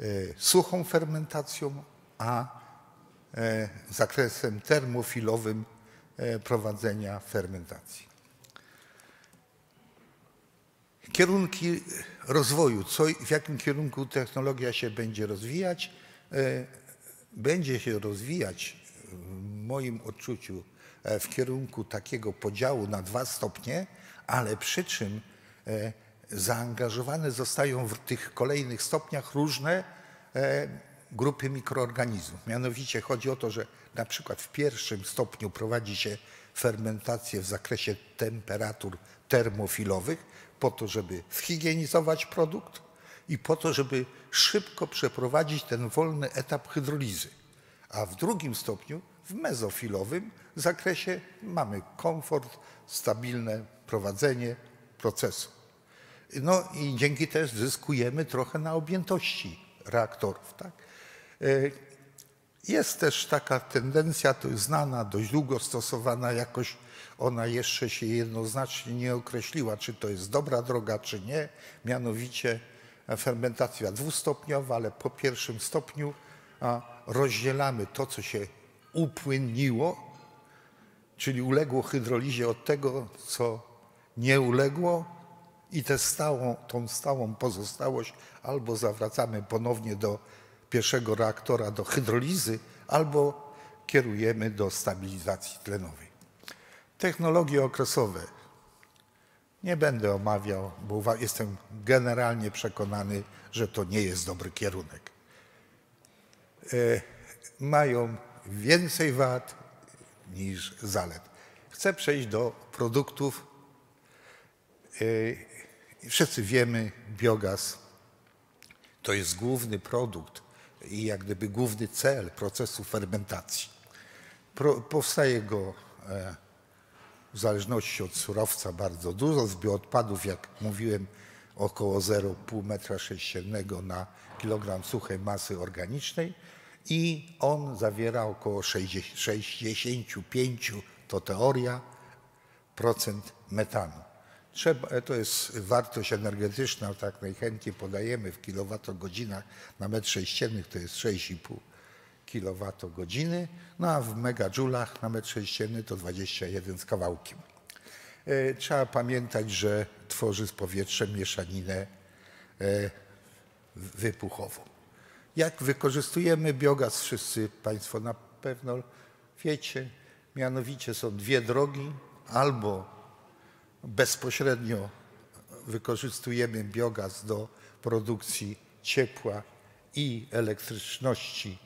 e, suchą fermentacją a e, zakresem termofilowym prowadzenia fermentacji. Kierunki rozwoju, co, w jakim kierunku technologia się będzie rozwijać, będzie się rozwijać w moim odczuciu e, w kierunku takiego podziału na dwa stopnie, ale przy czym e, zaangażowane zostają w tych kolejnych stopniach różne e, grupy mikroorganizmów. Mianowicie chodzi o to, że na przykład w pierwszym stopniu prowadzi się fermentację w zakresie temperatur termofilowych po to, żeby zhigienizować produkt i po to, żeby szybko przeprowadzić ten wolny etap hydrolizy. A w drugim stopniu, w mezofilowym zakresie mamy komfort, stabilne prowadzenie procesu. No i dzięki też zyskujemy trochę na objętości reaktorów. Tak? E, Jest też taka tendencja, to jest znana, dość długo stosowana, jakoś ona jeszcze się jednoznacznie nie określiła, czy to jest dobra droga, czy nie. Mianowicie fermentacja dwustopniowa, ale po pierwszym stopniu rozdzielamy to, co się upłynniło, czyli uległo hydrolizie od tego, co nie uległo i tę stałą, tą stałą pozostałość albo zawracamy ponownie do pierwszego reaktora, do hydrolizy, albo kierujemy do stabilizacji tlenowej. Technologie okresowe nie będę omawiał, bo jestem generalnie przekonany, że to nie jest dobry kierunek. E, mają więcej wad niż zalet. Chcę przejść do produktów. E, Wszyscy wiemy, biogaz to jest główny produkt i jak gdyby główny cel procesu fermentacji. Powstaje go e, w zależności od surowca bardzo dużo. Z bioodpadów, jak mówiłem, około 0,5 metra sześciennego na kilogram suchej masy organicznej i on zawiera około 60, 65, to teoria, procent metanu. Trzeba, to jest wartość energetyczna, tak najchętniej podajemy w kilowatogodzinach na metr sześcienny, to jest 6,5 kilowatogodziny, no a w megadżulach na metr sześcienny to 21 z kawałkiem. E, Trzeba pamiętać, że tworzy z powietrzem mieszaninę e, wypuchową. Jak wykorzystujemy biogaz, wszyscy Państwo na pewno wiecie, mianowicie są dwie drogi, albo bezpośrednio wykorzystujemy biogaz do produkcji ciepła i elektryczności,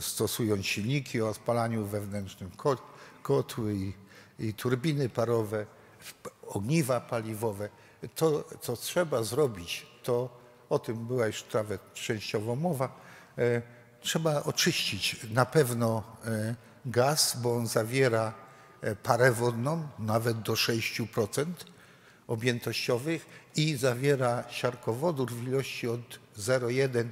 stosując silniki o spalaniu wewnętrznym, ko- kotły i, i turbiny parowe, ogniwa paliwowe. To, co trzeba zrobić, to o tym była już nawet częściowo mowa, e, trzeba oczyścić na pewno e, gaz, bo on zawiera e, parę wodną, nawet do 6% objętościowych i zawiera siarkowodór w ilości od 0,1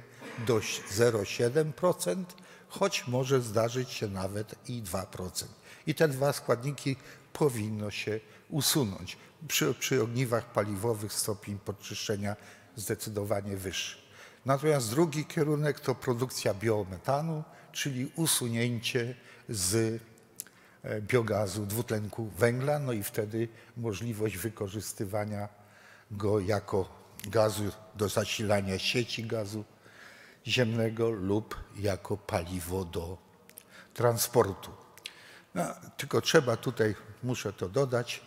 do 0,7%, choć może zdarzyć się nawet i 2%. I te dwa składniki powinno się usunąć. Przy, przy ogniwach paliwowych stopień podczyszczenia zdecydowanie wyższy. Natomiast drugi kierunek to produkcja biometanu, czyli usunięcie z e, biogazu dwutlenku węgla, no i wtedy możliwość wykorzystywania go jako gazu do zasilania sieci gazu ziemnego lub jako paliwo do transportu. No, tylko trzeba tutaj, muszę to dodać,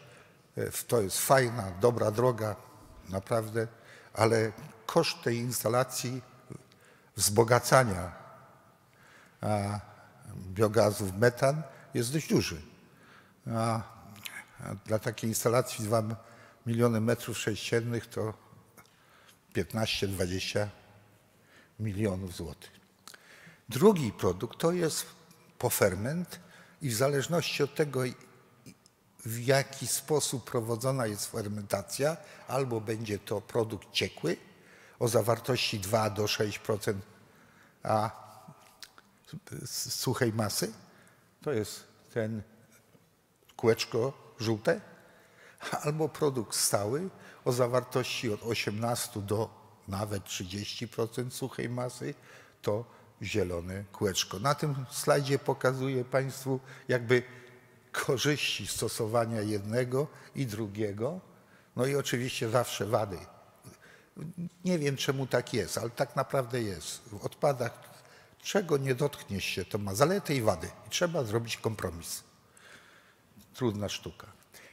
e, to jest fajna, dobra droga, naprawdę, ale koszt tej instalacji wzbogacania biogazu w metan jest dość duży. A dla takiej instalacji 2 miliony metrów sześciennych to 15-20 milionów złotych. Drugi produkt to jest poferment i w zależności od tego, w jaki sposób prowadzona jest fermentacja, albo będzie to produkt ciekły o zawartości 2 do 6%, a suchej masy. To jest ten kółeczko żółte, albo produkt stały o zawartości od 18 do nawet 30% suchej masy, to zielone kółeczko. Na tym slajdzie pokazuję Państwu jakby korzyści stosowania jednego i drugiego. No i oczywiście zawsze wady. Nie wiem czemu tak jest, ale tak naprawdę jest. W odpadach czego nie dotkniesz się, to ma zalety i wady. I trzeba zrobić kompromis. Trudna sztuka.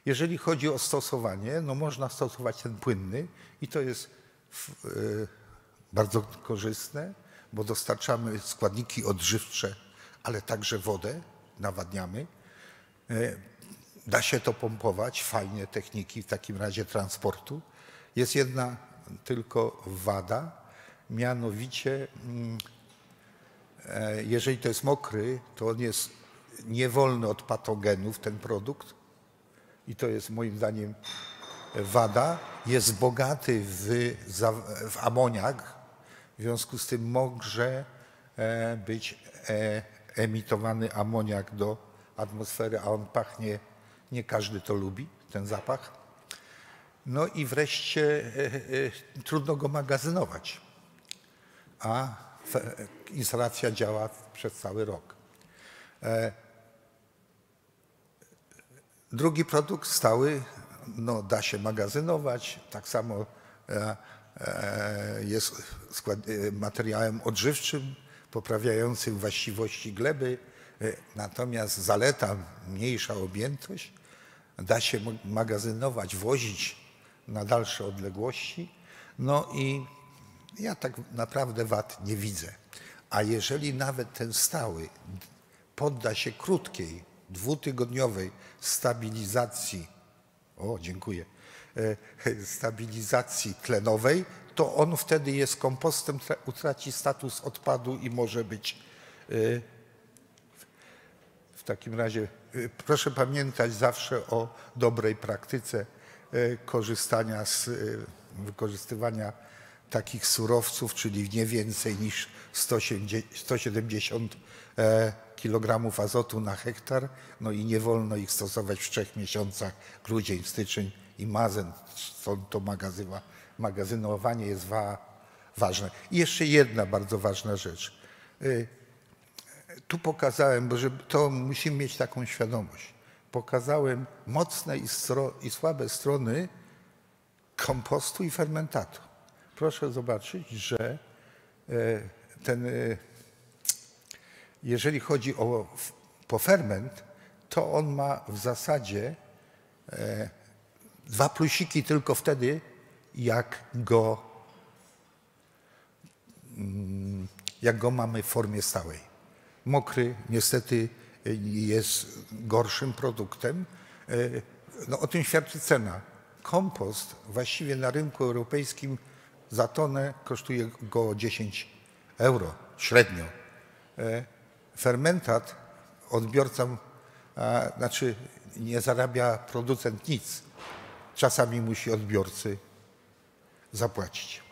Jeżeli chodzi o stosowanie, no można stosować ten płynny i to jest bardzo korzystne, bo dostarczamy składniki odżywcze, ale także wodę, nawadniamy. Y, Da się to pompować, fajnie techniki w takim razie transportu. Jest jedna tylko wada, mianowicie mm, e, jeżeli to jest mokry, to on jest niewolny od patogenów, ten produkt. I to jest moim zdaniem wada. Jest bogaty w, w amoniak, w związku z tym może e, być e, emitowany amoniak do atmosfery, a on pachnie, nie każdy to lubi, ten zapach. No i wreszcie e, trudno go magazynować, a instalacja działa przez cały rok. Drugi produkt stały, no, da się magazynować, tak samo e, e, jest e, materiałem odżywczym, poprawiającym właściwości gleby, natomiast zaleta, mniejsza objętość, da się magazynować, wozić na dalsze odległości, no i ja tak naprawdę wad nie widzę. A jeżeli nawet ten stały podda się krótkiej, dwutygodniowej stabilizacji, o dziękuję, e, stabilizacji tlenowej, to on wtedy jest kompostem, tra- utraci status odpadu i może być e, w takim razie y, proszę pamiętać zawsze o dobrej praktyce korzystania z wykorzystywania takich surowców, czyli nie więcej niż 170 170 kg azotu na hektar, no i nie wolno ich stosować w trzech miesiącach, grudzień, styczeń i marzec, stąd to magazywa, magazynowanie jest wa, ważne. I jeszcze jedna bardzo ważna rzecz tu pokazałem, bo żeby to musimy mieć taką świadomość. Pokazałem mocne i, stro, i słabe strony kompostu i fermentatu. Proszę zobaczyć, że e, ten, e, jeżeli chodzi o poferment, to on ma w zasadzie e, dwa plusiki tylko wtedy, jak go, mm, jak go mamy w formie stałej. Mokry niestety jest gorszym produktem. Y, No, o tym świadczy cena. Kompost właściwie na rynku europejskim za tonę kosztuje go 10 euro średnio. Fermentat odbiorca, a, znaczy nie zarabia producent nic. Czasami musi odbiorcy zapłacić.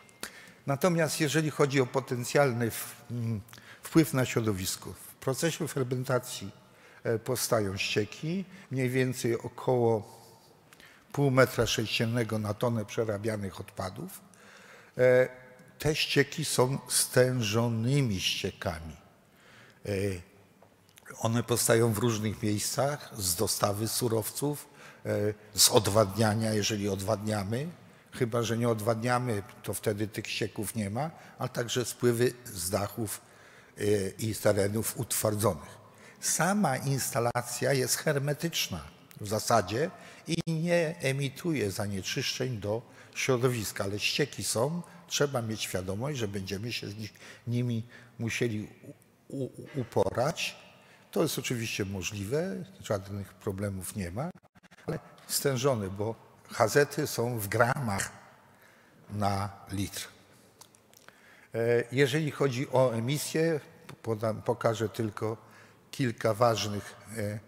Natomiast jeżeli chodzi o potencjalny mm, wpływ na środowisko, w procesie fermentacji e, powstają ścieki, mniej więcej około pół metra sześciennego na tonę przerabianych odpadów. E, Te ścieki są stężonymi ściekami. E, One powstają w różnych miejscach z dostawy surowców, e, z odwadniania, jeżeli odwadniamy. Chyba, że nie odwadniamy, to wtedy tych ścieków nie ma, ale także spływy z dachów e, i terenów utwardzonych. Sama instalacja jest hermetyczna w zasadzie i nie emituje zanieczyszczeń do środowiska, ale ścieki są, trzeba mieć świadomość, że będziemy się z nich, nimi musieli uporać. To jest oczywiście możliwe, żadnych problemów nie ma, ale stężone, bo hazety są w gramach na litr. E, Jeżeli chodzi o emisję, podam, pokażę tylko kilka ważnych e,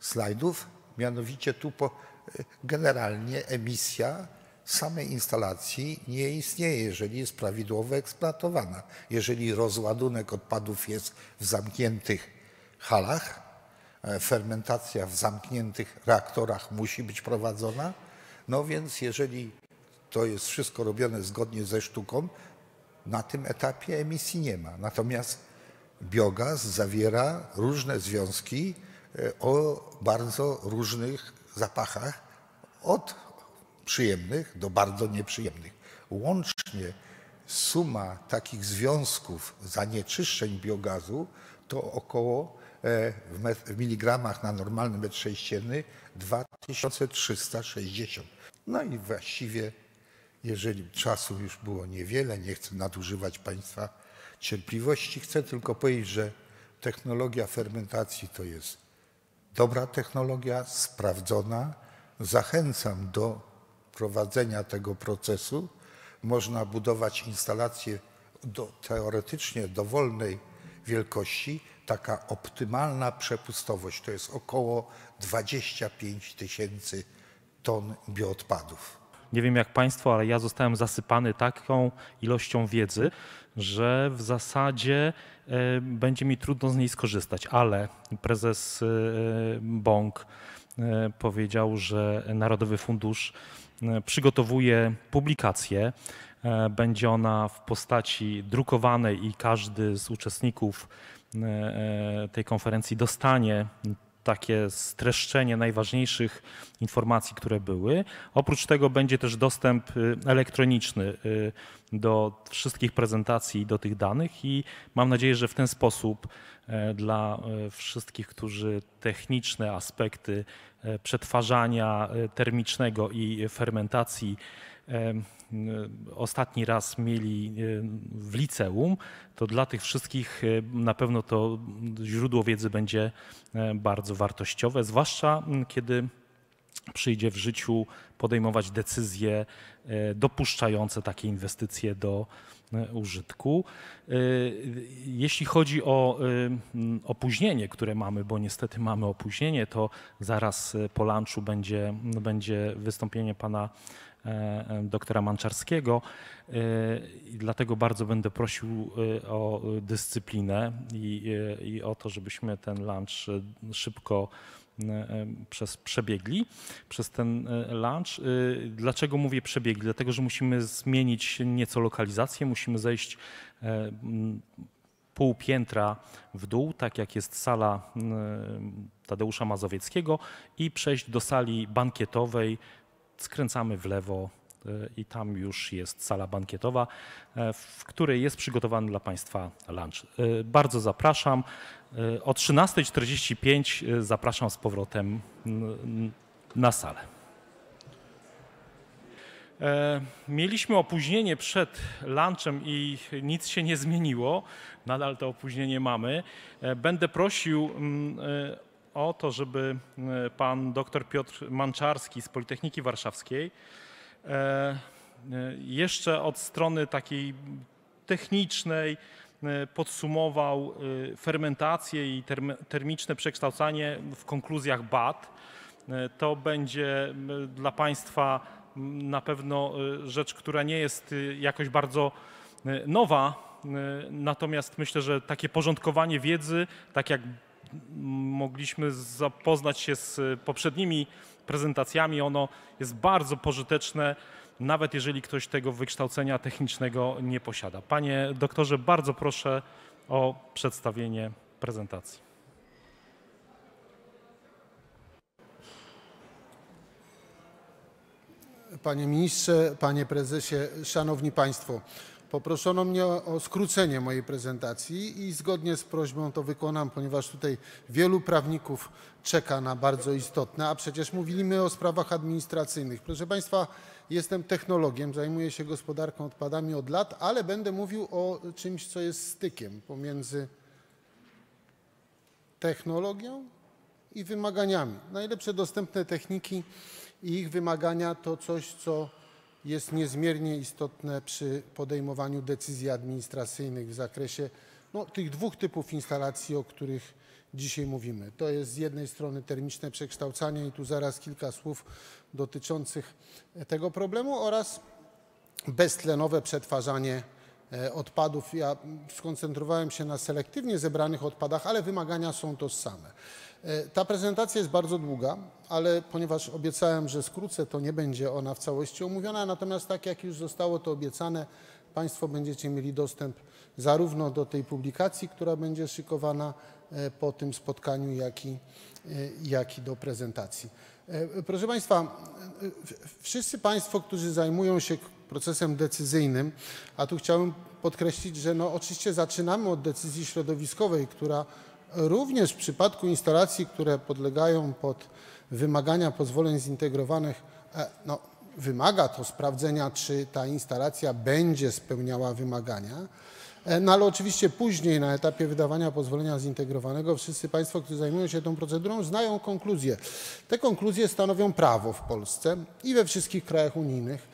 slajdów. Mianowicie tu po, e, generalnie emisja samej instalacji nie istnieje, jeżeli jest prawidłowo eksploatowana. Jeżeli rozładunek odpadów jest w zamkniętych halach, e, fermentacja w zamkniętych reaktorach musi być prowadzona, no więc jeżeli to jest wszystko robione zgodnie ze sztuką, na tym etapie emisji nie ma. Natomiast biogaz zawiera różne związki e, o bardzo różnych zapachach, od przyjemnych do bardzo nieprzyjemnych. Łącznie suma takich związków zanieczyszczeń biogazu to około e, w, miligramach na normalny metr sześcienny 2360. No i właściwie, jeżeli czasu już było niewiele, nie chcę nadużywać Państwa cierpliwości, chcę tylko powiedzieć, że technologia fermentacji to jest dobra technologia, sprawdzona. Zachęcam do prowadzenia tego procesu. Można budować instalacje do, teoretycznie dowolnej wielkości. Taka optymalna przepustowość to jest około 25 tysięcy ton bioodpadów. Nie wiem jak Państwo, ale ja zostałem zasypany taką ilością wiedzy, że w zasadzie e, będzie mi trudno z niej skorzystać, ale prezes e, Bąk e, powiedział, że Narodowy Fundusz przygotowuje publikację. E, Będzie ona w postaci drukowanej i każdy z uczestników e, e, tej konferencji dostanie takie streszczenie najważniejszych informacji, które były. Oprócz tego będzie też dostęp y, elektroniczny y, do wszystkich prezentacji i do tych danych i mam nadzieję, że w ten sposób e, dla e, wszystkich, którzy techniczne aspekty e, przetwarzania termicznego i fermentacji ostatni raz mieli w liceum, to dla tych wszystkich na pewno to źródło wiedzy będzie bardzo wartościowe, zwłaszcza kiedy przyjdzie w życiu podejmować decyzje e, dopuszczające takie inwestycje do e, użytku. E, Jeśli chodzi o opóźnienie, które mamy, bo niestety mamy opóźnienie, to zaraz po lunchu będzie, będzie wystąpienie pana doktora Manczarskiego e, i dlatego bardzo będę prosił e, o dyscyplinę i, e, i o to, żebyśmy ten lunch e, szybko e, przez przebiegli, przez ten e, lunch. E, Dlaczego mówię przebiegli? Dlatego, że musimy zmienić nieco lokalizację, musimy zejść e, pół piętra w dół, tak jak jest sala Tadeusza Mazowieckiego i przejść do sali bankietowej. Skręcamy w lewo e, i tam już jest sala bankietowa, e, w której jest przygotowany dla Państwa lunch. E, Bardzo zapraszam. O 13.45 e, zapraszam z powrotem na salę. Mieliśmy opóźnienie przed lunchem i nic się nie zmieniło. Nadal to opóźnienie mamy. Będę prosił o to, żeby e, pan dr Piotr Manczarski z Politechniki Warszawskiej e, e, jeszcze od strony takiej technicznej podsumował fermentację i term- termiczne przekształcanie w konkluzjach BAT. To będzie dla Państwa na pewno rzecz, która nie jest jakoś bardzo nowa, natomiast myślę, że takie porządkowanie wiedzy, tak jak mogliśmy zapoznać się z poprzednimi prezentacjami, ono jest bardzo pożyteczne, nawet jeżeli ktoś tego wykształcenia technicznego nie posiada. Panie doktorze, bardzo proszę o przedstawienie prezentacji. Panie ministrze, panie prezesie, szanowni państwo. Poproszono mnie o skrócenie mojej prezentacji i zgodnie z prośbą to wykonam, ponieważ tutaj wielu prawników czeka na bardzo istotne, a przecież mówimy o sprawach administracyjnych. Proszę państwa, jestem technologiem, zajmuję się gospodarką odpadami od lat, ale będę mówił o czymś, co jest stykiem pomiędzy technologią i wymaganiami. Najlepsze dostępne techniki i ich wymagania to coś, co jest niezmiernie istotne przy podejmowaniu decyzji administracyjnych w zakresie no, tych dwóch typów instalacji, o których dzisiaj mówimy. To jest z jednej strony termiczne przekształcanie i tu zaraz kilka słów dotyczących tego problemu oraz beztlenowe przetwarzanie e, odpadów. Ja skoncentrowałem się na selektywnie zebranych odpadach, ale wymagania są tożsame. E, Ta prezentacja jest bardzo długa, ale ponieważ obiecałem, że skrócę, to nie będzie ona w całości omówiona. Natomiast tak jak już zostało to obiecane, Państwo będziecie mieli dostęp zarówno do tej publikacji, która będzie szykowana e, po tym spotkaniu, jak i, e, jak i do prezentacji. E, Proszę Państwa, e, wszyscy Państwo, którzy zajmują się procesem decyzyjnym, a tu chciałbym podkreślić, że no oczywiście zaczynamy od decyzji środowiskowej, która również w przypadku instalacji, które podlegają pod wymagania pozwoleń zintegrowanych, e, no, wymaga to sprawdzenia, czy ta instalacja będzie spełniała wymagania. E, No ale oczywiście później na etapie wydawania pozwolenia zintegrowanego wszyscy Państwo, którzy zajmują się tą procedurą, znają konkluzje. Te konkluzje stanowią prawo w Polsce i we wszystkich krajach unijnych.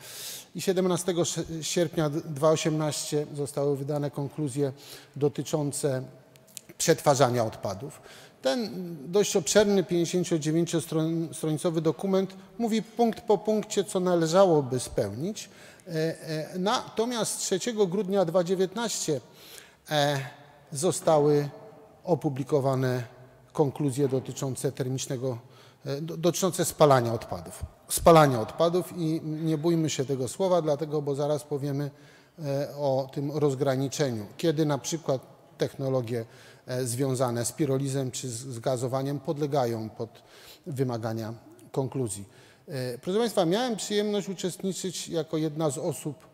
I 17 sz- sierpnia 2018 zostały wydane konkluzje dotyczące przetwarzania odpadów. Ten dość obszerny 59-stronicowy dokument mówi punkt po punkcie, co należałoby spełnić. E, e, Natomiast 3 grudnia 2019 e, zostały opublikowane konkluzje dotyczące termicznego, do- dotyczące spalania odpadów. Spalania odpadów i nie bójmy się tego słowa, dlatego, bo zaraz powiemy o tym rozgraniczeniu. Kiedy na przykład technologie związane z pirolizem czy z gazowaniem podlegają pod wymagania konkluzji. E, Proszę Państwa, miałem przyjemność uczestniczyć jako jedna z osób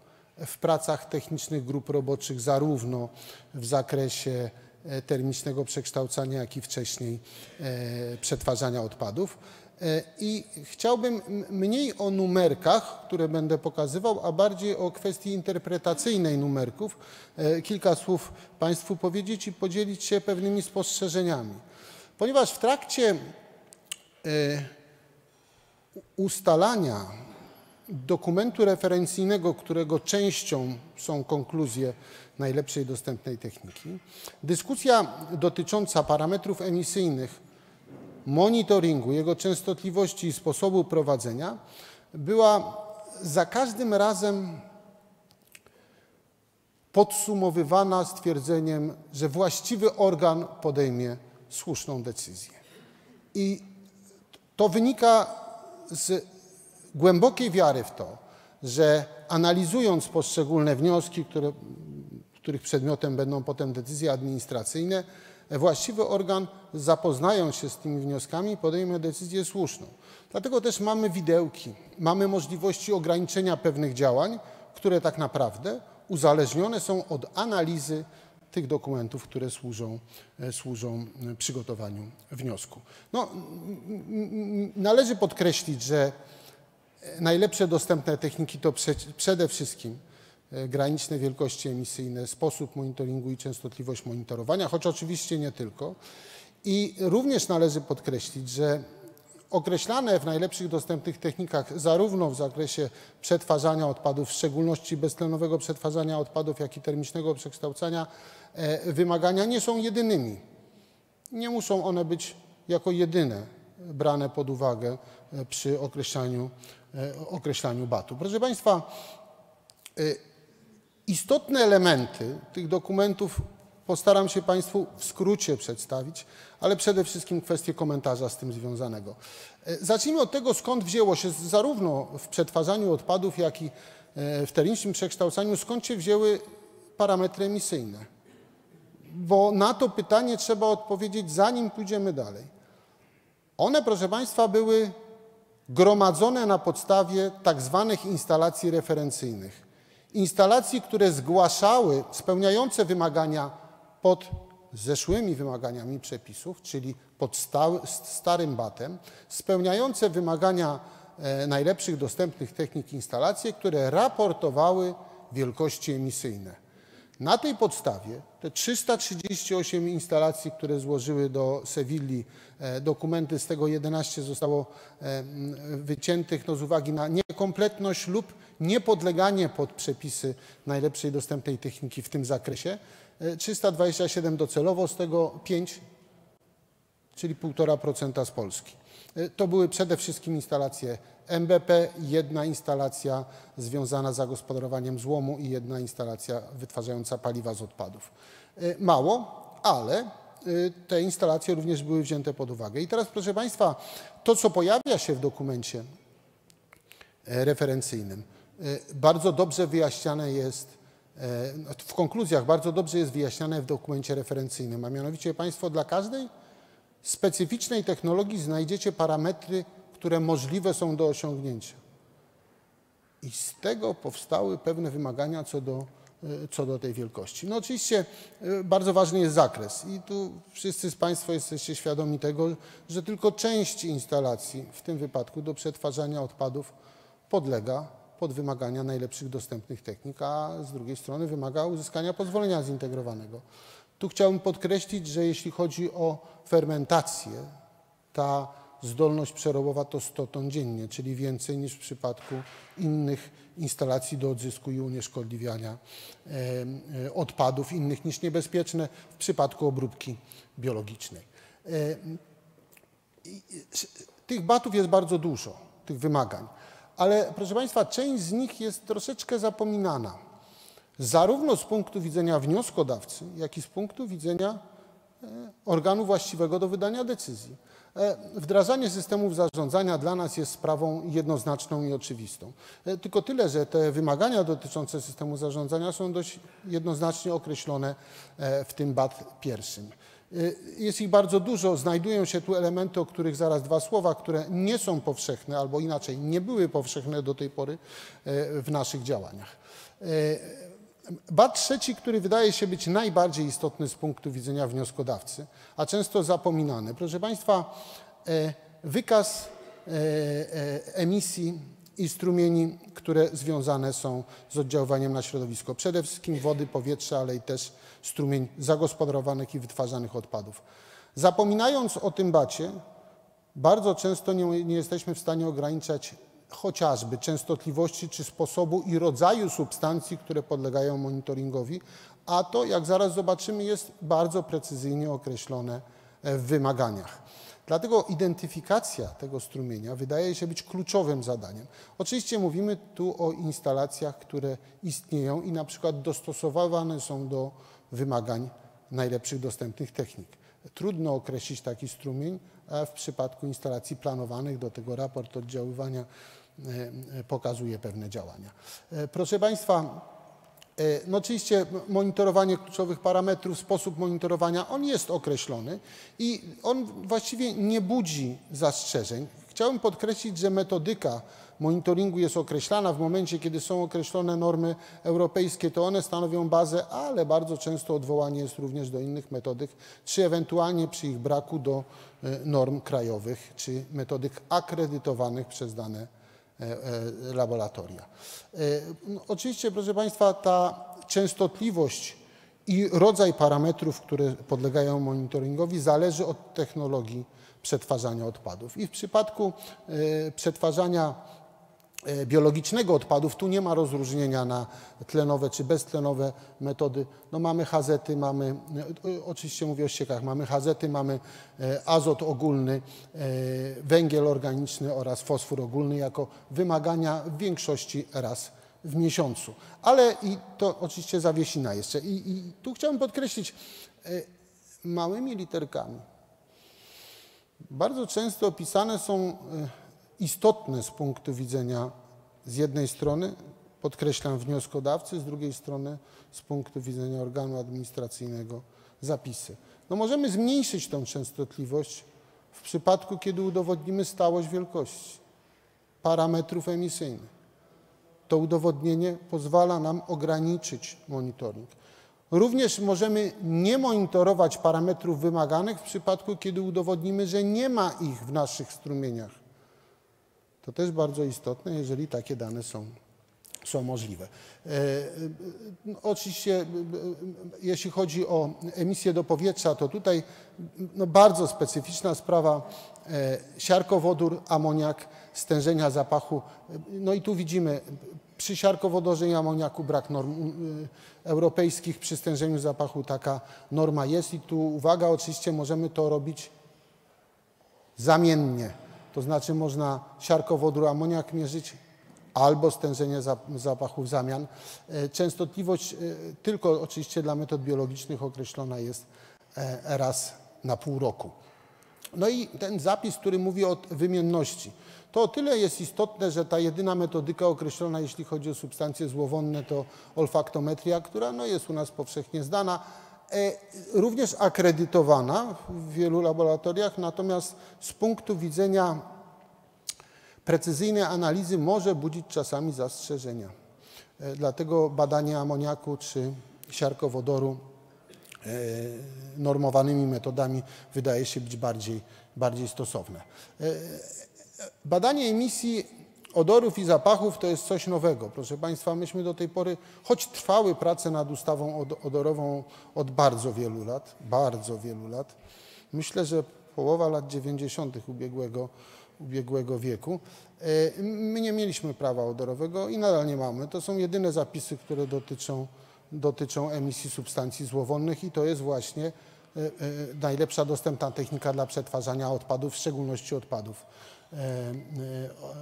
w pracach technicznych grup roboczych zarówno w zakresie e, termicznego przekształcania, jak i wcześniej e, przetwarzania odpadów. E, I chciałbym mniej o numerkach, które będę pokazywał, a bardziej o kwestii interpretacyjnej numerków e, kilka słów Państwu powiedzieć i podzielić się pewnymi spostrzeżeniami. Ponieważ w trakcie e, ustalania dokumentu referencyjnego, którego częścią są konkluzje najlepszej dostępnej techniki, dyskusja dotycząca parametrów emisyjnych, monitoringu, jego częstotliwości i sposobu prowadzenia była za każdym razem podsumowywana stwierdzeniem, że właściwy organ podejmie słuszną decyzję. I to wynika z głębokiej wiary w to, że analizując poszczególne wnioski, które, których przedmiotem będą potem decyzje administracyjne, właściwy organ zapoznając się z tymi wnioskami podejmie decyzję słuszną. Dlatego też mamy widełki, mamy możliwości ograniczenia pewnych działań, które tak naprawdę uzależnione są od analizy tych dokumentów, które służą, e, służą e, przygotowaniu wniosku. No, należy podkreślić, że najlepsze dostępne techniki to prze, przede wszystkim e, graniczne wielkości emisyjne, sposób monitoringu i częstotliwość monitorowania, choć oczywiście nie tylko. I również należy podkreślić, że określane w najlepszych dostępnych technikach zarówno w zakresie przetwarzania odpadów, w szczególności beztlenowego przetwarzania odpadów, jak i termicznego przekształcania, e, wymagania nie są jedynymi. Nie muszą one być jako jedyne brane pod uwagę e, przy określaniu, e, określaniu BAT-u. Proszę Państwa, e, istotne elementy tych dokumentów postaram się Państwu w skrócie przedstawić, ale przede wszystkim kwestie komentarza z tym związanego. E, Zacznijmy od tego, skąd wzięło się zarówno w przetwarzaniu odpadów, jak i e, w termicznym przekształcaniu, skąd się wzięły parametry emisyjne. Bo na to pytanie trzeba odpowiedzieć, zanim pójdziemy dalej. One, proszę Państwa, były gromadzone na podstawie tak zwanych instalacji referencyjnych. Instalacji, które zgłaszały spełniające wymagania pod zeszłymi wymaganiami przepisów, czyli pod stały, starym batem, spełniające wymagania e, najlepszych dostępnych technik instalacje, które raportowały wielkości emisyjne. Na tej podstawie te 338 instalacji, które złożyły do Sewilli e, dokumenty, z tego 11 zostało e, wyciętych no, z uwagi na niekompletność lub niepodleganie pod przepisy najlepszej dostępnej techniki w tym zakresie. E, 327 docelowo, z tego 5 czyli 1,5% z Polski. E, To były przede wszystkim instalacje MBP, jedna instalacja związana z zagospodarowaniem złomu i jedna instalacja wytwarzająca paliwa z odpadów. E, Mało, ale e, te instalacje również były wzięte pod uwagę. I teraz, proszę Państwa, to co pojawia się w dokumencie e, referencyjnym, e, bardzo dobrze wyjaśniane jest, e, w konkluzjach bardzo dobrze jest wyjaśniane w dokumencie referencyjnym, a mianowicie Państwo dla każdej specyficznej technologii znajdziecie parametry, które możliwe są do osiągnięcia. I z tego powstały pewne wymagania co do, e, co do tej wielkości. No oczywiście e, bardzo ważny jest zakres i tu wszyscy z Państwa jesteście świadomi tego, że tylko część instalacji, w tym wypadku do przetwarzania odpadów, podlega pod wymagania najlepszych dostępnych technik, a z drugiej strony wymaga uzyskania pozwolenia zintegrowanego. Tu chciałbym podkreślić, że jeśli chodzi o fermentację, ta zdolność przerobowa to 100 ton dziennie, czyli więcej niż w przypadku innych instalacji do odzysku i unieszkodliwiania e, e, odpadów, innych niż niebezpieczne w przypadku obróbki biologicznej. E, Tych batów jest bardzo dużo, tych wymagań, ale proszę Państwa, część z nich jest troszeczkę zapominana zarówno z punktu widzenia wnioskodawcy, jak i z punktu widzenia e, organu właściwego do wydania decyzji. E, Wdrażanie systemów zarządzania dla nas jest sprawą jednoznaczną i oczywistą. E, Tylko tyle, że te wymagania dotyczące systemu zarządzania są dość jednoznacznie określone w tym BAT pierwszym. E, Jest ich bardzo dużo, znajdują się tu elementy, o których zaraz dwa słowa, które nie są powszechne, albo inaczej, nie były powszechne do tej pory e, w naszych działaniach. E, Bat trzeci, który wydaje się być najbardziej istotny z punktu widzenia wnioskodawcy, a często zapominany. Proszę Państwa, wykaz emisji i strumieni, które związane są z oddziaływaniem na środowisko. Przede wszystkim wody, powietrze, ale i też strumień zagospodarowanych i wytwarzanych odpadów. Zapominając o tym bacie, bardzo często nie, nie jesteśmy w stanie ograniczać chociażby częstotliwości czy sposobu i rodzaju substancji, które podlegają monitoringowi, a to, jak zaraz zobaczymy, jest bardzo precyzyjnie określone e, w wymaganiach. Dlatego identyfikacja tego strumienia wydaje się być kluczowym zadaniem. Oczywiście mówimy tu o instalacjach, które istnieją i na przykład dostosowane są do wymagań najlepszych dostępnych technik. Trudno określić taki strumień, a w przypadku instalacji planowanych do tego raport oddziaływania e, e, pokazuje pewne działania. E, Proszę Państwa, no oczywiście monitorowanie kluczowych parametrów, sposób monitorowania, on jest określony i on właściwie nie budzi zastrzeżeń. Chciałbym podkreślić, że metodyka monitoringu jest określana w momencie, kiedy są określone normy europejskie, to one stanowią bazę, ale bardzo często odwołanie jest również do innych metodyk, czy ewentualnie przy ich braku do e, norm krajowych, czy metodyk akredytowanych przez dane e, e, laboratoria. E, no, Oczywiście, proszę Państwa, ta częstotliwość i rodzaj parametrów, które podlegają monitoringowi, zależy od technologii przetwarzania odpadów. I w przypadku e, przetwarzania e, biologicznego odpadów, tu nie ma rozróżnienia na tlenowe czy beztlenowe metody. No mamy hazety, mamy, e, oczywiście mówię o ściekach, mamy hazety, mamy e, azot ogólny, e, węgiel organiczny oraz fosfor ogólny jako wymagania w większości raz w miesiącu. Ale i to oczywiście zawiesina jeszcze. I, i tu chciałbym podkreślić e, małymi literkami. Bardzo często opisane są e, istotne z punktu widzenia z jednej strony, podkreślam wnioskodawcy, z drugiej strony z punktu widzenia organu administracyjnego zapisy. No możemy zmniejszyć tą częstotliwość w przypadku, kiedy udowodnimy stałość wielkości parametrów emisyjnych. To udowodnienie pozwala nam ograniczyć monitoring. Również możemy nie monitorować parametrów wymaganych w przypadku, kiedy udowodnimy, że nie ma ich w naszych strumieniach. To też bardzo istotne, jeżeli takie dane są, są możliwe. E, e, no, Oczywiście, e, jeśli chodzi o emisję do powietrza, to tutaj no, bardzo specyficzna sprawa. Siarkowodór, amoniak, stężenia zapachu. No i tu widzimy przy siarkowodorze i amoniaku brak norm europejskich, przy stężeniu zapachu taka norma jest i tu uwaga, oczywiście możemy to robić zamiennie. To znaczy można siarkowodór, amoniak mierzyć albo stężenie zap- zapachów zamian. E, Częstotliwość e, tylko oczywiście dla metod biologicznych określona jest e, raz na pół roku. No i ten zapis, który mówi o wymienności. To o tyle jest istotne, że ta jedyna metodyka określona, jeśli chodzi o substancje złowonne, to olfaktometria, która no, jest u nas powszechnie znana, również akredytowana w wielu laboratoriach, natomiast z punktu widzenia precyzyjnej analizy może budzić czasami zastrzeżenia. E, Dlatego badanie amoniaku czy siarkowodoru e, normowanymi metodami wydaje się być bardziej, bardziej stosowne. E, Badanie emisji odorów i zapachów to jest coś nowego. Proszę Państwa, myśmy do tej pory, choć trwały prace nad ustawą od- odorową od bardzo wielu lat, bardzo wielu lat, myślę, że połowa lat 90. ubiegłego, ubiegłego wieku, e, my nie mieliśmy prawa odorowego i nadal nie mamy. To są jedyne zapisy, które dotyczą, dotyczą emisji substancji złowonnych i to jest właśnie e, e, najlepsza dostępna technika dla przetwarzania odpadów, w szczególności odpadów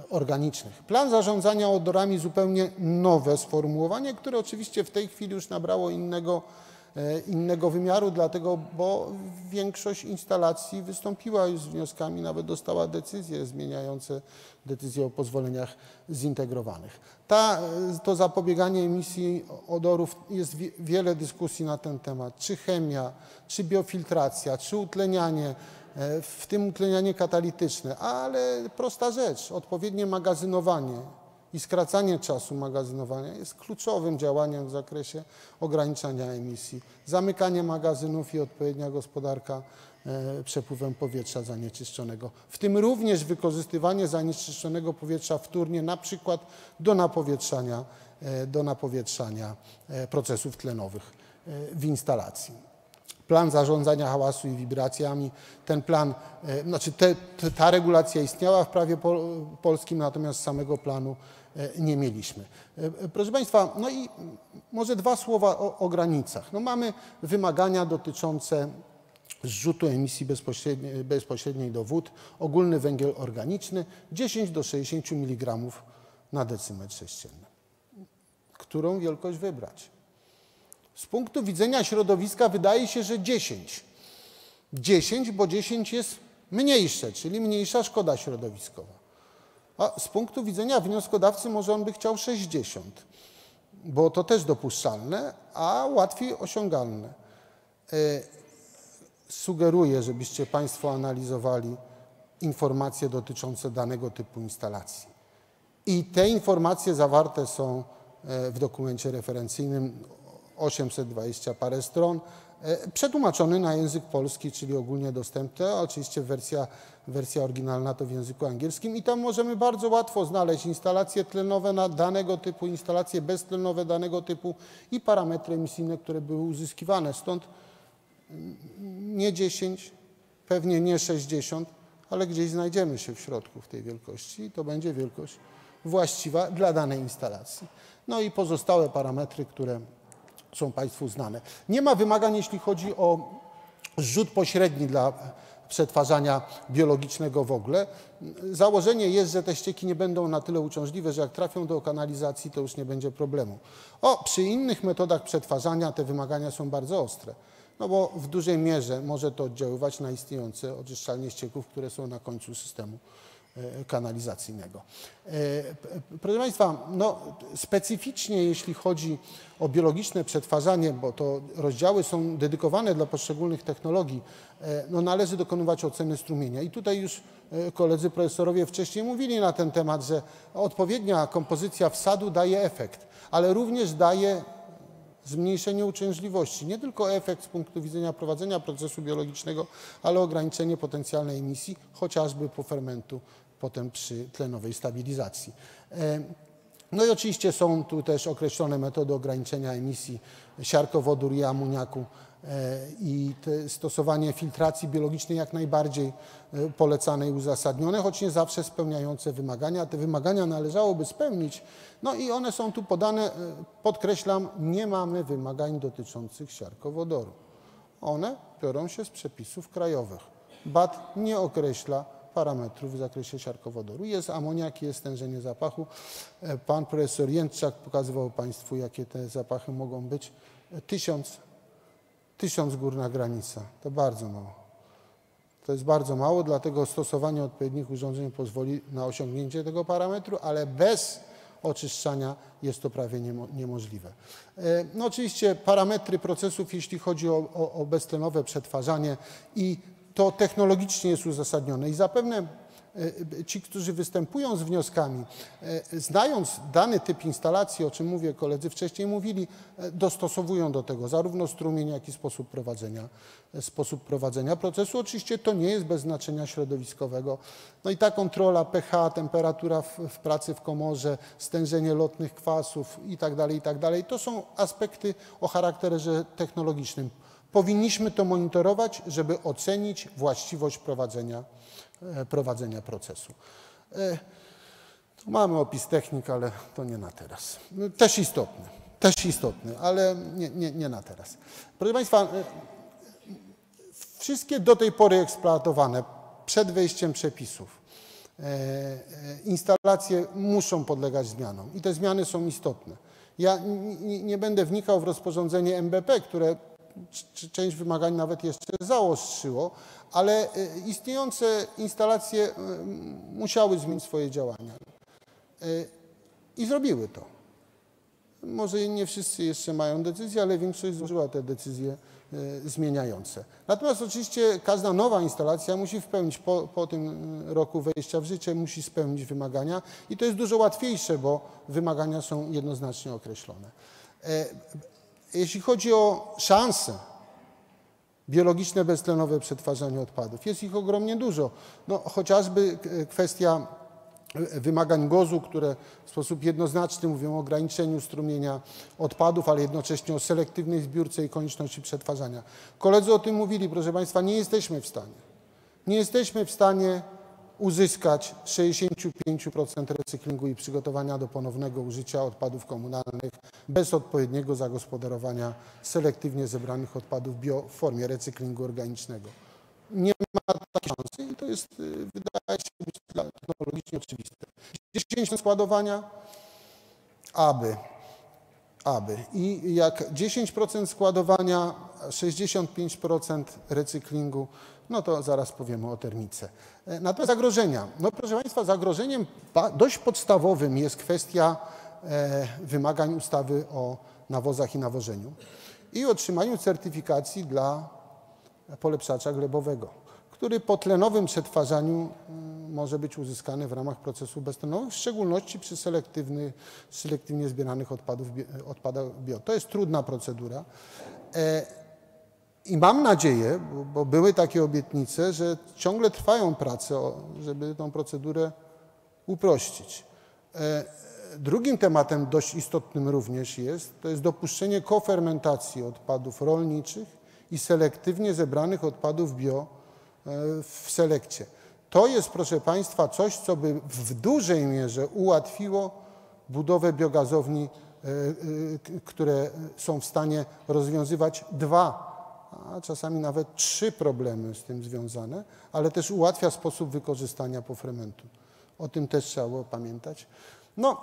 organicznych. Plan zarządzania odorami zupełnie nowe sformułowanie, które oczywiście w tej chwili już nabrało innego, e, innego wymiaru, dlatego, bo większość instalacji wystąpiła już z wnioskami, nawet dostała decyzje zmieniające decyzje o pozwoleniach zintegrowanych. Ta, e, to zapobieganie emisji odorów, jest wie- wiele dyskusji na ten temat, czy chemia, czy biofiltracja, czy utlenianie, e, w tym utlenianie katalityczne, ale prosta rzecz, odpowiednie magazynowanie i skracanie czasu magazynowania jest kluczowym działaniem w zakresie ograniczania emisji. Zamykanie magazynów i odpowiednia gospodarka e, przepływem powietrza zanieczyszczonego. W tym również wykorzystywanie zanieczyszczonego powietrza wtórnie, na przykład do napowietrzania, e, do napowietrzania e, procesów tlenowych e, w instalacji plan zarządzania hałasu i wibracjami. Ten plan, e, znaczy te, ta regulacja istniała w prawie pol, polskim, natomiast samego planu e, nie mieliśmy. E, Proszę Państwa, no i może dwa słowa o, o granicach. No mamy wymagania dotyczące zrzutu emisji bezpośredniej, bezpośredniej do wód, ogólny węgiel organiczny 10 do 60 mg na decymetr sześcienny. Którą wielkość wybrać? Z punktu widzenia środowiska wydaje się, że 10. 10, bo 10 jest mniejsze, czyli mniejsza szkoda środowiskowa. A z punktu widzenia wnioskodawcy może on by chciał 60, bo to też dopuszczalne, a łatwiej osiągalne. E, Sugeruję, żebyście Państwo analizowali informacje dotyczące danego typu instalacji. I te informacje zawarte są e, w dokumencie referencyjnym 820 parę stron, e, przetłumaczony na język polski, czyli ogólnie dostępny, oczywiście wersja, wersja oryginalna to w języku angielskim i tam możemy bardzo łatwo znaleźć instalacje tlenowe na danego typu, instalacje beztlenowe danego typu i parametry emisyjne, które były uzyskiwane. Stąd nie 10, pewnie nie 60, ale gdzieś znajdziemy się w środku w tej wielkości i to będzie wielkość właściwa dla danej instalacji. No i pozostałe parametry, które są Państwu znane. Nie ma wymagań, jeśli chodzi o zrzut pośredni dla przetwarzania biologicznego w ogóle. Założenie jest, że te ścieki nie będą na tyle uciążliwe, że jak trafią do kanalizacji, to już nie będzie problemu. O, przy innych metodach przetwarzania te wymagania są bardzo ostre. No bo w dużej mierze może to oddziaływać na istniejące oczyszczalnie ścieków, które są na końcu systemu kanalizacyjnego. E, Proszę Państwa, no, specyficznie jeśli chodzi o biologiczne przetwarzanie, bo to rozdziały są dedykowane dla poszczególnych technologii, e, no, należy dokonywać oceny strumienia. I tutaj już e, koledzy profesorowie wcześniej mówili na ten temat, że odpowiednia kompozycja wsadu daje efekt, ale również daje zmniejszenie uciążliwości. Nie tylko efekt z punktu widzenia prowadzenia procesu biologicznego, ale ograniczenie potencjalnej emisji, chociażby po fermentu potem przy tlenowej stabilizacji. E, No i oczywiście są tu też określone metody ograniczenia emisji siarkowodór i amoniaku e, i stosowanie filtracji biologicznej jak najbardziej e, polecane i uzasadnione, choć nie zawsze spełniające wymagania. Te wymagania należałoby spełnić, no i one są tu podane, e, podkreślam, nie mamy wymagań dotyczących siarkowodoru. One biorą się z przepisów krajowych. BAT nie określa parametrów w zakresie siarkowodoru. Jest amoniak, jest stężenie zapachu. E, Pan profesor Jędrzak pokazywał Państwu, jakie te zapachy mogą być. E, Tysiąc, tysiąc górna granica, to bardzo mało. To jest bardzo mało, dlatego stosowanie odpowiednich urządzeń pozwoli na osiągnięcie tego parametru, ale bez oczyszczania jest to prawie niemo, niemożliwe. E, No oczywiście parametry procesów, jeśli chodzi o, o, o beztlenowe przetwarzanie i to technologicznie jest uzasadnione i zapewne e, ci, którzy występują z wnioskami, e, znając dany typ instalacji, o czym mówię, koledzy wcześniej mówili, e, dostosowują do tego zarówno strumień, jak i sposób prowadzenia, e, sposób prowadzenia procesu. Oczywiście to nie jest bez znaczenia środowiskowego. No i ta kontrola pH, temperatura w, w pracy w komorze, stężenie lotnych kwasów i tak dalej, i tak to są aspekty o charakterze technologicznym. Powinniśmy to monitorować, żeby ocenić właściwość prowadzenia, e, prowadzenia procesu. E, mamy opis technik, ale to nie na teraz. No, Też istotny, też istotny, ale nie, nie, nie na teraz. Proszę Państwa, e, wszystkie do tej pory eksploatowane przed wejściem przepisów instalacje muszą podlegać zmianom i te zmiany są istotne. Ja nie będę wnikał w rozporządzenie MBP, które część wymagań nawet jeszcze zaostrzyło, ale e, istniejące instalacje e, musiały zmienić swoje działania E, i zrobiły to. Może nie wszyscy jeszcze mają decyzję, ale większość złożyła te decyzje zmieniające. Natomiast oczywiście każda nowa instalacja musi spełnić po, po tym roku wejścia w życie, musi spełnić wymagania i to jest dużo łatwiejsze, bo wymagania są jednoznacznie określone. E, Jeśli chodzi o szanse biologiczne beztlenowe przetwarzanie odpadów, jest ich ogromnie dużo. No, chociażby kwestia wymagań GOZ-u, które w sposób jednoznaczny mówią o ograniczeniu strumienia odpadów, ale jednocześnie o selektywnej zbiórce i konieczności przetwarzania. Koledzy o tym mówili, proszę Państwa, nie jesteśmy w stanie. Nie jesteśmy w stanie uzyskać 65% recyklingu i przygotowania do ponownego użycia odpadów komunalnych bez odpowiedniego zagospodarowania selektywnie zebranych odpadów bio w formie recyklingu organicznego. Nie ma takiej szansy i to jest, y, wydaje się być technologicznie oczywiste. 10 składowania, aby, aby. I jak 10% składowania, 65% recyklingu, no to zaraz powiemy o termice. E, Natomiast zagrożenia. No proszę Państwa, zagrożeniem dość podstawowym jest kwestia e, wymagań ustawy o nawozach i nawożeniu i otrzymaniu certyfikacji dla polepszacza glebowego, który po tlenowym przetwarzaniu mm, może być uzyskany w ramach procesu beztlenowego, w szczególności przy selektywnie zbieranych odpadów, odpadach bio. To jest trudna procedura. I mam nadzieję, bo, bo były takie obietnice, że ciągle trwają prace, żeby tą procedurę uprościć. E, Drugim tematem dość istotnym również jest, to jest dopuszczenie kofermentacji odpadów rolniczych i selektywnie zebranych odpadów bio e, w selekcie. To jest, proszę Państwa, coś, co by w dużej mierze ułatwiło budowę biogazowni, e, które są w stanie rozwiązywać dwa, a czasami nawet trzy problemy z tym związane, ale też ułatwia sposób wykorzystania pofrementu. O tym też trzeba było pamiętać. No,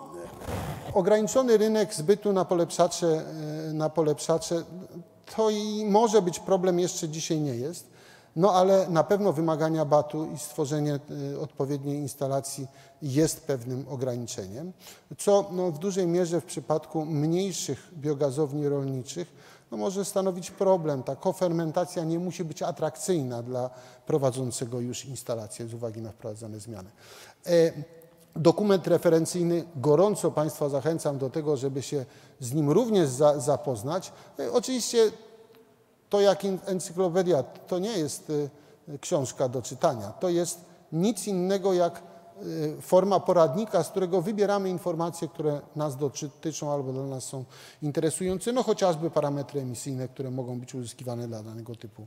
ograniczony rynek zbytu na polepszacze, e, na polepszacze to i może być problem, jeszcze dzisiaj nie jest, no ale na pewno wymagania BAT-u i stworzenie e, odpowiedniej instalacji jest pewnym ograniczeniem, co no, w dużej mierze w przypadku mniejszych biogazowni rolniczych no, może stanowić problem. Ta kofermentacja nie musi być atrakcyjna dla prowadzącego już instalację z uwagi na wprowadzane zmiany. E, Dokument referencyjny, gorąco Państwa zachęcam do tego, żeby się z nim również za, zapoznać. E, Oczywiście to jak encyklopedia to nie jest e, książka do czytania. To jest nic innego jak forma poradnika, z którego wybieramy informacje, które nas dotyczą albo dla nas są interesujące, no chociażby parametry emisyjne, które mogą być uzyskiwane dla danego typu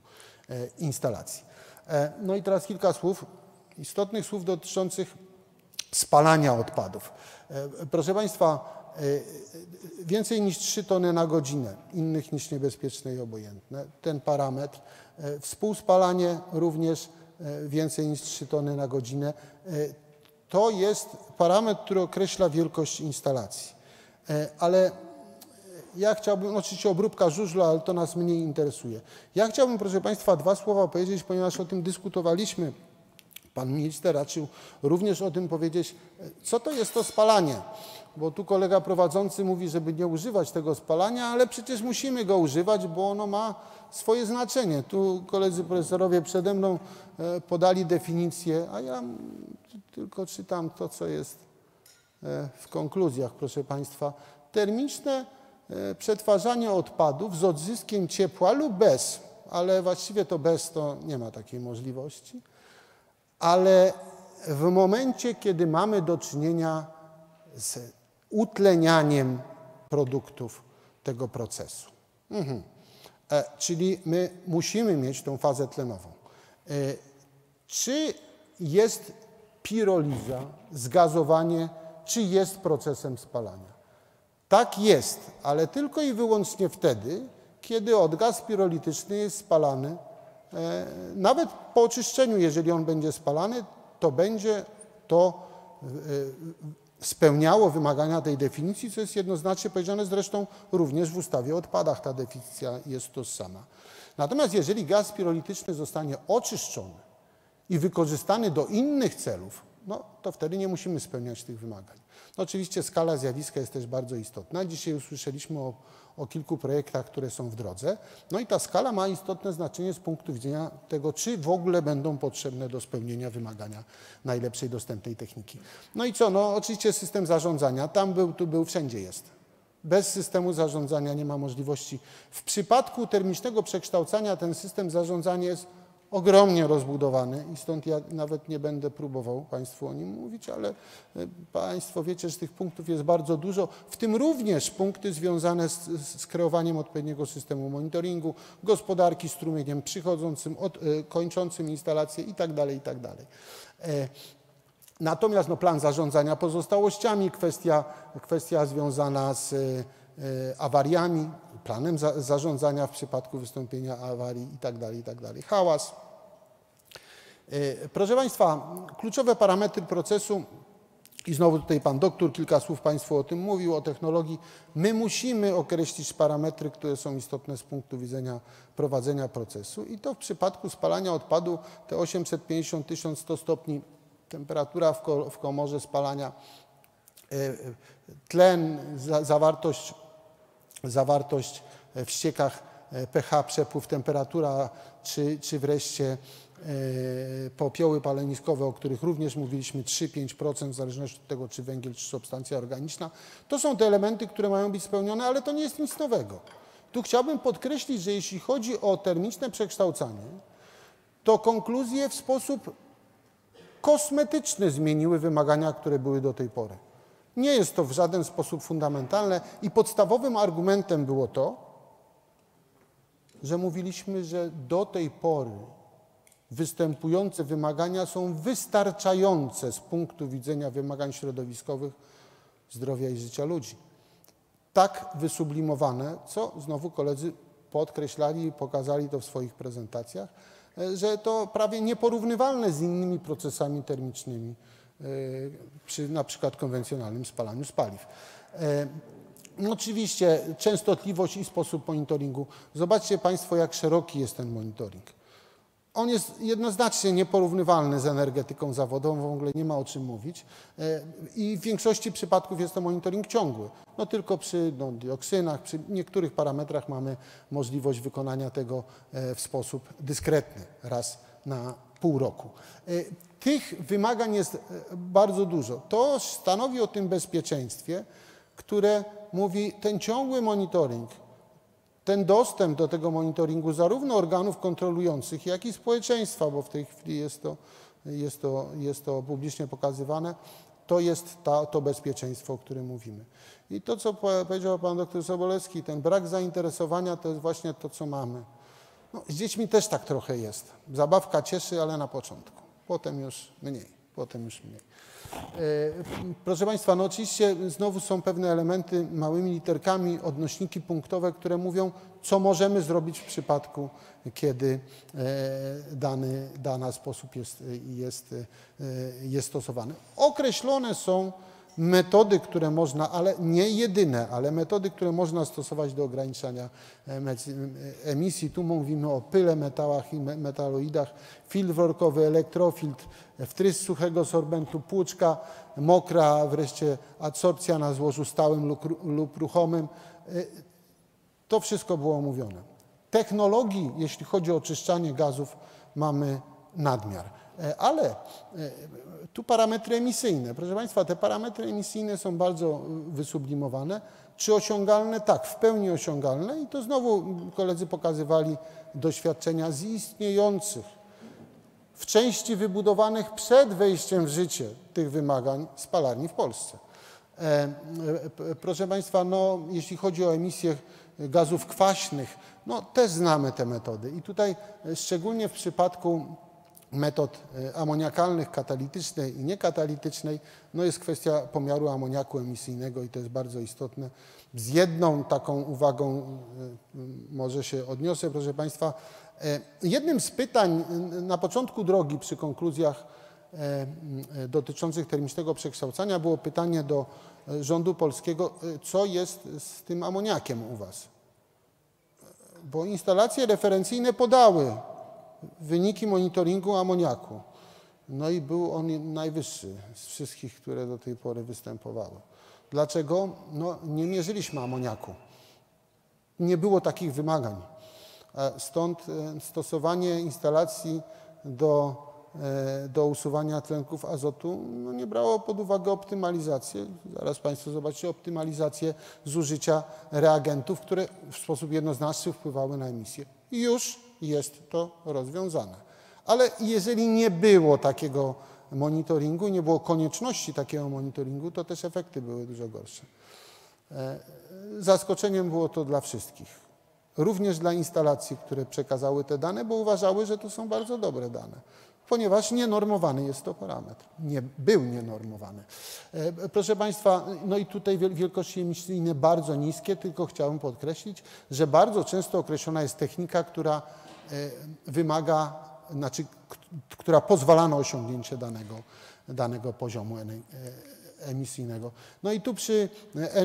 e, instalacji. E, No i teraz kilka słów, istotnych słów dotyczących spalania odpadów. E, Proszę Państwa, więcej niż 3 tony na godzinę, innych niż niebezpieczne i obojętne. Ten parametr. Współspalanie również więcej niż 3 tony na godzinę. To jest parametr, który określa wielkość instalacji. E, Ale ja chciałbym, oczywiście obróbka żużla, ale to nas mniej interesuje. Ja chciałbym, proszę Państwa, dwa słowa powiedzieć, ponieważ o tym dyskutowaliśmy. Pan minister raczył również o tym powiedzieć, e, co to jest to spalanie. Bo tu kolega prowadzący mówi, żeby nie używać tego spalania, ale przecież musimy go używać, bo ono ma swoje znaczenie. Tu koledzy profesorowie przede mną e, podali definicję, a ja tylko czytam to, co jest e, w konkluzjach, proszę Państwa. Termiczne przetwarzanie odpadów z odzyskiem ciepła lub bez, ale właściwie to bez to nie ma takiej możliwości, ale w momencie, kiedy mamy do czynienia z utlenianiem produktów tego procesu. Mhm. E, czyli my musimy mieć tą fazę tlenową. E, czy jest piroliza, zgazowanie, czy jest procesem spalania? Tak jest, ale tylko i wyłącznie wtedy, kiedy odgaz pirolityczny jest spalany. E, Nawet po oczyszczeniu, jeżeli on będzie spalany, to będzie to e, spełniało wymagania tej definicji, co jest jednoznacznie powiedziane zresztą również w ustawie o odpadach. Ta definicja jest tożsama. Natomiast jeżeli gaz pirolityczny zostanie oczyszczony i wykorzystany do innych celów, no to wtedy nie musimy spełniać tych wymagań. No, oczywiście skala zjawiska jest też bardzo istotna. Dzisiaj usłyszeliśmy o, o kilku projektach, które są w drodze. No i ta skala ma istotne znaczenie z punktu widzenia tego, czy w ogóle będą potrzebne do spełnienia wymagania najlepszej dostępnej techniki. No i co? No oczywiście system zarządzania. Tam był, tu był, wszędzie jest. Bez systemu zarządzania nie ma możliwości. W przypadku termicznego przekształcania ten system zarządzania jest ogromnie rozbudowany i stąd ja nawet nie będę próbował Państwu o nim mówić, ale e, Państwo wiecie, że tych punktów jest bardzo dużo, w tym również punkty związane z, z kreowaniem odpowiedniego systemu monitoringu, gospodarki strumieniem przychodzącym, od, e, kończącym instalację itd. itd. E, Natomiast no, plan zarządzania pozostałościami, kwestia, kwestia związana z awariami, planem za, zarządzania w przypadku wystąpienia awarii itd., itd. Hałas. E, Proszę Państwa, kluczowe parametry procesu i znowu tutaj pan doktor kilka słów Państwu o tym mówił, o technologii. My musimy określić parametry, które są istotne z punktu widzenia prowadzenia procesu i to w przypadku spalania odpadu te 850-1100 stopni temperatura w, ko, w komorze spalania, e, e, tlen, za, zawartość, zawartość w ściekach, e, pH, przepływ, temperatura, czy, czy wreszcie e, popioły paleniskowe, o których również mówiliśmy, 3-5% w zależności od tego, czy węgiel, czy substancja organiczna. To są te elementy, które mają być spełnione, ale to nie jest nic nowego. Tu chciałbym podkreślić, że jeśli chodzi o termiczne przekształcanie, to konkluzje w sposób kosmetyczny zmieniły wymagania, które były do tej pory. Nie jest to w żaden sposób fundamentalne i podstawowym argumentem było to, że mówiliśmy, że do tej pory występujące wymagania są wystarczające z punktu widzenia wymagań środowiskowych zdrowia i życia ludzi. Tak wysublimowane, co znowu koledzy podkreślali i pokazali to w swoich prezentacjach, e, że to prawie nieporównywalne z innymi procesami termicznymi przy na przykład konwencjonalnym spalaniu spaliw. E, no Oczywiście częstotliwość i sposób monitoringu. Zobaczcie Państwo, jak szeroki jest ten monitoring. On jest jednoznacznie nieporównywalny z energetyką zawodową, w ogóle nie ma o czym mówić. E, I w większości przypadków jest to monitoring ciągły. No tylko przy no, dioksynach, przy niektórych parametrach mamy możliwość wykonania tego e, w sposób dyskretny, raz na pół roku. E, Tych wymagań jest bardzo dużo. To stanowi o tym bezpieczeństwie, które mówi ten ciągły monitoring, ten dostęp do tego monitoringu zarówno organów kontrolujących, jak i społeczeństwa, bo w tej chwili jest to, jest to, jest to publicznie pokazywane, to jest ta, to bezpieczeństwo, o którym mówimy. I to, co powiedział pan doktor Sobolewski, ten brak zainteresowania to jest właśnie to, co mamy. No, z dziećmi też tak trochę jest. Zabawka cieszy, ale na początku. Potem już mniej. potem już mniej. E, Proszę Państwa, no oczywiście znowu są pewne elementy małymi literkami, odnośniki punktowe, które mówią, co możemy zrobić w przypadku, kiedy e, dany, dana sposób jest, jest, e, jest stosowany. Określone są metody, które można, ale nie jedyne, ale metody, które można stosować do ograniczania e, emisji. Tu mówimy o pyle, metałach i me- metaloidach, filtr workowy, elektrofiltr, wtrysk suchego sorbentu, płuczka mokra, wreszcie adsorpcja na złożu stałym lub, lub ruchomym. E, To wszystko było omówione. Technologii, jeśli chodzi o oczyszczanie gazów, mamy nadmiar. E, Ale e, tu parametry emisyjne. Proszę Państwa, te parametry emisyjne są bardzo y, wysublimowane. Czy osiągalne? Tak, w pełni osiągalne i to znowu koledzy pokazywali doświadczenia z istniejących, w części wybudowanych przed wejściem w życie tych wymagań spalarni w Polsce. E, e, Proszę Państwa, no, jeśli chodzi o emisję gazów kwaśnych, no też znamy te metody i tutaj e, szczególnie w przypadku metod e, amoniakalnych, katalitycznej i niekatalitycznej, no jest kwestia pomiaru amoniaku emisyjnego i to jest bardzo istotne. Z jedną taką uwagą e, może się odniosę, proszę Państwa. E, Jednym z pytań na początku drogi przy konkluzjach dotyczących termicznego przekształcania było pytanie do rządu polskiego, co jest z tym amoniakiem u Was? Bo instalacje referencyjne podały wyniki monitoringu amoniaku. No i był on najwyższy z wszystkich, które do tej pory występowały. Dlaczego? No, nie mierzyliśmy amoniaku. Nie było takich wymagań. E, Stąd e, stosowanie instalacji do, e, do usuwania tlenków azotu no nie brało pod uwagę optymalizację. Zaraz Państwo zobaczycie optymalizację zużycia reagentów, które w sposób jednoznaczny wpływały na emisję. I już jest to rozwiązane. Ale jeżeli nie było takiego monitoringu, nie było konieczności takiego monitoringu, to też efekty były dużo gorsze. E, Zaskoczeniem było to dla wszystkich. Również dla instalacji, które przekazały te dane, bo uważały, że to są bardzo dobre dane, ponieważ nienormowany jest to parametr. Nie był nienormowany. E, Proszę Państwa, no i tutaj wiel- wielkości emisyjne bardzo niskie, tylko chciałbym podkreślić, że bardzo często określona jest technika, która wymaga, znaczy, która pozwala na osiągnięcie danego, danego poziomu e, emisyjnego. No i tu przy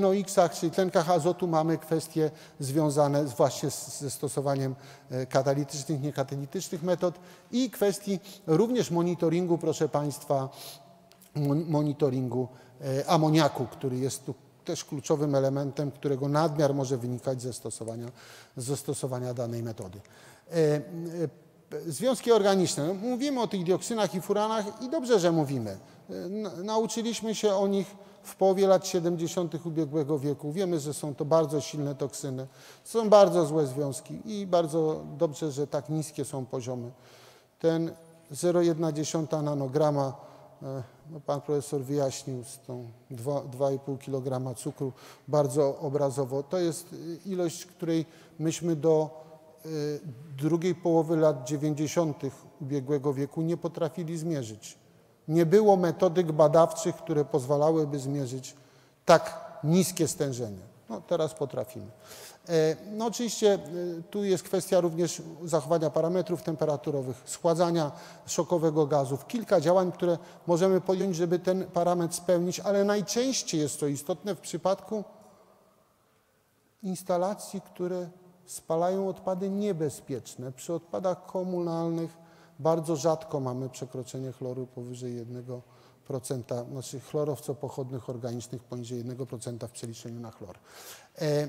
NOx-ach, czyli tlenkach azotu mamy kwestie związane właśnie ze stosowaniem e, katalitycznych, niekatalitycznych metod i kwestii również monitoringu, proszę Państwa, mon- monitoringu e, amoniaku, który jest tu też kluczowym elementem, którego nadmiar może wynikać ze stosowania, ze stosowania danej metody. E, e, Związki organiczne. No, Mówimy o tych dioksynach i furanach i dobrze, że mówimy. E, na- Nauczyliśmy się o nich w połowie lat 70. ubiegłego wieku. Wiemy, że są to bardzo silne toksyny, są bardzo złe związki i bardzo dobrze, że tak niskie są poziomy. Ten 0,1 nanograma, no pan profesor wyjaśnił z tą dwa- 2,5 kg cukru bardzo obrazowo. To jest ilość, której myśmy do drugiej połowy lat 90. ubiegłego wieku nie potrafili zmierzyć. Nie było metodyk badawczych, które pozwalałyby zmierzyć tak niskie stężenie. No, teraz potrafimy. E, No oczywiście e, tu jest kwestia również zachowania parametrów temperaturowych, schładzania szokowego gazów. Kilka działań, które możemy podjąć, żeby ten parametr spełnić, ale najczęściej jest to istotne w przypadku instalacji, które spalają odpady niebezpieczne. Przy odpadach komunalnych bardzo rzadko mamy przekroczenie chloru powyżej 1%, znaczy chlorowcopochodnych organicznych poniżej 1% w przeliczeniu na chlor. E,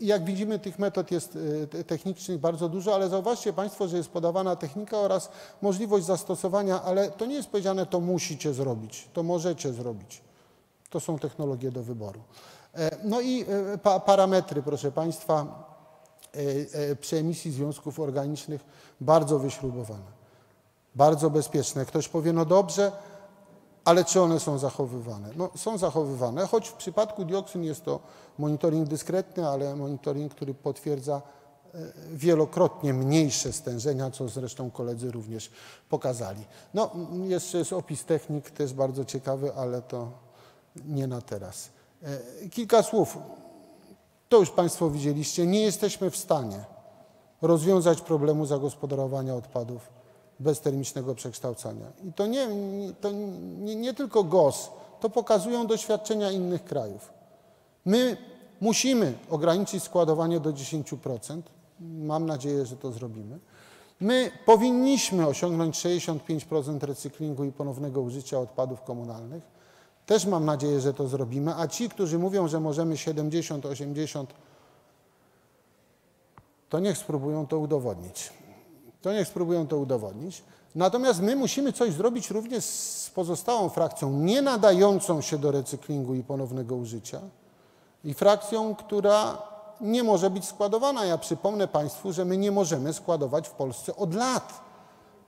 Jak widzimy, tych metod jest e, te- technicznych bardzo dużo, ale zauważcie Państwo, że jest podawana technika oraz możliwość zastosowania, ale to nie jest powiedziane, to musicie zrobić, to możecie zrobić. To są technologie do wyboru. E, No i pa, parametry, proszę Państwa, przy emisji związków organicznych bardzo wyśrubowane, bardzo bezpieczne. Ktoś powie, no dobrze, ale czy one są zachowywane? No, są zachowywane, choć w przypadku dioksyn jest to monitoring dyskretny, ale monitoring, który potwierdza wielokrotnie mniejsze stężenia, co zresztą koledzy również pokazali. No, jeszcze jest opis technik, też bardzo ciekawy, ale to nie na teraz. E, kilka słów. To już Państwo widzieliście. Nie jesteśmy w stanie rozwiązać problemu zagospodarowania odpadów bez termicznego przekształcania. I to nie, to nie, nie tylko GOS, to pokazują doświadczenia innych krajów. My musimy ograniczyć składowanie do 10%. Mam nadzieję, że to zrobimy. My powinniśmy osiągnąć 65% recyklingu i ponownego użycia odpadów komunalnych. Też mam nadzieję, że to zrobimy. A ci, którzy mówią, że możemy 70, 80, to niech spróbują to udowodnić. To niech spróbują to udowodnić. Natomiast my musimy coś zrobić również z pozostałą frakcją, nie nadającą się do recyklingu i ponownego użycia i frakcją, która nie może być składowana. Ja przypomnę Państwu, że my nie możemy składować w Polsce od lat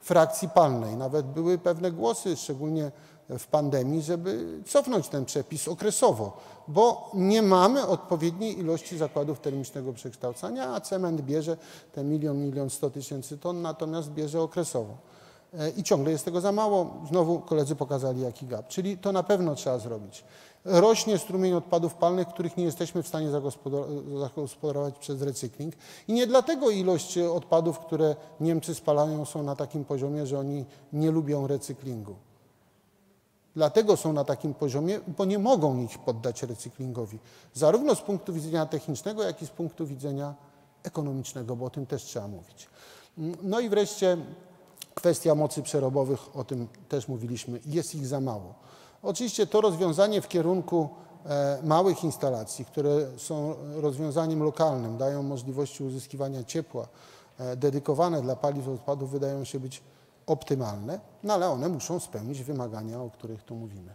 frakcji palnej. Nawet były pewne głosy, szczególnie w pandemii, żeby cofnąć ten przepis okresowo, bo nie mamy odpowiedniej ilości zakładów termicznego przekształcania, a cement bierze te milion, milion sto tysięcy ton, natomiast bierze okresowo. E, I ciągle jest tego za mało. Znowu koledzy pokazali, jaki gap. Czyli to na pewno trzeba zrobić. Rośnie strumień odpadów palnych, których nie jesteśmy w stanie zagospodarować przez recykling. I nie dlatego ilość odpadów, które Niemcy spalają, są na takim poziomie, że oni nie lubią recyklingu. Dlatego są na takim poziomie, bo nie mogą ich poddać recyklingowi. Zarówno z punktu widzenia technicznego, jak i z punktu widzenia ekonomicznego, bo o tym też trzeba mówić. No i wreszcie kwestia mocy przerobowych, o tym też mówiliśmy, jest ich za mało. Oczywiście to rozwiązanie w kierunku e, małych instalacji, które są rozwiązaniem lokalnym, dają możliwości uzyskiwania ciepła, e, dedykowane dla paliw odpadów, wydają się być optymalne, no ale one muszą spełnić wymagania, o których tu mówimy.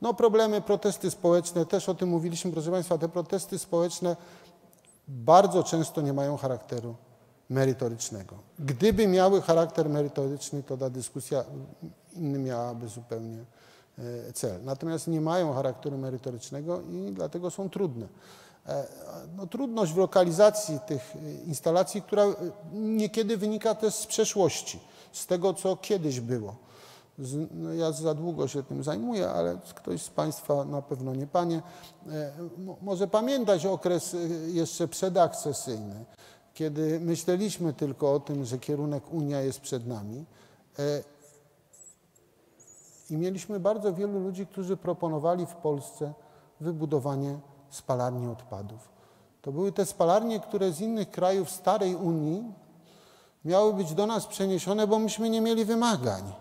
No problemy, protesty społeczne, też o tym mówiliśmy, proszę Państwa, te protesty społeczne bardzo często nie mają charakteru merytorycznego. Gdyby miały charakter merytoryczny, to ta dyskusja inny miałaby zupełnie e, cel. Natomiast nie mają charakteru merytorycznego i dlatego są trudne. E, no, trudność w lokalizacji tych instalacji, która niekiedy wynika też z przeszłości z tego, co kiedyś było. No ja za długo się tym zajmuję, ale ktoś z Państwa, na pewno nie Panie, e, może pamiętać okres e, jeszcze przedakcesyjny, kiedy myśleliśmy tylko o tym, że kierunek Unia jest przed nami. E, I mieliśmy bardzo wielu ludzi, którzy proponowali w Polsce wybudowanie spalarni odpadów. To były te spalarnie, które z innych krajów starej Unii miały być do nas przeniesione, bo myśmy nie mieli wymagań.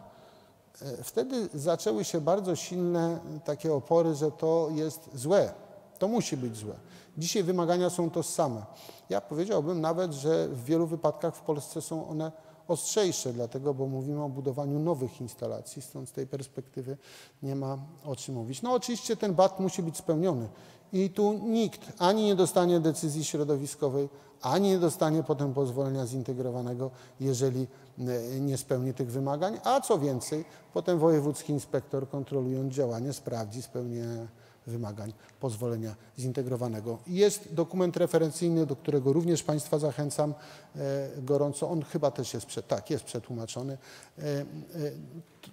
E, wtedy zaczęły się bardzo silne takie opory, że to jest złe, to musi być złe. Dzisiaj wymagania są tożsame. Ja powiedziałbym nawet, że w wielu wypadkach w Polsce są one ostrzejsze, dlatego, bo mówimy o budowaniu nowych instalacji, stąd z tej perspektywy nie ma o czym mówić. No oczywiście ten bat musi być spełniony i tu nikt ani nie dostanie decyzji środowiskowej, ani nie dostanie potem pozwolenia zintegrowanego, jeżeli e, nie spełni tych wymagań, a co więcej, potem wojewódzki inspektor kontrolując działanie sprawdzi spełnienie wymagań pozwolenia zintegrowanego. Jest dokument referencyjny, do którego również Państwa zachęcam e, gorąco. On chyba też jest, tak, jest przetłumaczony. E,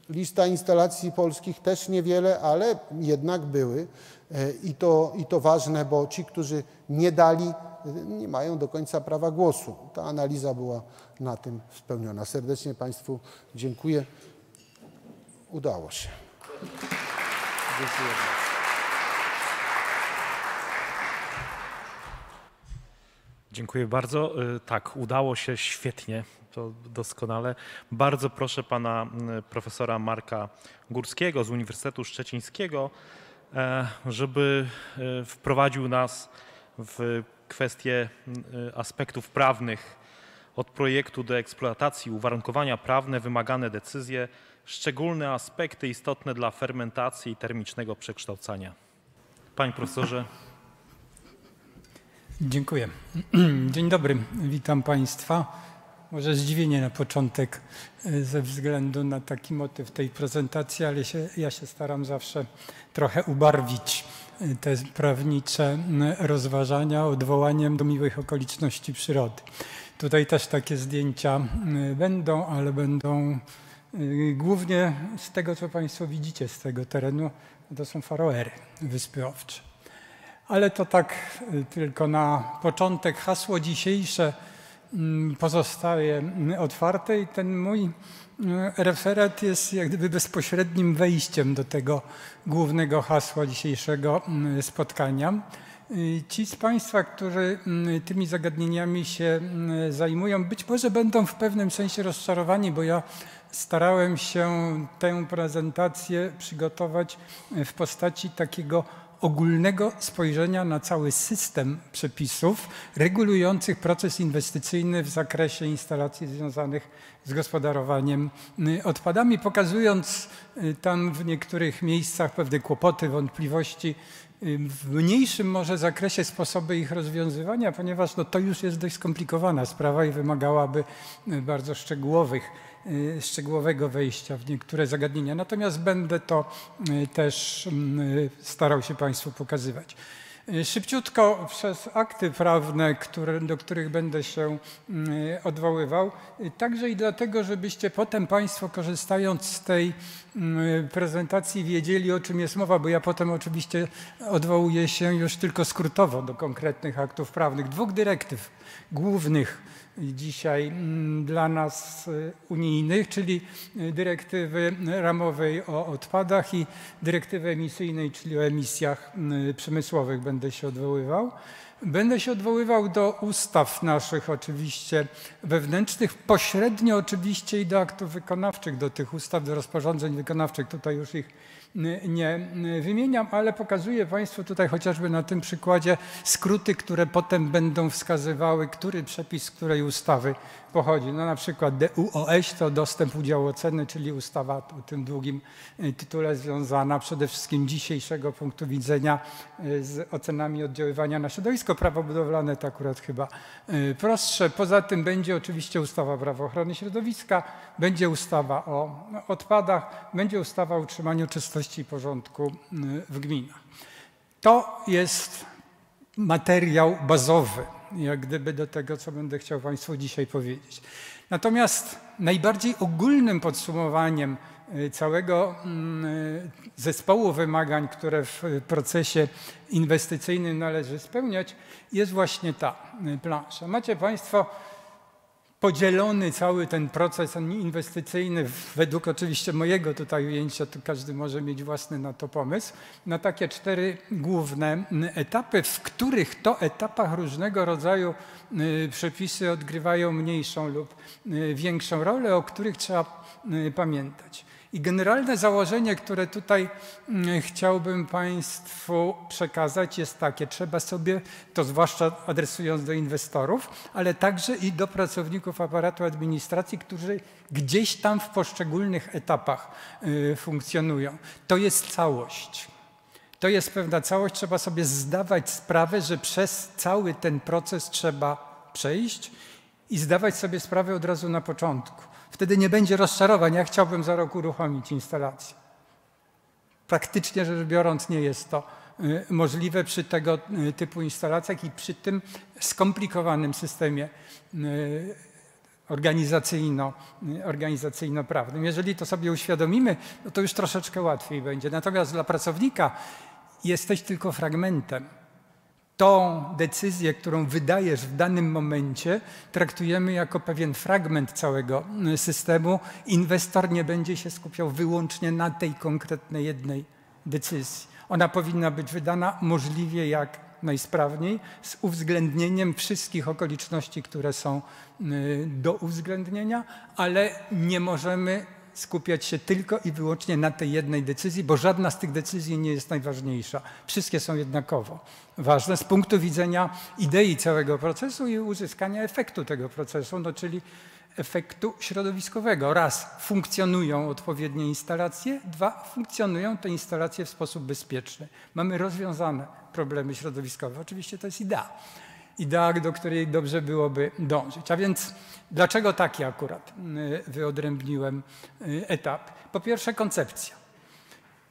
lista instalacji polskich też niewiele, ale jednak były i to, i to ważne, bo ci, którzy nie dali nie mają do końca prawa głosu. Ta analiza była na tym spełniona. Serdecznie Państwu dziękuję. Udało się. Dziękuję bardzo. Dziękuję bardzo. Y, tak, udało się świetnie, to doskonale. Bardzo proszę pana profesora Marka Górskiego z Uniwersytetu Szczecińskiego, e, żeby y, wprowadził nas w kwestie y, aspektów prawnych od projektu do eksploatacji, uwarunkowania prawne, wymagane decyzje, szczególne aspekty istotne dla fermentacji i termicznego przekształcania. Panie profesorze. Dziękuję. Dzień dobry, witam Państwa. Może zdziwienie na początek y, ze względu na taki motyw tej prezentacji, ale się, ja się staram zawsze trochę ubarwić te prawnicze rozważania odwołaniem do miłych okoliczności przyrody. Tutaj też takie zdjęcia będą, ale będą y, głównie z tego, co Państwo widzicie z tego terenu, to są Faroery, Wyspy Owcze. Ale to tak tylko na początek hasło dzisiejsze pozostaje mm, otwarte i ten mój referat jest jak gdyby bezpośrednim wejściem do tego głównego hasła dzisiejszego mm, spotkania. Ci z Państwa, którzy tymi zagadnieniami się zajmują, być może będą w pewnym sensie rozczarowani, bo ja starałem się tę prezentację przygotować w postaci takiego ogólnego spojrzenia na cały system przepisów regulujących proces inwestycyjny w zakresie instalacji związanych z gospodarowaniem odpadami, pokazując tam w niektórych miejscach pewne kłopoty, wątpliwości, w mniejszym może zakresie sposoby ich rozwiązywania, ponieważ no, to już jest dość skomplikowana sprawa i wymagałaby bardzo szczegółowych Y, szczegółowego wejścia w niektóre zagadnienia. Natomiast będę to y, też y, starał się Państwu pokazywać. Szybciutko przez akty prawne, które, do których będę się odwoływał, także i dlatego, żebyście potem Państwo korzystając z tej prezentacji wiedzieli, o czym jest mowa, bo ja potem oczywiście odwołuję się już tylko skrótowo do konkretnych aktów prawnych. Dwóch dyrektyw głównych dzisiaj mm, dla nas y, unijnych, czyli y, dyrektywy ramowej o odpadach i dyrektywy emisyjnej, czyli o emisjach y, przemysłowych będę się odwoływał. Będę się odwoływał do ustaw naszych oczywiście wewnętrznych, pośrednio oczywiście i do aktów wykonawczych, do tych ustaw, do rozporządzeń wykonawczych. Tutaj już ich nie wymieniam, ale pokazuję Państwu tutaj chociażby na tym przykładzie skróty, które potem będą wskazywały, który przepis której ustawy pochodzi. No na przykład DUOŚ to dostęp udziału oceny, czyli ustawa o tym długim y, tytule związana przede wszystkim dzisiejszego punktu widzenia y, z ocenami oddziaływania na środowisko. Prawo budowlane to akurat chyba y, prostsze. Poza tym będzie oczywiście ustawa prawo ochrony środowiska, będzie ustawa o odpadach, będzie ustawa o utrzymaniu czystości i porządku w gminach. To jest materiał bazowy jak gdyby do tego, co będę chciał Państwu dzisiaj powiedzieć. Natomiast najbardziej ogólnym podsumowaniem y, całego mm, y, zespołu wymagań, które w procesie inwestycyjnym należy spełniać, jest właśnie ta y, plansza. Macie Państwo podzielony cały ten proces inwestycyjny, według oczywiście mojego tutaj ujęcia, to każdy może mieć własny na to pomysł, na takie cztery główne etapy, w których to etapach różnego rodzaju y, przepisy odgrywają mniejszą lub y, większą rolę, o których trzeba y, pamiętać. I generalne założenie, które tutaj mm, chciałbym Państwu przekazać, jest takie: trzeba sobie, to zwłaszcza adresując do inwestorów, ale także i do pracowników aparatu administracji, którzy gdzieś tam w poszczególnych etapach y, funkcjonują. To jest całość. To jest pewna całość. Trzeba sobie zdawać sprawę, że przez cały ten proces trzeba przejść i zdawać sobie sprawę od razu na początku Wtedy nie będzie rozczarowań. Ja chciałbym za rok uruchomić instalację. Praktycznie rzecz biorąc nie jest to y, możliwe przy tego y, typu instalacjach i przy tym skomplikowanym systemie y, organizacyjno, organizacyjno-prawnym. Jeżeli to sobie uświadomimy, no to już troszeczkę łatwiej będzie. Natomiast dla pracownika jesteś tylko fragmentem tą decyzję, którą wydajesz w danym momencie, traktujemy jako pewien fragment całego y, systemu. Inwestor nie będzie się skupiał wyłącznie na tej konkretnej jednej decyzji. Ona powinna być wydana możliwie jak najsprawniej, z uwzględnieniem wszystkich okoliczności, które są y, do uwzględnienia, ale nie możemy skupiać się tylko i wyłącznie na tej jednej decyzji, bo żadna z tych decyzji nie jest najważniejsza. Wszystkie są jednakowo ważne z punktu widzenia idei całego procesu i uzyskania efektu tego procesu, no czyli efektu środowiskowego. Raz, funkcjonują odpowiednie instalacje, dwa, funkcjonują te instalacje w sposób bezpieczny. Mamy rozwiązane problemy środowiskowe. Oczywiście to jest idea idea, do której dobrze byłoby dążyć. A więc dlaczego taki akurat y, wyodrębniłem y, etap? Po pierwsze koncepcja.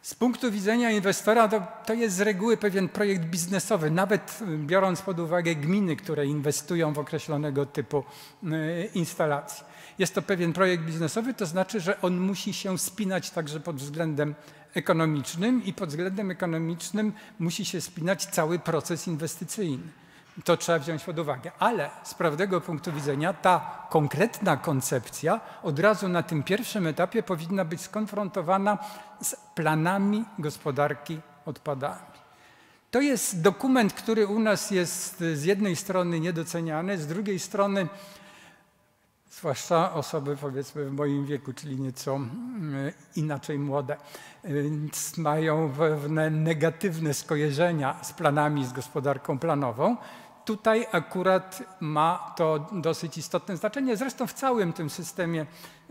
Z punktu widzenia inwestora to, to jest z reguły pewien projekt biznesowy, nawet biorąc pod uwagę gminy, które inwestują w określonego typu y, instalacji. Jest to pewien projekt biznesowy, to znaczy, że on musi się spinać także pod względem ekonomicznym i pod względem ekonomicznym musi się spinać cały proces inwestycyjny. To trzeba wziąć pod uwagę. Ale z prawnego punktu widzenia ta konkretna koncepcja od razu na tym pierwszym etapie powinna być skonfrontowana z planami gospodarki odpadami. To jest dokument, który u nas jest z jednej strony niedoceniany, z drugiej strony zwłaszcza osoby powiedzmy w moim wieku, czyli nieco mm, inaczej młode, mają pewne negatywne skojarzenia z planami, z gospodarką planową. Tutaj akurat ma to dosyć istotne znaczenie. Zresztą w całym tym systemie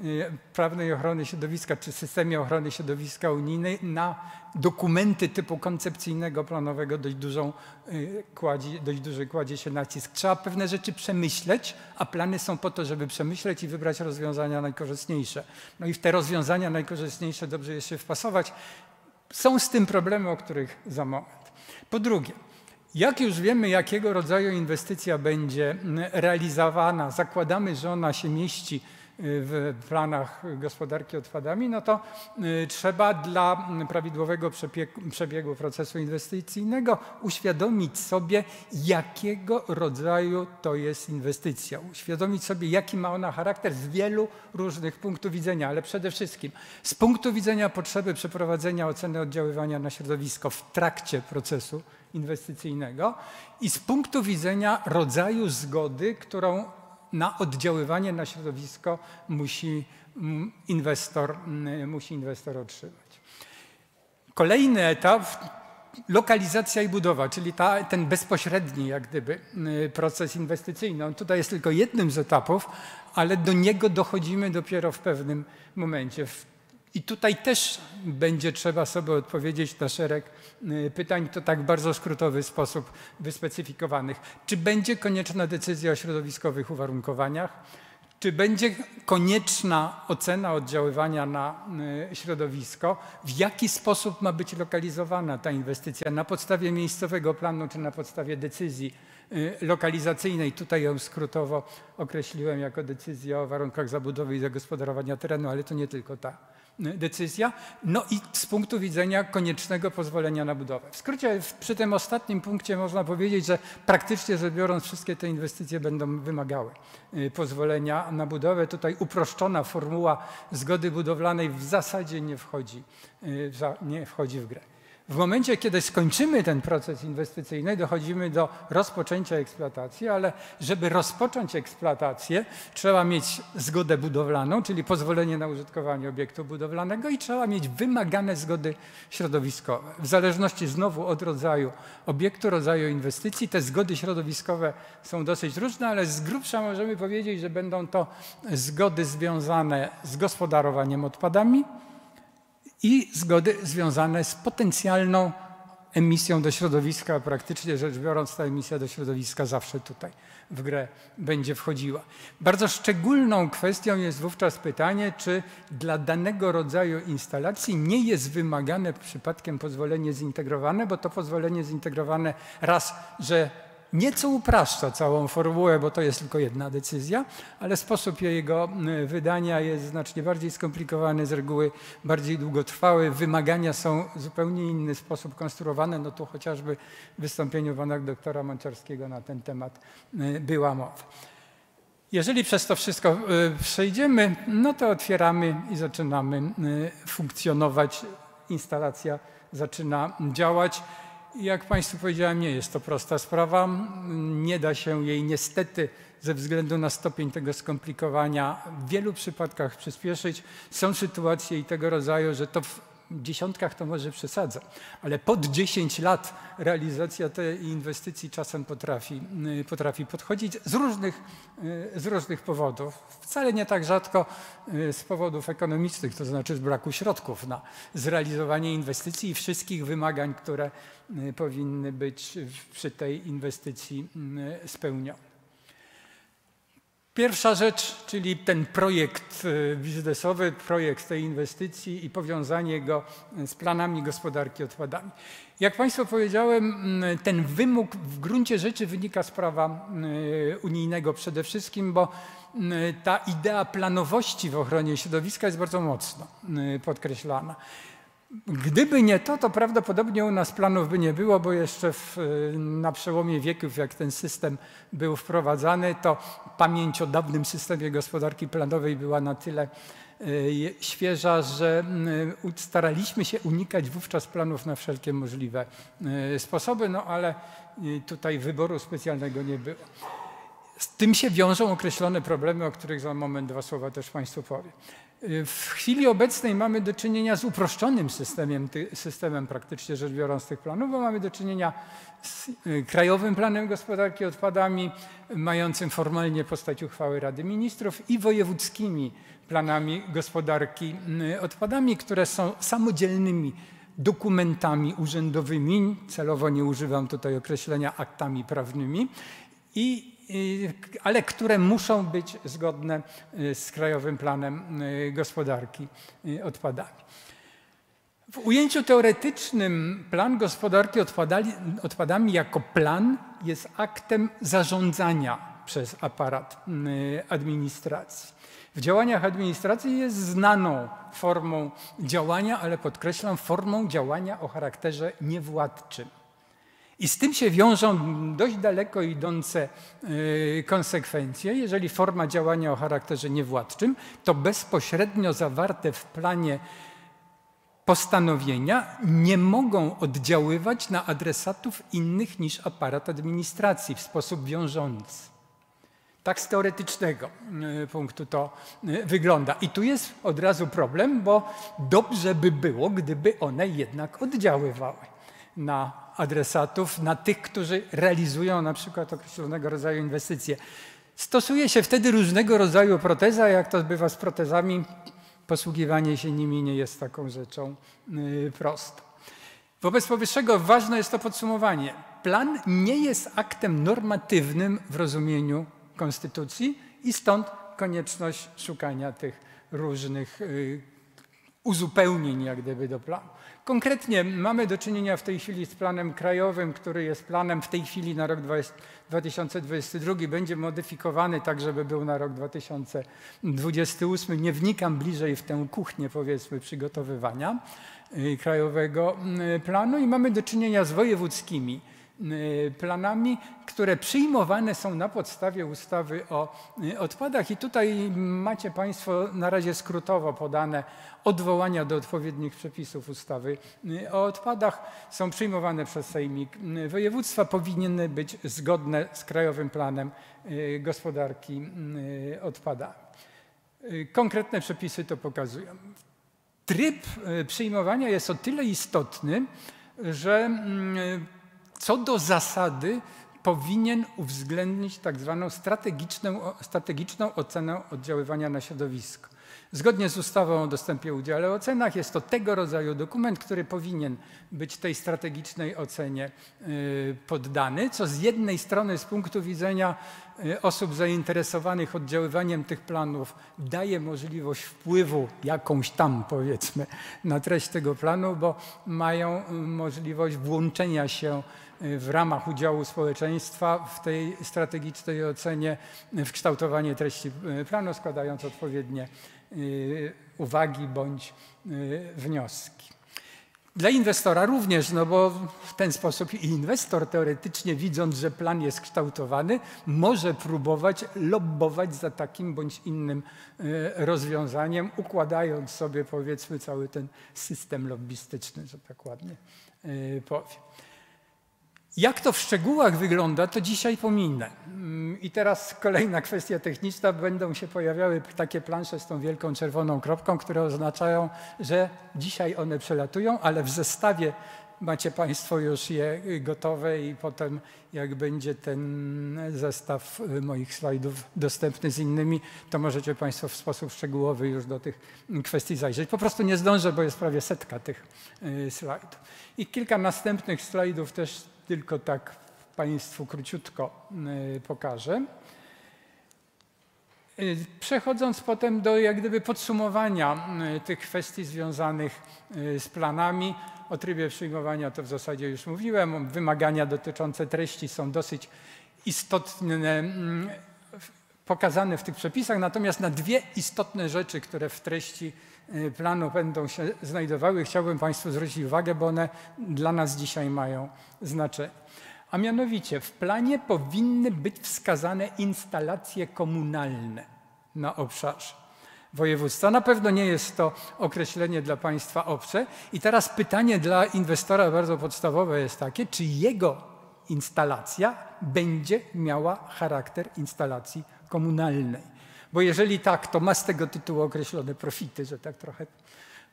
y, prawnej ochrony środowiska czy systemie ochrony środowiska unijnej na dokumenty typu koncepcyjnego, planowego dość, dużą, y, kładzi, dość duży kładzie się nacisk. Trzeba pewne rzeczy przemyśleć, a plany są po to, żeby przemyśleć i wybrać rozwiązania najkorzystniejsze. No i w te rozwiązania najkorzystniejsze dobrze jest się wpasować. Są z tym problemy, o których za moment. Po drugie, jak już wiemy, jakiego rodzaju inwestycja będzie realizowana, zakładamy, że ona się mieści w planach gospodarki odpadami, no to y, trzeba dla prawidłowego przebiegu procesu inwestycyjnego uświadomić sobie, jakiego rodzaju to jest inwestycja. Uświadomić sobie, jaki ma ona charakter z wielu różnych punktów widzenia, ale przede wszystkim z punktu widzenia potrzeby przeprowadzenia oceny oddziaływania na środowisko w trakcie procesu inwestycyjnego i z punktu widzenia rodzaju zgody, którą na oddziaływanie na środowisko musi mm, inwestor, mm, musi inwestor otrzymać. Kolejny etap lokalizacja i budowa, czyli ta, ten bezpośredni jak gdyby mm, proces inwestycyjny. On tutaj jest tylko jednym z etapów, ale do niego dochodzimy dopiero w pewnym momencie. I tutaj też będzie trzeba sobie odpowiedzieć na szereg pytań, to tak bardzo skrótowy sposób wyspecyfikowanych. Czy będzie konieczna decyzja o środowiskowych uwarunkowaniach? Czy będzie konieczna ocena oddziaływania na y, środowisko? W jaki sposób ma być lokalizowana ta inwestycja? Na podstawie miejscowego planu czy na podstawie decyzji y, lokalizacyjnej? Tutaj ją skrótowo określiłem jako decyzję o warunkach zabudowy i zagospodarowania terenu, ale to nie tylko ta decyzja, no i z punktu widzenia koniecznego pozwolenia na budowę. W skrócie przy tym ostatnim punkcie można powiedzieć, że praktycznie rzecz biorąc wszystkie te inwestycje będą wymagały y, pozwolenia na budowę. Tutaj uproszczona formuła zgody budowlanej w zasadzie nie wchodzi, y, nie wchodzi w grę. W momencie, kiedy skończymy ten proces inwestycyjny, dochodzimy do rozpoczęcia eksploatacji, ale żeby rozpocząć eksploatację, trzeba mieć zgodę budowlaną, czyli pozwolenie na użytkowanie obiektu budowlanego i trzeba mieć wymagane zgody środowiskowe. W zależności znowu od rodzaju obiektu, rodzaju inwestycji, te zgody środowiskowe są dosyć różne, ale z grubsza możemy powiedzieć, że będą to zgody związane z gospodarowaniem odpadami, i zgody związane z potencjalną emisją do środowiska. Praktycznie rzecz biorąc, ta emisja do środowiska zawsze tutaj w grę będzie wchodziła. Bardzo szczególną kwestią jest wówczas pytanie, czy dla danego rodzaju instalacji nie jest wymagane przypadkiem pozwolenie zintegrowane, bo to pozwolenie zintegrowane raz, że nieco upraszcza całą formułę, bo to jest tylko jedna decyzja, ale sposób jego wydania jest znacznie bardziej skomplikowany, z reguły bardziej długotrwały. Wymagania są zupełnie inny sposób konstruowane. No tu chociażby w wystąpieniu pana doktora Mączarskiego na ten temat była mowa. Jeżeli przez to wszystko przejdziemy, no to otwieramy i zaczynamy funkcjonować. Instalacja zaczyna działać. Jak Państwu powiedziałem, nie jest to prosta sprawa. Nie da się jej niestety ze względu na stopień tego skomplikowania w wielu przypadkach przyspieszyć. Są sytuacje i tego rodzaju, że to dziesiątkach to może przesadzę, ale pod 10 lat realizacja tej inwestycji czasem potrafi, y, potrafi podchodzić z różnych, y, z różnych powodów. Wcale nie tak rzadko y, z powodów ekonomicznych, to znaczy z braku środków na zrealizowanie inwestycji i wszystkich wymagań, które powinny być przy tej inwestycji spełnione. Pierwsza rzecz, czyli ten projekt y, biznesowy, projekt tej inwestycji i powiązanie go z planami gospodarki odpadami. Jak Państwu powiedziałem, ten wymóg w gruncie rzeczy wynika z prawa y, unijnego przede wszystkim, bo ta idea planowości w ochronie środowiska jest bardzo mocno podkreślana. Gdyby nie to, to prawdopodobnie u nas planów by nie było, bo jeszcze w, na przełomie wieków, jak ten system był wprowadzany, to pamięć o dawnym systemie gospodarki planowej była na tyle e, świeża, że staraliśmy się unikać wówczas planów na wszelkie możliwe sposoby, no ale tutaj wyboru specjalnego nie było. Z tym się wiążą określone problemy, o których za moment dwa słowa też Państwu powiem. W chwili obecnej mamy do czynienia z uproszczonym systemem, systemem praktycznie rzecz biorąc tych planów, bo mamy do czynienia z y, Krajowym Planem Gospodarki Odpadami, mającym formalnie postać uchwały Rady Ministrów i wojewódzkimi planami gospodarki y, odpadami, które są samodzielnymi dokumentami urzędowymi, celowo nie używam tutaj określenia aktami prawnymi, i ale które muszą być zgodne y, z Krajowym Planem y, Gospodarki y, Odpadami. W ujęciu teoretycznym plan gospodarki odpadami, odpadami jako plan jest aktem zarządzania przez aparat administracji. W działaniach administracji jest znaną formą działania, ale podkreślam, formą działania o charakterze niewładczym. I z tym się wiążą dość daleko idące y, konsekwencje. Jeżeli forma działania o charakterze niewładczym, to bezpośrednio zawarte w planie postanowienia nie mogą oddziaływać na adresatów innych niż aparat administracji w sposób wiążący. Tak z teoretycznego y, punktu to y, wygląda. I tu jest od razu problem, bo dobrze by było, gdyby one jednak oddziaływały na adresatów, na tych, którzy realizują na przykład określonego rodzaju inwestycje. Stosuje się wtedy różnego rodzaju proteza, jak to bywa z protezami, posługiwanie się nimi nie jest taką rzeczą yy, prostą. Wobec powyższego ważne jest to podsumowanie. Plan nie jest aktem normatywnym w rozumieniu konstytucji i stąd konieczność szukania tych różnych yy, uzupełnień jak gdyby do planu. Konkretnie mamy do czynienia w tej chwili z planem krajowym, który jest planem w tej chwili na rok 2022. Będzie modyfikowany tak, żeby był na rok 2028. Nie wnikam bliżej w tę kuchnię, powiedzmy, przygotowywania y, krajowego y, planu i mamy do czynienia z wojewódzkimi planami, które przyjmowane są na podstawie ustawy o y, odpadach. I tutaj macie Państwo na razie skrótowo podane odwołania do odpowiednich przepisów ustawy y, o odpadach. Są przyjmowane przez Sejmik Województwa, powinny być zgodne z Krajowym Planem Gospodarki Odpadami. Konkretne przepisy to pokazują. Tryb przyjmowania jest o tyle istotny, że mm, co do zasady powinien uwzględnić tak zwaną strategiczną, strategiczną ocenę oddziaływania na środowisko. Zgodnie z ustawą o dostępie udziale ocenach jest to tego rodzaju dokument, który powinien być tej strategicznej ocenie y, poddany, co z jednej strony z punktu widzenia y, osób zainteresowanych oddziaływaniem tych planów daje możliwość wpływu jakąś tam powiedzmy na treść tego planu, bo mają y, możliwość włączenia się w ramach udziału społeczeństwa w tej strategicznej ocenie w kształtowanie treści planu, składając odpowiednie uwagi bądź y, wnioski. Dla inwestora również, no bo w ten sposób inwestor teoretycznie widząc, że plan jest kształtowany, może próbować lobbować za takim bądź innym y, rozwiązaniem, układając sobie powiedzmy cały ten system lobbystyczny, że tak ładnie powiem. Jak to w szczegółach wygląda, to dzisiaj pominę. Mm, I teraz kolejna kwestia techniczna. Będą się pojawiały takie plansze z tą wielką czerwoną kropką, które oznaczają, że dzisiaj one przelatują, ale w zestawie macie Państwo już je gotowe i potem jak będzie ten zestaw moich slajdów dostępny z innymi, to możecie Państwo w sposób szczegółowy już do tych kwestii zajrzeć. Po prostu nie zdążę, bo jest prawie setka tych y, slajdów. I kilka następnych slajdów też tylko tak Państwu króciutko y, pokażę. Y, Przechodząc potem do jak gdyby podsumowania y, tych kwestii związanych z planami, o trybie przyjmowania to w zasadzie już mówiłem. Wymagania dotyczące treści są dosyć istotne, mm, pokazane w tych przepisach, natomiast na dwie istotne rzeczy, które w treści planu będą się znajdowały, chciałbym Państwu zwrócić uwagę, bo one dla nas dzisiaj mają znaczenie. A mianowicie w planie powinny być wskazane instalacje komunalne na obszarze województwa. Na pewno nie jest to określenie dla państwa obce. I teraz pytanie dla inwestora bardzo podstawowe jest takie, czy jego instalacja będzie miała charakter instalacji komunalnej. Bo jeżeli tak, to ma z tego tytułu określone profity, że tak trochę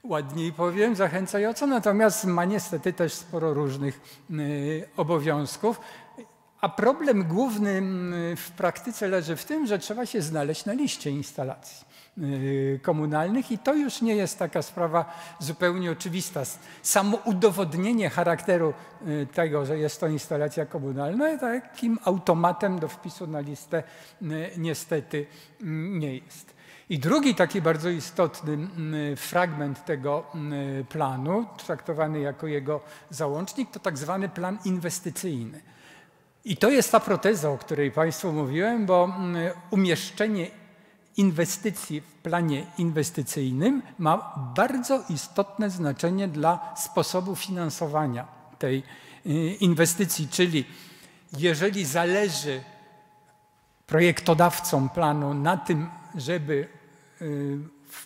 ładniej powiem, zachęcająco, natomiast ma niestety też sporo różnych y, obowiązków. A problem główny y, w praktyce leży w tym, że trzeba się znaleźć na liście instalacji komunalnych i to już nie jest taka sprawa zupełnie oczywista. Samo udowodnienie charakteru y, tego, że jest to instalacja komunalna, takim automatem do wpisu na listę y, niestety mm, nie jest. I drugi taki bardzo istotny mm, fragment tego mm, planu, traktowany jako jego załącznik, to tak zwany plan inwestycyjny. I to jest ta proteza, o której Państwu mówiłem, bo umieszczenie inwestycji w planie inwestycyjnym ma bardzo istotne znaczenie dla sposobu finansowania tej y, inwestycji, czyli jeżeli zależy projektodawcom planu na tym, żeby y,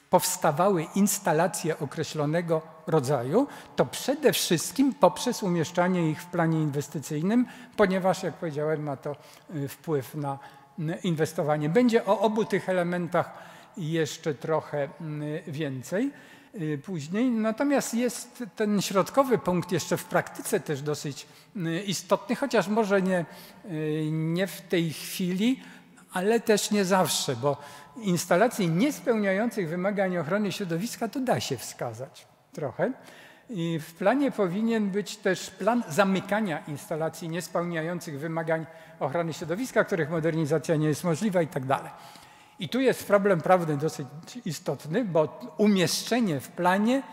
powstawały instalacje określonego rodzaju, to przede wszystkim poprzez umieszczanie ich w planie inwestycyjnym, ponieważ, jak powiedziałem, ma to y, wpływ na inwestowanie. Będzie o obu tych elementach jeszcze trochę y, więcej y, później. Natomiast jest ten środkowy punkt jeszcze w praktyce też dosyć y, istotny, chociaż może nie, y, nie w tej chwili, ale też nie zawsze, bo instalacji niespełniających wymagań ochrony środowiska to da się wskazać trochę. I w planie powinien być też plan zamykania instalacji niespełniających wymagań ochrony środowiska, których modernizacja nie jest możliwa i tak. I tu jest problem prawny dosyć istotny, bo umieszczenie w planie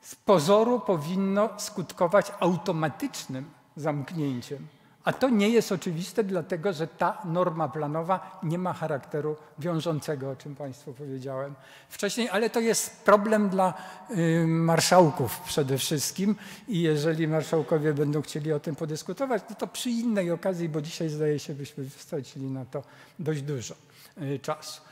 z pozoru powinno skutkować automatycznym zamknięciem. A to nie jest oczywiste, dlatego że ta norma planowa nie ma charakteru wiążącego, o czym Państwu powiedziałem wcześniej, ale to jest problem dla y, marszałków przede wszystkim i jeżeli marszałkowie będą chcieli o tym podyskutować, no to przy innej okazji, bo dzisiaj zdaje się, byśmy stracili na to dość dużo y, czasu.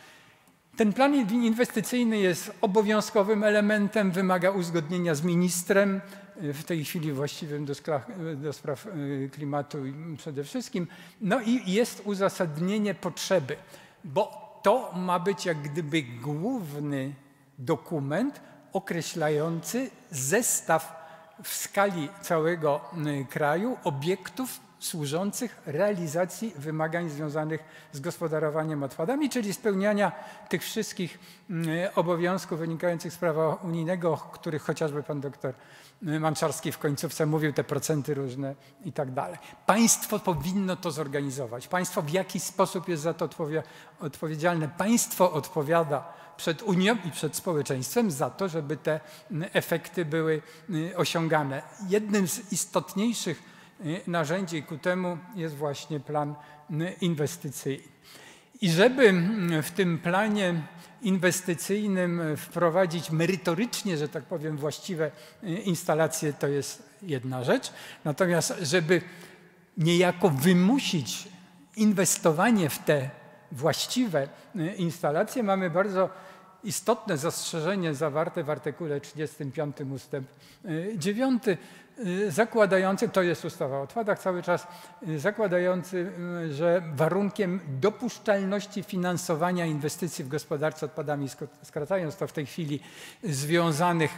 Ten plan inwestycyjny jest obowiązkowym elementem, wymaga uzgodnienia z ministrem, y, w tej chwili właściwym do, skla- do spraw y, klimatu przede wszystkim. No i jest uzasadnienie potrzeby, bo to ma być jak gdyby główny dokument określający zestaw w skali całego kraju obiektów służących realizacji wymagań związanych z gospodarowaniem odpadami, czyli spełniania tych wszystkich mm, obowiązków wynikających z prawa unijnego, o których chociażby pan doktor y, Manczarski w końcówce mówił, te procenty różne i tak dalej. Państwo powinno to zorganizować. Państwo w jakiś sposób jest za to odpowie- odpowiedzialne. Państwo odpowiada przed Unią i przed społeczeństwem za to, żeby te mm, efekty były osiągane. Jednym z istotniejszych y, narzędzi ku temu jest właśnie plan y, inwestycyjny. I żeby mm, w tym planie inwestycyjnym y, wprowadzić merytorycznie, że tak powiem, właściwe instalacje, to jest jedna rzecz. Natomiast, żeby niejako wymusić inwestowanie w te właściwe instalacje, mamy bardzo istotne zastrzeżenie zawarte w artykule 35 ustęp 9, zakładający, to jest ustawa o odpadach cały czas, y, zakładający, y, że warunkiem dopuszczalności finansowania inwestycji w gospodarce odpadami, sk- skracając to w tej chwili, związanych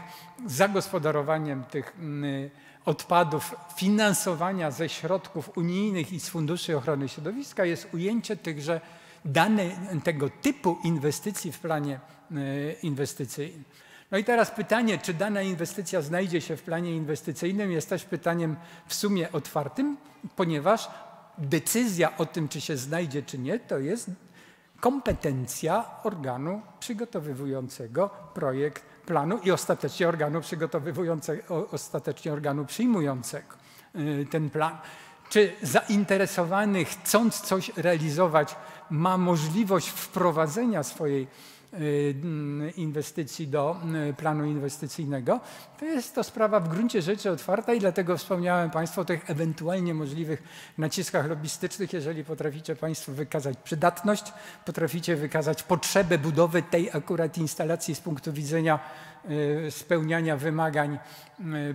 z zagospodarowaniem tych y, odpadów, finansowania ze środków unijnych i z funduszy ochrony środowiska jest ujęcie tychże dane, tego typu inwestycji w planie y, inwestycyjnym. No i teraz pytanie, czy dana inwestycja znajdzie się w planie inwestycyjnym, jest też pytaniem w sumie otwartym, ponieważ decyzja o tym, czy się znajdzie, czy nie, to jest kompetencja organu przygotowywującego projekt planu i ostatecznie organu przygotowywującego, ostatecznie organu przyjmującego y, ten plan. Czy zainteresowany, chcąc coś realizować, ma możliwość wprowadzenia swojej inwestycji do y, planu inwestycyjnego, to jest to sprawa w gruncie rzeczy otwarta i dlatego wspomniałem Państwu o tych ewentualnie możliwych naciskach lobbystycznych. Jeżeli potraficie Państwo wykazać przydatność, potraficie wykazać potrzebę budowy tej akurat instalacji z punktu widzenia y, spełniania wymagań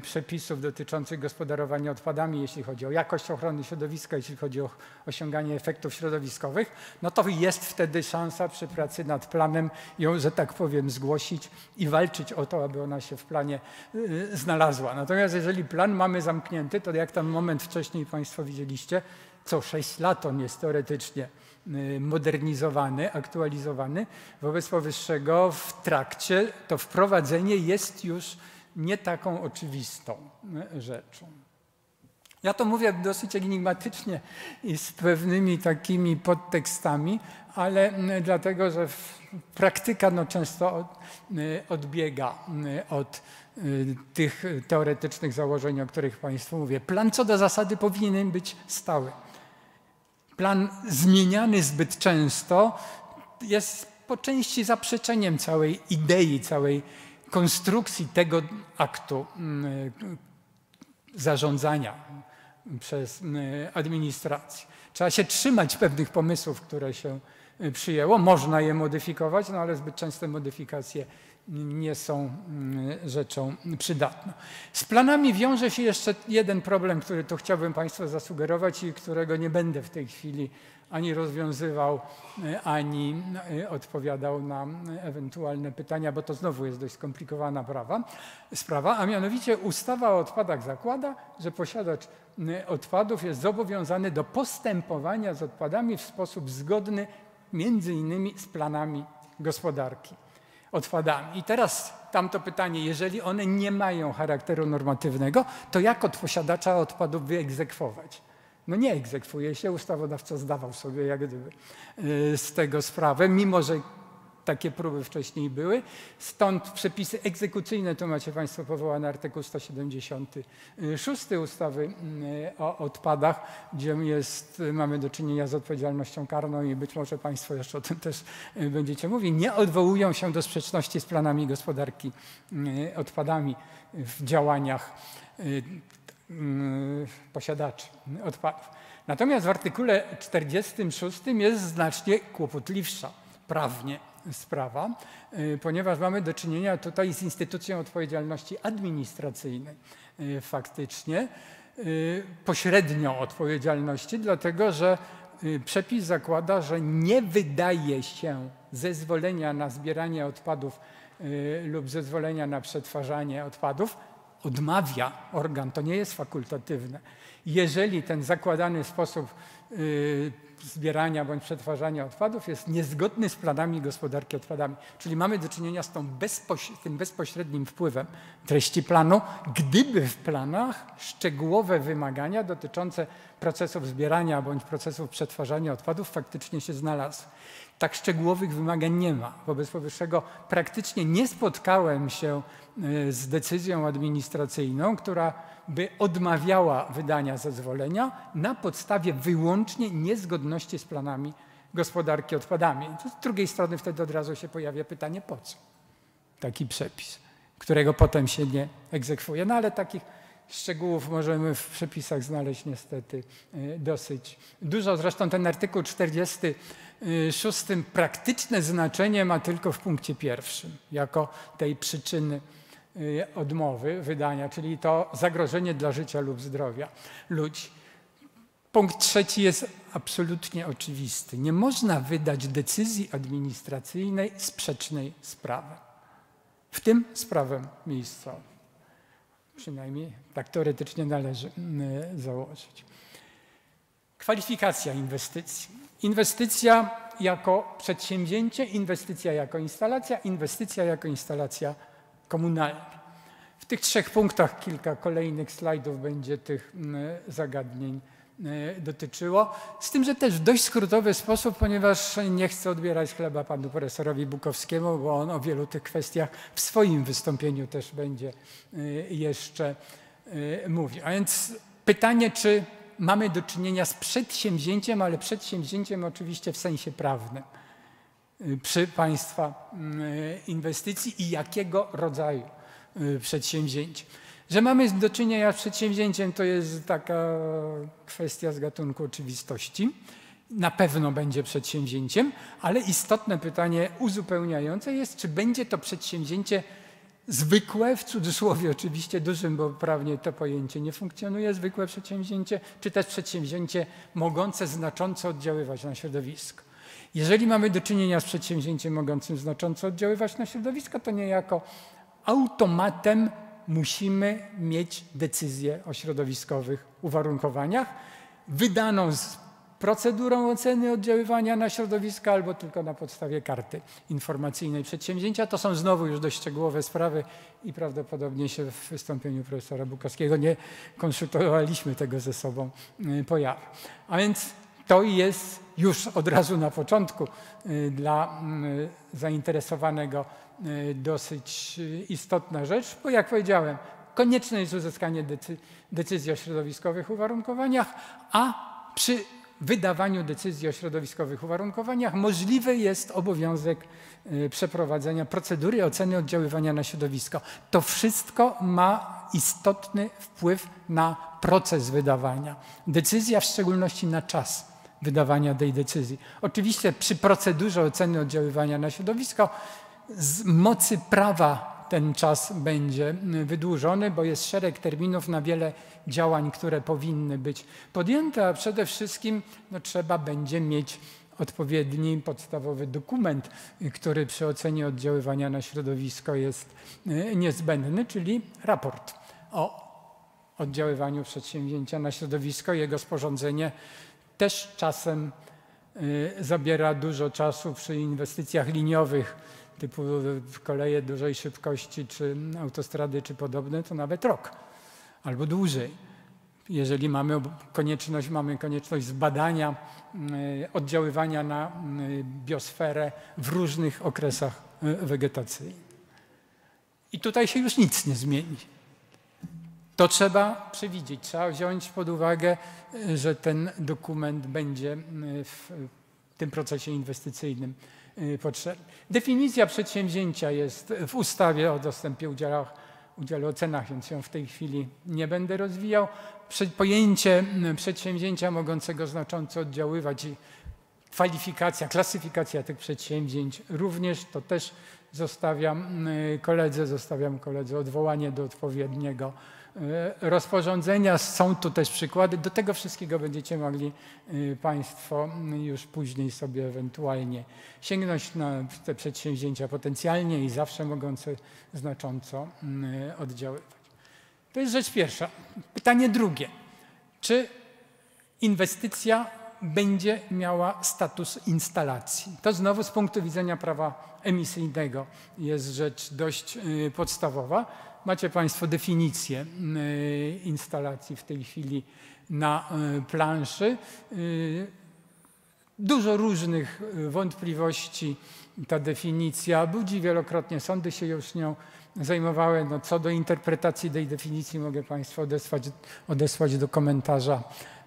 przepisów dotyczących gospodarowania odpadami, jeśli chodzi o jakość ochrony środowiska, jeśli chodzi o osiąganie efektów środowiskowych, no to jest wtedy szansa przy pracy nad planem ją, że tak powiem, zgłosić i walczyć o to, aby ona się w planie y, znalazła. Natomiast jeżeli plan mamy zamknięty, to jak tam moment wcześniej Państwo widzieliście, co 6 lat on jest teoretycznie y, modernizowany, aktualizowany. Wobec powyższego w trakcie to wprowadzenie jest już nie taką oczywistą y, rzeczą. Ja to mówię dosyć enigmatycznie i z pewnymi takimi podtekstami, ale dlatego, że praktyka no, często odbiega od tych teoretycznych założeń, o których Państwu mówię. Plan co do zasady powinien być stały. Plan zmieniany zbyt często jest po części zaprzeczeniem całej idei, całej konstrukcji tego aktu zarządzania przez administrację. Trzeba się trzymać pewnych pomysłów, które się y, przyjęło. Można je modyfikować, no ale zbyt częste modyfikacje nie są mm, rzeczą przydatną. Z planami wiąże się jeszcze jeden problem, który tu chciałbym Państwu zasugerować i którego nie będę w tej chwili ani rozwiązywał, y, ani y, odpowiadał na ewentualne pytania, bo to znowu jest dość skomplikowana prawa, sprawa, a mianowicie ustawa o odpadach zakłada, że posiadacz odpadów jest zobowiązany do postępowania z odpadami w sposób zgodny między innymi z planami gospodarki odpadami. I teraz tamto pytanie, jeżeli one nie mają charakteru normatywnego, to jak od posiadacza odpadów wyegzekwować? No nie egzekwuje się, ustawodawca zdawał sobie jak gdyby y, z tego sprawę, mimo że takie próby wcześniej były. Stąd przepisy egzekucyjne, tu macie Państwo powołany artykuł 176 ustawy mm, o odpadach, gdzie jest, mamy do czynienia z odpowiedzialnością karną i być może Państwo jeszcze o tym też y, będziecie mówić, nie odwołują się do sprzeczności z planami gospodarki y, odpadami w działaniach y, posiadaczy odpadów. Natomiast w artykule 46 jest znacznie kłopotliwsza prawnie sprawa, y, ponieważ mamy do czynienia tutaj z instytucją odpowiedzialności administracyjnej y, faktycznie, y, pośrednią odpowiedzialności, dlatego że przepis zakłada, że nie wydaje się zezwolenia na zbieranie odpadów lub zezwolenia na przetwarzanie odpadów, odmawia organ, to nie jest fakultatywne. Jeżeli ten zakładany sposób zbierania bądź przetwarzania odpadów jest niezgodny z planami gospodarki odpadami. Czyli mamy do czynienia z tym bezpośrednim wpływem treści planu, gdyby w planach szczegółowe wymagania dotyczące procesów zbierania bądź procesów przetwarzania odpadów faktycznie się znalazły. Tak szczegółowych wymagań nie ma. Wobec powyższego praktycznie nie spotkałem się e, z decyzją administracyjną, która by odmawiała wydania zezwolenia na podstawie wyłącznie niezgodności z planami gospodarki odpadami. Z drugiej strony wtedy od razu się pojawia pytanie, po co taki przepis, którego potem się nie egzekwuje. No ale takich szczegółów możemy w przepisach znaleźć niestety e, dosyć dużo. Zresztą ten artykuł 46 praktyczne znaczenie ma tylko w punkcie pierwszym, jako tej przyczyny odmowy wydania, czyli to zagrożenie dla życia lub zdrowia ludzi. Punkt trzeci jest absolutnie oczywisty. Nie można wydać decyzji administracyjnej sprzecznej z prawem, w tym z prawem miejscowym. Przynajmniej tak teoretycznie należy y, założyć. Kwalifikacja inwestycji. Inwestycja jako przedsięwzięcie, inwestycja jako instalacja, inwestycja jako instalacja komunalny. W tych trzech punktach kilka kolejnych slajdów będzie tych mm, zagadnień e, dotyczyło. Z tym, że też w dość skrótowy sposób, ponieważ nie chcę odbierać chleba panu profesorowi Bukowskiemu, bo on o wielu tych kwestiach w swoim wystąpieniu też będzie e, jeszcze e, mówił. A więc pytanie, czy mamy do czynienia z przedsięwzięciem, ale przedsięwzięciem oczywiście w sensie prawnym przy państwa inwestycji i jakiego rodzaju przedsięwzięć. Że mamy do czynienia z przedsięwzięciem, to jest taka kwestia z gatunku oczywistości. Na pewno będzie przedsięwzięciem, ale istotne pytanie uzupełniające jest, czy będzie to przedsięwzięcie zwykłe, w cudzysłowie oczywiście dużym, bo prawnie to pojęcie nie funkcjonuje, zwykłe przedsięwzięcie, czy też przedsięwzięcie mogące znacząco oddziaływać na środowisko. Jeżeli mamy do czynienia z przedsięwzięciem mogącym znacząco oddziaływać na środowisko, to niejako automatem musimy mieć decyzję o środowiskowych uwarunkowaniach, wydaną z procedurą oceny oddziaływania na środowisko albo tylko na podstawie karty informacyjnej przedsięwzięcia. To są znowu już dość szczegółowe sprawy i prawdopodobnie się w wystąpieniu profesora Bukowskiego nie konsultowaliśmy tego ze sobą y, pojawi. A więc to jest już od razu na początku y, dla y, zainteresowanego Y, dosyć istotna rzecz, bo jak powiedziałem, konieczne jest uzyskanie decy decyzji o środowiskowych uwarunkowaniach, a przy wydawaniu decyzji o środowiskowych uwarunkowaniach możliwy jest obowiązek przeprowadzenia procedury oceny oddziaływania na środowisko. To wszystko ma istotny wpływ na proces wydawania. Decyzja, w szczególności na czas wydawania tej decyzji. Oczywiście przy procedurze oceny oddziaływania na środowisko z mocy prawa ten czas będzie wydłużony, bo jest szereg terminów na wiele działań, które powinny być podjęte, a przede wszystkim no, trzeba będzie mieć odpowiedni podstawowy dokument, który przy ocenie oddziaływania na środowisko jest e, niezbędny, czyli raport o oddziaływaniu przedsięwzięcia na środowisko. Jego sporządzenie też czasem e, zabiera dużo czasu przy inwestycjach liniowych typu koleje dużej szybkości, czy autostrady, czy podobne, to nawet rok albo dłużej. Jeżeli mamy konieczność, mamy konieczność zbadania e, oddziaływania na biosferę w różnych okresach wegetacyjnych. I tutaj się już nic nie zmieni. To trzeba przewidzieć, trzeba wziąć pod uwagę, e, że ten dokument będzie w tym procesie inwestycyjnym Y, potrzeb. Definicja przedsięwzięcia jest w ustawie o dostępie udziałach, udziale ocenach, więc ją w tej chwili nie będę rozwijał. Pojęcie przedsięwzięcia mogącego znacząco oddziaływać i kwalifikacja, klasyfikacja tych przedsięwzięć również to też zostawiam koledze, zostawiam koledze odwołanie do odpowiedniego rozporządzenia. Są tu też przykłady. Do tego wszystkiego będziecie mogli e, Państwo już później sobie ewentualnie sięgnąć na te przedsięwzięcia potencjalnie i zawsze mogące znacząco oddziaływać. To jest rzecz pierwsza. Pytanie drugie. Czy inwestycja będzie miała status instalacji? To znowu z punktu widzenia prawa emisyjnego jest rzecz dość e, podstawowa Macie Państwo definicję y, instalacji w tej chwili na y, planszy. Y, dużo różnych wątpliwości ta definicja budzi. Wielokrotnie sądy się już nią zajmowały. No, co do interpretacji tej definicji mogę Państwu odesłać, odesłać do komentarza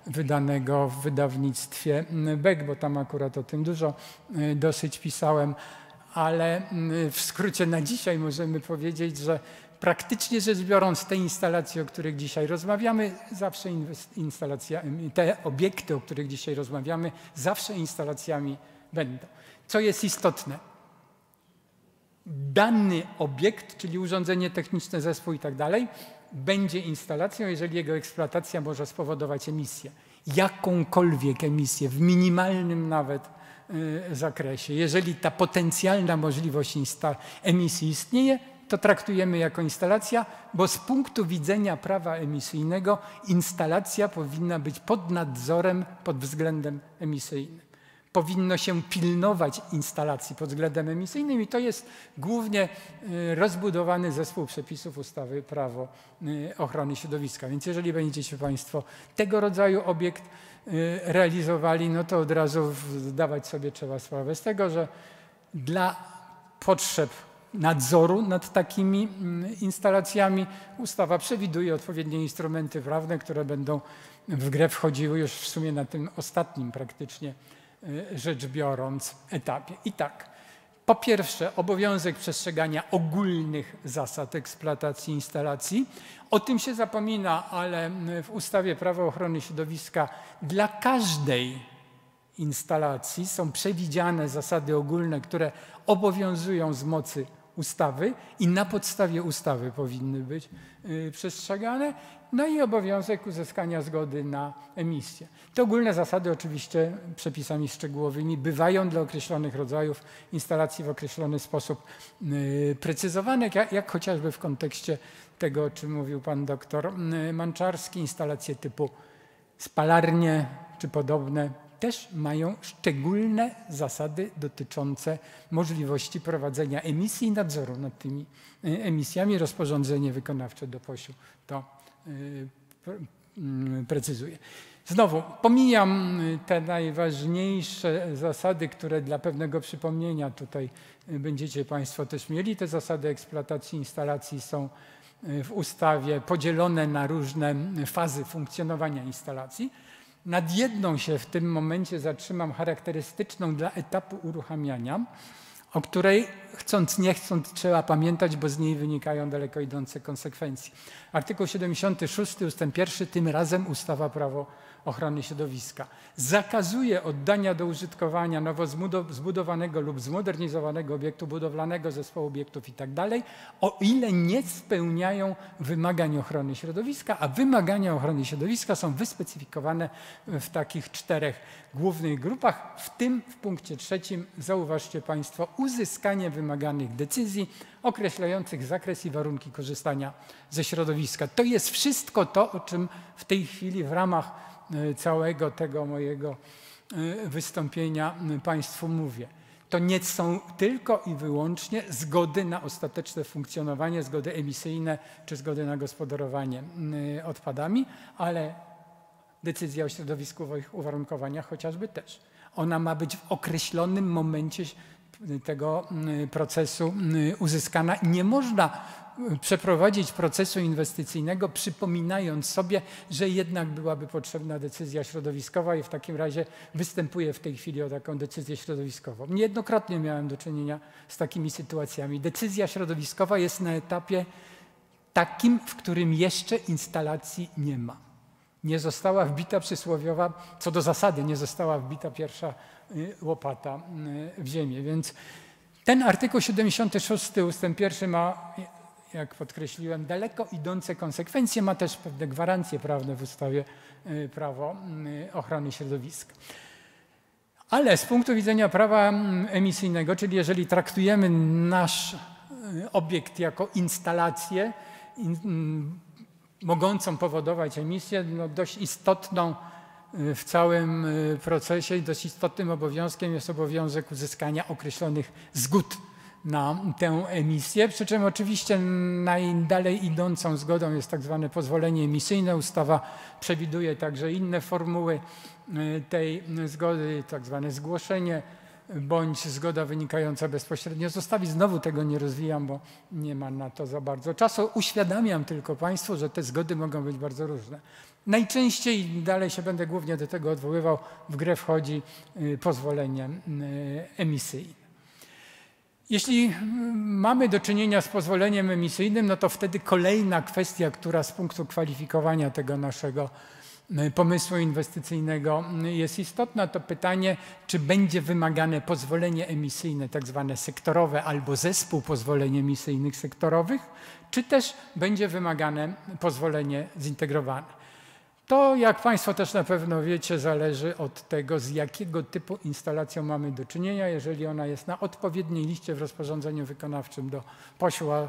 wydanego w wydawnictwie Beck, bo tam akurat o tym dużo dosyć pisałem. Ale w skrócie na dzisiaj możemy powiedzieć, że praktycznie rzecz biorąc, te instalacje, o których dzisiaj rozmawiamy, zawsze instalacjami, te obiekty, o których dzisiaj rozmawiamy, zawsze instalacjami będą. Co jest istotne? Dany obiekt, czyli urządzenie techniczne, zespół i tak dalej, będzie instalacją, jeżeli jego eksploatacja może spowodować emisję. Jakąkolwiek emisję, w minimalnym nawet y, zakresie. Jeżeli ta potencjalna możliwość emisji istnieje, to traktujemy jako instalacja, bo z punktu widzenia prawa emisyjnego instalacja powinna być pod nadzorem pod względem emisyjnym. powinno się pilnować instalacji pod względem emisyjnym i to jest głównie y, rozbudowany zespół przepisów ustawy Prawo y, Ochrony Środowiska. Więc jeżeli będziecie Państwo tego rodzaju obiekt y, realizowali, no to od razu zdawać sobie trzeba sprawę z tego, że dla potrzeb nadzoru nad takimi mm, instalacjami ustawa przewiduje odpowiednie instrumenty prawne, które będą w grę wchodziły już w sumie na tym ostatnim praktycznie y, rzecz biorąc etapie. I tak, po pierwsze obowiązek przestrzegania ogólnych zasad eksploatacji instalacji. O tym się zapomina, ale y, w ustawie Prawo ochrony środowiska dla każdej instalacji są przewidziane zasady ogólne, które obowiązują z mocy ustawy i na podstawie ustawy powinny być y, przestrzegane. No i obowiązek uzyskania zgody na emisję. Te ogólne zasady oczywiście przepisami szczegółowymi bywają dla określonych rodzajów instalacji w określony sposób y, precyzowane, jak, jak chociażby w kontekście tego, o czym mówił pan doktor y, Manczarski, instalacje typu spalarnie czy podobne też mają szczególne zasady dotyczące możliwości prowadzenia emisji i nadzoru nad tymi y, emisjami. Rozporządzenie wykonawcze do POŚ-u to y, mm, precyzuje. Znowu, pomijam y, te najważniejsze zasady, które dla pewnego przypomnienia tutaj będziecie Państwo też mieli. Te zasady eksploatacji instalacji są w ustawie podzielone na różne fazy funkcjonowania instalacji. Nad jedną się w tym momencie zatrzymam, charakterystyczną dla etapu uruchamiania, o której chcąc nie chcąc trzeba pamiętać, bo z niej wynikają daleko idące konsekwencje. Artykuł 76 ust. 1, tym razem ustawa prawo ochrony środowiska. Zakazuje oddania do użytkowania nowo zbudowanego lub zmodernizowanego obiektu budowlanego, zespołu obiektów itd., tak o ile nie spełniają wymagań ochrony środowiska, a wymagania ochrony środowiska są wyspecyfikowane w takich czterech głównych grupach, w tym w punkcie trzecim zauważcie Państwo uzyskanie wymaganych decyzji określających zakres i warunki korzystania ze środowiska. To jest wszystko to, o czym w tej chwili w ramach całego tego mojego e, wystąpienia Państwu mówię. To nie są tylko i wyłącznie zgody na ostateczne funkcjonowanie, zgody emisyjne czy zgody na gospodarowanie odpadami, ale decyzja o środowiskowych uwarunkowaniach chociażby też. Ona ma być w określonym momencie tego procesu uzyskana. Nie można przeprowadzić procesu inwestycyjnego, przypominając sobie, że jednak byłaby potrzebna decyzja środowiskowa i w takim razie występuję w tej chwili o taką decyzję środowiskową. Niejednokrotnie miałem do czynienia z takimi sytuacjami. Decyzja środowiskowa jest na etapie takim, w którym jeszcze instalacji nie ma. Nie została wbita przysłowiowa, co do zasady, nie została wbita pierwsza y, łopata y, w ziemię. Więc ten artykuł 76 ustęp 1 ma jak podkreśliłem, daleko idące konsekwencje, ma też pewne gwarancje prawne w ustawie y, prawo y, ochrony środowiska. Ale z punktu widzenia prawa mm, emisyjnego, czyli jeżeli traktujemy nasz y, obiekt jako instalację in, mm, mogącą powodować emisję, no dość istotną w całym procesie i dość istotnym obowiązkiem jest obowiązek uzyskania określonych zgód na tę emisję, przy czym oczywiście najdalej idącą zgodą jest tak zwane pozwolenie emisyjne. Ustawa przewiduje także inne formuły y, tej zgody, tak zwane zgłoszenie bądź zgoda wynikająca bezpośrednio z ustawy. Znowu tego nie rozwijam, bo nie ma na to za bardzo czasu. Uświadamiam tylko Państwu, że te zgody mogą być bardzo różne. Najczęściej, dalej się będę głównie do tego odwoływał, w grę wchodzi y, pozwolenie y, emisyjne. Jeśli mamy do czynienia z pozwoleniem emisyjnym, no to wtedy kolejna kwestia, która z punktu kwalifikowania tego naszego e, pomysłu inwestycyjnego jest istotna, to pytanie, czy będzie wymagane pozwolenie emisyjne, tak zwane sektorowe, albo zespół pozwoleń emisyjnych sektorowych, czy też będzie wymagane pozwolenie zintegrowane. To, jak Państwo też na pewno wiecie, zależy od tego, z jakiego typu instalacją mamy do czynienia. Jeżeli ona jest na odpowiedniej liście w rozporządzeniu wykonawczym do pośła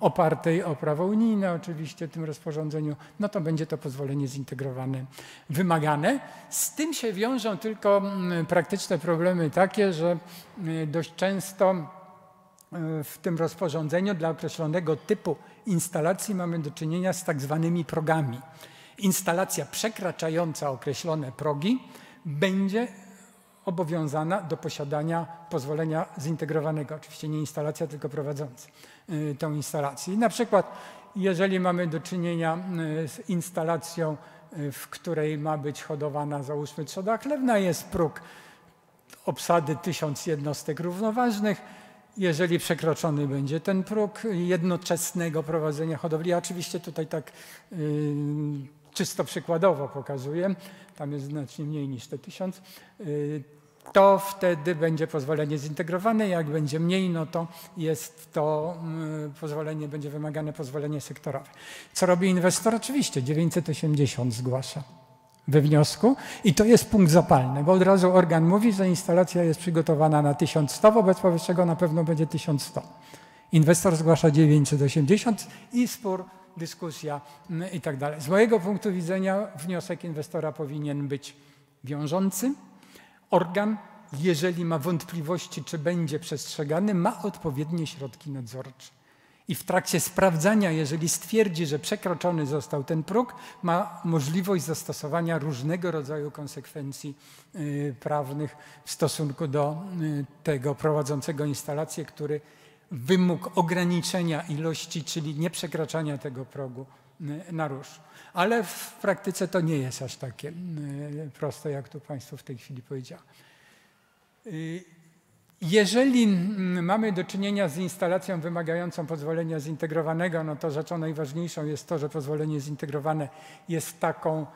opartej o prawo unijne oczywiście tym rozporządzeniu, no to będzie to pozwolenie zintegrowane wymagane. Z tym się wiążą tylko mm, praktyczne problemy takie, że y, dość często y, w tym rozporządzeniu dla określonego typu instalacji mamy do czynienia z tak zwanymi progami. Instalacja przekraczająca określone progi będzie obowiązana do posiadania pozwolenia zintegrowanego. Oczywiście nie instalacja, tylko prowadzący y, tą instalację. Na przykład, jeżeli mamy do czynienia y, z instalacją, y, w której ma być hodowana, załóżmy, trzoda chlewna, jest próg obsady 1000 jednostek równoważnych. Jeżeli przekroczony będzie ten próg jednoczesnego prowadzenia hodowli, oczywiście tutaj tak czysto przykładowo pokazuję, tam jest znacznie mniej niż te 1000, yy, to wtedy będzie pozwolenie zintegrowane. Jak będzie mniej, no to jest to mm, pozwolenie, będzie wymagane pozwolenie sektorowe. Co robi inwestor? Oczywiście 980 zgłasza we wniosku i to jest punkt zapalny, bo od razu organ mówi, że instalacja jest przygotowana na 1100, wobec powyższego na pewno będzie 1100. Inwestor zgłasza 980 i spór, dyskusja mm, i tak. Z mojego punktu widzenia wniosek inwestora powinien być wiążący, Organ, jeżeli ma wątpliwości, czy będzie przestrzegany, ma odpowiednie środki nadzorcze. I w trakcie sprawdzania, jeżeli stwierdzi, że przekroczony został ten próg, ma możliwość zastosowania różnego rodzaju konsekwencji y, prawnych w stosunku do y, tego prowadzącego instalację, który wymóg ograniczenia ilości, czyli nieprzekraczania tego progu y, naruszył. Ale w praktyce to nie jest aż takie proste, jak tu Państwu w tej chwili powiedziałem. Y, jeżeli mamy do czynienia z instalacją wymagającą pozwolenia zintegrowanego, no to rzeczą najważniejszą jest to, że pozwolenie zintegrowane jest taką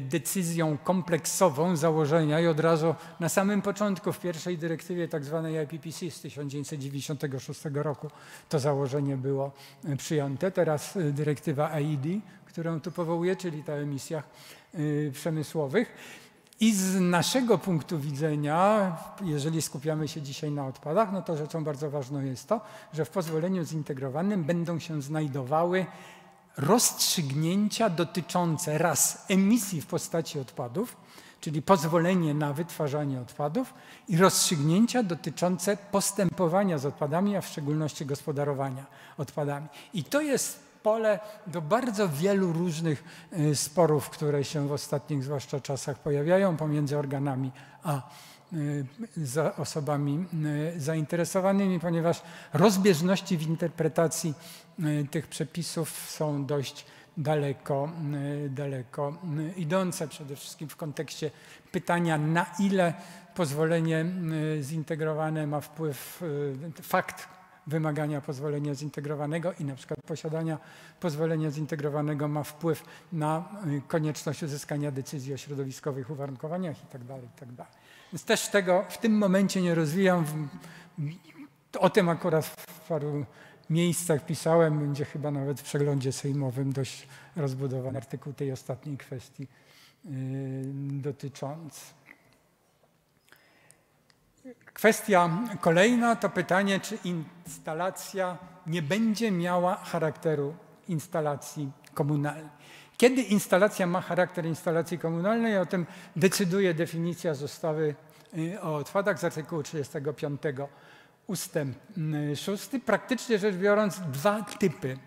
decyzją kompleksową założenia i od razu na samym początku w pierwszej dyrektywie tak zwanej IPPC z 1996 roku to założenie było y, przyjęte. Teraz dyrektywa AID którą tu powołuję, czyli ta emisjach y, przemysłowych. I z naszego punktu widzenia, jeżeli skupiamy się dzisiaj na odpadach, no to rzeczą bardzo ważną jest to, że w pozwoleniu zintegrowanym będą się znajdowały rozstrzygnięcia dotyczące raz emisji w postaci odpadów, czyli pozwolenie na wytwarzanie odpadów i rozstrzygnięcia dotyczące postępowania z odpadami, a w szczególności gospodarowania odpadami. I to jest pole do bardzo wielu różnych y, sporów, które się w ostatnich zwłaszcza czasach pojawiają pomiędzy organami a y, osobami y, zainteresowanymi, ponieważ rozbieżności w interpretacji tych przepisów są dość daleko, daleko idące, przede wszystkim w kontekście pytania, na ile pozwolenie zintegrowane ma wpływ, fakt wymagania pozwolenia zintegrowanego i na przykład posiadania pozwolenia zintegrowanego ma wpływ na y, konieczność uzyskania decyzji o środowiskowych uwarunkowaniach itd. Tak itd. Tak Więc też tego w tym momencie nie rozwijam. O tym akurat w paru miejscach pisałem, będzie chyba nawet w przeglądzie sejmowym dość rozbudowany artykuł tej ostatniej kwestii yy, dotyczący. Kwestia kolejna to pytanie, czy instalacja nie będzie miała charakteru instalacji komunalnej. Kiedy instalacja ma charakter instalacji komunalnej, o tym decyduje definicja z ustawy y, o odpadach z artykułu 35 ustęp 6. Praktycznie rzecz biorąc dwa typy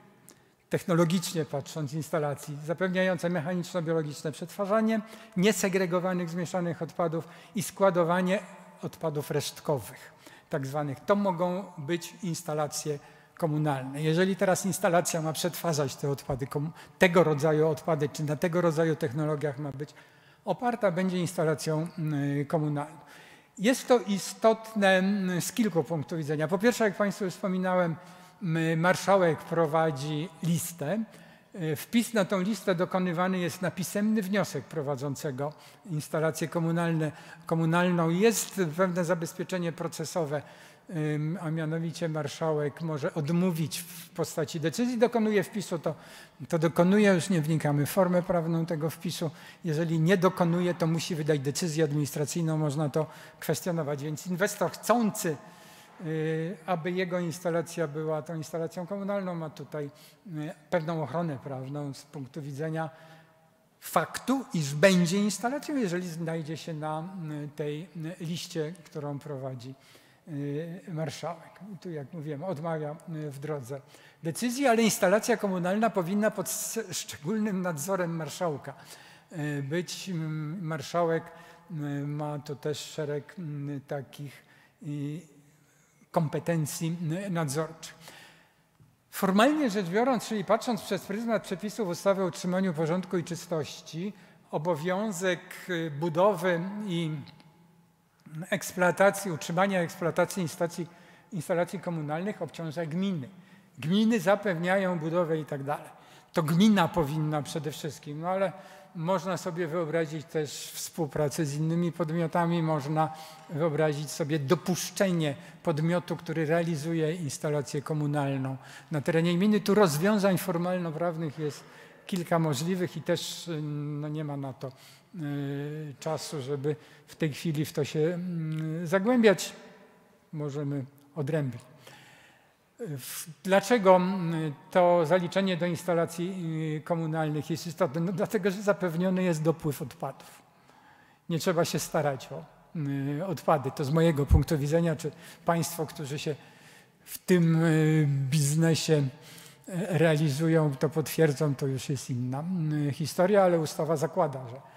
technologicznie patrząc instalacji, zapewniające mechaniczno-biologiczne przetwarzanie niesegregowanych zmieszanych odpadów i składowanie odpadów resztkowych, tak zwanych. To mogą być instalacje komunalne. Jeżeli teraz instalacja ma przetwarzać te odpady, tego rodzaju odpady, czy na tego rodzaju technologiach ma być oparta, będzie instalacją mm, komunalną. Jest to istotne mm, z kilku punktów widzenia. Po pierwsze, jak Państwu wspominałem, marszałek prowadzi listę E, wpis na tą listę dokonywany jest na pisemny wniosek prowadzącego instalację komunalną. Jest pewne zabezpieczenie procesowe, a mianowicie marszałek może odmówić w postaci decyzji, dokonuje wpisu, to, to dokonuje, już nie wnikamy w formę prawną tego wpisu. Jeżeli nie dokonuje, to musi wydać decyzję administracyjną, można to kwestionować. Więc inwestor chcący y, aby jego instalacja była tą instalacją komunalną, ma tutaj y, pewną ochronę prawną z punktu widzenia faktu, iż będzie instalacją, jeżeli znajdzie się na y, tej liście, którą prowadzi marszałek. I tu, jak mówiłem, odmawia y, w drodze decyzji, ale instalacja komunalna powinna pod szczególnym nadzorem marszałka y, być. Marszałek y, ma tu też szereg takich y, kompetencji y, nadzorczych. Formalnie rzecz biorąc, czyli patrząc przez pryzmat przepisów ustawy o utrzymaniu porządku i czystości, obowiązek y, budowy i eksploatacji, utrzymania eksploatacji instalacji, instalacji komunalnych obciąża gminy. Gminy zapewniają budowę i tak dalej. To gmina powinna przede wszystkim, no ale można sobie wyobrazić też współpracę z innymi podmiotami, można wyobrazić sobie dopuszczenie podmiotu, który realizuje instalację komunalną na terenie gminy. Tu rozwiązań formalno-prawnych jest kilka możliwych i też no, nie ma na to czasu, żeby w tej chwili w to się mm, zagłębiać. Możemy odrębnie. Dlaczego mm, to zaliczenie do instalacji y, komunalnych jest istotne? No dlatego, że zapewniony jest dopływ odpadów. Nie trzeba się starać o y, odpady. To z mojego punktu widzenia, czy Państwo, którzy się w tym y, biznesie y, realizują, to potwierdzą, to już jest inna y, historia, ale ustawa zakłada, że y,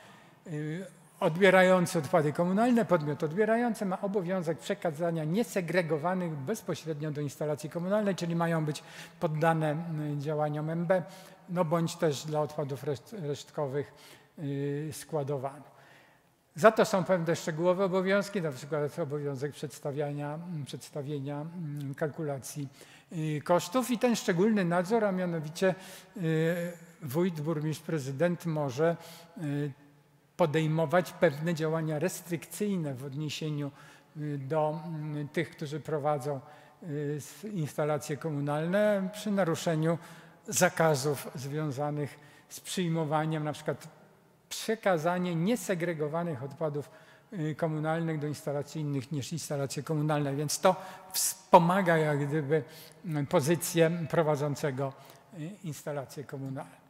odbierający odpady komunalne, podmiot odbierający ma obowiązek przekazania niesegregowanych bezpośrednio do instalacji komunalnej, czyli mają być poddane y, działaniom MB, no bądź też dla odpadów reszt, resztkowych y, składowane. Za to są pewne szczegółowe obowiązki, na przykład obowiązek przedstawiania, mm, przedstawienia mm, kalkulacji y, kosztów i ten szczególny nadzór, a mianowicie y, wójt, burmistrz, prezydent może y, podejmować pewne działania restrykcyjne w odniesieniu y, do mm, tych, którzy prowadzą y, instalacje komunalne przy naruszeniu zakazów związanych z przyjmowaniem na przykład przekazanie niesegregowanych odpadów y, komunalnych do instalacji innych niż instalacje komunalne, więc to wspomaga jak gdyby mm, pozycję prowadzącego instalacje komunalne.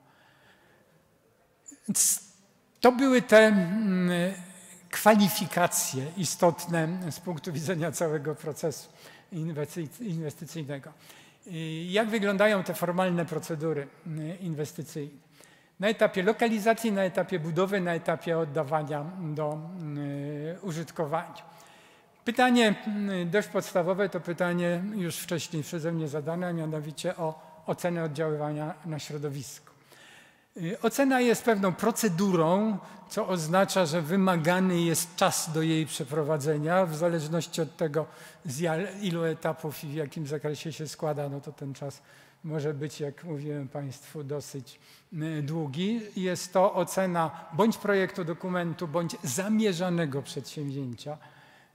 To były te mm, kwalifikacje istotne z punktu widzenia całego procesu inwestyc- inwestycyjnego. Jak wyglądają te formalne procedury y, inwestycyjne? Na etapie lokalizacji, na etapie budowy, na etapie oddawania do y, użytkowania. Pytanie dość podstawowe to pytanie już wcześniej przeze mnie zadane, a mianowicie o ocenę oddziaływania na środowisko. Y, Ocena jest pewną procedurą, co oznacza, że wymagany jest czas do jej przeprowadzenia. W zależności od tego, z ilu etapów i w jakim zakresie się składa, no to ten czas może być, jak mówiłem Państwu, dosyć y, długi. Jest to ocena bądź projektu dokumentu, bądź zamierzonego przedsięwzięcia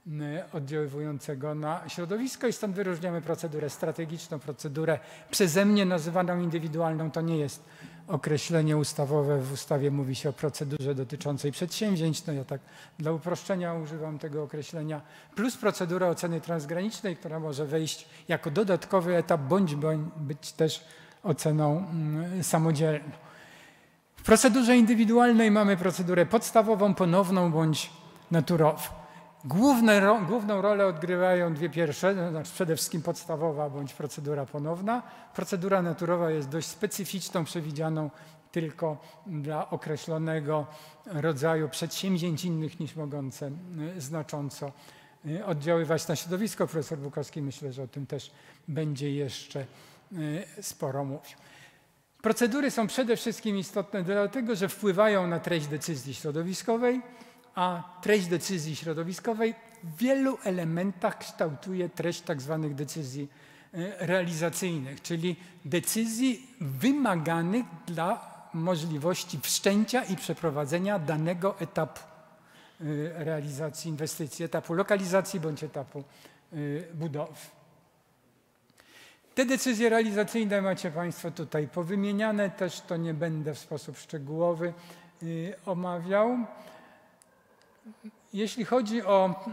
y, oddziaływującego na środowisko i stąd wyróżniamy procedurę strategiczną, procedurę przeze mnie nazywaną indywidualną. To nie jest określenie ustawowe. W ustawie mówi się o procedurze dotyczącej przedsięwzięć. No ja tak dla uproszczenia używam tego określenia. Plus procedura oceny transgranicznej, która może wejść jako dodatkowy etap, bądź być też oceną mm, samodzielną. W procedurze indywidualnej mamy procedurę podstawową, ponowną bądź naturową. Główne, główną rolę odgrywają dwie pierwsze, to znaczy przede wszystkim podstawowa bądź procedura ponowna. Procedura naturowa jest dość specyficzną, przewidzianą tylko dla określonego rodzaju przedsięwzięć innych niż mogące y, znacząco y, oddziaływać na środowisko. Profesor Bukowski myślę, że o tym też będzie jeszcze y, sporo mówił. Procedury są przede wszystkim istotne dlatego, że wpływają na treść decyzji środowiskowej, a treść decyzji środowiskowej w wielu elementach kształtuje treść tak zwanych decyzji e, realizacyjnych, czyli decyzji wymaganych dla możliwości wszczęcia i przeprowadzenia danego etapu e, realizacji inwestycji, etapu lokalizacji bądź etapu e, budowy. Te decyzje realizacyjne macie Państwo tutaj powymieniane, też to nie będę w sposób szczegółowy omawiał. Jeśli chodzi o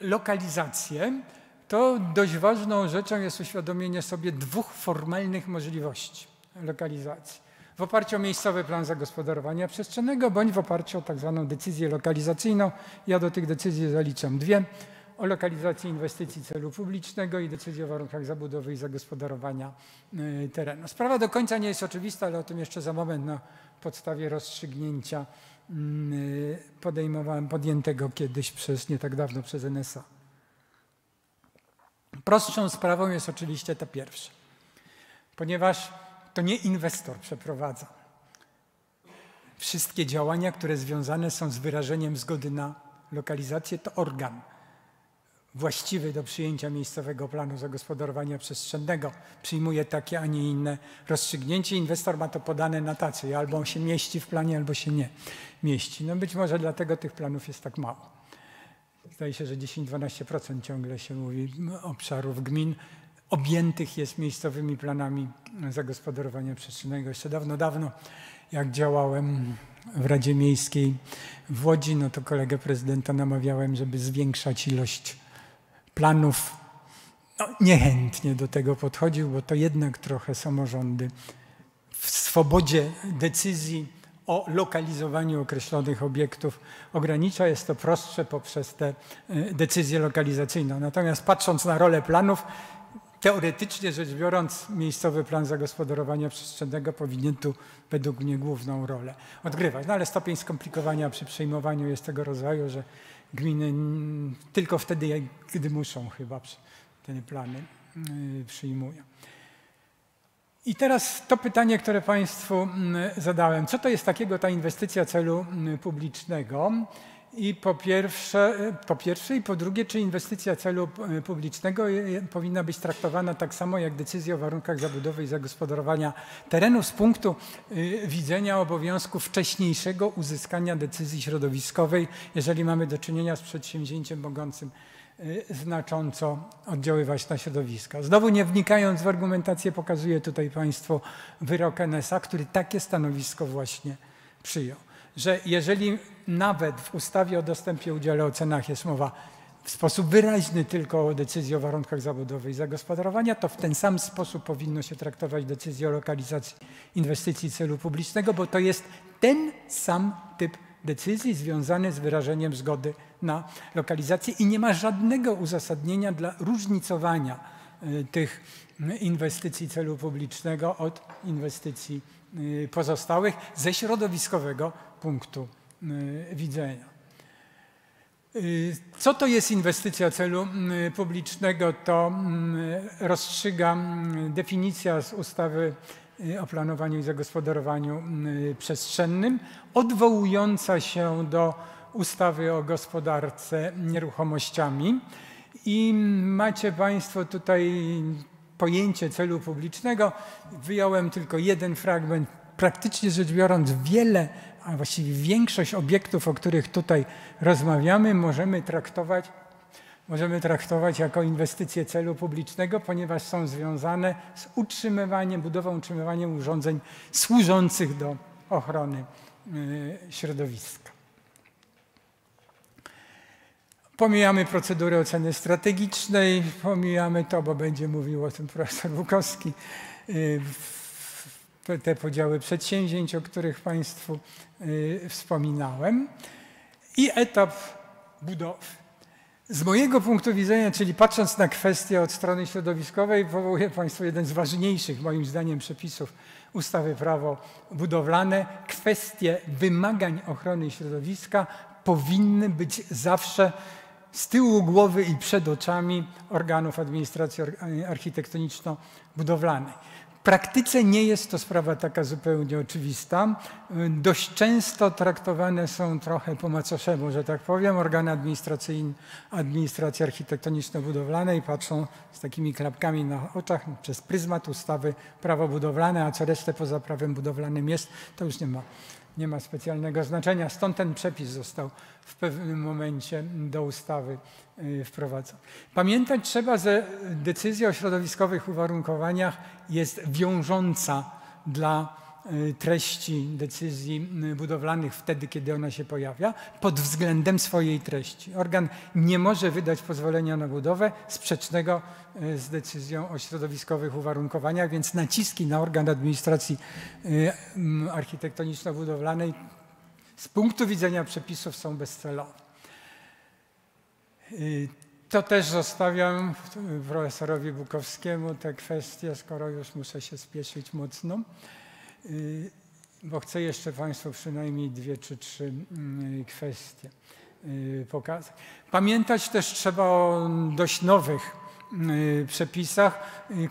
lokalizację, to dość ważną rzeczą jest uświadomienie sobie dwóch formalnych możliwości lokalizacji. W oparciu o miejscowy plan zagospodarowania przestrzennego bądź w oparciu o tak zwaną decyzję lokalizacyjną. Ja do tych decyzji zaliczam dwie. O lokalizacji inwestycji celu publicznego i decyzji o warunkach zabudowy i zagospodarowania y, terenu. Sprawa do końca nie jest oczywista, ale o tym jeszcze za moment na podstawie rozstrzygnięcia podejmowałem, podjętego kiedyś przez, nie tak dawno przez NSA. Prostszą sprawą jest oczywiście ta pierwsza, ponieważ to nie inwestor przeprowadza wszystkie działania, które związane są z wyrażeniem zgody na lokalizację, to organ właściwy do przyjęcia miejscowego planu zagospodarowania przestrzennego przyjmuje takie, a nie inne rozstrzygnięcie. Inwestor ma to podane na tacy, albo on się mieści w planie, albo się nie mieści. No być może dlatego tych planów jest tak mało. Zdaje się, że 10-12% ciągle się mówi obszarów gmin objętych jest miejscowymi planami zagospodarowania przestrzennego. Jeszcze dawno, dawno, jak działałem w Radzie Miejskiej w Łodzi, no to kolegę prezydenta namawiałem, żeby zwiększać ilość planów. No, niechętnie do tego podchodził, bo to jednak trochę samorządy w swobodzie decyzji o lokalizowaniu określonych obiektów ogranicza. Jest to prostsze poprzez tę y, decyzję lokalizacyjną. Natomiast patrząc na rolę planów, teoretycznie rzecz biorąc, miejscowy plan zagospodarowania przestrzennego powinien tu według mnie główną rolę odgrywać. No ale stopień skomplikowania przy przyjmowaniu jest tego rodzaju, że gminy tylko wtedy, gdy muszą chyba te plany y, przyjmują. I teraz to pytanie, które Państwu zadałem. Co to jest takiego ta inwestycja celu publicznego? I po pierwsze, po pierwsze i po drugie, czy inwestycja celu e, publicznego powinna być traktowana tak samo jak decyzja o warunkach zabudowy i zagospodarowania terenu z punktu e, widzenia obowiązku wcześniejszego uzyskania decyzji środowiskowej, jeżeli mamy do czynienia z przedsięwzięciem mogącym e, znacząco oddziaływać na środowisko. Znowu nie wnikając w argumentację, pokazuję tutaj Państwu wyrok NSA, który takie stanowisko właśnie przyjął że jeżeli nawet w ustawie o dostępie udziale ocenach jest mowa w sposób wyraźny tylko o decyzji o warunkach zabudowy i zagospodarowania, to w ten sam sposób powinno się traktować decyzję o lokalizacji inwestycji celu publicznego, bo to jest ten sam typ decyzji związany z wyrażeniem zgody na lokalizację i nie ma żadnego uzasadnienia dla różnicowania y, tych inwestycji celu publicznego od inwestycji y, pozostałych ze środowiskowego punktu y, widzenia. Y, co to jest inwestycja celu y, publicznego? To rozstrzyga definicja z ustawy o planowaniu i zagospodarowaniu przestrzennym, odwołująca się do ustawy o gospodarce nieruchomościami. I macie Państwo tutaj pojęcie celu publicznego. Wyjąłem tylko jeden fragment. Praktycznie rzecz biorąc, wiele a właściwie większość obiektów, o których tutaj rozmawiamy, możemy traktować, możemy traktować jako inwestycje celu publicznego, ponieważ są związane z utrzymywaniem, budową, utrzymywaniem urządzeń służących do ochrony y, środowiska. Pomijamy procedurę oceny strategicznej, pomijamy to, bo będzie mówił o tym profesor Bukowski, y, te podziały przedsięwzięć, o których Państwu y, wspominałem, i etap budowy. Z mojego punktu widzenia, czyli patrząc na kwestię od strony środowiskowej, powołuję Państwu jeden z ważniejszych, moim zdaniem, przepisów ustawy prawo budowlane. Kwestie wymagań ochrony środowiska powinny być zawsze z tyłu głowy i przed oczami organów administracji architektoniczno-budowlanej praktyce nie jest to sprawa taka zupełnie oczywista. Dość często traktowane są trochę po macoszemu, że tak powiem, organy administracyjne, administracji architektoniczno-budowlanej patrzą z takimi klapkami na oczach przez pryzmat ustawy prawo budowlane, a co resztę poza prawem budowlanym jest, to już nie ma nie ma specjalnego znaczenia. Stąd ten przepis został w pewnym momencie do ustawy y, wprowadzony. Pamiętać trzeba, że decyzja o środowiskowych uwarunkowaniach jest wiążąca dla y, treści decyzji y, budowlanych wtedy, kiedy ona się pojawia, pod względem swojej treści. Organ nie może wydać pozwolenia na budowę sprzecznego z decyzją o środowiskowych uwarunkowaniach, więc naciski na organ administracji architektoniczno-budowlanej z punktu widzenia przepisów są bezcelowe. To też zostawiam profesorowi Bukowskiemu tę kwestię, skoro już muszę się spieszyć mocno, y, bo chcę jeszcze Państwu przynajmniej dwie czy trzy mm, kwestie y, pokazać. Pamiętać też trzeba o dość nowych y, przepisach,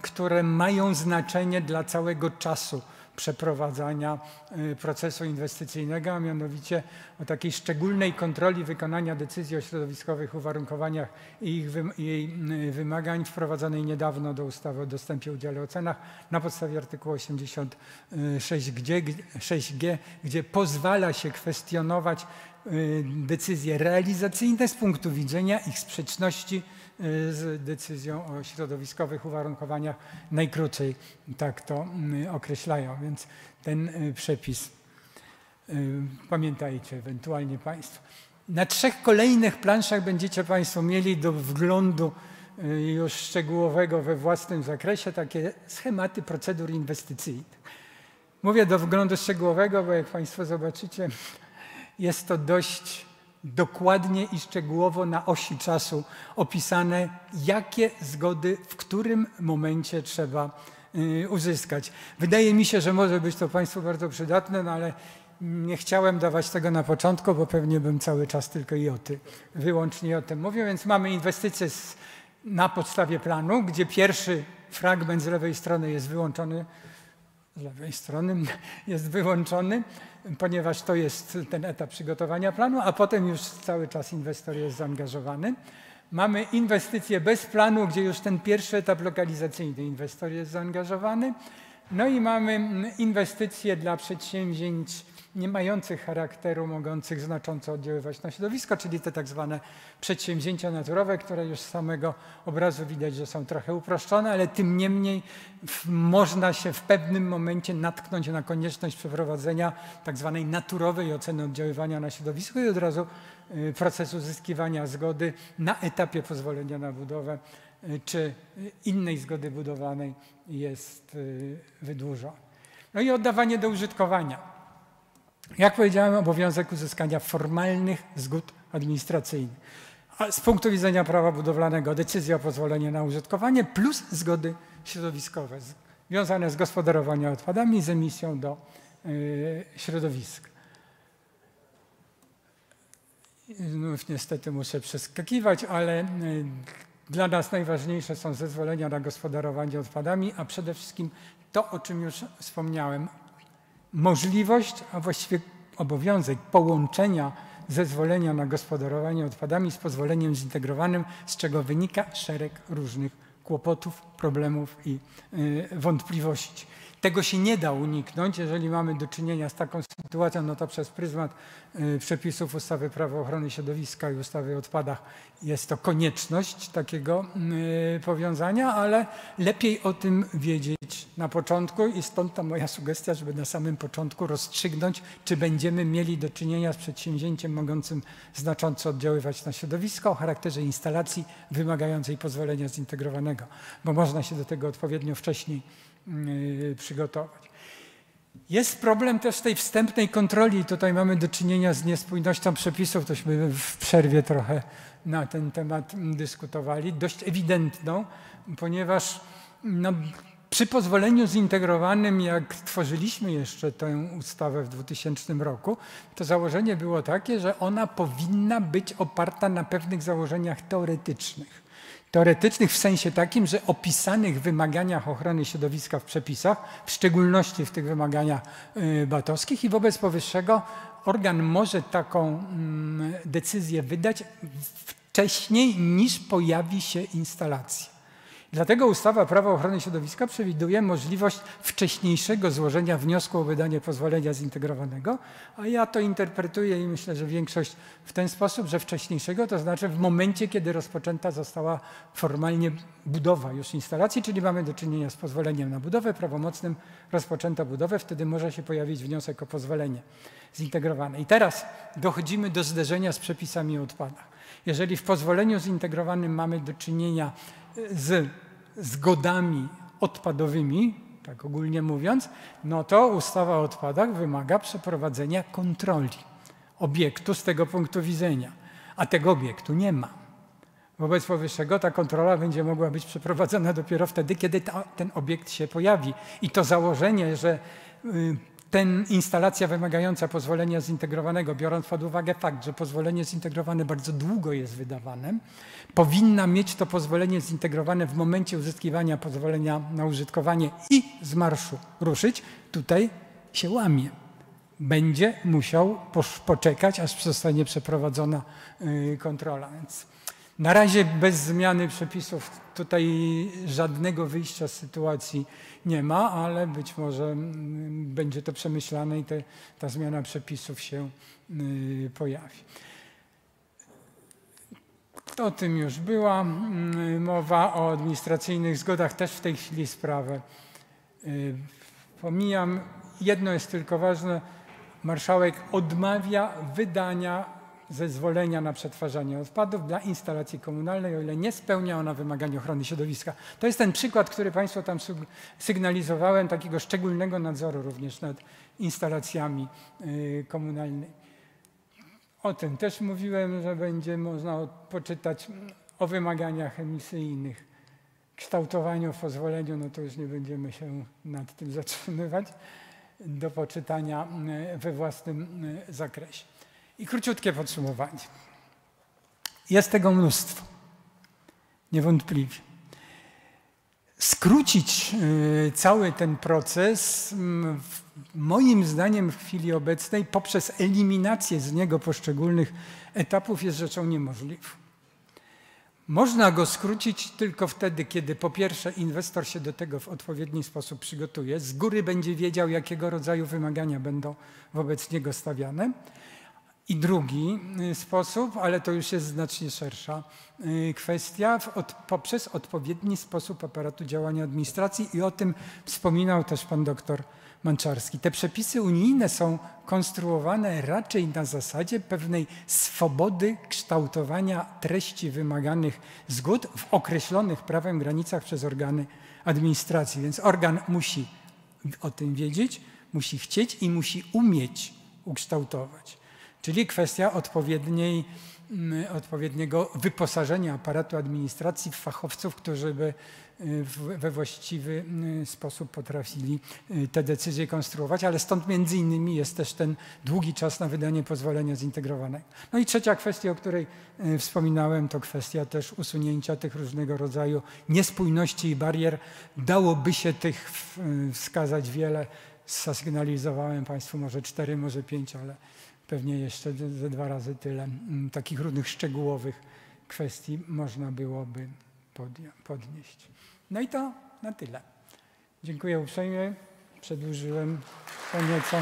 które mają znaczenie dla całego czasu przeprowadzania y, procesu inwestycyjnego, a mianowicie o takiej szczególnej kontroli wykonania decyzji o środowiskowych uwarunkowaniach i ich jej y, wymagań wprowadzonej niedawno do ustawy o dostępie udziale ocenach na podstawie artykułu 86G, 6G, gdzie pozwala się kwestionować y, decyzje realizacyjne z punktu widzenia ich sprzeczności z decyzją o środowiskowych uwarunkowaniach najkrócej tak to y, określają. Więc ten y, przepis pamiętajcie ewentualnie Państwo. Na trzech kolejnych planszach będziecie Państwo mieli do wglądu już szczegółowego we własnym zakresie takie schematy procedur inwestycyjnych. Mówię do wglądu szczegółowego, bo jak Państwo zobaczycie, jest to dość dokładnie i szczegółowo na osi czasu opisane, jakie zgody w którym momencie trzeba y, uzyskać. Wydaje mi się, że może być to Państwu bardzo przydatne, no ale nie chciałem dawać tego na początku, bo pewnie bym cały czas tylko i o tym, wyłącznie o tym mówił, więc mamy inwestycje z, na podstawie planu, gdzie pierwszy fragment z lewej strony jest wyłączony, z lewej strony jest wyłączony, ponieważ to jest ten etap przygotowania planu, a potem już cały czas inwestor jest zaangażowany. Mamy inwestycje bez planu, gdzie już ten pierwszy etap lokalizacyjny inwestor jest zaangażowany. No i mamy inwestycje dla przedsięwzięć nie mających charakteru, mogących znacząco oddziaływać na środowisko, czyli te tak zwane przedsięwzięcia naturowe, które już z samego obrazu widać, że są trochę uproszczone, ale tym niemniej można się w pewnym momencie natknąć na konieczność przeprowadzenia tak zwanej naturowej oceny oddziaływania na środowisko i od razu y, proces uzyskiwania zgody na etapie pozwolenia na budowę y, czy innej zgody budowlanej jest y, wydłużony. No i oddawanie do użytkowania. Jak powiedziałem, obowiązek uzyskania formalnych zgód administracyjnych. A z punktu widzenia prawa budowlanego decyzja o pozwoleniu na użytkowanie plus zgody środowiskowe związane z gospodarowaniem odpadami i z emisją do y, środowiska. Znów niestety muszę przeskakiwać, ale y, dla nas najważniejsze są zezwolenia na gospodarowanie odpadami, a przede wszystkim to, o czym już wspomniałem, możliwość, a właściwie obowiązek połączenia zezwolenia na gospodarowanie odpadami z pozwoleniem zintegrowanym, z czego wynika szereg różnych kłopotów, problemów i y, wątpliwości. Tego się nie da uniknąć, jeżeli mamy do czynienia z taką sytuacją, no to przez pryzmat y, przepisów ustawy Prawo ochrony środowiska i ustawy o odpadach jest to konieczność takiego y, powiązania, ale lepiej o tym wiedzieć na początku i stąd ta moja sugestia, żeby na samym początku rozstrzygnąć, czy będziemy mieli do czynienia z przedsięwzięciem mogącym znacząco oddziaływać na środowisko o charakterze instalacji wymagającej pozwolenia zintegrowanego, bo można się do tego odpowiednio wcześniej Y, przygotować. Jest problem też tej wstępnej kontroli. Tutaj mamy do czynienia z niespójnością przepisów. Tośmy w przerwie trochę na ten temat dyskutowali. Dość ewidentną, ponieważ no, przy pozwoleniu zintegrowanym, jak tworzyliśmy jeszcze tę ustawę w 2000 roku, to założenie było takie, że ona powinna być oparta na pewnych założeniach teoretycznych teoretycznych w sensie takim, że opisanych wymaganiach ochrony środowiska w przepisach, w szczególności w tych wymaganiach y, batowskich i wobec powyższego organ może taką mm, decyzję wydać wcześniej niż pojawi się instalacja. Dlatego ustawa Prawo ochrony środowiska przewiduje możliwość wcześniejszego złożenia wniosku o wydanie pozwolenia zintegrowanego, a ja to interpretuję i myślę, że większość w ten sposób, że wcześniejszego to znaczy w momencie, kiedy rozpoczęta została formalnie budowa już instalacji, czyli mamy do czynienia z pozwoleniem na budowę prawomocnym, rozpoczęta budowę, wtedy może się pojawić wniosek o pozwolenie zintegrowane. I teraz dochodzimy do zderzenia z przepisami o odpadach. Jeżeli w pozwoleniu zintegrowanym mamy do czynienia z zgodami odpadowymi, tak ogólnie mówiąc, no to ustawa o odpadach wymaga przeprowadzenia kontroli obiektu z tego punktu widzenia, a tego obiektu nie ma. Wobec powyższego ta kontrola będzie mogła być przeprowadzona dopiero wtedy, kiedy ta, ten obiekt się pojawi. I to założenie, że y, ten instalacja wymagająca pozwolenia zintegrowanego, biorąc pod uwagę fakt, że pozwolenie zintegrowane bardzo długo jest wydawane, powinna mieć to pozwolenie zintegrowane w momencie uzyskiwania pozwolenia na użytkowanie i z marszu ruszyć, tutaj się łamie. Będzie musiał poczekać, aż zostanie przeprowadzona y, kontrola. Więc na razie bez zmiany przepisów tutaj żadnego wyjścia z sytuacji nie ma, ale być może mm, będzie to przemyślane i te, ta zmiana przepisów się y, pojawi. O tym już była mm, mowa, o administracyjnych zgodach też w tej chwili sprawę y, pomijam. Jedno jest tylko ważne, marszałek odmawia wydania zezwolenia na przetwarzanie odpadów dla instalacji komunalnej, o ile nie spełnia ona wymagań ochrony środowiska. To jest ten przykład, który Państwu tam sygnalizowałem, takiego szczególnego nadzoru również nad instalacjami y, komunalnymi. O tym też mówiłem, że będzie można poczytać o wymaganiach emisyjnych, kształtowaniu, pozwoleniu, no to już nie będziemy się nad tym zatrzymywać, do poczytania y, we własnym y, zakresie. I króciutkie podsumowanie. Jest tego mnóstwo, niewątpliwie. Skrócić y, cały ten proces, mm, moim zdaniem w chwili obecnej, poprzez eliminację z niego poszczególnych etapów, jest rzeczą niemożliwą. Można go skrócić tylko wtedy, kiedy po pierwsze inwestor się do tego w odpowiedni sposób przygotuje, z góry będzie wiedział, jakiego rodzaju wymagania będą wobec niego stawiane, i drugi y, sposób, ale to już jest znacznie szersza y, kwestia, od, poprzez odpowiedni sposób aparatu działania administracji i o tym wspominał też pan doktor Manczarski. Te przepisy unijne są konstruowane raczej na zasadzie pewnej swobody kształtowania treści wymaganych zgód w określonych prawem granicach przez organy administracji. Więc organ musi o tym wiedzieć, musi chcieć i musi umieć ukształtować czyli kwestia odpowiedniej, mm, odpowiedniego wyposażenia aparatu administracji w fachowców, którzy by y, we właściwy y, sposób potrafili y, te decyzje konstruować, ale stąd między innymi jest też ten długi czas na wydanie pozwolenia zintegrowanego. No i trzecia kwestia, o której wspominałem, to kwestia też usunięcia tych różnego rodzaju niespójności i barier. Dałoby się tych wskazać wiele. Zasygnalizowałem Państwu może cztery, może pięć, ale pewnie jeszcze ze dwa razy tyle mm, takich różnych szczegółowych kwestii można byłoby podnieść. No i to na tyle. Dziękuję uprzejmie. Przedłużyłem to nieco.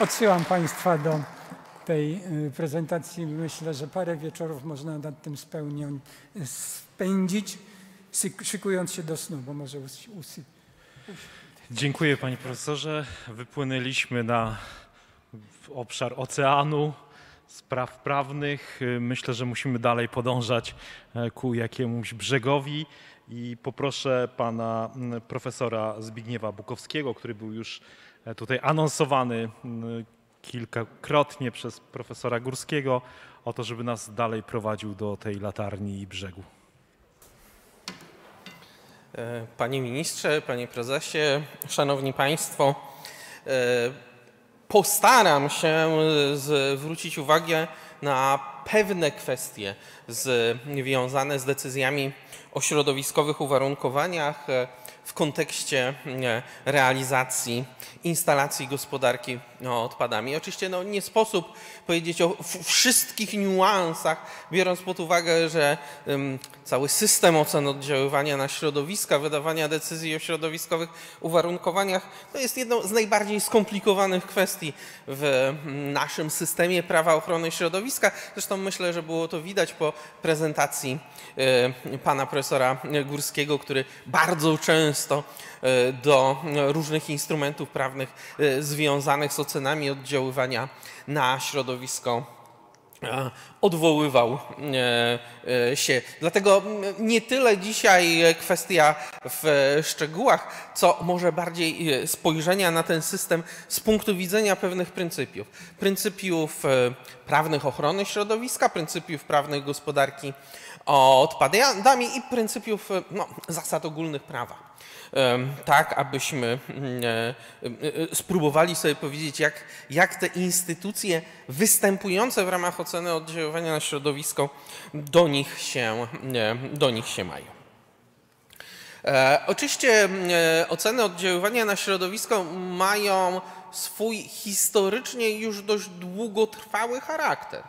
Odsyłam Państwa do tej y, prezentacji. Myślę, że parę wieczorów można nad tym spełnią, spędzić, szykując się do snu, bo może usypiać. Dziękuję panie profesorze. Wypłynęliśmy na obszar oceanu, spraw prawnych. Myślę, że musimy dalej podążać e, ku jakiemuś brzegowi i poproszę pana profesora Zbigniewa Bukowskiego, który był już e, tutaj anonsowany kilkakrotnie przez profesora Górskiego, o to, żeby nas dalej prowadził do tej latarni i brzegu. E, panie Ministrze, Panie Prezesie, Szanowni Państwo, e, postaram się zwrócić uwagę na pewne kwestie związane z decyzjami o środowiskowych uwarunkowaniach e, w kontekście realizacji instalacji gospodarki odpadami. Oczywiście no, nie sposób powiedzieć o wszystkich niuansach, biorąc pod uwagę, że cały system ocen oddziaływania na środowiska, wydawania decyzji o środowiskowych uwarunkowaniach to jest jedną z najbardziej skomplikowanych kwestii w naszym systemie prawa ochrony środowiska. Zresztą myślę, że było to widać po prezentacji y, pana profesora Górskiego, który bardzo często y, do różnych instrumentów prawnych y, związanych z ocenami oddziaływania na środowisko odwoływał się. Dlatego nie tyle dzisiaj kwestia w szczegółach, co może bardziej spojrzenia na ten system z punktu widzenia pewnych pryncypiów. Pryncypiów prawnych ochrony środowiska, pryncypiów prawnych gospodarki odpadami i pryncypiów no, zasad ogólnych prawa tak abyśmy mm, e, e, spróbowali sobie powiedzieć, jak, jak te instytucje występujące w ramach oceny oddziaływania na środowisko do nich się, do nich się mają. E, oczywiście oceny oddziaływania na środowisko mają swój historycznie już dość długotrwały charakter.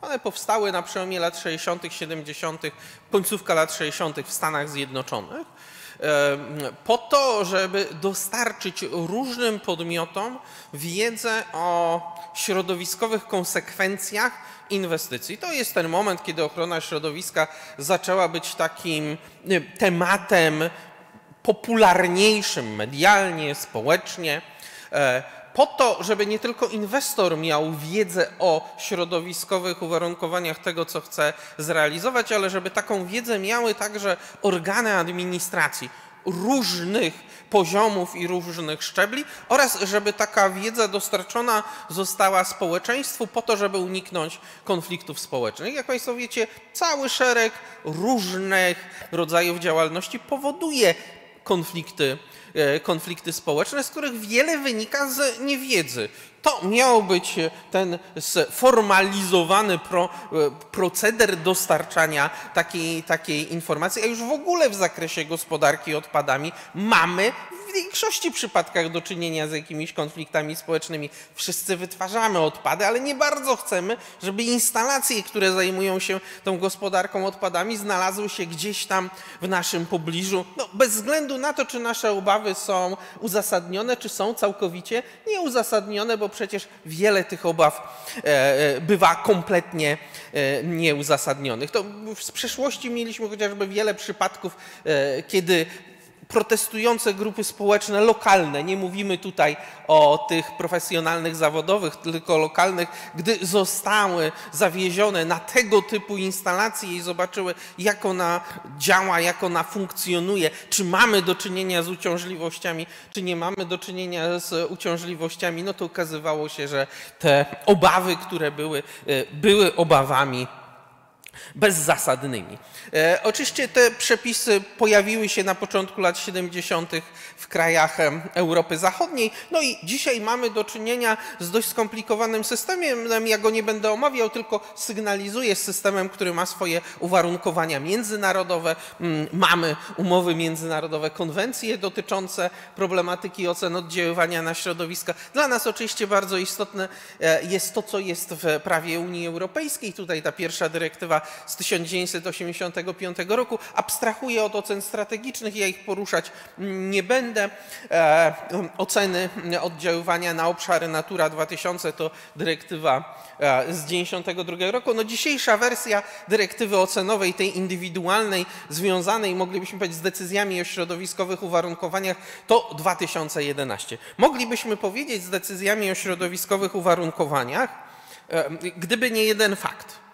One powstały na przełomie lat 60., 70., końcówka lat 60. w Stanach Zjednoczonych po to, żeby dostarczyć różnym podmiotom wiedzę o środowiskowych konsekwencjach inwestycji. To jest ten moment, kiedy ochrona środowiska zaczęła być takim tematem popularniejszym medialnie, społecznie. Po to, żeby nie tylko inwestor miał wiedzę o środowiskowych uwarunkowaniach tego, co chce zrealizować, ale żeby taką wiedzę miały także organy administracji różnych poziomów i różnych szczebli oraz żeby taka wiedza dostarczona została społeczeństwu po to, żeby uniknąć konfliktów społecznych. Jak Państwo wiecie, cały szereg różnych rodzajów działalności powoduje konflikty konflikty społeczne, z których wiele wynika z niewiedzy. To miał być ten sformalizowany pro, e, proceder dostarczania takiej, takiej informacji, a już w ogóle w zakresie gospodarki odpadami mamy większości przypadkach do czynienia z jakimiś konfliktami społecznymi. Wszyscy wytwarzamy odpady, ale nie bardzo chcemy, żeby instalacje, które zajmują się tą gospodarką odpadami, znalazły się gdzieś tam w naszym pobliżu. No, bez względu na to, czy nasze obawy są uzasadnione, czy są całkowicie nieuzasadnione, bo przecież wiele tych obaw e, e bywa kompletnie e, nieuzasadnionych. To w przeszłości mieliśmy chociażby wiele przypadków, kiedy protestujące grupy społeczne lokalne, nie mówimy tutaj o tych profesjonalnych, zawodowych, tylko lokalnych, gdy zostały zawiezione na tego typu instalacje i zobaczyły, jak ona działa, jak ona funkcjonuje, czy mamy do czynienia z uciążliwościami, czy nie mamy do czynienia z uciążliwościami, no to okazywało się, że te obawy, które były, y, były obawami bezzasadnymi. E, oczywiście te przepisy pojawiły się na początku lat 70. w krajach Europy Zachodniej. No i dzisiaj mamy do czynienia z dość skomplikowanym systemem. Ja go nie będę omawiał, tylko sygnalizuję systemem, który ma swoje uwarunkowania międzynarodowe. Mm, mamy umowy międzynarodowe, konwencje dotyczące problematyki ocen oddziaływania na środowiska. Dla nas oczywiście bardzo istotne e, jest to, co jest w prawie Unii Europejskiej. Tutaj ta pierwsza dyrektywa z 1985 roku. Abstrahuję od ocen strategicznych, ja ich poruszać nie będę. E, oceny oddziaływania na obszary Natura 2000 to dyrektywa e, z 1992 roku. No dzisiejsza wersja dyrektywy ocenowej, tej indywidualnej, związanej, moglibyśmy powiedzieć, z decyzjami o środowiskowych uwarunkowaniach, to 2011. Moglibyśmy powiedzieć z decyzjami o środowiskowych uwarunkowaniach, e, gdyby nie jeden fakt.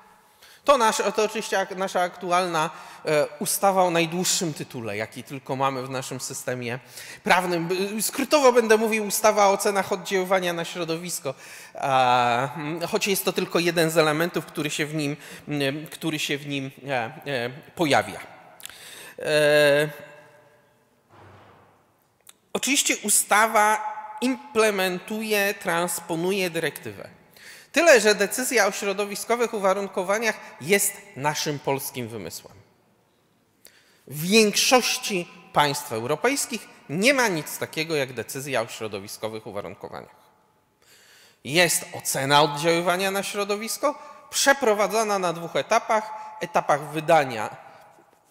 To, nasz, to oczywiście nasza aktualna e, ustawa o najdłuższym tytule, jaki tylko mamy w naszym systemie prawnym. Skrótowo będę mówił ustawa o ocenach oddziaływania na środowisko, choć jest to tylko jeden z elementów, który się w nim, który się w nim e, e, pojawia. Oczywiście ustawa implementuje, transponuje dyrektywę. Tyle, że decyzja o środowiskowych uwarunkowaniach jest naszym polskim wymysłem. W większości państw europejskich nie ma nic takiego jak decyzja o środowiskowych uwarunkowaniach. Jest ocena oddziaływania na środowisko, przeprowadzana na dwóch etapach, etapach wydania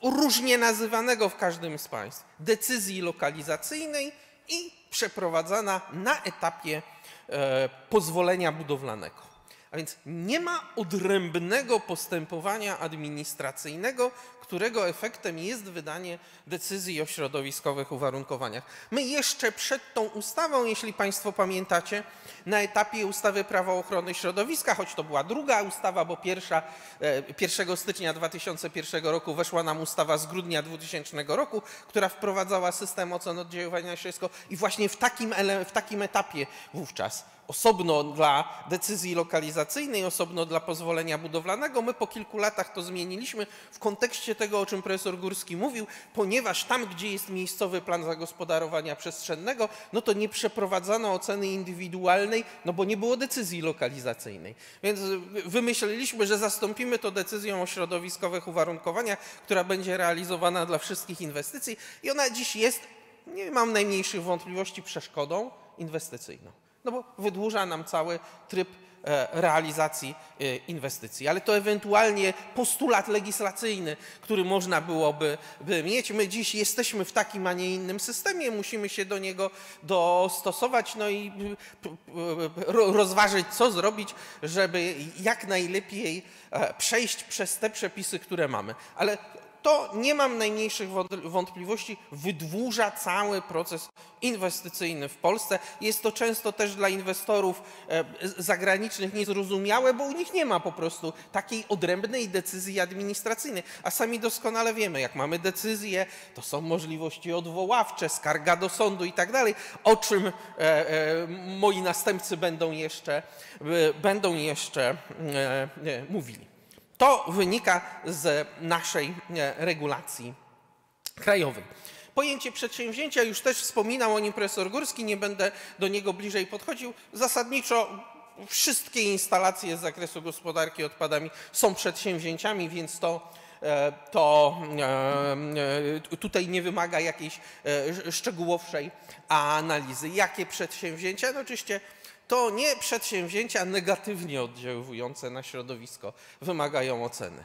różnie nazywanego w każdym z państw decyzji lokalizacyjnej i przeprowadzana na etapie e, pozwolenia budowlanego. A więc nie ma odrębnego postępowania administracyjnego, którego efektem jest wydanie decyzji o środowiskowych uwarunkowaniach. My jeszcze przed tą ustawą, jeśli Państwo pamiętacie, na etapie ustawy Prawo ochrony środowiska, choć to była druga ustawa, bo pierwsza, e, 1 stycznia 2001 roku weszła nam ustawa z grudnia 2000 roku, która wprowadzała system ocen oddziaływania na środowisko i właśnie w takim, w takim etapie wówczas osobno dla decyzji lokalizacyjnej, osobno dla pozwolenia budowlanego. My po kilku latach to zmieniliśmy w kontekście tego, o czym profesor Górski mówił, ponieważ tam, gdzie jest miejscowy plan zagospodarowania przestrzennego, no to nie przeprowadzano oceny indywidualnej, no bo nie było decyzji lokalizacyjnej. Więc wymyśliliśmy, że zastąpimy to decyzją o środowiskowych uwarunkowaniach, która będzie realizowana dla wszystkich inwestycji i ona dziś jest, nie mam najmniejszych wątpliwości, przeszkodą inwestycyjną no bo wydłuża nam cały tryb e, realizacji e, inwestycji. Ale to ewentualnie postulat legislacyjny, który można byłoby by mieć. My dziś jesteśmy w takim, a nie innym systemie, musimy się do niego dostosować no i rozważyć, co zrobić, żeby jak najlepiej e, przejść przez te przepisy, które mamy. Ale to nie mam najmniejszych wąt- wątpliwości, wydłuża cały proces inwestycyjny w Polsce. Jest to często też dla inwestorów e, zagranicznych niezrozumiałe, bo u nich nie ma po prostu takiej odrębnej decyzji administracyjnej. A sami doskonale wiemy, jak mamy decyzję, to są możliwości odwoławcze, skarga do sądu i tak dalej, o czym e, e, moi następcy będą jeszcze, będą jeszcze mówili. To wynika z naszej e, regulacji krajowej. Pojęcie przedsięwzięcia, już też wspominał o nim profesor Górski, nie będę do niego bliżej podchodził. Zasadniczo wszystkie instalacje z zakresu gospodarki odpadami są przedsięwzięciami, więc to, e, to e, tutaj nie wymaga jakiejś szczegółowszej analizy. Jakie przedsięwzięcia? No oczywiście to nie przedsięwzięcia negatywnie oddziaływujące na środowisko wymagają oceny.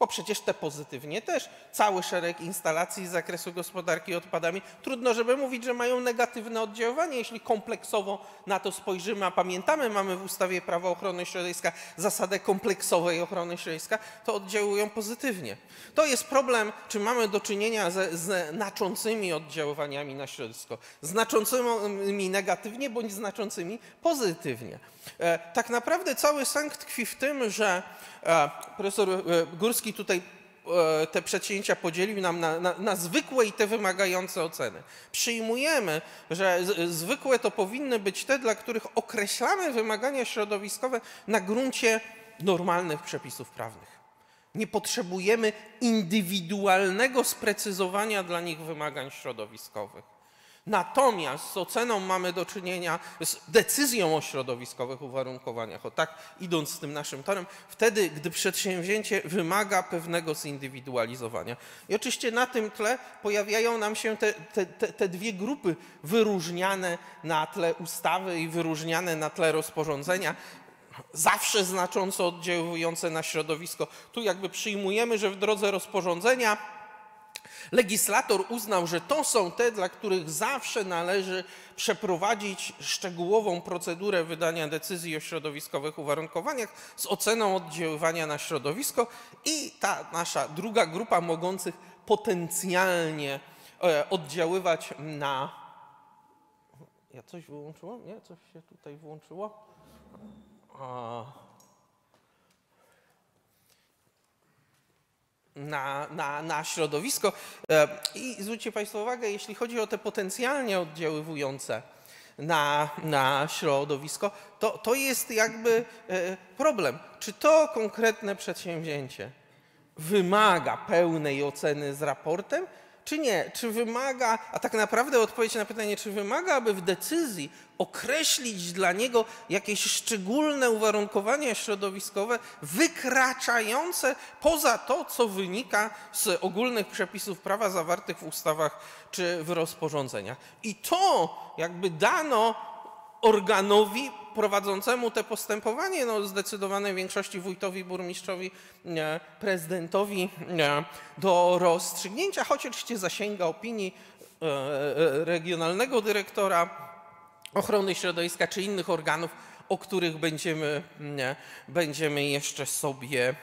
Bo przecież te pozytywnie też. Cały szereg instalacji z zakresu gospodarki odpadami. Trudno, żeby mówić, że mają negatywne oddziaływanie, jeśli kompleksowo na to spojrzymy, a pamiętamy, mamy w ustawie Prawo ochrony środowiska zasadę kompleksowej ochrony środowiska, to oddziałują pozytywnie. To jest problem, czy mamy do czynienia ze znaczącymi oddziaływaniami na środowisko. Znaczącymi negatywnie, bądź znaczącymi pozytywnie. E, Tak naprawdę cały sęk tkwi w tym, że e, profesor e, Górski tutaj e, te przedsięwzięcia podzielił nam na, na, na zwykłe i te wymagające oceny. Przyjmujemy, że z, zwykłe to powinny być te, dla których określamy wymagania środowiskowe na gruncie normalnych przepisów prawnych. Nie potrzebujemy indywidualnego sprecyzowania dla nich wymagań środowiskowych. Natomiast z oceną mamy do czynienia z decyzją o środowiskowych uwarunkowaniach, o tak idąc z tym naszym torem, wtedy, gdy przedsięwzięcie wymaga pewnego zindywidualizowania. I oczywiście na tym tle pojawiają nam się te, te, te, te dwie grupy wyróżniane na tle ustawy i wyróżniane na tle rozporządzenia zawsze znacząco oddziałujące na środowisko. Tu jakby przyjmujemy, że w drodze rozporządzenia legislator uznał, że to są te, dla których zawsze należy przeprowadzić szczegółową procedurę wydania decyzji o środowiskowych uwarunkowaniach z oceną oddziaływania na środowisko i ta nasza druga grupa mogących potencjalnie e, oddziaływać na... Ja coś wyłączyłem? Nie? Coś się tutaj włączyło? A... na, na, na środowisko. E, I zwróćcie Państwo uwagę, jeśli chodzi o te potencjalnie oddziaływujące na, na środowisko, to, to jest jakby e, problem. Czy to konkretne przedsięwzięcie wymaga pełnej oceny z raportem, czy nie? Czy wymaga, a tak naprawdę odpowiedź na pytanie, czy wymaga, aby w decyzji określić dla niego jakieś szczególne uwarunkowania środowiskowe wykraczające poza to, co wynika z ogólnych przepisów prawa zawartych w ustawach czy w rozporządzeniach. I to jakby dano organowi prowadzącemu te postępowanie, no zdecydowanej większości wójtowi, burmistrzowi, prezydentowi do rozstrzygnięcia, choć oczywiście zasięga opinii e, e, regionalnego dyrektora ochrony środowiska czy innych organów, o których będziemy, będziemy jeszcze sobie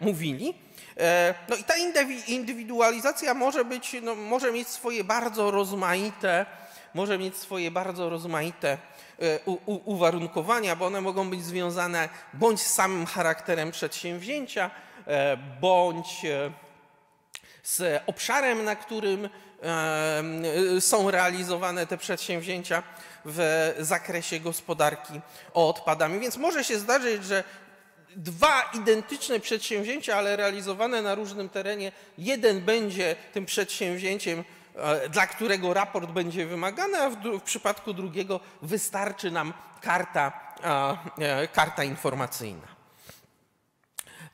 mówili. E, No i ta indywi- indywidualizacja może być, no, może mieć swoje bardzo rozmaite, może mieć swoje bardzo rozmaite uwarunkowania, bo one mogą być związane bądź z samym charakterem przedsięwzięcia, e, bądź e, z obszarem, na którym e, są realizowane te przedsięwzięcia w zakresie gospodarki odpadami. Więc może się zdarzyć, że dwa identyczne przedsięwzięcia, ale realizowane na różnym terenie, jeden będzie tym przedsięwzięciem, dla którego raport będzie wymagany, a w, w przypadku drugiego wystarczy nam karta, e, karta informacyjna.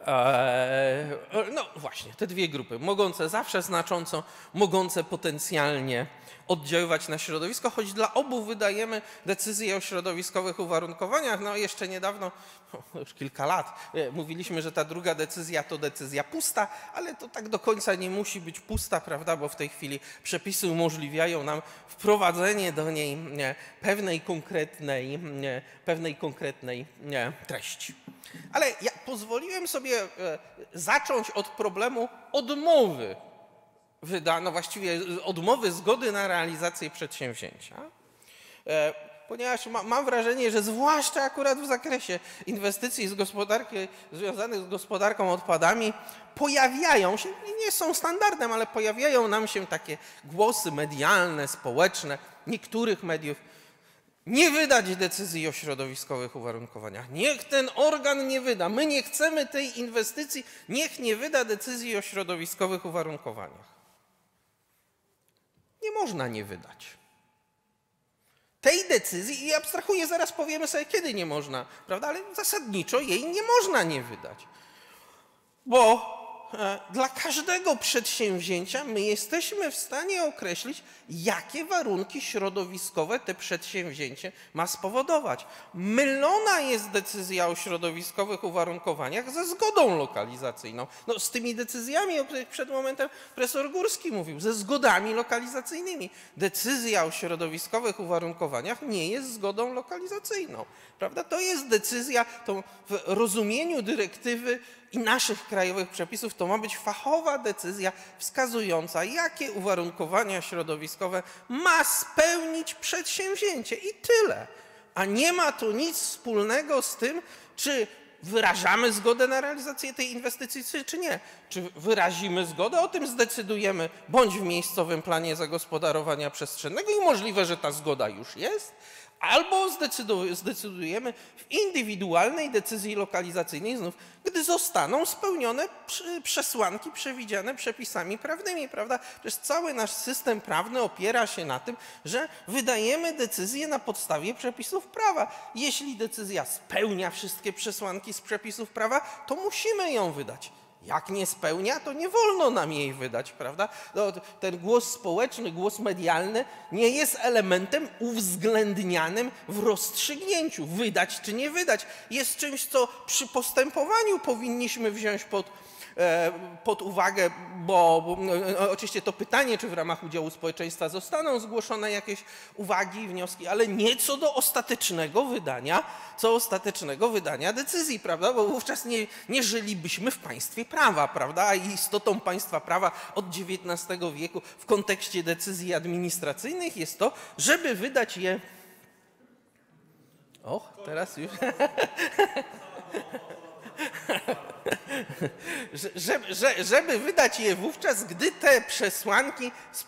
Eee, No właśnie, te dwie grupy, mogące zawsze znacząco, mogące potencjalnie oddziaływać na środowisko, choć dla obu wydajemy decyzje o środowiskowych uwarunkowaniach. No jeszcze niedawno, no, już kilka lat, e, mówiliśmy, że ta druga decyzja to decyzja pusta, ale to tak do końca nie musi być pusta, prawda, bo w tej chwili przepisy umożliwiają nam wprowadzenie do niej nie, pewnej konkretnej, pewnej konkretnej treści. Ale ja pozwoliłem sobie e, zacząć od problemu odmowy wydano właściwie odmowy zgody na realizację przedsięwzięcia, e, ponieważ ma, mam wrażenie, że zwłaszcza akurat w zakresie inwestycji z gospodarki, związanych z gospodarką odpadami pojawiają się, nie są standardem, ale pojawiają nam się takie głosy medialne, społeczne, niektórych mediów, nie wydać decyzji o środowiskowych uwarunkowaniach. Niech ten organ nie wyda. My nie chcemy tej inwestycji, niech nie wyda decyzji o środowiskowych uwarunkowaniach. Nie można nie wydać. Tej decyzji, i abstrahuję, zaraz powiemy sobie, kiedy nie można, prawda? Ale zasadniczo jej nie można nie wydać. Bo dla każdego przedsięwzięcia my jesteśmy w stanie określić, jakie warunki środowiskowe te przedsięwzięcie ma spowodować. Mylona jest decyzja o środowiskowych uwarunkowaniach ze zgodą lokalizacyjną. No, z tymi decyzjami, o których przed momentem profesor Górski mówił, ze zgodami lokalizacyjnymi. Decyzja o środowiskowych uwarunkowaniach nie jest zgodą lokalizacyjną. Prawda? To jest decyzja, to w rozumieniu dyrektywy i naszych krajowych przepisów to ma być fachowa decyzja wskazująca, jakie uwarunkowania środowiskowe ma spełnić przedsięwzięcie i tyle. A nie ma to nic wspólnego z tym, czy wyrażamy zgodę na realizację tej inwestycji, czy nie. Czy wyrazimy zgodę, o tym zdecydujemy bądź w miejscowym planie zagospodarowania przestrzennego i możliwe, że ta zgoda już jest, albo zdecydu- zdecydujemy w indywidualnej decyzji lokalizacyjnej, znów, gdy zostaną spełnione przesłanki przewidziane przepisami prawnymi, prawda? Przecież cały nasz system prawny opiera się na tym, że wydajemy decyzje na podstawie przepisów prawa. Jeśli decyzja spełnia wszystkie przesłanki z przepisów prawa, to musimy ją wydać. Jak nie spełnia, to nie wolno nam jej wydać, prawda? No, ten głos społeczny, głos medialny nie jest elementem uwzględnianym w rozstrzygnięciu, wydać czy nie wydać. Jest czymś, co przy postępowaniu powinniśmy wziąć pod, e, pod uwagę, bo, bo e, oczywiście to pytanie, czy w ramach udziału społeczeństwa zostaną zgłoszone jakieś uwagi i wnioski, ale nie co do ostatecznego wydania, co ostatecznego wydania decyzji, prawda? Bo wówczas nie, nie żylibyśmy w państwie prawa, prawda? A istotą państwa prawa od XIX wieku w kontekście decyzji administracyjnych jest to, żeby wydać je. O, teraz już. że, że, że, żeby wydać je wówczas, gdy te przesłanki z.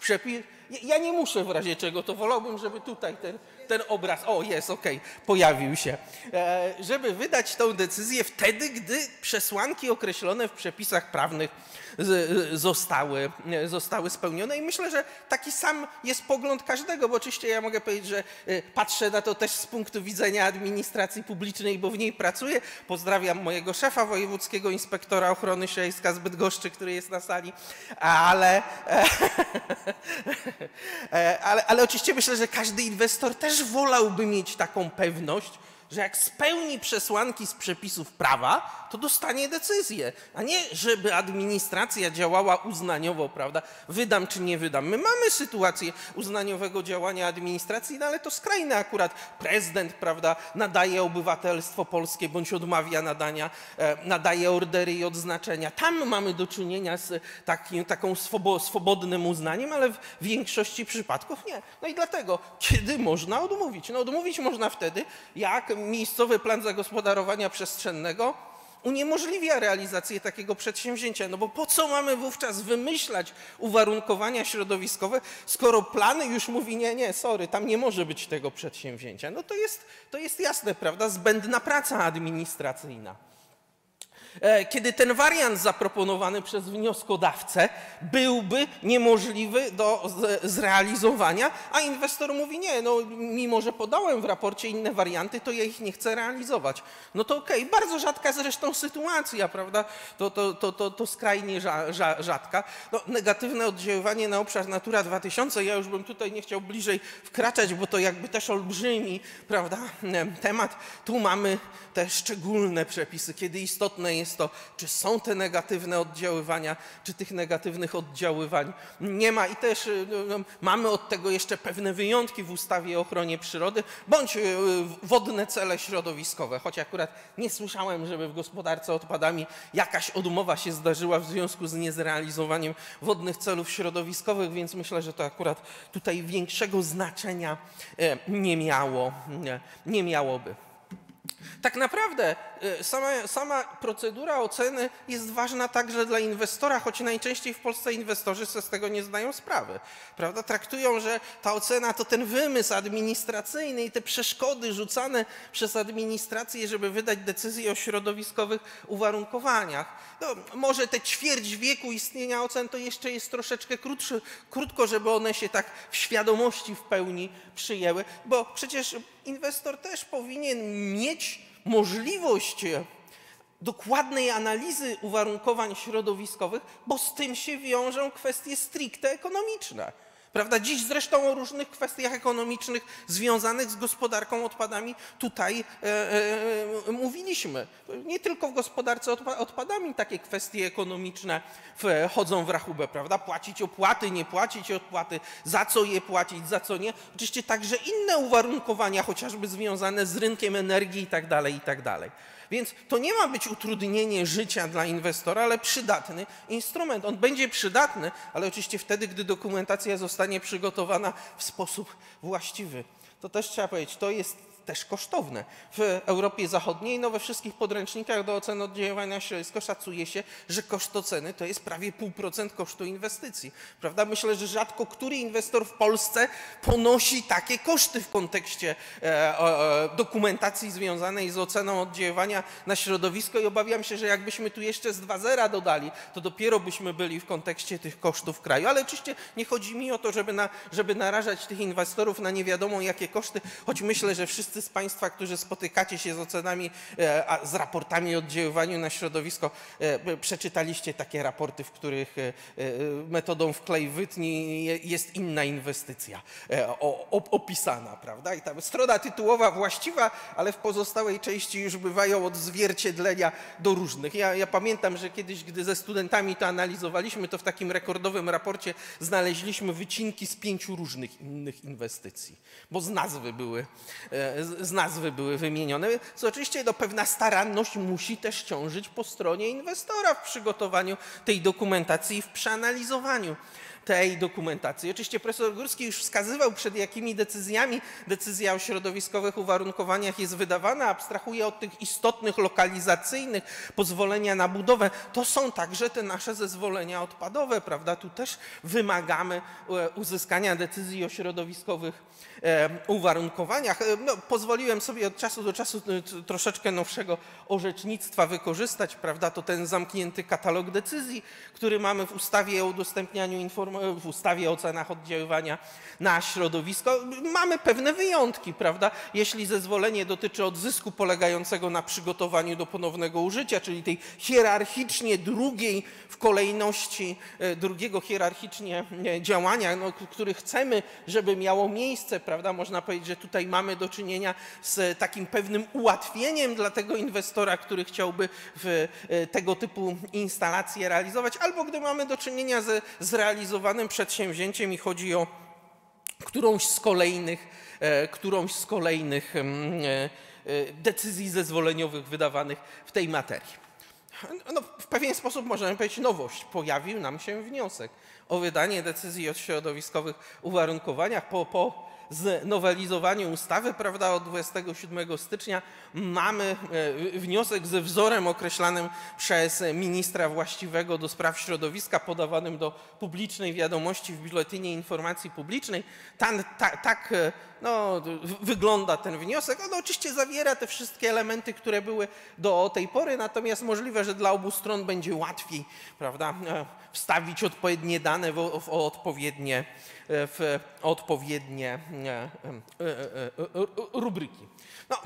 Ja nie muszę w razie czego, to wolałbym, żeby tutaj ten, ten obraz. O, jest, okej, pojawił się. E, żeby wydać tę decyzję wtedy, gdy przesłanki określone w przepisach prawnych z, zostały, zostały spełnione. I myślę, że taki sam jest pogląd każdego, bo oczywiście ja mogę powiedzieć, że e, patrzę na to też z punktu widzenia administracji publicznej, bo w niej pracuję. Pozdrawiam mojego szefa wojewódzkiego inspektora ochrony środowiska z Bydgoszczy, który jest na sali, ale, e, ale, ale oczywiście myślę, że każdy inwestor też wolałby mieć taką pewność, że jak spełni przesłanki z przepisów prawa, to dostanie decyzję, a nie żeby administracja działała uznaniowo, prawda? Wydam czy nie wydam. My mamy sytuację uznaniowego działania administracji, no ale to skrajne akurat. Prezydent, prawda, nadaje obywatelstwo polskie bądź odmawia nadania, e, nadaje ordery i odznaczenia. Tam mamy do czynienia z takim, taką swobo, swobodnym uznaniem, ale w większości przypadków nie. No i dlatego, kiedy można odmówić? No odmówić można wtedy, jak miejscowy plan zagospodarowania przestrzennego uniemożliwia realizację takiego przedsięwzięcia. No bo po co mamy wówczas wymyślać uwarunkowania środowiskowe, skoro plan już mówi, nie, nie, sorry, tam nie może być tego przedsięwzięcia. No to jest, to jest jasne, prawda, zbędna praca administracyjna. E, kiedy ten wariant zaproponowany przez wnioskodawcę byłby niemożliwy do zrealizowania, a inwestor mówi nie, no mimo, że podałem w raporcie inne warianty, to ja ich nie chcę realizować. No to okej, okay. bardzo rzadka zresztą sytuacja, prawda? To, to, to, to, to skrajnie rzadka. No, negatywne oddziaływanie na obszar Natura 2000, ja już bym tutaj nie chciał bliżej wkraczać, bo to jakby też olbrzymi, prawda, temat. Tu mamy te szczególne przepisy, kiedy istotne jest jest to, czy są te negatywne oddziaływania, czy tych negatywnych oddziaływań nie ma. I też y, no, no, mamy od tego jeszcze pewne wyjątki w ustawie o ochronie przyrody, bądź y, wodne cele środowiskowe, choć akurat nie słyszałem, żeby w gospodarce odpadami jakaś odmowa się zdarzyła w związku z niezrealizowaniem wodnych celów środowiskowych, więc myślę, że to akurat tutaj większego znaczenia e, nie miało, nie miałoby. Tak naprawdę y, sama, sama, procedura oceny jest ważna także dla inwestora, choć najczęściej w Polsce inwestorzy sobie z tego nie zdają sprawy. Prawda? Traktują, że ta ocena to ten wymysł administracyjny i te przeszkody rzucane przez administrację, żeby wydać decyzję o środowiskowych uwarunkowaniach. No, może te ćwierć wieku istnienia ocen to jeszcze jest troszeczkę krótszy, krótko, żeby one się tak w świadomości w pełni przyjęły, bo przecież inwestor też powinien mieć możliwość dokładnej analizy uwarunkowań środowiskowych, bo z tym się wiążą kwestie stricte ekonomiczne. Prawda? Dziś zresztą o różnych kwestiach ekonomicznych związanych z gospodarką odpadami tutaj e, e, mówiliśmy. Nie tylko w gospodarce odpadami takie kwestie ekonomiczne wchodzą w rachubę, prawda? Płacić opłaty, nie płacić opłaty, za co je płacić, za co nie. Oczywiście także inne uwarunkowania, chociażby związane z rynkiem energii i tak dalej, i tak dalej. Więc to nie ma być utrudnienie życia dla inwestora, ale przydatny instrument. On będzie przydatny, ale oczywiście wtedy, gdy dokumentacja zostanie przygotowana w sposób właściwy. To też trzeba powiedzieć, to jest też kosztowne. W Europie Zachodniej, no we wszystkich podręcznikach do oceny oddziaływania środowiska szacuje się, że koszt oceny to jest prawie 0,5% kosztu inwestycji. Prawda? Myślę, że rzadko który inwestor w Polsce ponosi takie koszty w kontekście e, e, dokumentacji związanej z oceną oddziaływania na środowisko i obawiam się, że jakbyśmy tu jeszcze z 2.0 dodali, to dopiero byśmy byli w kontekście tych kosztów kraju. Ale oczywiście nie chodzi mi o to, żeby, na, żeby narażać tych inwestorów na nie wiadomo jakie koszty, choć myślę, że wszyscy wszyscy z Państwa, którzy spotykacie się z ocenami, e, z raportami o oddziaływaniu na środowisko, e, przeczytaliście takie raporty, w których e, metodą wklej wytnij jest inna inwestycja opisana, prawda? I tam strona tytułowa właściwa, ale w pozostałej części już bywają odzwierciedlenia do różnych. Ja, ja pamiętam, że kiedyś, gdy ze studentami to analizowaliśmy, to w takim rekordowym raporcie znaleźliśmy wycinki z pięciu różnych innych inwestycji, bo z nazwy były, z nazwy były wymienione, co oczywiście no, pewna staranność musi też ciążyć po stronie inwestora w przygotowaniu tej dokumentacji i w przeanalizowaniu tej dokumentacji. Oczywiście profesor Górski już wskazywał, przed jakimi decyzjami decyzja o środowiskowych uwarunkowaniach jest wydawana, abstrahuje od tych istotnych lokalizacyjnych, pozwolenia na budowę. To są także te nasze zezwolenia odpadowe, prawda? Tu też wymagamy e, uzyskania decyzji o środowiskowych e, uwarunkowaniach. E, no, pozwoliłem sobie od czasu do czasu troszeczkę nowszego orzecznictwa wykorzystać, prawda? To ten zamknięty katalog decyzji, który mamy w ustawie o udostępnianiu informacji w ustawie o ocenach oddziaływania na środowisko. Mamy pewne wyjątki, prawda? Jeśli zezwolenie dotyczy odzysku polegającego na przygotowaniu do ponownego użycia, czyli tej hierarchicznie drugiej w kolejności, e, drugiego hierarchicznie e, działania, no, który chcemy, żeby miało miejsce, prawda? Można powiedzieć, że tutaj mamy do czynienia z takim pewnym ułatwieniem dla tego inwestora, który chciałby w e, tego typu instalacje realizować, albo gdy mamy do czynienia ze zrealizowanym przedsięwzięciem i chodzi o którąś z kolejnych, e, którąś z kolejnych mm, e, e, decyzji zezwoleniowych wydawanych w tej materii. No, w pewien sposób możemy powiedzieć nowość. Pojawił nam się wniosek o wydanie decyzji o środowiskowych uwarunkowaniach po, po znowelizowaniu ustawy, prawda, od 27 stycznia mamy e, wniosek ze wzorem określanym przez ministra właściwego do spraw środowiska, podawanym do publicznej wiadomości w Biuletynie Informacji Publicznej. Tam, ta, tak e, no, wygląda ten wniosek. On oczywiście zawiera te wszystkie elementy, które były do tej pory, natomiast możliwe, że dla obu stron będzie łatwiej prawda, e, wstawić odpowiednie dane w, w odpowiednie, w odpowiednie rubryki. No,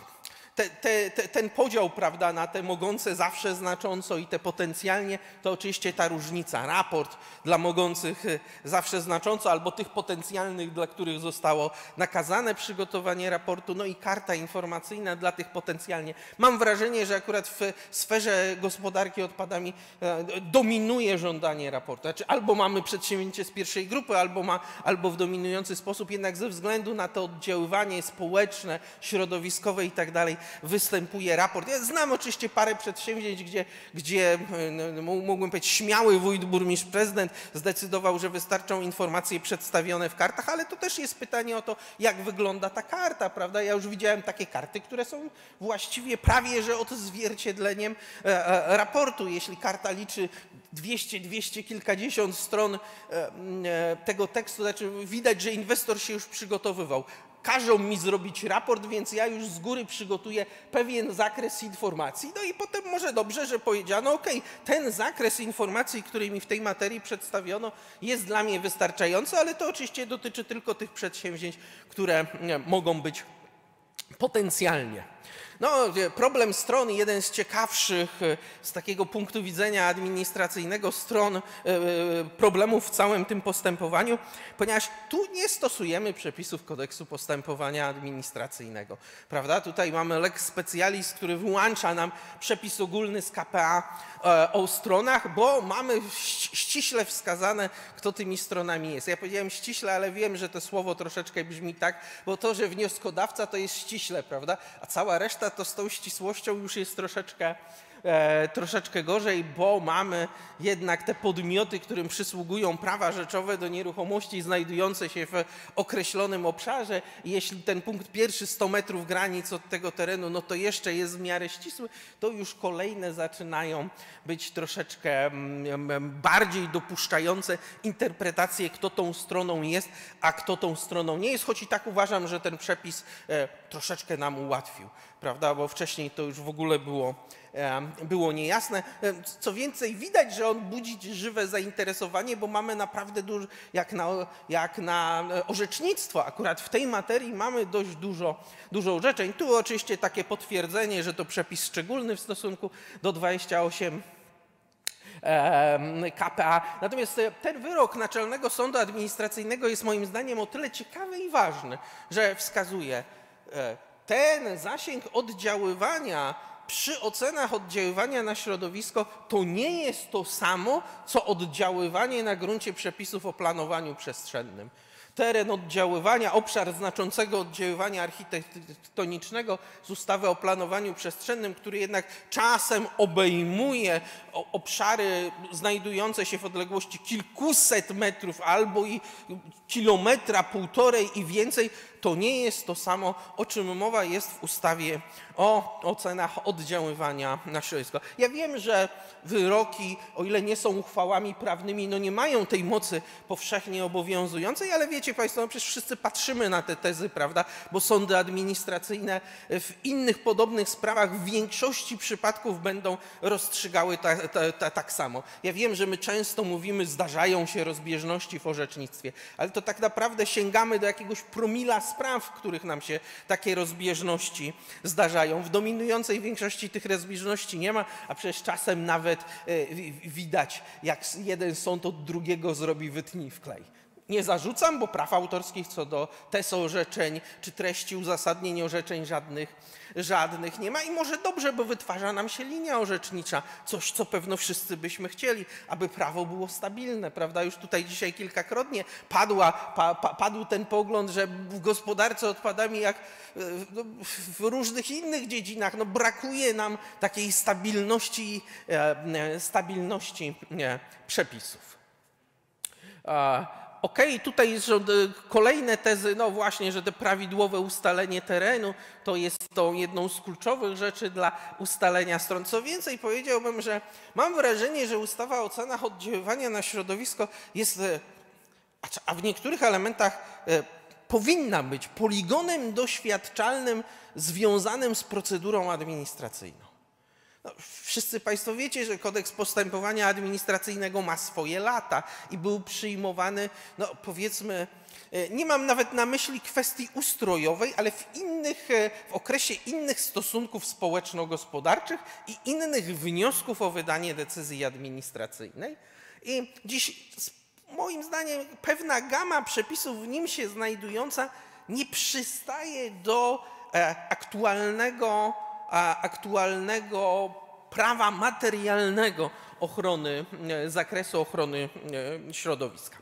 te, te, ten podział prawda, na te mogące zawsze znacząco i te potencjalnie, to oczywiście ta różnica. Raport dla mogących y, zawsze znacząco albo tych potencjalnych, dla których zostało nakazane przygotowanie raportu, no i karta informacyjna dla tych potencjalnie. Mam wrażenie, że akurat w sferze gospodarki odpadami e, dominuje żądanie raportu. Znaczy albo mamy przedsięwzięcie z pierwszej grupy, albo, ma, albo w dominujący sposób, jednak ze względu na to oddziaływanie społeczne, środowiskowe i tak dalej, występuje raport. Ja znam oczywiście parę przedsięwzięć, gdzie, gdzie no, no mógłbym powiedzieć, śmiały wójt, burmistrz, prezydent zdecydował, że wystarczą informacje przedstawione w kartach, ale to też jest pytanie o to, jak wygląda ta karta, prawda? Ja już widziałem takie karty, które są właściwie prawie, że odzwierciedleniem e, e, raportu. Jeśli karta liczy 200, 200 kilkadziesiąt stron e, tego tekstu, znaczy widać, że inwestor się już przygotowywał każą mi zrobić raport, więc ja już z góry przygotuję pewien zakres informacji. No i potem może dobrze, że powiedziano, ok, ten zakres informacji, który mi w tej materii przedstawiono, jest dla mnie wystarczający, ale to oczywiście dotyczy tylko tych przedsięwzięć, które mogą być potencjalnie no, problem stron, jeden z ciekawszych e, z takiego punktu widzenia administracyjnego stron e, e, problemów w całym tym postępowaniu, ponieważ tu nie stosujemy przepisów kodeksu postępowania administracyjnego. Prawda? Tutaj mamy lex specialis, który wyłącza nam przepis ogólny z KPA o stronach, bo mamy ściśle wskazane, kto tymi stronami jest. Ja powiedziałem ściśle, ale wiem, że to słowo troszeczkę brzmi tak, bo to, że wnioskodawca to jest ściśle, prawda? A cała reszta to z tą ścisłością już jest troszeczkę e, troszeczkę gorzej, bo mamy jednak te podmioty, którym przysługują prawa rzeczowe do nieruchomości znajdujące się w określonym obszarze. Jeśli ten punkt pierwszy 100 metrów granic od tego terenu, no to jeszcze jest w miarę ścisły, to już kolejne zaczynają być troszeczkę mm, mm, bardziej dopuszczające interpretację, kto tą stroną jest, a kto tą stroną nie jest, choć i tak uważam, że ten przepis e, troszeczkę nam ułatwił, prawda, bo wcześniej to już w ogóle było było niejasne. Co więcej, widać, że on budzi żywe zainteresowanie, bo mamy naprawdę dużo, jak na, jak na e, orzecznictwo, akurat w tej materii mamy dość dużo, dużo orzeczeń. Tu oczywiście takie potwierdzenie, że to przepis szczególny w stosunku do 28 KPA. Natomiast e, ten wyrok Naczelnego Sądu Administracyjnego jest moim zdaniem o tyle ciekawy i ważny, że wskazuje e, ten zasięg oddziaływania przy ocenach oddziaływania na środowisko to nie jest to samo, co oddziaływanie na gruncie przepisów o planowaniu przestrzennym. Teren oddziaływania, obszar znaczącego oddziaływania architektonicznego z ustawy o planowaniu przestrzennym, który jednak czasem obejmuje obszary znajdujące się w odległości kilkuset metrów albo i kilometra, półtorej i więcej, to nie jest to samo, o czym mowa jest w ustawie o ocenach oddziaływania na środowisko. Ja wiem, że wyroki, o ile nie są uchwałami prawnymi, no nie mają tej mocy powszechnie obowiązującej, ale wiecie Państwo, no przecież wszyscy patrzymy na te tezy, prawda, bo sądy administracyjne w innych podobnych sprawach w większości przypadków będą rozstrzygały ta, ta, ta, tak samo. Ja wiem, że my często mówimy, zdarzają się rozbieżności w orzecznictwie, ale to tak naprawdę sięgamy do jakiegoś promila spraw, w których nam się takie rozbieżności zdarzają. W dominującej większości tych rozbieżności nie ma, a przecież czasem nawet e, widać, jak jeden sąd od drugiego zrobi wytnij w klej. Nie zarzucam, bo praw autorskich co do tez orzeczeń czy treści uzasadnień orzeczeń żadnych, żadnych nie ma i może dobrze, bo wytwarza nam się linia orzecznicza, coś co pewno wszyscy byśmy chcieli, aby prawo było stabilne, prawda? Już tutaj dzisiaj kilkakrotnie padła, pa, pa, padł ten pogląd, że w gospodarce odpadami jak w różnych innych dziedzinach no, brakuje nam takiej stabilności, e, stabilności przepisów. Okej, okay, tutaj są kolejne tezy, no właśnie, że to prawidłowe ustalenie terenu to jest tą jedną z kluczowych rzeczy dla ustalenia stron. Co więcej, powiedziałbym, że mam wrażenie, że ustawa o ocenach oddziaływania na środowisko jest, e, a w niektórych elementach e, powinna być poligonem doświadczalnym związanym z procedurą administracyjną. No, wszyscy Państwo wiecie, że kodeks postępowania administracyjnego ma swoje lata i był przyjmowany, no powiedzmy, e, nie mam nawet na myśli kwestii ustrojowej, ale w, innych, e, w okresie innych stosunków społeczno-gospodarczych i innych wniosków o wydanie decyzji administracyjnej. I dziś moim zdaniem pewna gama przepisów w nim się znajdująca nie przystaje do e, aktualnego aktualnego prawa materialnego ochrony, e, zakresu ochrony e, środowiska.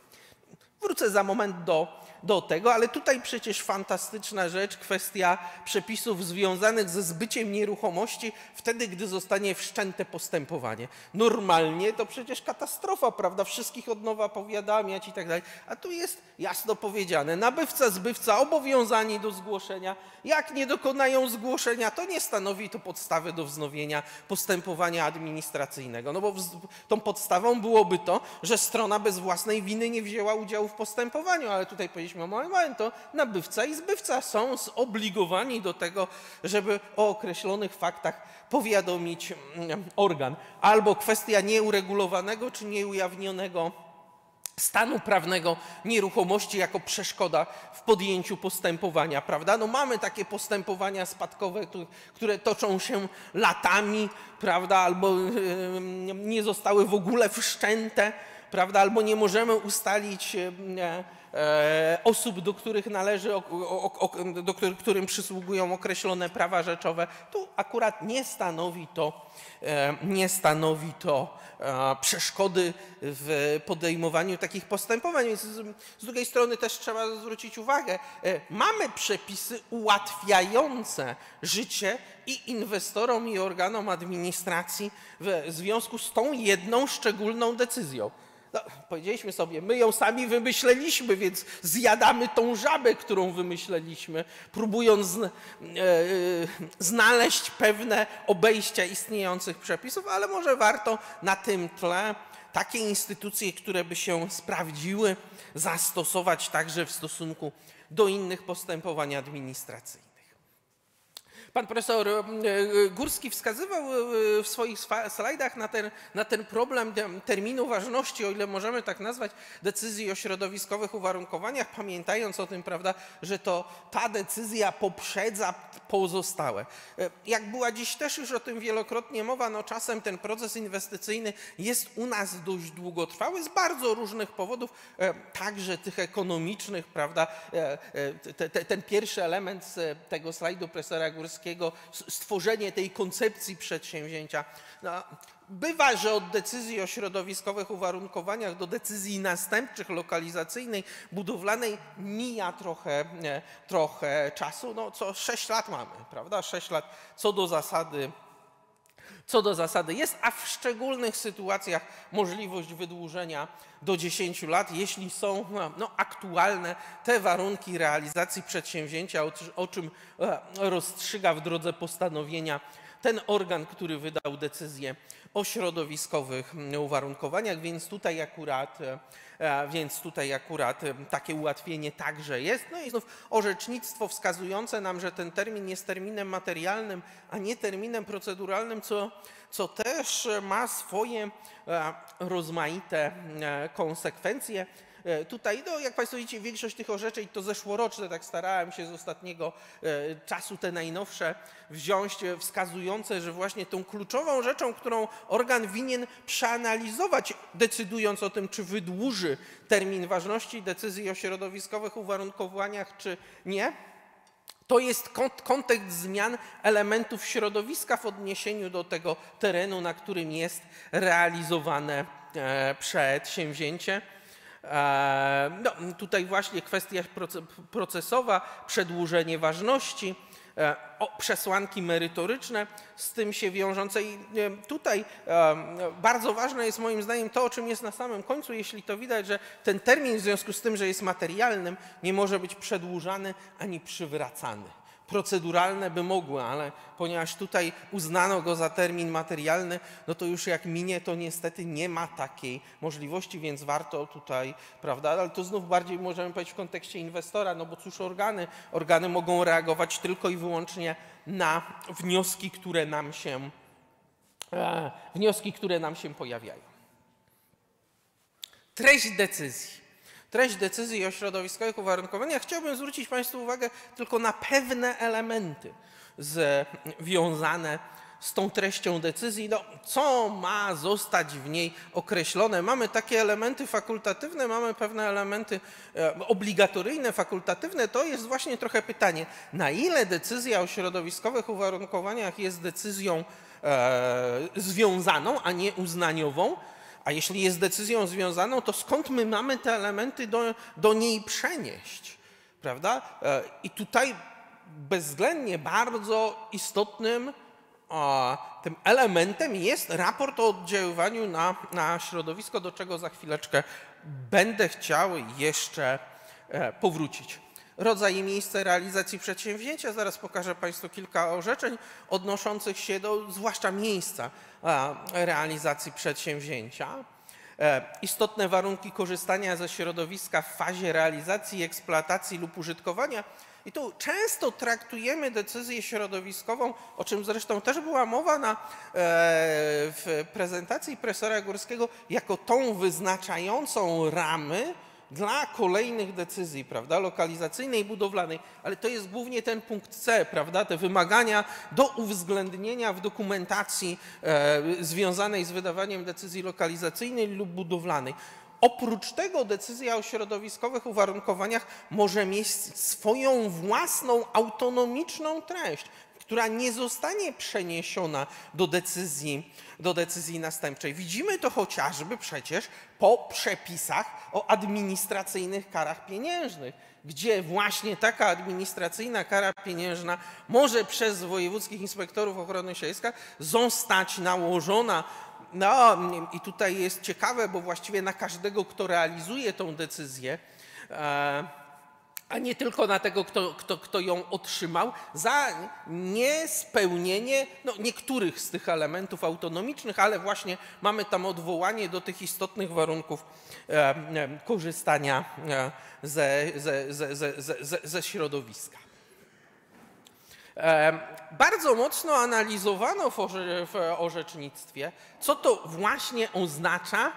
Wrócę za moment do do tego, ale tutaj przecież fantastyczna rzecz, kwestia przepisów związanych ze zbyciem nieruchomości wtedy, gdy zostanie wszczęte postępowanie. Normalnie to przecież katastrofa, prawda? Wszystkich od nowa powiadamiać i tak dalej. A tu jest jasno powiedziane, nabywca, zbywca obowiązani do zgłoszenia. Jak nie dokonają zgłoszenia, to nie stanowi to podstawy do wznowienia postępowania administracyjnego. No bo tą podstawą byłoby to, że strona bez własnej winy nie wzięła udziału w postępowaniu, ale tutaj powiedzieliśmy, powiedzieliśmy to nabywca i zbywca są zobligowani do tego, żeby o określonych faktach powiadomić mm, organ. Albo kwestia nieuregulowanego czy nieujawnionego stanu prawnego nieruchomości jako przeszkoda w podjęciu postępowania, prawda? No mamy takie postępowania spadkowe, które toczą się latami, prawda? Albo nie zostały w ogóle wszczęte, prawda? Albo nie możemy ustalić osób, do których należy, do którym przysługują określone prawa rzeczowe, tu akurat nie stanowi to, e, nie stanowi to e, przeszkody w podejmowaniu takich postępowań. Więc z drugiej strony też trzeba zwrócić uwagę, mamy przepisy ułatwiające życie i inwestorom, i organom administracji w związku z tą jedną szczególną decyzją. No, powiedzieliśmy sobie, my ją sami wymyśleliśmy, więc zjadamy tą żabę, którą wymyśleliśmy, próbując e, e, znaleźć pewne obejścia istniejących przepisów, ale może warto na tym tle takie instytucje, które by się sprawdziły, zastosować także w stosunku do innych postępowań administracyjnych. Pan profesor e, Górski wskazywał e, w swoich slajdach na ten, na ten problem terminu ważności, o ile możemy tak nazwać, decyzji o środowiskowych uwarunkowaniach, pamiętając o tym, prawda, że to ta decyzja poprzedza pozostałe. E, jak była dziś też już o tym wielokrotnie mowa, no czasem ten proces inwestycyjny jest u nas dość długotrwały z bardzo różnych powodów, także tych ekonomicznych, prawda. Te, te, ten pierwszy element tego slajdu profesora Górskiego stworzenie tej koncepcji przedsięwzięcia. No, bywa, że od decyzji o środowiskowych uwarunkowaniach do decyzji następczych, lokalizacyjnej, budowlanej mija trochę, trochę czasu. No, co 6 lat mamy, prawda? 6 lat co do zasady co do zasady jest, a w szczególnych sytuacjach możliwość wydłużenia do 10 lat, jeśli są no, no, aktualne te warunki realizacji przedsięwzięcia, o, czym e, rozstrzyga w drodze postanowienia ten organ, który wydał decyzję o środowiskowych uwarunkowaniach, więc tutaj akurat, e, więc tutaj akurat e, takie ułatwienie także jest. No i znów orzecznictwo wskazujące nam, że ten termin jest terminem materialnym, a nie terminem proceduralnym, co, co też ma swoje e, rozmaite konsekwencje. E, tutaj, no, jak Państwo widzicie, większość tych orzeczeń to zeszłoroczne, tak starałem się z ostatniego e, czasu te najnowsze wziąć, e, wskazujące, że właśnie tą kluczową rzeczą, którą organ winien przeanalizować, decydując o tym, czy wydłuży termin ważności decyzji o środowiskowych uwarunkowaniach, czy nie, to jest kontekst zmian elementów środowiska w odniesieniu do tego terenu, na którym jest realizowane przedsięwzięcie. E, no, tutaj właśnie kwestia procesowa, przedłużenie ważności, e, przesłanki merytoryczne z tym się wiążące. I e, tutaj bardzo ważne jest moim zdaniem to, o czym jest na samym końcu, jeśli to widać, że ten termin w związku z tym, że jest materialnym, nie może być przedłużany ani przywracany proceduralne by mogły, ale ponieważ tutaj uznano go za termin materialny, no to już jak minie, to niestety nie ma takiej możliwości, więc warto tutaj, prawda, ale to znów bardziej możemy powiedzieć w kontekście inwestora, no bo cóż organy, organy mogą reagować tylko i wyłącznie na wnioski, które nam się, e, wnioski, które nam się pojawiają. Treść decyzji treść decyzji o środowiskowych uwarunkowaniach, chciałbym zwrócić Państwu uwagę tylko na pewne elementy związane z tą treścią decyzji, no, co ma zostać w niej określone. Mamy takie elementy fakultatywne, mamy pewne elementy e, obligatoryjne, fakultatywne. To jest właśnie trochę pytanie, na ile decyzja o środowiskowych uwarunkowaniach jest decyzją e, związaną, a nie uznaniową, a jeśli jest decyzją związaną, to skąd my mamy te elementy do, do niej przenieść? Prawda? E, I tutaj bezwzględnie bardzo istotnym tym elementem jest raport o oddziaływaniu na, na środowisko, do czego za chwileczkę będę chciał jeszcze e, powrócić rodzaj i miejsce realizacji przedsięwzięcia. Zaraz pokażę Państwu kilka orzeczeń odnoszących się do zwłaszcza miejsca realizacji przedsięwzięcia. E, istotne warunki korzystania ze środowiska w fazie realizacji, eksploatacji lub użytkowania. I tu często traktujemy decyzję środowiskową, o czym zresztą też była mowa na, e, w prezentacji profesora Górskiego, jako tą wyznaczającą ramy, dla kolejnych decyzji, prawda, lokalizacyjnej budowlanej, ale to jest głównie ten punkt C, prawda, te wymagania do uwzględnienia w dokumentacji e, związanej z wydawaniem decyzji lokalizacyjnej lub budowlanej. Oprócz tego decyzja o środowiskowych uwarunkowaniach może mieć swoją własną autonomiczną treść, która nie zostanie przeniesiona do decyzji, do decyzji następczej. Widzimy to chociażby przecież po przepisach o administracyjnych karach pieniężnych, gdzie właśnie taka administracyjna kara pieniężna może przez wojewódzkich inspektorów ochrony środowiska zostać nałożona no i tutaj jest ciekawe, bo właściwie na każdego, kto realizuje tą decyzję, e, a nie tylko na tego, kto, kto, kto ją otrzymał, za niespełnienie no, niektórych z tych elementów autonomicznych, ale właśnie mamy tam odwołanie do tych istotnych warunków e, korzystania ze, ze, ze, ze, środowiska. Bardzo mocno analizowano w, orze, w orzecznictwie, co to właśnie oznacza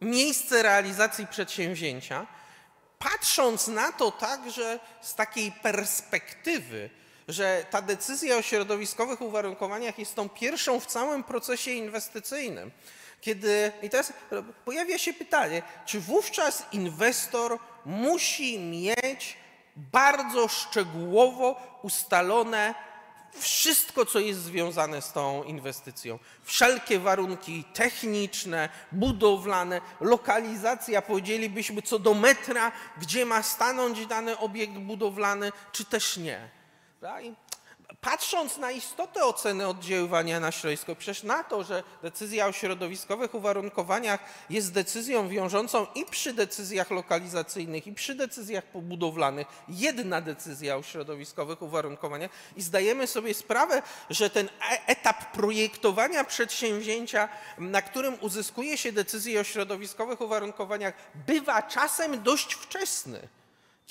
miejsce realizacji przedsięwzięcia, patrząc na to także z takiej perspektywy, że ta decyzja o środowiskowych uwarunkowaniach jest tą pierwszą w całym procesie inwestycyjnym. Kiedy, I teraz pojawia się pytanie, czy wówczas inwestor musi mieć bardzo szczegółowo ustalone wszystko, co jest związane z tą inwestycją. Wszelkie warunki techniczne, budowlane, lokalizacja, powiedzielibyśmy co do metra, gdzie ma stanąć dany obiekt budowlany, czy też nie. Patrząc na istotę oceny oddziaływania na środowisko, przecież na to, że decyzja o środowiskowych uwarunkowaniach jest decyzją wiążącą i przy decyzjach lokalizacyjnych, i przy decyzjach pobudowlanych, jedna decyzja o środowiskowych uwarunkowaniach i zdajemy sobie sprawę, że ten e- etap projektowania przedsięwzięcia, na którym uzyskuje się decyzję o środowiskowych uwarunkowaniach, bywa czasem dość wczesny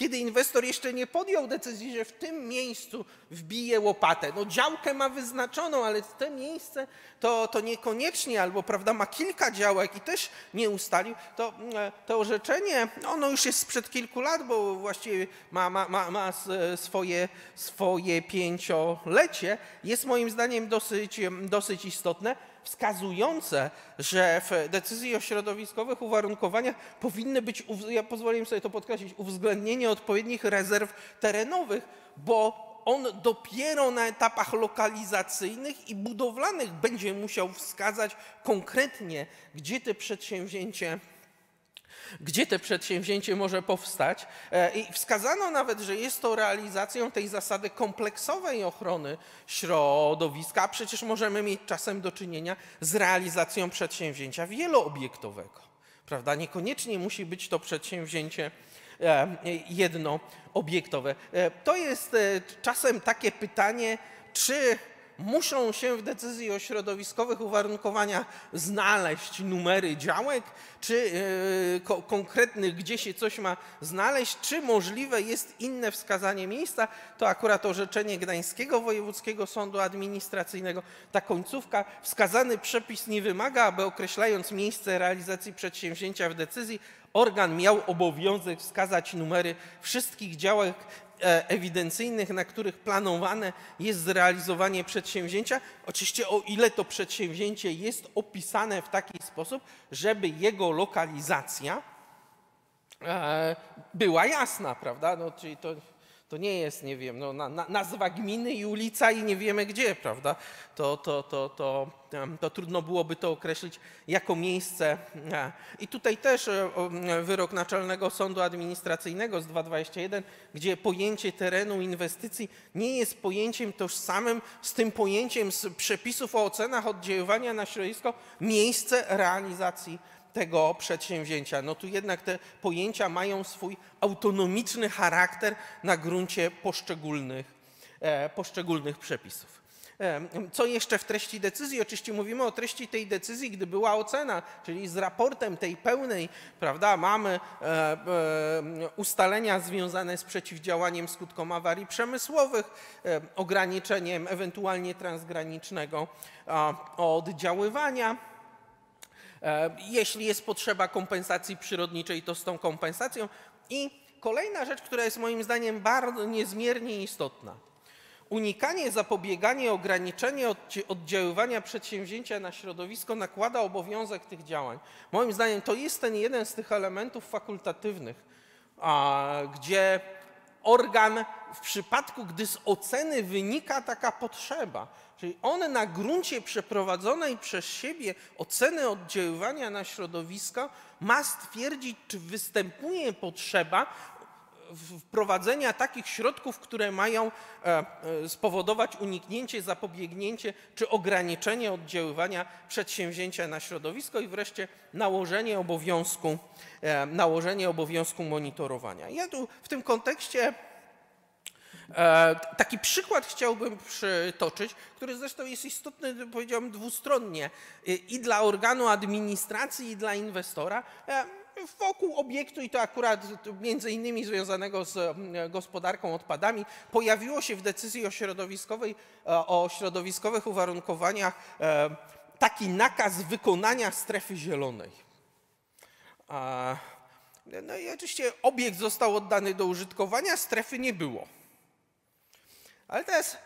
kiedy inwestor jeszcze nie podjął decyzji, że w tym miejscu wbije łopatę. No działkę ma wyznaczoną, ale te miejsce to, to niekoniecznie, albo prawda, ma kilka działek i też nie ustalił, to e, to orzeczenie, ono już jest sprzed kilku lat, bo właściwie ma, ma, ma, ma swoje, swoje pięciolecie, jest moim zdaniem dosyć, dosyć istotne wskazujące, że w decyzji o środowiskowych uwarunkowaniach powinny być, ja pozwolę sobie to podkreślić, uwzględnienie odpowiednich rezerw terenowych, bo on dopiero na etapach lokalizacyjnych i budowlanych będzie musiał wskazać konkretnie, gdzie te przedsięwzięcie gdzie to przedsięwzięcie może powstać. E, I wskazano nawet, że jest to realizacją tej zasady kompleksowej ochrony środowiska, a przecież możemy mieć czasem do czynienia z realizacją przedsięwzięcia wieloobiektowego. Prawda? Niekoniecznie musi być to przedsięwzięcie e, jednoobiektowe. E, to jest czasem takie pytanie, czy muszą się w decyzji o środowiskowych uwarunkowaniach znaleźć numery działek, czy e, ko konkretnych, gdzie się coś ma znaleźć, czy możliwe jest inne wskazanie miejsca. To akurat orzeczenie Gdańskiego Wojewódzkiego Sądu Administracyjnego. Ta końcówka, wskazany przepis nie wymaga, aby określając miejsce realizacji przedsięwzięcia w decyzji, organ miał obowiązek wskazać numery wszystkich działek ewidencyjnych, na których planowane jest zrealizowanie przedsięwzięcia. Oczywiście o ile to przedsięwzięcie jest opisane w taki sposób, żeby jego lokalizacja e, była jasna, prawda? No, czyli to to nie jest, nie wiem, no, na, na, nazwa gminy i ulica i nie wiemy gdzie, prawda? To, to, to, to, to trudno byłoby to określić jako miejsce. I tutaj też e, wyrok Naczelnego Sądu Administracyjnego z 221, gdzie pojęcie terenu inwestycji nie jest pojęciem tożsamym z tym pojęciem z przepisów o ocenach oddziaływania na środowisko, miejsce realizacji tego przedsięwzięcia. No tu jednak te pojęcia mają swój autonomiczny charakter na gruncie poszczególnych, e, poszczególnych przepisów. E, co jeszcze w treści decyzji? Oczywiście mówimy o treści tej decyzji, gdy była ocena, czyli z raportem tej pełnej, prawda, mamy e, e, ustalenia związane z przeciwdziałaniem skutkom awarii przemysłowych, e, ograniczeniem ewentualnie transgranicznego oddziaływania jeśli jest potrzeba kompensacji przyrodniczej, to z tą kompensacją. I kolejna rzecz, która jest moim zdaniem bardzo niezmiernie istotna. Unikanie, zapobieganie, ograniczenie oddziaływania przedsięwzięcia na środowisko nakłada obowiązek tych działań. Moim zdaniem to jest ten jeden z tych elementów fakultatywnych, gdzie organ w przypadku, gdy z oceny wynika taka potrzeba, czyli on na gruncie przeprowadzonej przez siebie oceny oddziaływania na środowisko ma stwierdzić, czy występuje potrzeba wprowadzenia takich środków, które mają e, e, spowodować uniknięcie, zapobiegnięcie czy ograniczenie oddziaływania przedsięwzięcia na środowisko i wreszcie nałożenie obowiązku, e, nałożenie obowiązku monitorowania. Ja tu w tym kontekście Taki przykład chciałbym przytoczyć, który zresztą jest istotny, powiedziałbym, dwustronnie i dla organu administracji, i dla inwestora wokół obiektu i to akurat między innymi związanego z gospodarką odpadami pojawiło się w decyzji o środowiskowej, e, o środowiskowych uwarunkowaniach e, taki nakaz wykonania strefy zielonej. No i oczywiście obiekt został oddany do użytkowania, strefy nie było. Ale teraz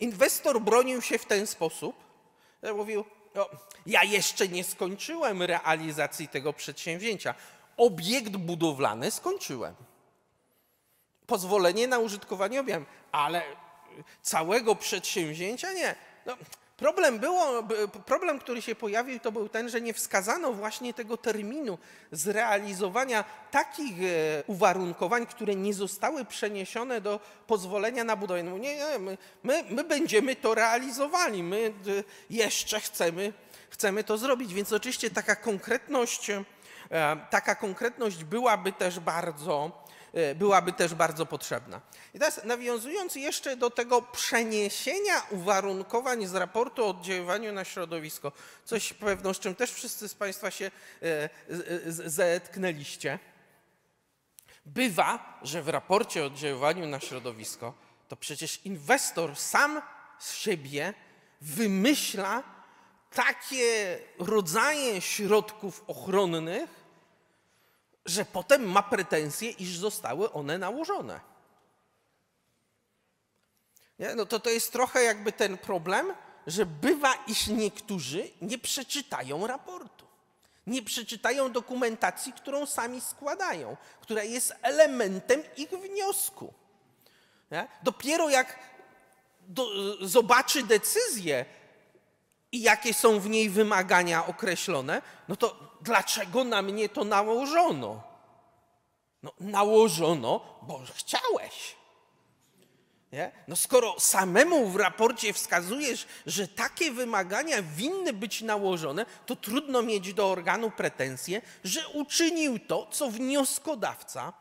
inwestor bronił się w ten sposób, że mówił, no, ja jeszcze nie skończyłem realizacji tego przedsięwzięcia. Obiekt budowlany skończyłem. Pozwolenie na użytkowanie objąłem, ale całego przedsięwzięcia nie. No, Problem, było, problem, który się pojawił, to był ten, że nie wskazano właśnie tego terminu zrealizowania takich e, uwarunkowań, które nie zostały przeniesione do pozwolenia na budowę. No nie, nie, my, my, my będziemy to realizowali, my e, jeszcze chcemy, chcemy to zrobić, więc oczywiście taka konkretność, e, taka konkretność byłaby też bardzo, byłaby też bardzo potrzebna. I teraz nawiązując jeszcze do tego przeniesienia uwarunkowań z raportu o oddziaływaniu na środowisko, coś pewno z czym też wszyscy z Państwa się z- zetknęliście. Bywa, że w raporcie o oddziaływaniu na środowisko to przecież inwestor sam z siebie wymyśla takie rodzaje środków ochronnych, że potem ma pretensje, iż zostały one nałożone. Nie? No to to jest trochę jakby ten problem, że bywa, iż niektórzy nie przeczytają raportu. Nie przeczytają dokumentacji, którą sami składają, która jest elementem ich wniosku. Nie? Dopiero jak do, zobaczy decyzję i jakie są w niej wymagania określone, no to dlaczego na mnie to nałożono? No, nałożono, bo chciałeś. Nie? No skoro samemu w raporcie wskazujesz, że takie wymagania winny być nałożone, to trudno mieć do organu pretensje, że uczynił to, co wnioskodawca,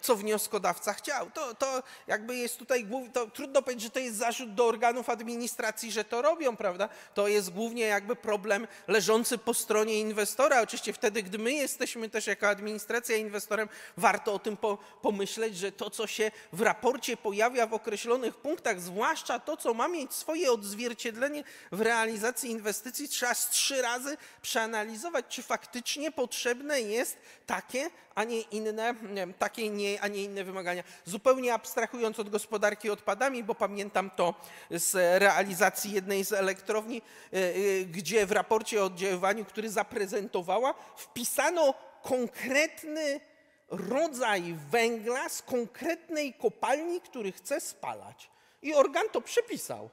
co wnioskodawca chciał. To, to jakby jest tutaj, to trudno powiedzieć, że to jest zarzut do organów administracji, że to robią, prawda? To jest głównie jakby problem leżący po stronie inwestora. Oczywiście wtedy, gdy my jesteśmy też jako administracja inwestorem, warto o tym po, pomyśleć, że to, co się w raporcie pojawia w określonych punktach, zwłaszcza to, co ma mieć swoje odzwierciedlenie w realizacji inwestycji, trzeba z trzy razy przeanalizować, czy faktycznie potrzebne jest takie, a nie inne, nie, takie nie, a nie inne wymagania. Zupełnie abstrahując od gospodarki odpadami, bo pamiętam to z realizacji jednej z elektrowni, e, e, gdzie w raporcie o oddziaływaniu, który zaprezentowała, wpisano konkretny rodzaj węgla z konkretnej kopalni, który chce spalać. I organ to przepisał.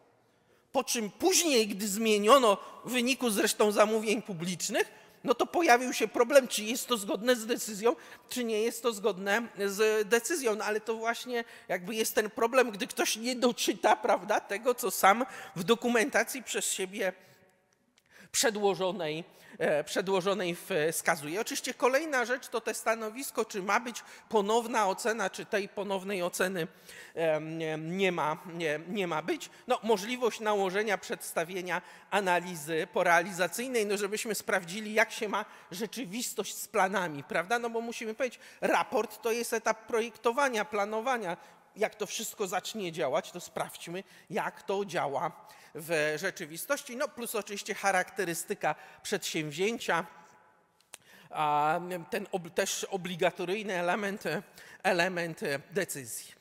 Po czym później, gdy zmieniono w wyniku zresztą zamówień publicznych, no to pojawił się problem, czy jest to zgodne z decyzją, czy nie jest to zgodne z decyzją. No ale to właśnie jakby jest ten problem, gdy ktoś nie doczyta, prawda, tego, co sam w dokumentacji przez siebie przedłożonej, przedłożonej wskazuje. Oczywiście kolejna rzecz to te stanowisko, czy ma być ponowna ocena, czy tej ponownej oceny nie ma, nie, nie ma być. No, możliwość nałożenia przedstawienia analizy porealizacyjnej, no żebyśmy sprawdzili, jak się ma rzeczywistość z planami, prawda? No bo musimy powiedzieć, raport to jest etap projektowania, planowania. Jak to wszystko zacznie działać, to sprawdźmy, jak to działa w rzeczywistości. No plus oczywiście charakterystyka przedsięwzięcia, ten ob, też obligatoryjny element, element decyzji.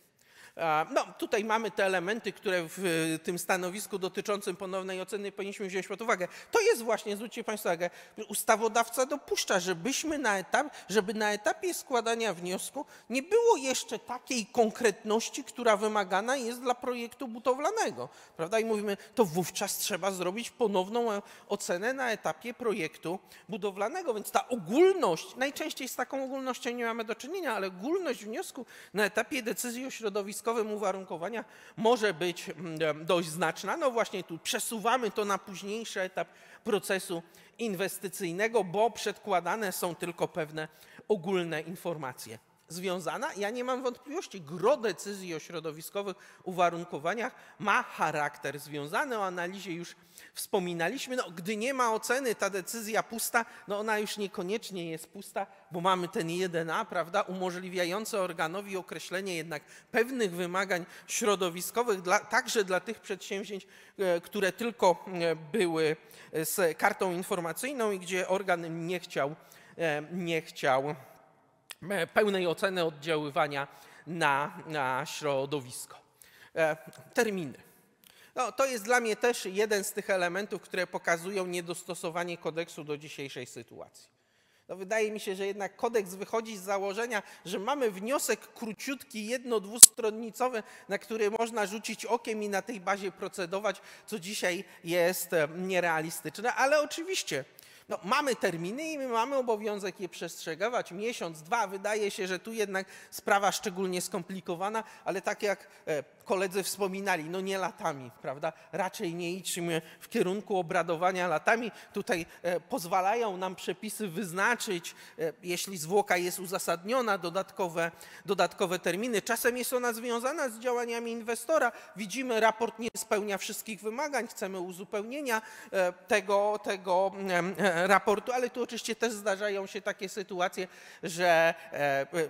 No, tutaj mamy te elementy, które w tym stanowisku dotyczącym ponownej oceny powinniśmy wziąć pod uwagę. To jest właśnie, zwróćcie Państwo uwagę, ustawodawca dopuszcza, żebyśmy na etap, żeby na etapie składania wniosku nie było jeszcze takiej konkretności, która wymagana jest dla projektu budowlanego. Prawda? I mówimy, to wówczas trzeba zrobić ponowną e, ocenę na etapie projektu budowlanego. Więc ta ogólność, najczęściej z taką ogólnością nie mamy do czynienia, ale ogólność wniosku na etapie decyzji o środowiskowym uwarunkowaniach może być mm, dość znaczna. No właśnie tu przesuwamy to na późniejszy etap procesu inwestycyjnego, bo przedkładane są tylko pewne ogólne informacje. Związana, ja nie mam wątpliwości, gro decyzji o środowiskowych uwarunkowaniach ma charakter związany. O analizie już wspominaliśmy. No, gdy nie ma oceny, ta decyzja pusta, no ona już niekoniecznie jest pusta, bo mamy ten 1A, prawda, umożliwiający organowi określenie jednak pewnych wymagań środowiskowych, dla, także dla tych przedsięwzięć, e, które tylko e, były z kartą informacyjną i gdzie organ nie chciał, e, nie chciał e, pełnej oceny oddziaływania na, na środowisko. E, Terminy. No, to jest dla mnie też jeden z tych elementów, które pokazują niedostosowanie kodeksu do dzisiejszej sytuacji. No wydaje mi się, że jednak kodeks wychodzi z założenia, że mamy wniosek króciutki, jedno, dwustronnicowy, na który można rzucić okiem i na tej bazie procedować, co dzisiaj jest e, nierealistyczne, ale oczywiście no, mamy terminy i my mamy obowiązek je przestrzegać. Miesiąc, dwa. Wydaje się, że tu jednak sprawa szczególnie skomplikowana, ale tak jak e, koledzy wspominali, no nie latami, prawda? Raczej nie idźmy w kierunku obradowania latami. Tutaj e, pozwalają nam przepisy wyznaczyć, e, jeśli zwłoka jest uzasadniona, dodatkowe, dodatkowe terminy. Czasem jest ona związana z działaniami inwestora. Widzimy, raport nie spełnia wszystkich wymagań, chcemy uzupełnienia tego, tego raportu, ale tu oczywiście też zdarzają się takie sytuacje, że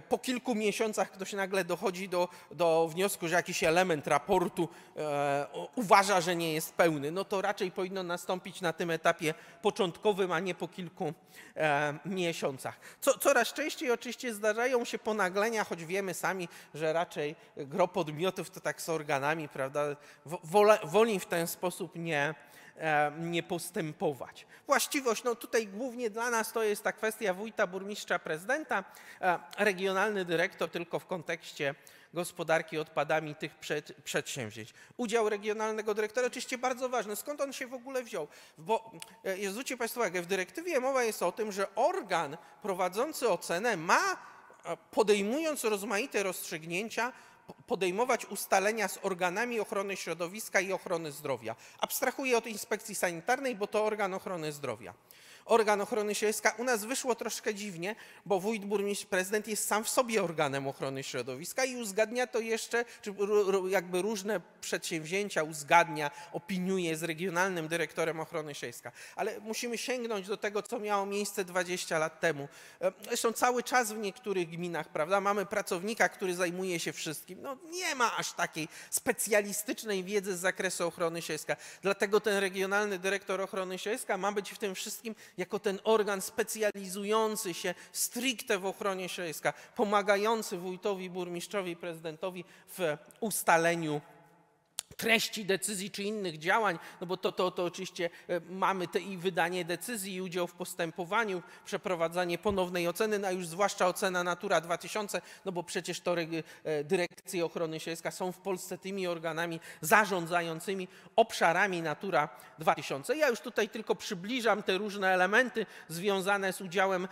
po kilku miesiącach ktoś nagle dochodzi do, do wniosku, że jakiś element raportu e, uważa, że nie jest pełny, no to raczej powinno nastąpić na tym etapie początkowym, a nie po kilku e, miesiącach. Co, coraz częściej oczywiście zdarzają się ponaglenia, choć wiemy sami, że raczej gro podmiotów to tak z organami, prawda, woli w ten sposób nie, e, nie postępować. Właściwość, no tutaj głównie dla nas to jest ta kwestia wójta, burmistrza, prezydenta. E, regionalny dyrektor tylko w kontekście gospodarki odpadami tych przed, przedsięwzięć. Udział regionalnego dyrektora oczywiście bardzo ważny. Skąd on się w ogóle wziął? Bo e, zwróćcie Państwo uwagę, w dyrektywie mowa jest o tym, że organ prowadzący ocenę ma, e, podejmując rozmaite rozstrzygnięcia, podejmować ustalenia z organami ochrony środowiska i ochrony zdrowia. Abstrahuję od inspekcji sanitarnej, bo to organ ochrony zdrowia organ ochrony środowiska. U nas wyszło troszkę dziwnie, bo wójt, burmistrz, prezydent jest sam w sobie organem ochrony środowiska i uzgadnia to jeszcze, czy jakby różne przedsięwzięcia uzgadnia, opiniuje z regionalnym dyrektorem ochrony środowiska. Ale musimy sięgnąć do tego, co miało miejsce 20 lat temu. E, zresztą cały czas w niektórych gminach, prawda, mamy pracownika, który zajmuje się wszystkim. No nie ma aż takiej specjalistycznej wiedzy z zakresu ochrony środowiska. Dlatego ten regionalny dyrektor ochrony środowiska ma być w tym wszystkim jako ten organ specjalizujący się stricte w ochronie środowiska, pomagający wójtowi, burmistrzowi, prezydentowi w ustaleniu treści decyzji czy innych działań, no bo to, to, to oczywiście e, mamy te i wydanie decyzji, i udział w postępowaniu, przeprowadzanie ponownej oceny, no a już zwłaszcza ocena Natura 2000, no bo przecież to e, dyrekcje ochrony środowiska są w Polsce tymi organami zarządzającymi obszarami Natura 2000. Ja już tutaj tylko przybliżam te różne elementy związane z udziałem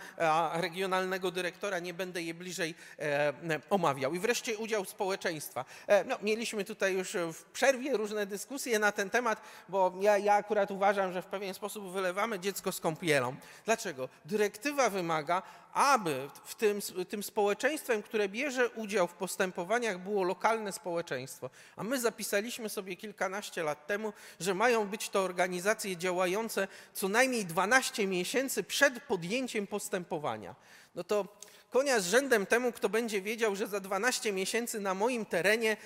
regionalnego dyrektora, nie będę je bliżej e, omawiał. I wreszcie udział społeczeństwa. No, mieliśmy tutaj już w przerwie przerwie różne dyskusje na ten temat, bo ja, ja akurat uważam, że w pewien sposób wylewamy dziecko z kąpielą. Dlaczego? Dyrektywa wymaga, aby w tym, tym społeczeństwem, które bierze udział w postępowaniach, było lokalne społeczeństwo. A my zapisaliśmy sobie kilkanaście lat temu, że mają być to organizacje działające co najmniej 12 miesięcy przed podjęciem postępowania. No to konia z rzędem temu, kto będzie wiedział, że za 12 miesięcy na moim terenie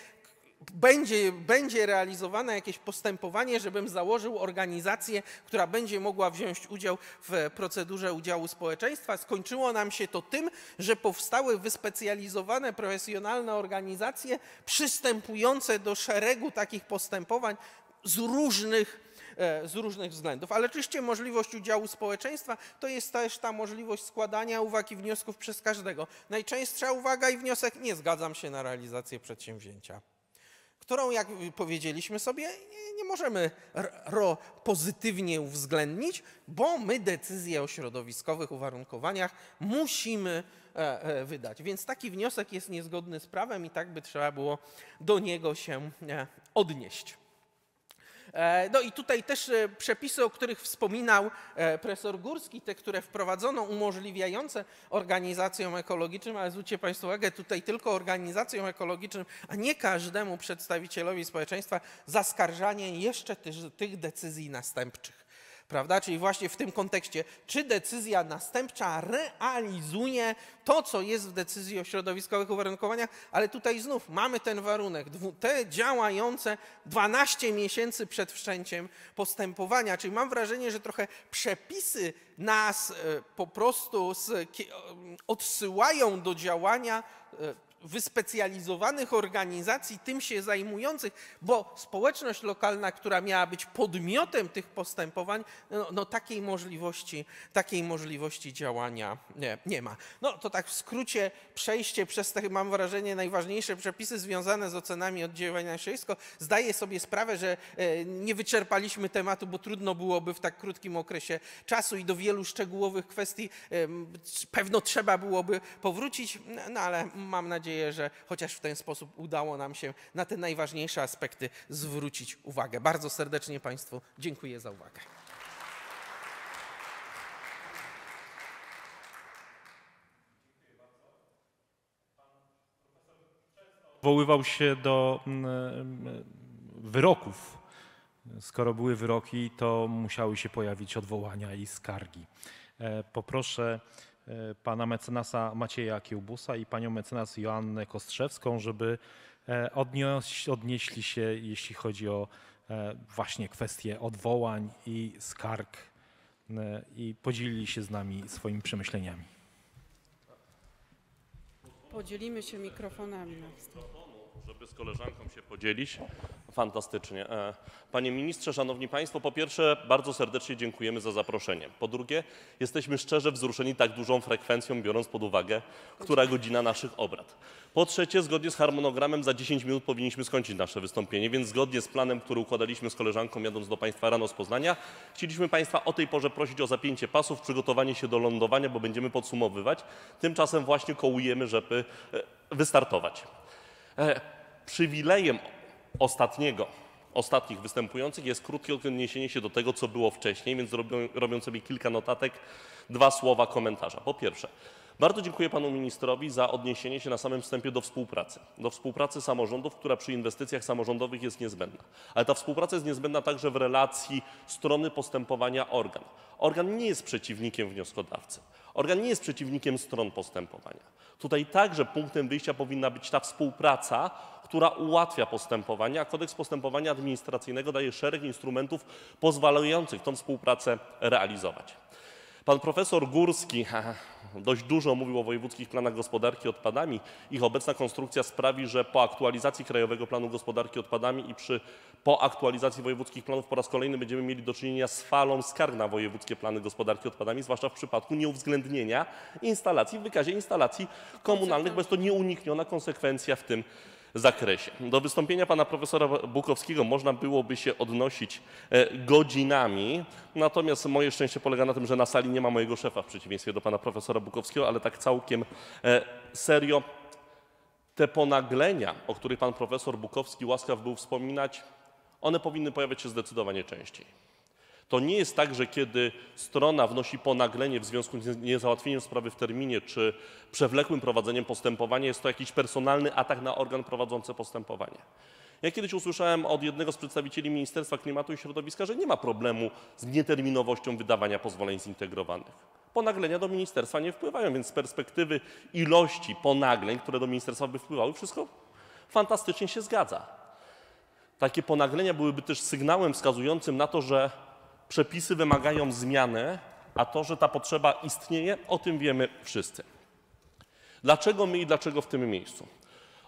będzie, będzie realizowane jakieś postępowanie, żebym założył organizację, która będzie mogła wziąć udział w procedurze udziału społeczeństwa. Skończyło nam się to tym, że powstały wyspecjalizowane, profesjonalne organizacje przystępujące do szeregu takich postępowań z różnych e, z różnych względów. Ale oczywiście możliwość udziału społeczeństwa to jest też ta możliwość składania uwag i wniosków przez każdego. Najczęstsza uwaga i wniosek nie zgadzam się na realizację przedsięwzięcia którą, jak powiedzieliśmy sobie, nie możemy ro pozytywnie uwzględnić, bo my decyzje o środowiskowych uwarunkowaniach musimy e, e, wydać. Więc taki wniosek jest niezgodny z prawem i tak by trzeba było do niego się e, odnieść. E, no i tutaj też e, przepisy, o których wspominał e, profesor Górski, te, które wprowadzono, umożliwiające organizacjom ekologicznym, ale zwróćcie Państwo uwagę, tutaj tylko organizacjom ekologicznym, a nie każdemu przedstawicielowi społeczeństwa zaskarżanie jeszcze tych, tych decyzji następczych prawda? Czyli właśnie w tym kontekście, czy decyzja następcza realizuje to, co jest w decyzji o środowiskowych uwarunkowaniach, ale tutaj znów mamy ten warunek, te działające 12 miesięcy przed wszczęciem postępowania, czyli mam wrażenie, że trochę przepisy nas e, po prostu odsyłają do działania e, wyspecjalizowanych organizacji tym się zajmujących, bo społeczność lokalna, która miała być podmiotem tych postępowań, no, no takiej możliwości, takiej możliwości działania nie, nie ma. No to tak w skrócie przejście przez te, mam wrażenie, najważniejsze przepisy związane z ocenami oddziaływania środowisko. Zdaję sobie sprawę, że e, nie wyczerpaliśmy tematu, bo trudno byłoby w tak krótkim okresie czasu i do wielu szczegółowych kwestii pewno trzeba byłoby powrócić, no ale mam nadzieję, że chociaż w ten sposób udało nam się na te najważniejsze aspekty zwrócić uwagę. Bardzo serdecznie Państwu dziękuję za uwagę. Powoływał się do mm, mm, wyroków. Skoro były wyroki, to musiały się pojawić odwołania i skargi. E, Poproszę pana mecenasa Macieja Kiełbusa i panią mecenas Joannę Kostrzewską, żeby e, odnieś, odnieśli się, jeśli chodzi o e, właśnie kwestie odwołań i skarg e, i podzielili się z nami swoimi przemyśleniami. Podzielimy się mikrofonami. na wstępie. Żeby z koleżanką się podzielić. Fantastycznie. E, Panie ministrze, szanowni państwo, po pierwsze bardzo serdecznie dziękujemy za zaproszenie. Po drugie, jesteśmy szczerze wzruszeni tak dużą frekwencją, biorąc pod uwagę, która godzina naszych obrad. Po trzecie, zgodnie z harmonogramem za 10 minut powinniśmy skończyć nasze wystąpienie, więc zgodnie z planem, który układaliśmy z koleżanką jadąc do państwa rano z Poznania, chcieliśmy państwa o tej porze prosić o zapięcie pasów, przygotowanie się do lądowania, bo będziemy podsumowywać. Tymczasem właśnie kołujemy, żeby e, wystartować. E, Przywilejem ostatniego, ostatnich występujących jest krótkie odniesienie się do tego, co było wcześniej, więc robią, robiąc sobie kilka notatek, dwa słowa komentarza. Po pierwsze, bardzo dziękuję panu ministrowi za odniesienie się na samym wstępie do współpracy. Do współpracy samorządów, która przy inwestycjach samorządowych jest niezbędna. Ale ta współpraca jest niezbędna także w relacji strony postępowania organ. Organ nie jest przeciwnikiem wnioskodawcy. Organ nie jest przeciwnikiem stron postępowania. Tutaj także punktem wyjścia powinna być ta współpraca, która ułatwia postępowanie, a kodeks postępowania administracyjnego daje szereg instrumentów pozwalających tę współpracę realizować. Pan profesor Górski dość dużo mówił o wojewódzkich planach gospodarki odpadami. Ich obecna konstrukcja sprawi, że po aktualizacji Krajowego Planu Gospodarki Odpadami i przy, po aktualizacji wojewódzkich planów po raz kolejny będziemy mieli do czynienia z falą skarg na wojewódzkie plany gospodarki odpadami, zwłaszcza w przypadku nieuwzględnienia instalacji w wykazie instalacji komunalnych, bo jest to nieunikniona konsekwencja w tym zakresie. Do wystąpienia pana profesora Bukowskiego można byłoby się odnosić e, godzinami, natomiast moje szczęście polega na tym, że na sali nie ma mojego szefa w przeciwieństwie do pana profesora Bukowskiego, ale tak całkiem e, serio. Te ponaglenia, o których pan profesor Bukowski łaskaw był wspominać, one powinny pojawiać się zdecydowanie częściej. To nie jest tak, że kiedy strona wnosi ponaglenie w związku z niezałatwieniem sprawy w terminie czy przewlekłym prowadzeniem postępowania, jest to jakiś personalny atak na organ prowadzący postępowanie. Ja kiedyś usłyszałem od jednego z przedstawicieli Ministerstwa Klimatu i Środowiska, że nie ma problemu z nieterminowością wydawania pozwoleń zintegrowanych. Ponaglenia do ministerstwa nie wpływają, więc z perspektywy ilości ponagleń, które do ministerstwa by wpływały, wszystko fantastycznie się zgadza. Takie ponaglenia byłyby też sygnałem wskazującym na to, że przepisy wymagają zmiany, a to, że ta potrzeba istnieje, o tym wiemy wszyscy. Dlaczego my i dlaczego w tym miejscu?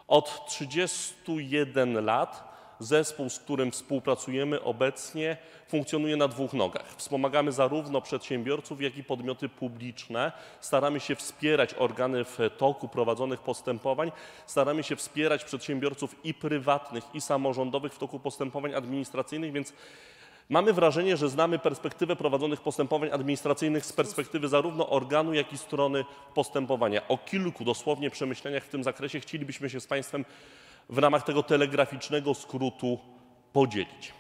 Od 31 lat zespół, z którym współpracujemy obecnie, funkcjonuje na dwóch nogach. Wspomagamy zarówno przedsiębiorców, jak i podmioty publiczne. Staramy się wspierać organy w toku prowadzonych postępowań. Staramy się wspierać przedsiębiorców i prywatnych, i samorządowych w toku postępowań administracyjnych, więc Mamy wrażenie, że znamy perspektywę prowadzonych postępowań administracyjnych z perspektywy zarówno organu, jak i strony postępowania. O kilku dosłownie przemyśleniach w tym zakresie chcielibyśmy się z Państwem w ramach tego telegraficznego skrótu podzielić.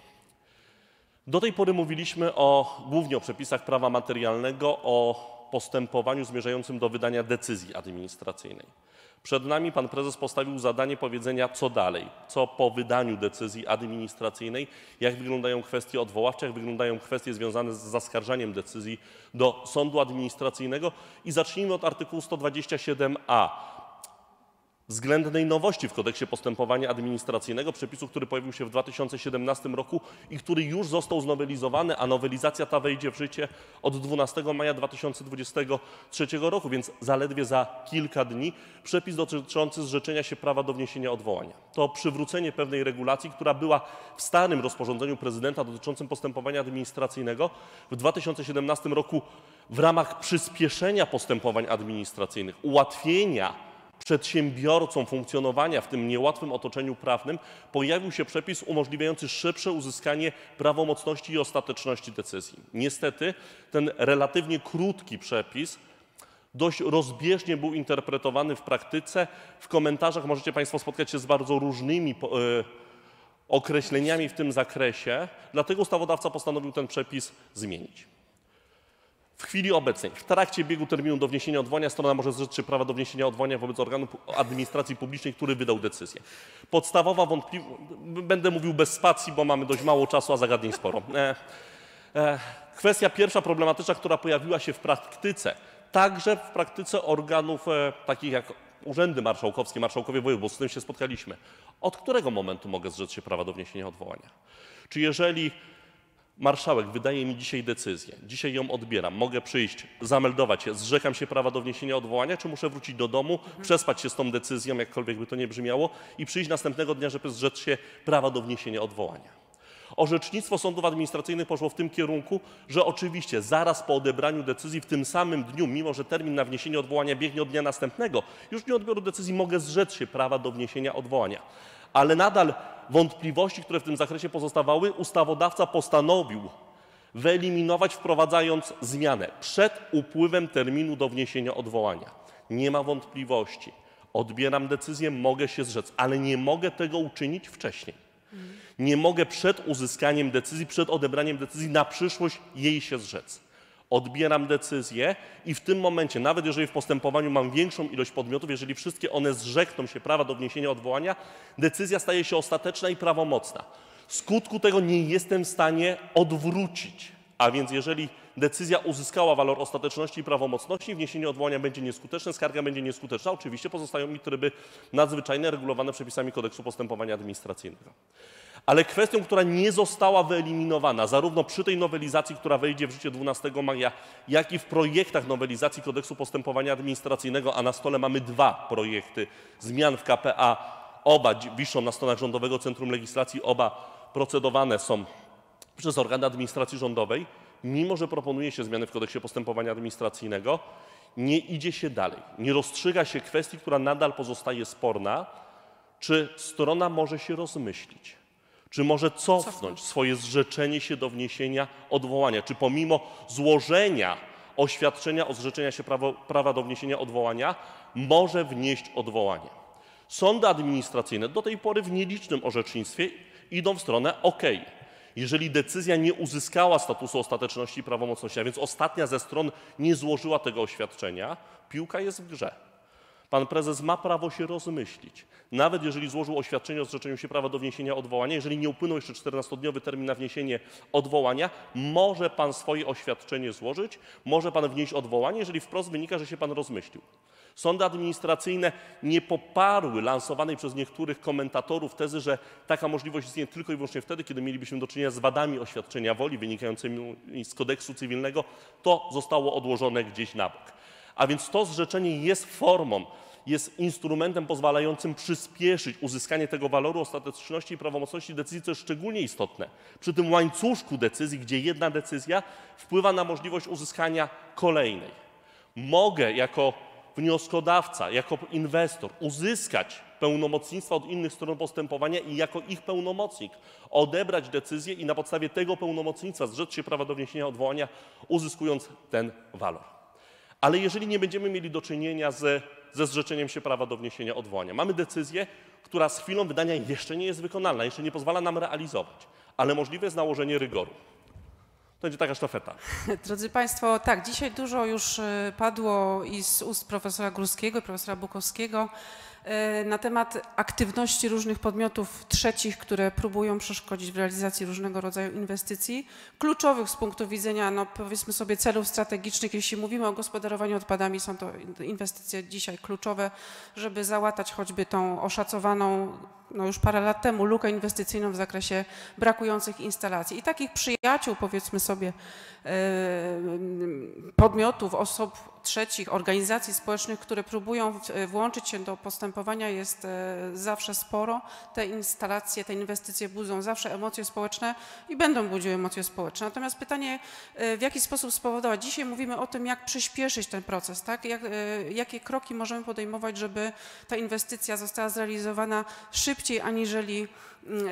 Do tej pory mówiliśmy o, głównie o przepisach prawa materialnego, o postępowaniu zmierzającym do wydania decyzji administracyjnej. Przed nami pan prezes postawił zadanie powiedzenia, co dalej, co po wydaniu decyzji administracyjnej, jak wyglądają kwestie odwoławcze, jak wyglądają kwestie związane z zaskarżaniem decyzji do sądu administracyjnego. I zacznijmy od artykułu 127a. Względnej nowości w kodeksie postępowania administracyjnego, przepisu, który pojawił się w 2017 roku i który już został znowelizowany, a nowelizacja ta wejdzie w życie od 12 maja 2023 roku, więc zaledwie za kilka dni przepis dotyczący zrzeczenia się prawa do wniesienia odwołania. To przywrócenie pewnej regulacji, która była w starym rozporządzeniu prezydenta dotyczącym postępowania administracyjnego w 2017 roku w ramach przyspieszenia postępowań administracyjnych, ułatwienia przedsiębiorcom funkcjonowania w tym niełatwym otoczeniu prawnym pojawił się przepis umożliwiający szybsze uzyskanie prawomocności i ostateczności decyzji. Niestety ten relatywnie krótki przepis dość rozbieżnie był interpretowany w praktyce. W komentarzach możecie Państwo spotkać się z bardzo różnymi e, określeniami w tym zakresie, dlatego ustawodawca postanowił ten przepis zmienić. W chwili obecnej, w trakcie biegu terminu do wniesienia odwołania, strona może zrzec się prawa do wniesienia odwołania wobec organu administracji publicznej, który wydał decyzję. Podstawowa wątpliwość, będę mówił bez spacji, bo mamy dość mało czasu, a zagadnień sporo. E, e, kwestia pierwsza problematyczna, która pojawiła się w praktyce, także w praktyce organów e, takich jak urzędy marszałkowskie, marszałkowie województw, z tym się spotkaliśmy. Od którego momentu mogę zrzec się prawa do wniesienia odwołania? Czy jeżeli Marszałek wydaje mi dzisiaj decyzję, dzisiaj ją odbieram, mogę przyjść, zameldować się, zrzekam się prawa do wniesienia odwołania, czy muszę wrócić do domu, przespać się z tą decyzją, jakkolwiek by to nie brzmiało, i przyjść następnego dnia, żeby zrzec się prawa do wniesienia odwołania. Orzecznictwo sądów administracyjnych poszło w tym kierunku, że oczywiście zaraz po odebraniu decyzji w tym samym dniu, mimo że termin na wniesienie odwołania biegnie od dnia następnego, już dniu odbioru decyzji mogę zrzec się prawa do wniesienia odwołania. Ale nadal wątpliwości, które w tym zakresie pozostawały, ustawodawca postanowił wyeliminować, wprowadzając zmianę przed upływem terminu do wniesienia odwołania. Nie ma wątpliwości. Odbieram decyzję, mogę się zrzec, ale nie mogę tego uczynić wcześniej. Nie mogę przed uzyskaniem decyzji, przed odebraniem decyzji na przyszłość jej się zrzec. Odbieram decyzję i w tym momencie, nawet jeżeli w postępowaniu mam większą ilość podmiotów, jeżeli wszystkie one zrzekną się prawa do wniesienia odwołania, decyzja staje się ostateczna i prawomocna. Skutku tego nie jestem w stanie odwrócić. A więc jeżeli decyzja uzyskała walor ostateczności i prawomocności, wniesienie odwołania będzie nieskuteczne, skarga będzie nieskuteczna. Oczywiście pozostają mi tryby nadzwyczajne regulowane przepisami kodeksu postępowania administracyjnego. Ale kwestią, która nie została wyeliminowana zarówno przy tej nowelizacji, która wejdzie w życie 12 maja, jak i w projektach nowelizacji kodeksu postępowania administracyjnego, a na stole mamy dwa projekty zmian w KPA, oba wiszą na stronach Rządowego Centrum Legislacji, oba procedowane są przez organy administracji rządowej, mimo że proponuje się zmiany w kodeksie postępowania administracyjnego, nie idzie się dalej. Nie rozstrzyga się kwestii, która nadal pozostaje sporna, czy strona może się rozmyślić, czy może cofnąć swoje zrzeczenie się do wniesienia odwołania, czy pomimo złożenia oświadczenia o zrzeczenia się prawo, prawa do wniesienia odwołania może wnieść odwołanie. Sądy administracyjne do tej pory w nielicznym orzecznictwie idą w stronę OK. Jeżeli decyzja nie uzyskała statusu ostateczności i prawomocności, a więc ostatnia ze stron nie złożyła tego oświadczenia, piłka jest w grze. Pan prezes ma prawo się rozmyślić. Nawet jeżeli złożył oświadczenie o zrzeczeniu się prawa do wniesienia odwołania, jeżeli nie upłynął jeszcze 14-dniowy termin na wniesienie odwołania, może pan swoje oświadczenie złożyć, może pan wnieść odwołanie, jeżeli wprost wynika, że się pan rozmyślił. Sądy administracyjne nie poparły lansowanej przez niektórych komentatorów tezy, że taka możliwość istnieje tylko i wyłącznie wtedy, kiedy mielibyśmy do czynienia z wadami oświadczenia woli wynikającymi z kodeksu cywilnego. To zostało odłożone gdzieś na bok. A więc to zrzeczenie jest formą, jest instrumentem pozwalającym przyspieszyć uzyskanie tego waloru ostateczności i prawomocności decyzji, co jest szczególnie istotne. Przy tym łańcuszku decyzji, gdzie jedna decyzja wpływa na możliwość uzyskania kolejnej. Mogę jako wnioskodawca, jako inwestor uzyskać pełnomocnictwa od innych stron postępowania i jako ich pełnomocnik odebrać decyzję i na podstawie tego pełnomocnictwa zrzec się prawa do wniesienia odwołania, uzyskując ten walor. Ale jeżeli nie będziemy mieli do czynienia ze, ze zrzeczeniem się prawa do wniesienia odwołania, mamy decyzję, która z chwilą wydania jeszcze nie jest wykonalna, jeszcze nie pozwala nam realizować, ale możliwe jest nałożenie rygoru. To będzie taka sztafeta. Drodzy Państwo, tak, dzisiaj dużo już y, padło i z ust profesora Górskiego, profesora Bukowskiego na temat aktywności różnych podmiotów trzecich, które próbują przeszkodzić w realizacji różnego rodzaju inwestycji, kluczowych z punktu widzenia, no powiedzmy sobie, celów strategicznych. Jeśli mówimy o gospodarowaniu odpadami, są to inwestycje dzisiaj kluczowe, żeby załatać choćby tą oszacowaną no już parę lat temu lukę inwestycyjną w zakresie brakujących instalacji. I takich przyjaciół, powiedzmy sobie, e, podmiotów, osób trzecich, organizacji społecznych, które próbują włączyć się do postępowania jest e, zawsze sporo. Te instalacje, te inwestycje budzą zawsze emocje społeczne i będą budziły emocje społeczne. Natomiast pytanie, e, w jaki sposób spowodować? Dzisiaj mówimy o tym, jak przyspieszyć ten proces, tak? Jak, jakie kroki możemy podejmować, żeby ta inwestycja została zrealizowana szybciej, aniżeli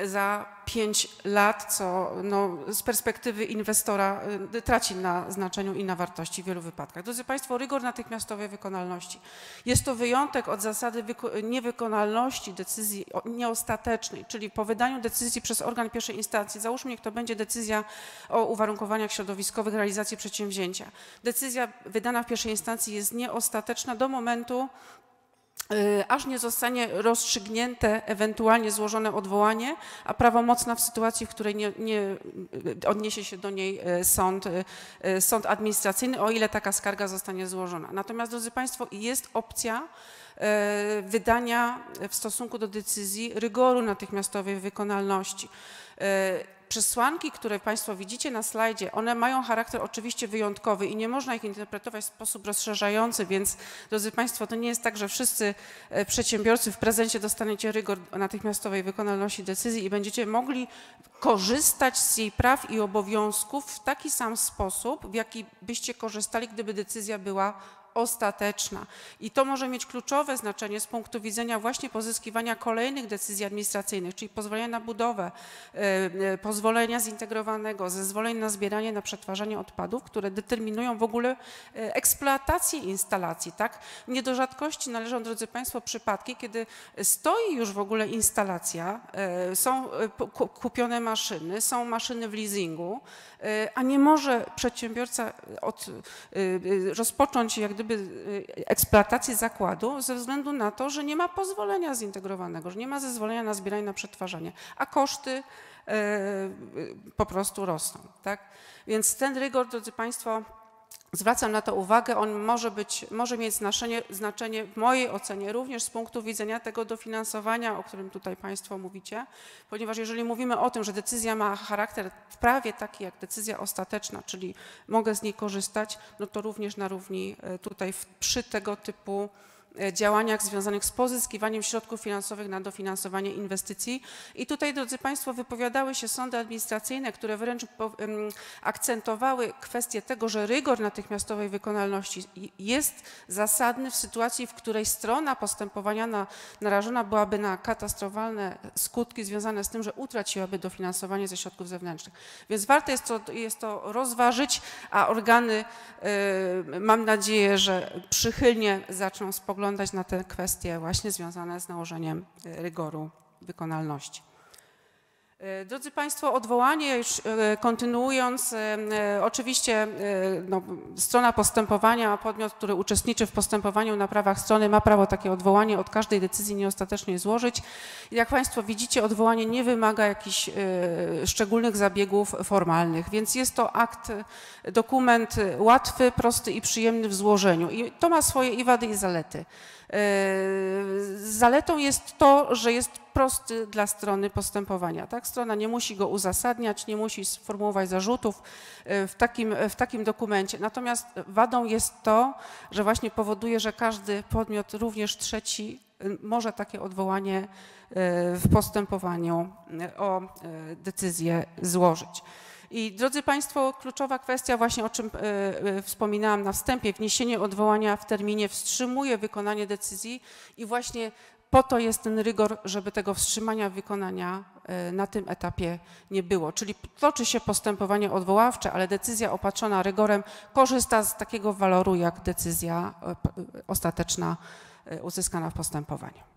za pięć lat, co no, z perspektywy inwestora y, traci na znaczeniu i na wartości w wielu wypadkach. Drodzy Państwo, rygor natychmiastowej wykonalności. Jest to wyjątek od zasady niewykonalności decyzji nieostatecznej, czyli po wydaniu decyzji przez organ pierwszej instancji, załóżmy, niech to będzie decyzja o uwarunkowaniach środowiskowych realizacji przedsięwzięcia. Decyzja wydana w pierwszej instancji jest nieostateczna do momentu, aż nie zostanie rozstrzygnięte ewentualnie złożone odwołanie, a prawomocna w sytuacji, w której nie, nie y, odniesie się do niej y, sąd, sąd administracyjny, o ile taka skarga zostanie złożona. Natomiast, drodzy Państwo, jest opcja wydania w stosunku do decyzji rygoru natychmiastowej wykonalności. Przesłanki, które Państwo widzicie na slajdzie, one mają charakter oczywiście wyjątkowy i nie można ich interpretować w sposób rozszerzający, więc drodzy Państwo, to nie jest tak, że wszyscy e, przedsiębiorcy w prezencie dostaniecie rygor natychmiastowej wykonalności decyzji i będziecie mogli korzystać z jej praw i obowiązków w taki sam sposób, w jaki byście korzystali, gdyby decyzja była ostateczna. I to może mieć kluczowe znaczenie z punktu widzenia właśnie pozyskiwania kolejnych decyzji administracyjnych, czyli pozwolenia na budowę, e, e, pozwolenia zintegrowanego, zezwoleń na zbieranie, na przetwarzanie odpadów, które determinują w ogóle e, eksploatację instalacji. Tak? Nie do rzadkości należą, drodzy Państwo, przypadki, kiedy stoi już w ogóle instalacja, są kupione maszyny, są maszyny w leasingu, a nie może przedsiębiorca od, rozpocząć jak gdyby y, eksploatację zakładu ze względu na to, że nie ma pozwolenia zintegrowanego, że nie ma zezwolenia na zbieranie, na przetwarzanie, a koszty y, po prostu rosną. Tak? Więc ten rygor, drodzy Państwo, Zwracam na to uwagę, on może, być, może mieć znaczenie, znaczenie w mojej ocenie również z punktu widzenia tego dofinansowania, o którym tutaj Państwo mówicie, ponieważ jeżeli mówimy o tym, że decyzja ma charakter prawie taki jak decyzja ostateczna, czyli mogę z niej korzystać, no to również na równi e, tutaj przy tego typu działaniach związanych z pozyskiwaniem środków finansowych na dofinansowanie inwestycji. I tutaj, drodzy Państwo, wypowiadały się sądy administracyjne, które wręcz akcentowały kwestię tego, że rygor natychmiastowej wykonalności jest zasadny w sytuacji, w której strona postępowania na, narażona byłaby na katastrofalne skutki związane z tym, że utraciłaby dofinansowanie ze środków zewnętrznych. Więc warto jest to, jest to rozważyć, a organy, y, mam nadzieję, że przychylnie zaczną spoglądać spoglądać na te kwestie właśnie związane z nałożeniem e, rygoru wykonalności. E, drodzy Państwo, odwołanie, już e, kontynuując, oczywiście no, strona postępowania, podmiot, który uczestniczy w postępowaniu na prawach strony ma prawo takie odwołanie od każdej decyzji nieostatecznej złożyć. Jak Państwo widzicie, odwołanie nie wymaga jakichś szczególnych zabiegów formalnych, więc jest to akt, dokument łatwy, prosty i przyjemny w złożeniu i to ma swoje i wady i zalety. Zaletą jest to, że jest prosty dla strony postępowania. Tak? Strona nie musi go uzasadniać, nie musi sformułować zarzutów e, w takim, w takim dokumencie. Natomiast wadą jest to, że właśnie powoduje, że każdy podmiot, również trzeci, e, może takie odwołanie w postępowaniu o decyzję złożyć. I drodzy Państwo, kluczowa kwestia właśnie o czym y, y, wspominałam na wstępie, wniesienie odwołania w terminie wstrzymuje wykonanie decyzji i właśnie po to jest ten rygor, żeby tego wstrzymania wykonania y, na tym etapie nie było. Czyli toczy się postępowanie odwoławcze, ale decyzja opatrzona rygorem korzysta z takiego waloru jak decyzja ostateczna uzyskana w postępowaniu.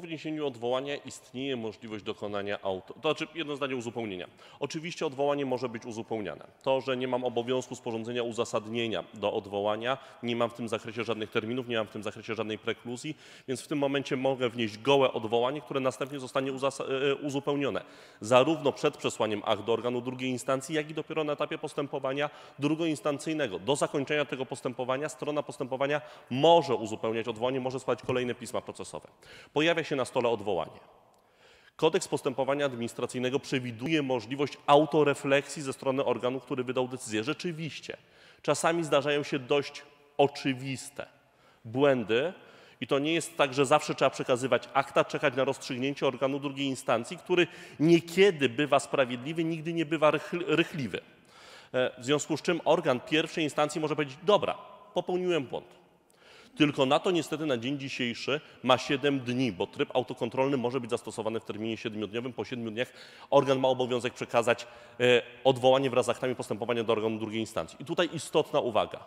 Po wniesieniu odwołania istnieje możliwość dokonania auto. To znaczy, jedno zdanie uzupełnienia. Oczywiście odwołanie może być uzupełniane. To, że nie mam obowiązku sporządzenia uzasadnienia do odwołania, nie mam w tym zakresie żadnych terminów, nie mam w tym zakresie żadnej prekluzji, więc w tym momencie mogę wnieść gołe odwołanie, które następnie zostanie uzas- e, uzupełnione. Zarówno przed przesłaniem akt do organu drugiej instancji, jak i dopiero na etapie postępowania drugoinstancyjnego. Do zakończenia tego postępowania strona postępowania może uzupełniać odwołanie, może składać kolejne pisma procesowe. Pojawia się na stole odwołanie. Kodeks postępowania administracyjnego przewiduje możliwość autorefleksji ze strony organu, który wydał decyzję. Rzeczywiście, czasami zdarzają się dość oczywiste błędy i to nie jest tak, że zawsze trzeba przekazywać akta, czekać na rozstrzygnięcie organu drugiej instancji, który niekiedy bywa sprawiedliwy, nigdy nie bywa rychl- rychliwy. E, W związku z czym organ pierwszej instancji może powiedzieć: Dobra, popełniłem błąd. Tylko na to niestety na dzień dzisiejszy ma 7 dni, bo tryb autokontrolny może być zastosowany w terminie 7-dniowym. Po 7 dniach organ ma obowiązek przekazać e, odwołanie wraz z aktami postępowania do organu drugiej instancji. I tutaj istotna uwaga.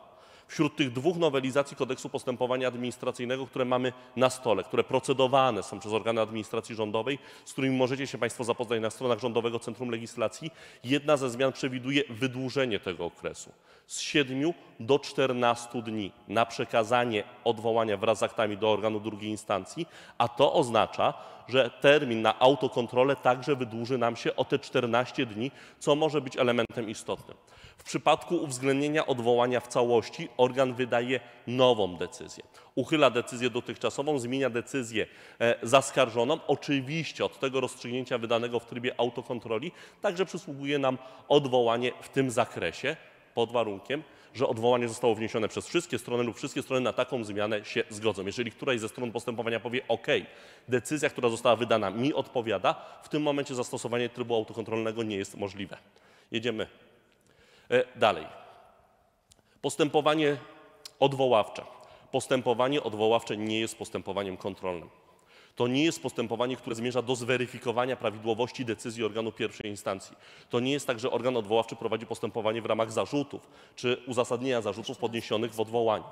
Wśród tych dwóch nowelizacji kodeksu postępowania administracyjnego, które mamy na stole, które procedowane są przez organy administracji rządowej, z którymi możecie się Państwo zapoznać na stronach Rządowego Centrum Legislacji, jedna ze zmian przewiduje wydłużenie tego okresu z 7 do 14 dni na przekazanie odwołania wraz z aktami do organu drugiej instancji, a to oznacza, że termin na autokontrolę także wydłuży nam się o te 14 dni, co może być elementem istotnym. W przypadku uwzględnienia odwołania w całości organ wydaje nową decyzję. Uchyla decyzję dotychczasową, zmienia decyzję e, zaskarżoną. Oczywiście od tego rozstrzygnięcia wydanego w trybie autokontroli także przysługuje nam odwołanie w tym zakresie, pod warunkiem, że odwołanie zostało wniesione przez wszystkie strony lub wszystkie strony na taką zmianę się zgodzą. Jeżeli któraś ze stron postępowania powie OK, decyzja, która została wydana mi odpowiada, w tym momencie zastosowanie trybu autokontrolnego nie jest możliwe. Jedziemy dalej. Postępowanie odwoławcze. Postępowanie odwoławcze nie jest postępowaniem kontrolnym. To nie jest postępowanie, które zmierza do zweryfikowania prawidłowości decyzji organu pierwszej instancji. To nie jest tak, że organ odwoławczy prowadzi postępowanie w ramach zarzutów czy uzasadnienia zarzutów podniesionych w odwołaniu.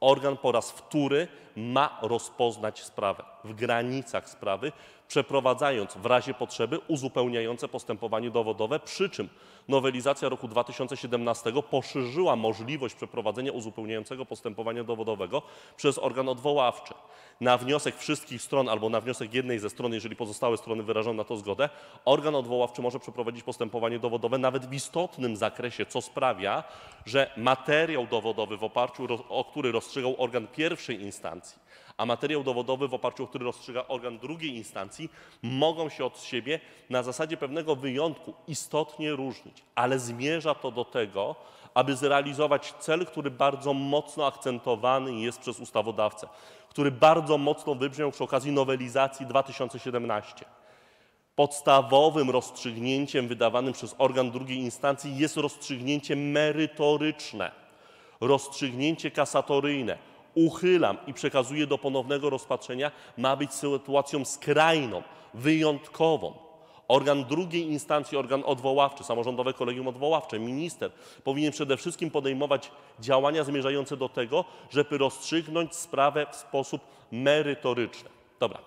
Organ po raz wtóry ma rozpoznać sprawę w granicach sprawy, przeprowadzając w razie potrzeby uzupełniające postępowanie dowodowe, przy czym nowelizacja roku 2017 poszerzyła możliwość przeprowadzenia uzupełniającego postępowania dowodowego przez organ odwoławczy. Na wniosek wszystkich stron albo na wniosek jednej ze stron, jeżeli pozostałe strony wyrażą na to zgodę, organ odwoławczy może przeprowadzić postępowanie dowodowe nawet w istotnym zakresie, co sprawia, że materiał dowodowy, w oparciu o który rozstrzygał organ pierwszej instancji, a materiał dowodowy, w oparciu o który rozstrzyga organ drugiej instancji, mogą się od siebie na zasadzie pewnego wyjątku istotnie różnić, ale zmierza to do tego, aby zrealizować cel, który bardzo mocno akcentowany jest przez ustawodawcę, który bardzo mocno wybrzmiał przy okazji nowelizacji 2017. Podstawowym rozstrzygnięciem wydawanym przez organ drugiej instancji jest rozstrzygnięcie merytoryczne, rozstrzygnięcie kasatoryjne. Uchylam i przekazuję do ponownego rozpatrzenia, ma być sytuacją skrajną, wyjątkową. Organ drugiej instancji, organ odwoławczy, samorządowe kolegium odwoławcze, minister powinien przede wszystkim podejmować działania zmierzające do tego, żeby rozstrzygnąć sprawę w sposób merytoryczny. Dobra,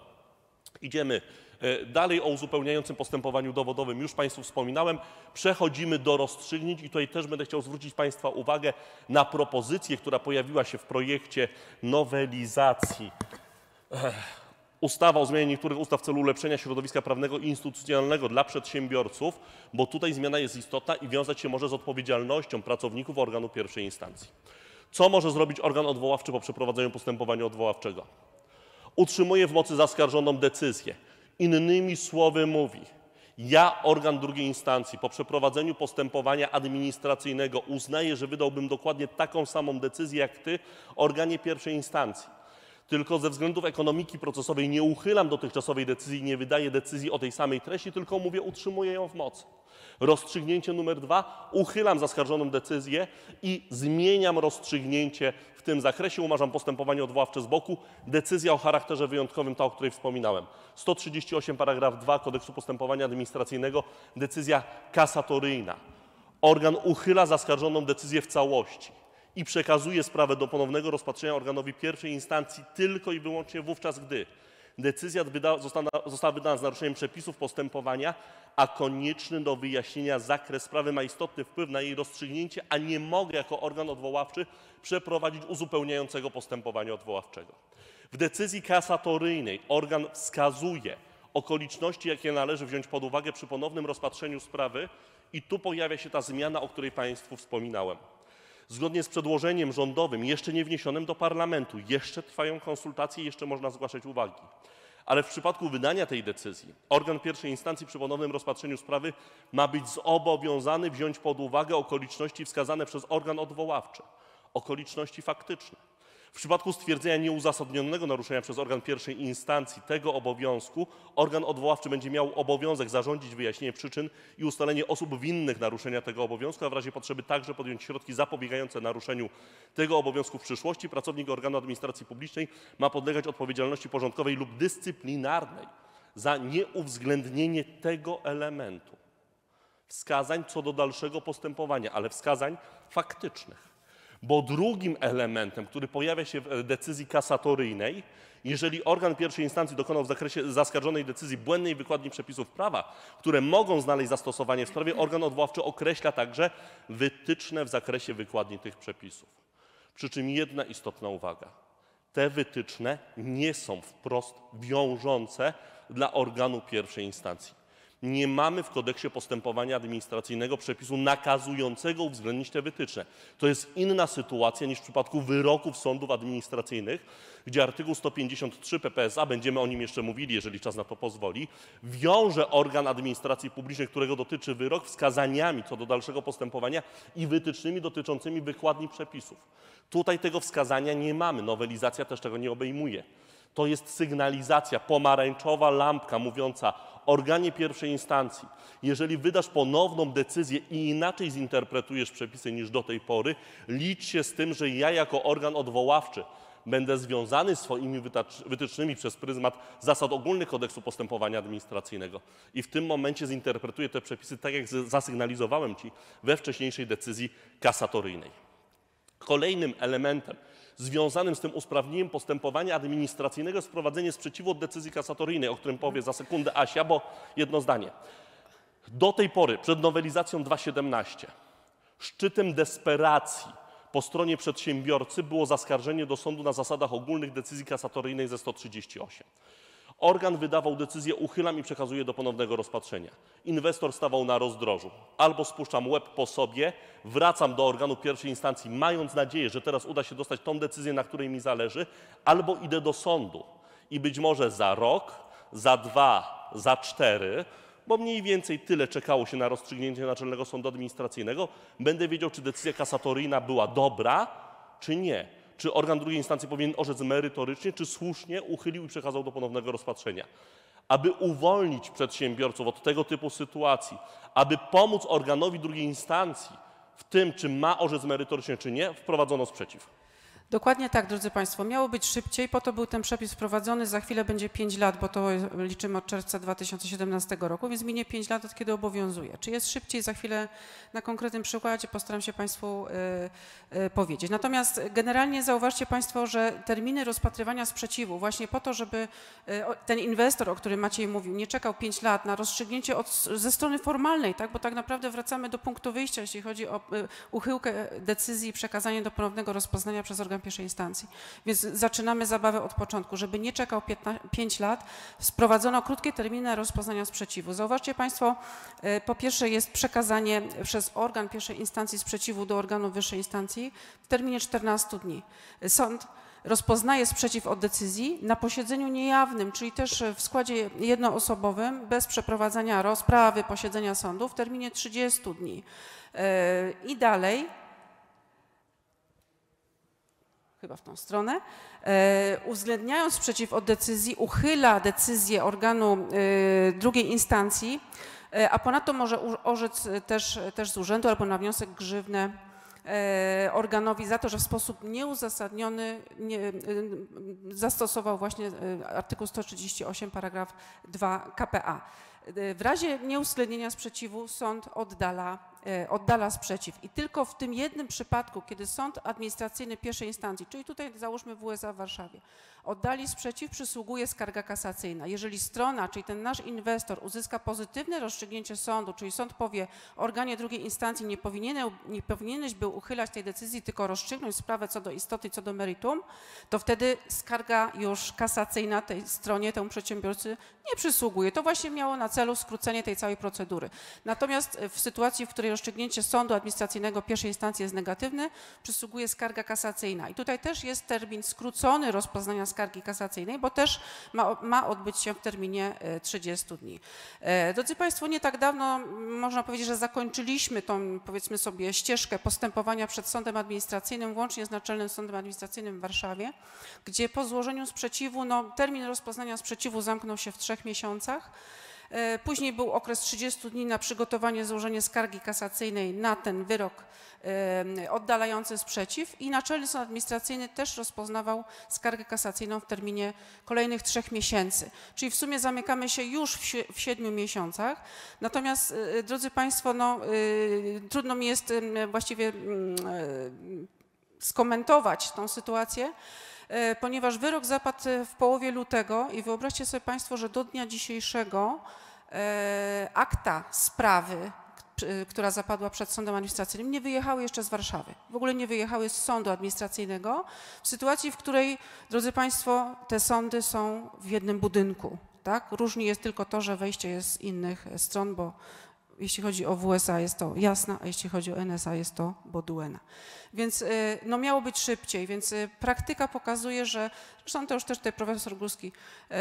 Idziemy dalej o uzupełniającym postępowaniu dowodowym. Już Państwu wspominałem. Przechodzimy do rozstrzygnięć i tutaj też będę chciał zwrócić Państwa uwagę na propozycję, która pojawiła się w projekcie nowelizacji Ech, Ustawa o zmianie niektórych ustaw w celu ulepszenia środowiska prawnego i instytucjonalnego dla przedsiębiorców, bo tutaj zmiana jest istotna i wiązać się może z odpowiedzialnością pracowników organu pierwszej instancji. Co może zrobić organ odwoławczy po przeprowadzeniu postępowania odwoławczego? utrzymuje w mocy zaskarżoną decyzję. Innymi słowy mówi, ja, organ drugiej instancji, po przeprowadzeniu postępowania administracyjnego uznaję, że wydałbym dokładnie taką samą decyzję jak ty, organie pierwszej instancji. Tylko ze względów ekonomiki procesowej nie uchylam dotychczasowej decyzji, nie wydaję decyzji o tej samej treści, tylko mówię, utrzymuję ją w mocy. Rozstrzygnięcie numer dwa, uchylam zaskarżoną decyzję i zmieniam rozstrzygnięcie w tym zakresie, umarzam postępowanie odwoławcze z boku. Decyzja o charakterze wyjątkowym, ta o której wspominałem. 138 paragraf 2 kodeksu postępowania administracyjnego, decyzja kasatoryjna. Organ uchyla zaskarżoną decyzję w całości i przekazuje sprawę do ponownego rozpatrzenia organowi pierwszej instancji tylko i wyłącznie wówczas, gdy Decyzja została wydana z naruszeniem przepisów postępowania, a konieczny do wyjaśnienia zakres sprawy ma istotny wpływ na jej rozstrzygnięcie, a nie mogę jako organ odwoławczy przeprowadzić uzupełniającego postępowania odwoławczego. W decyzji kasatoryjnej organ wskazuje okoliczności, jakie należy wziąć pod uwagę przy ponownym rozpatrzeniu sprawy i tu pojawia się ta zmiana, o której Państwu wspominałem. Zgodnie z przedłożeniem rządowym, jeszcze nie wniesionym do parlamentu, jeszcze trwają konsultacje, jeszcze można zgłaszać uwagi. Ale w przypadku wydania tej decyzji organ pierwszej instancji przy ponownym rozpatrzeniu sprawy ma być zobowiązany wziąć pod uwagę okoliczności wskazane przez organ odwoławczy, okoliczności faktyczne. W przypadku stwierdzenia nieuzasadnionego naruszenia przez organ pierwszej instancji tego obowiązku, organ odwoławczy będzie miał obowiązek zarządzić wyjaśnienie przyczyn i ustalenie osób winnych naruszenia tego obowiązku, a w razie potrzeby także podjąć środki zapobiegające naruszeniu tego obowiązku w przyszłości. Pracownik organu administracji publicznej ma podlegać odpowiedzialności porządkowej lub dyscyplinarnej za nieuwzględnienie tego elementu. Wskazań co do dalszego postępowania, ale wskazań faktycznych. Bo drugim elementem, który pojawia się w decyzji kasatoryjnej, jeżeli organ pierwszej instancji dokonał w zakresie zaskarżonej decyzji błędnej wykładni przepisów prawa, które mogą znaleźć zastosowanie w sprawie, organ odwoławczy określa także wytyczne w zakresie wykładni tych przepisów. Przy czym jedna istotna uwaga. Te wytyczne nie są wprost wiążące dla organu pierwszej instancji. Nie mamy w kodeksie postępowania administracyjnego przepisu nakazującego uwzględnić te wytyczne. To jest inna sytuacja niż w przypadku wyroków sądów administracyjnych, gdzie artykuł 153 PPSA, będziemy o nim jeszcze mówili, jeżeli czas na to pozwoli, wiąże organ administracji publicznej, którego dotyczy wyrok, wskazaniami co do dalszego postępowania i wytycznymi dotyczącymi wykładni przepisów. Tutaj tego wskazania nie mamy. Nowelizacja też tego nie obejmuje. To jest sygnalizacja, pomarańczowa lampka mówiąca organie pierwszej instancji. Jeżeli wydasz ponowną decyzję i inaczej zinterpretujesz przepisy niż do tej pory, licz się z tym, że ja jako organ odwoławczy będę związany swoimi wytycznymi przez pryzmat zasad ogólnych kodeksu postępowania administracyjnego i w tym momencie zinterpretuję te przepisy tak, jak zasygnalizowałem Ci we wcześniejszej decyzji kasatoryjnej. Kolejnym elementem związanym z tym usprawnieniem postępowania administracyjnego jest wprowadzenie sprzeciwu od decyzji kasatoryjnej, o którym powie za sekundę Asia, bo jedno zdanie. Do tej pory, przed nowelizacją 2.17, szczytem desperacji po stronie przedsiębiorcy było zaskarżenie do sądu na zasadach ogólnych decyzji kasatoryjnej ze 138. Organ wydawał decyzję, uchylam i przekazuję do ponownego rozpatrzenia. Inwestor stawał na rozdrożu. Albo spuszczam łeb po sobie, wracam do organu pierwszej instancji, mając nadzieję, że teraz uda się dostać tą decyzję, na której mi zależy, albo idę do sądu. I być może za rok, za dwa, za cztery, bo mniej więcej tyle czekało się na rozstrzygnięcie Naczelnego Sądu Administracyjnego, będę wiedział, czy decyzja kasatoryjna była dobra, czy nie czy organ drugiej instancji powinien orzec merytorycznie, czy słusznie uchylił i przekazał do ponownego rozpatrzenia. Aby uwolnić przedsiębiorców od tego typu sytuacji, aby pomóc organowi drugiej instancji w tym, czy ma orzec merytorycznie, czy nie, wprowadzono sprzeciw. Dokładnie tak, drodzy Państwo. Miało być szybciej, po to był ten przepis wprowadzony. Za chwilę będzie 5 lat, bo to liczymy od czerwca 2017 roku, więc minie 5 lat od kiedy obowiązuje. Czy jest szybciej? Za chwilę na konkretnym przykładzie postaram się Państwu y, y, powiedzieć. Natomiast generalnie zauważcie Państwo, że terminy rozpatrywania sprzeciwu, właśnie po to, żeby y, ten inwestor, o którym Maciej mówił, nie czekał 5 lat na rozstrzygnięcie od, ze strony formalnej, tak? bo tak naprawdę wracamy do punktu wyjścia, jeśli chodzi o uchyłkę decyzji i przekazanie do ponownego rozpoznania przez organ pierwszej instancji. Więc zaczynamy zabawę od początku. Żeby nie czekał 15, 5 lat, wprowadzono krótkie terminy rozpoznania sprzeciwu. Zauważcie Państwo, e, po pierwsze jest przekazanie przez organ pierwszej instancji sprzeciwu do organu wyższej instancji w terminie 14 dni. Sąd rozpoznaje sprzeciw od decyzji na posiedzeniu niejawnym, czyli też w składzie jednoosobowym, bez przeprowadzania rozprawy, posiedzenia sądu w terminie 30 dni. E, I dalej chyba w tą stronę, e, uwzględniając sprzeciw od decyzji, uchyla decyzję organu e, drugiej instancji, e, a ponadto może orzec też, też z urzędu albo na wniosek grzywnę organowi za to, że w sposób nieuzasadniony nie, zastosował właśnie artykuł 138 paragraf 2 KPA. Y, W razie nieuwzględnienia sprzeciwu sąd oddala, e, oddala sprzeciw. I tylko w tym jednym przypadku, kiedy sąd administracyjny pierwszej instancji, czyli tutaj załóżmy WSA w Warszawie, oddali sprzeciw, przysługuje skarga kasacyjna. Jeżeli strona, czyli ten nasz inwestor uzyska pozytywne rozstrzygnięcie sądu, czyli sąd powie organie drugiej instancji nie, powinien, nie powinieneś był uchylać tej decyzji, tylko rozstrzygnąć sprawę co do istoty, co do meritum, to wtedy skarga już kasacyjna tej stronie, temu przedsiębiorcy nie przysługuje. To właśnie miało na celu skrócenie tej całej procedury. Natomiast w sytuacji, w której rozstrzygnięcie sądu administracyjnego pierwszej instancji jest negatywne, przysługuje skarga kasacyjna. I tutaj też jest termin skrócony rozpoznania skargi kasacyjnej, bo też ma, ma odbyć się w terminie e, 30 dni. E, Drodzy Państwo, nie tak dawno można powiedzieć, że zakończyliśmy tą, powiedzmy sobie, ścieżkę postępowania przed sądem administracyjnym, łącznie z Naczelnym Sądem Administracyjnym w Warszawie, gdzie po złożeniu sprzeciwu, no, termin rozpoznania sprzeciwu zamknął się w trzech miesiącach. E, Później był okres 30 dni na przygotowanie, złożenie skargi kasacyjnej na ten wyrok e, oddalający sprzeciw i Naczelny Sąd Administracyjny też rozpoznawał skargę kasacyjną w terminie kolejnych trzech miesięcy. Czyli w sumie zamykamy się już w, sie- w siedmiu miesiącach. Natomiast, e, drodzy Państwo, no, trudno mi jest właściwie mm, skomentować tą sytuację, ponieważ wyrok zapadł e, w połowie lutego i wyobraźcie sobie Państwo, że do dnia dzisiejszego e, akta sprawy, e, która zapadła przed sądem administracyjnym, nie wyjechały jeszcze z Warszawy. W ogóle nie wyjechały z sądu administracyjnego, w sytuacji, w której, drodzy Państwo, te sądy są w jednym budynku. Tak? Różni jest tylko to, że wejście jest z innych e, stron, bo jeśli chodzi o WSA jest to Jasna, a jeśli chodzi o NSA jest to Boduena. Więc y, no miało być szybciej, więc y, praktyka pokazuje, że, zresztą to już też tutaj profesor Górski y,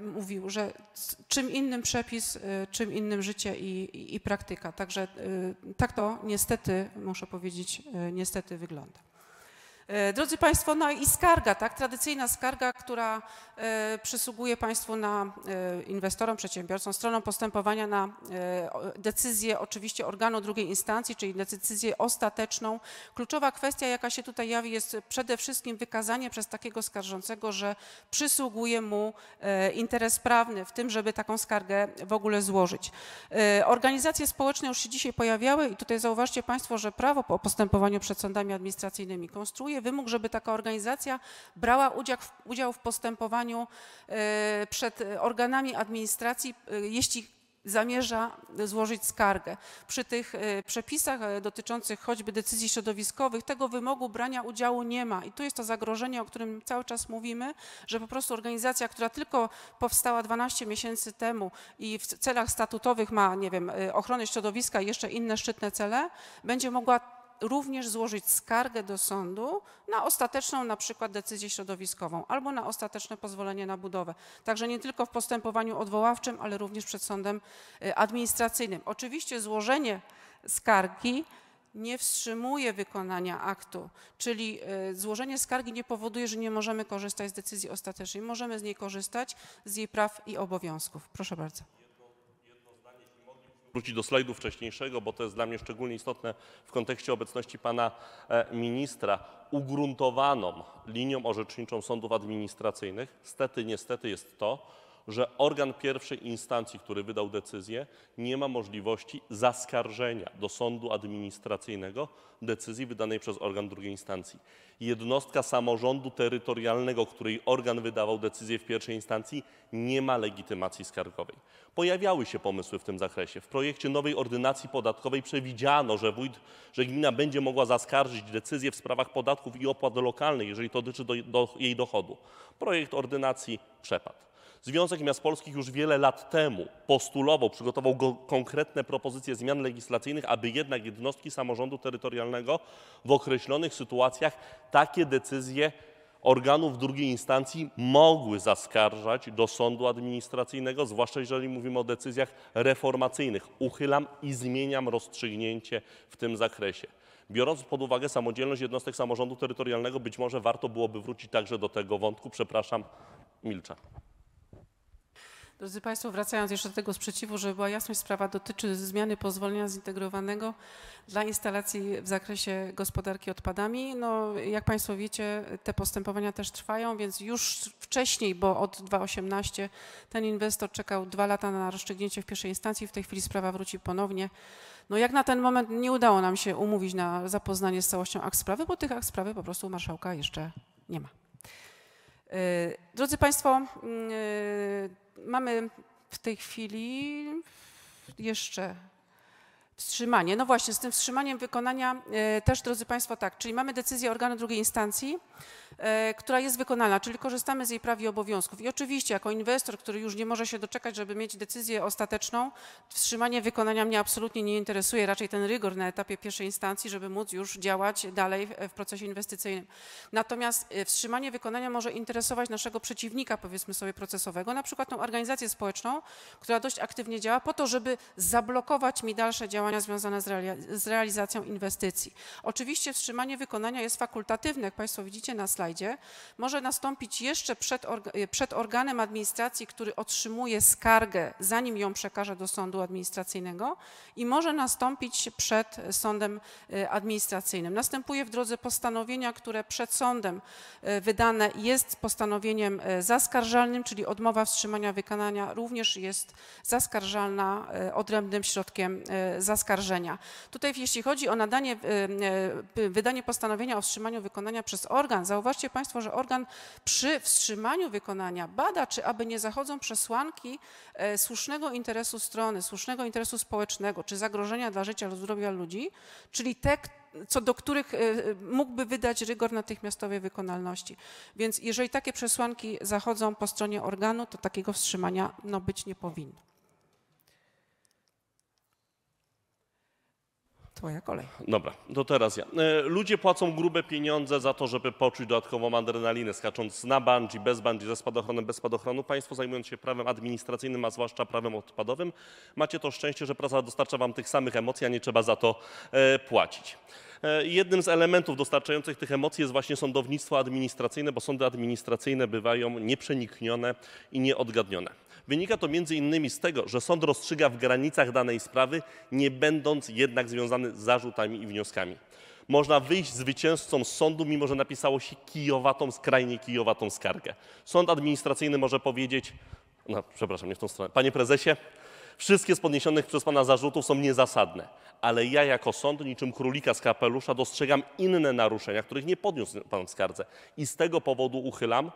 mówił, że czym innym przepis, czym innym życie i, i, i praktyka. Także tak to niestety, muszę powiedzieć, niestety wygląda. E, Drodzy Państwo, no i skarga, tak, tradycyjna skarga, która e, przysługuje Państwu na e, inwestorom, przedsiębiorcom, stronom postępowania na decyzję oczywiście organu drugiej instancji, czyli decyzję ostateczną. Kluczowa kwestia, jaka się tutaj jawi, jest przede wszystkim wykazanie przez takiego skarżącego, że przysługuje mu interes prawny w tym, żeby taką skargę w ogóle złożyć. Organizacje społeczne już się dzisiaj pojawiały i tutaj zauważcie Państwo, że prawo o postępowaniu przed sądami administracyjnymi konstruuje wymóg, żeby taka organizacja brała udział w, udział w postępowaniu e, przed organami administracji, e, jeśli zamierza złożyć skargę. Przy tych e, przepisach dotyczących choćby decyzji środowiskowych tego wymogu brania udziału nie ma. I tu jest to zagrożenie, o którym cały czas mówimy, że po prostu organizacja, która tylko powstała 12 miesięcy temu i w celach statutowych ma, nie wiem, ochronę środowiska i jeszcze inne szczytne cele, będzie mogła również złożyć skargę do sądu na ostateczną na przykład decyzję środowiskową albo na ostateczne pozwolenie na budowę. Także nie tylko w postępowaniu odwoławczym, ale również przed sądem y, administracyjnym. Oczywiście złożenie skargi nie wstrzymuje wykonania aktu, czyli y, złożenie skargi nie powoduje, że nie możemy korzystać z decyzji ostatecznej. Możemy z niej korzystać, z jej praw i obowiązków. Proszę bardzo. Wrócić do slajdu wcześniejszego, bo to jest dla mnie szczególnie istotne w kontekście obecności pana e, ministra, ugruntowaną linią orzeczniczą sądów administracyjnych. Stety, niestety jest to, że organ pierwszej instancji, który wydał decyzję, nie ma możliwości zaskarżenia do sądu administracyjnego decyzji wydanej przez organ drugiej instancji. Jednostka samorządu terytorialnego, której organ wydawał decyzję w pierwszej instancji, nie ma legitymacji skargowej. Pojawiały się pomysły w tym zakresie. W projekcie nowej ordynacji podatkowej przewidziano, że wójt, że gmina będzie mogła zaskarżyć decyzję w sprawach podatków i opłat lokalnych, jeżeli to dotyczy do, do jej dochodu. Projekt ordynacji przepadł. Związek Miast Polskich już wiele lat temu postulował, przygotował go konkretne propozycje zmian legislacyjnych, aby jednak jednostki samorządu terytorialnego w określonych sytuacjach takie decyzje organów drugiej instancji mogły zaskarżać do sądu administracyjnego, zwłaszcza jeżeli mówimy o decyzjach reformacyjnych. Uchylam i zmieniam rozstrzygnięcie w tym zakresie. Biorąc pod uwagę samodzielność jednostek samorządu terytorialnego, być może warto byłoby wrócić także do tego wątku. Przepraszam, milczę. Drodzy Państwo, wracając jeszcze do tego sprzeciwu, żeby była jasność, sprawa dotyczy zmiany pozwolenia zintegrowanego dla instalacji w zakresie gospodarki odpadami. No, jak Państwo wiecie, te postępowania też trwają, więc już wcześniej, bo od 2018 ten inwestor czekał dwa lata na rozstrzygnięcie w pierwszej instancji, w tej chwili sprawa wróci ponownie. No jak na ten moment nie udało nam się umówić na zapoznanie z całością akt sprawy, bo tych akt sprawy po prostu marszałka jeszcze nie ma. Yy, Drodzy Państwo, yy, mamy w tej chwili jeszcze wstrzymanie. No właśnie, z tym wstrzymaniem wykonania e, też, drodzy Państwo, tak, czyli mamy decyzję organu drugiej instancji, która jest wykonalna, czyli korzystamy z jej praw i obowiązków. I oczywiście jako inwestor, który już nie może się doczekać, żeby mieć decyzję ostateczną, wstrzymanie wykonania mnie absolutnie nie interesuje, raczej ten rygor na etapie pierwszej instancji, żeby móc już działać dalej w, procesie inwestycyjnym. Natomiast e, wstrzymanie wykonania może interesować naszego przeciwnika, powiedzmy sobie, procesowego, na przykład tą organizację społeczną, która dość aktywnie działa po to, żeby zablokować mi dalsze działania związane z, reali- z realizacją inwestycji. Oczywiście wstrzymanie wykonania jest fakultatywne, jak Państwo widzicie na slajdzie. Może nastąpić jeszcze przed, orga- przed organem administracji, który otrzymuje skargę, zanim ją przekaże do sądu administracyjnego i może nastąpić przed sądem e, administracyjnym. Następuje w drodze postanowienia, które przed sądem e, wydane jest postanowieniem e, zaskarżalnym, czyli odmowa wstrzymania wykonania również jest zaskarżalna e, odrębnym środkiem e, zaskarżenia. Tutaj jeśli chodzi o nadanie, e, e, wydanie postanowienia o wstrzymaniu wykonania przez organ, zauważcie Państwo, że organ przy wstrzymaniu wykonania bada, czy aby nie zachodzą przesłanki e, słusznego interesu strony, słusznego interesu społecznego, czy zagrożenia dla życia lub zdrowia ludzi, czyli te, co do których e, mógłby wydać rygor natychmiastowej wykonalności. Więc jeżeli takie przesłanki zachodzą po stronie organu, to takiego wstrzymania no, być nie powinno. Twoja kolej. Dobra, to teraz ja. E, Ludzie płacą grube pieniądze za to, żeby poczuć dodatkową adrenalinę, skacząc na bungee, bez bungee, ze spadochronem, bez spadochronu. Państwo zajmując się prawem administracyjnym, a zwłaszcza prawem odpadowym, macie to szczęście, że praca dostarcza wam tych samych emocji, a nie trzeba za to e, płacić. E, Jednym z elementów dostarczających tych emocji jest właśnie sądownictwo administracyjne, bo sądy administracyjne bywają nieprzeniknione i nieodgadnione. Wynika to innymi z tego, że sąd rozstrzyga w granicach danej sprawy, nie będąc jednak związany z zarzutami i wnioskami. Można wyjść zwycięzcą z sądu, mimo że napisało się kijowatą, skrajnie kijowatą skargę. Sąd administracyjny może powiedzieć, no przepraszam, nie w tą stronę, panie prezesie, Wszystkie z podniesionych przez Pana zarzutów są niezasadne, ale ja jako sąd, niczym królika z kapelusza, dostrzegam inne naruszenia, których nie podniósł Pan w skardze i z tego powodu uchylam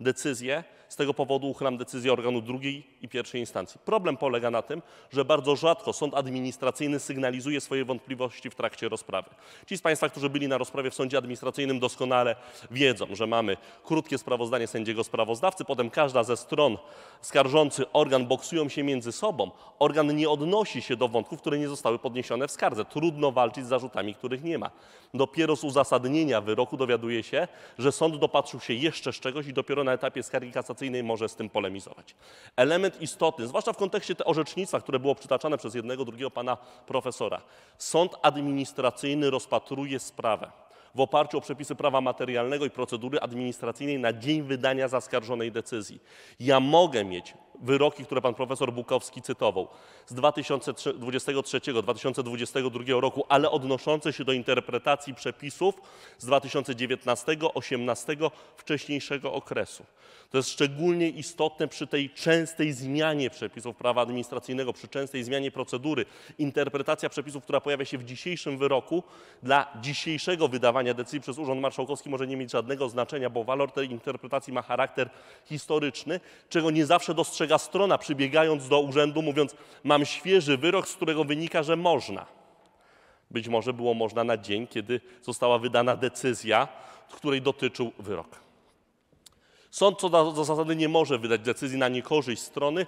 decyzję, z tego powodu uchylam decyzję organu drugiej i pierwszej instancji. Problem polega na tym, że bardzo rzadko sąd administracyjny sygnalizuje swoje wątpliwości w trakcie rozprawy. Ci z Państwa, którzy byli na rozprawie w sądzie administracyjnym doskonale wiedzą, że mamy krótkie sprawozdanie sędziego sprawozdawcy, potem każda ze stron skarżący organ boksują się między sobą. Organ nie odnosi się do wątków, które nie zostały podniesione w skardze. Trudno walczyć z zarzutami, których nie ma. Dopiero z uzasadnienia wyroku dowiaduje się, że sąd dopatrzył się jeszcze z czegoś i dopiero na etapie skargi kasacyjnej może z tym polemizować. Element istotny, zwłaszcza w kontekście te orzecznictwa, które było przytaczane przez jednego, drugiego pana profesora. Sąd administracyjny rozpatruje sprawę w oparciu o przepisy prawa materialnego i procedury administracyjnej na dzień wydania zaskarżonej decyzji. Ja mogę mieć wyroki, które pan profesor Bukowski cytował z 2023-2022 roku, ale odnoszące się do interpretacji przepisów z 2019-18 wcześniejszego okresu. To jest szczególnie istotne przy tej częstej zmianie przepisów prawa administracyjnego, przy częstej zmianie procedury. Interpretacja przepisów, która pojawia się w dzisiejszym wyroku, dla dzisiejszego wydawania decyzji przez Urząd Marszałkowski może nie mieć żadnego znaczenia, bo walor tej interpretacji ma charakter historyczny, czego nie zawsze dostrzega strona, przybiegając do urzędu, mówiąc: Mam świeży wyrok, z którego wynika, że można. Być może było można na dzień, kiedy została wydana decyzja, której dotyczył wyrok. Sąd co do zasady nie może wydać decyzji na niekorzyść strony.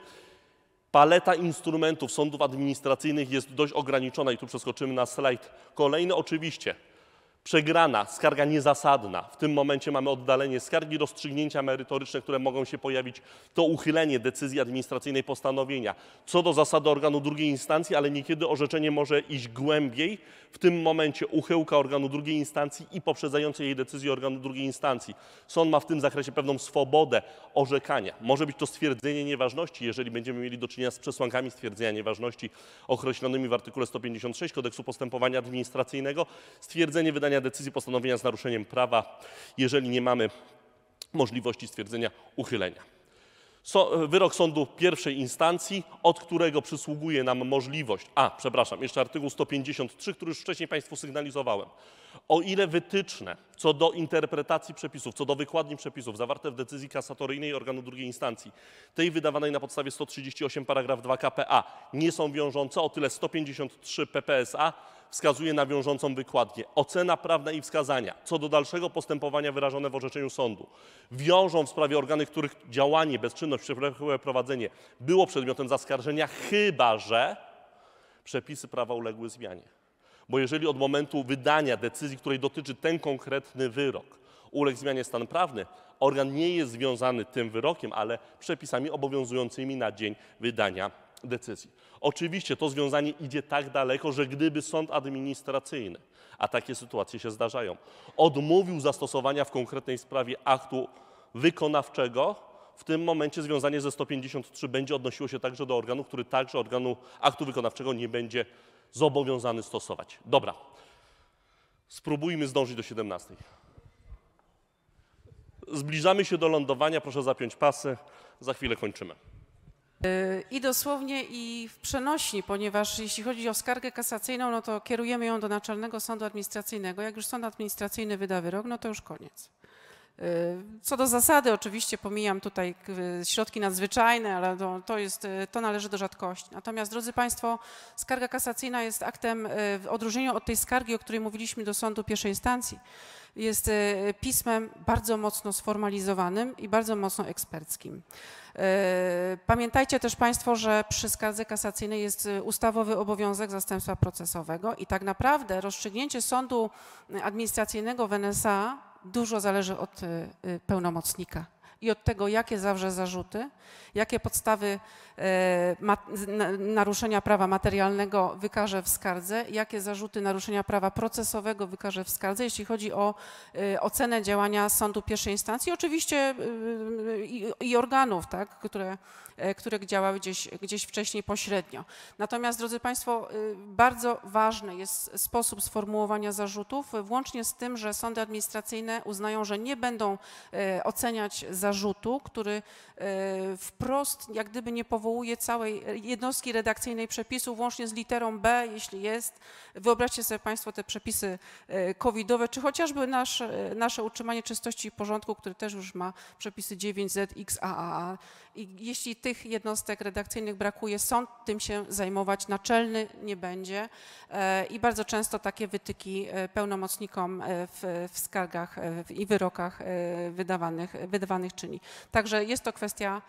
Paleta instrumentów sądów administracyjnych jest dość ograniczona i tu przeskoczymy na slajd kolejny. Oczywiście Przegrana, skarga niezasadna. W tym momencie mamy oddalenie skargi, rozstrzygnięcia merytoryczne, które mogą się pojawić, to uchylenie decyzji administracyjnej postanowienia. Co do zasady organu drugiej instancji, ale niekiedy orzeczenie może iść głębiej. W tym momencie uchyłka organu drugiej instancji i poprzedzającej jej decyzji organu drugiej instancji. Sąd ma w tym zakresie pewną swobodę orzekania. Może być to stwierdzenie nieważności, jeżeli będziemy mieli do czynienia z przesłankami stwierdzenia nieważności określonymi w artykule 156 Kodeksu Postępowania Administracyjnego. Stwierdzenie wydania decyzji postanowienia z naruszeniem prawa, jeżeli nie mamy możliwości stwierdzenia uchylenia. So, wyrok sądu pierwszej instancji, od którego przysługuje nam możliwość, a przepraszam, jeszcze artykuł 153, który już wcześniej Państwu sygnalizowałem. O ile wytyczne co do interpretacji przepisów, co do wykładni przepisów zawarte w decyzji kasatoryjnej organu drugiej instancji, tej wydawanej na podstawie 138 paragraf 2 KPA nie są wiążące, o tyle 153 PPSA wskazuje na wiążącą wykładnię. Ocena prawna i wskazania co do dalszego postępowania wyrażone w orzeczeniu sądu wiążą w sprawie organy, których działanie, bezczynność, przewlekłe prowadzenie było przedmiotem zaskarżenia, chyba że przepisy prawa uległy zmianie. Bo jeżeli od momentu wydania decyzji, której dotyczy ten konkretny wyrok, uległ zmianie stan prawny, organ nie jest związany tym wyrokiem, ale przepisami obowiązującymi na dzień wydania decyzji. Oczywiście to związanie idzie tak daleko, że gdyby sąd administracyjny, a takie sytuacje się zdarzają, odmówił zastosowania w konkretnej sprawie aktu wykonawczego, w tym momencie związanie ze 153 będzie odnosiło się także do organu, który także organu aktu wykonawczego nie będzie zobowiązany stosować. Dobra. Spróbujmy zdążyć do 17. Zbliżamy się do lądowania. Proszę zapiąć pasy. Za chwilę kończymy. I dosłownie i w przenośni, ponieważ jeśli chodzi o skargę kasacyjną, no to kierujemy ją do Naczelnego Sądu Administracyjnego. Jak już sąd administracyjny wyda wyrok, no to już koniec. Y, Co do zasady, oczywiście pomijam tutaj y, środki nadzwyczajne, ale to, to, jest, y, to należy do rzadkości. Natomiast, drodzy Państwo, skarga kasacyjna jest aktem, w odróżnieniu od tej skargi, o której mówiliśmy do sądu pierwszej instancji, jest pismem bardzo mocno sformalizowanym i bardzo mocno eksperckim. Pamiętajcie też Państwo, że przy skardze kasacyjnej jest ustawowy obowiązek zastępstwa procesowego i tak naprawdę rozstrzygnięcie sądu administracyjnego w NSA dużo zależy od y, y, pełnomocnika i od tego, jakie zawrze zarzuty, jakie podstawy e, naruszenia prawa materialnego wykaże w skardze, jakie zarzuty naruszenia prawa procesowego wykaże w skardze, jeśli chodzi o e, ocenę działania sądu pierwszej instancji, oczywiście i, organów, tak, które, które działały gdzieś, gdzieś wcześniej pośrednio. Natomiast, drodzy Państwo, y, bardzo ważny jest sposób sformułowania zarzutów, włącznie z tym, że sądy administracyjne uznają, że nie będą e, oceniać zarzutu, który e, wprost jak gdyby nie powołuje całej jednostki redakcyjnej przepisu, włącznie z literą B, jeśli jest. Wyobraźcie sobie Państwo te przepisy e, covidowe, czy chociażby nasze, nasze utrzymanie czystości i porządku, który też już ma przepisy 9Z, XAAA. I jeśli tych jednostek redakcyjnych brakuje, sąd tym się zajmować naczelny nie będzie e, i bardzo często takie wytyki e, pełnomocnikom e, w, w skargach i wyrokach wydawanych, wydawanych czyni. Także jest to kwestia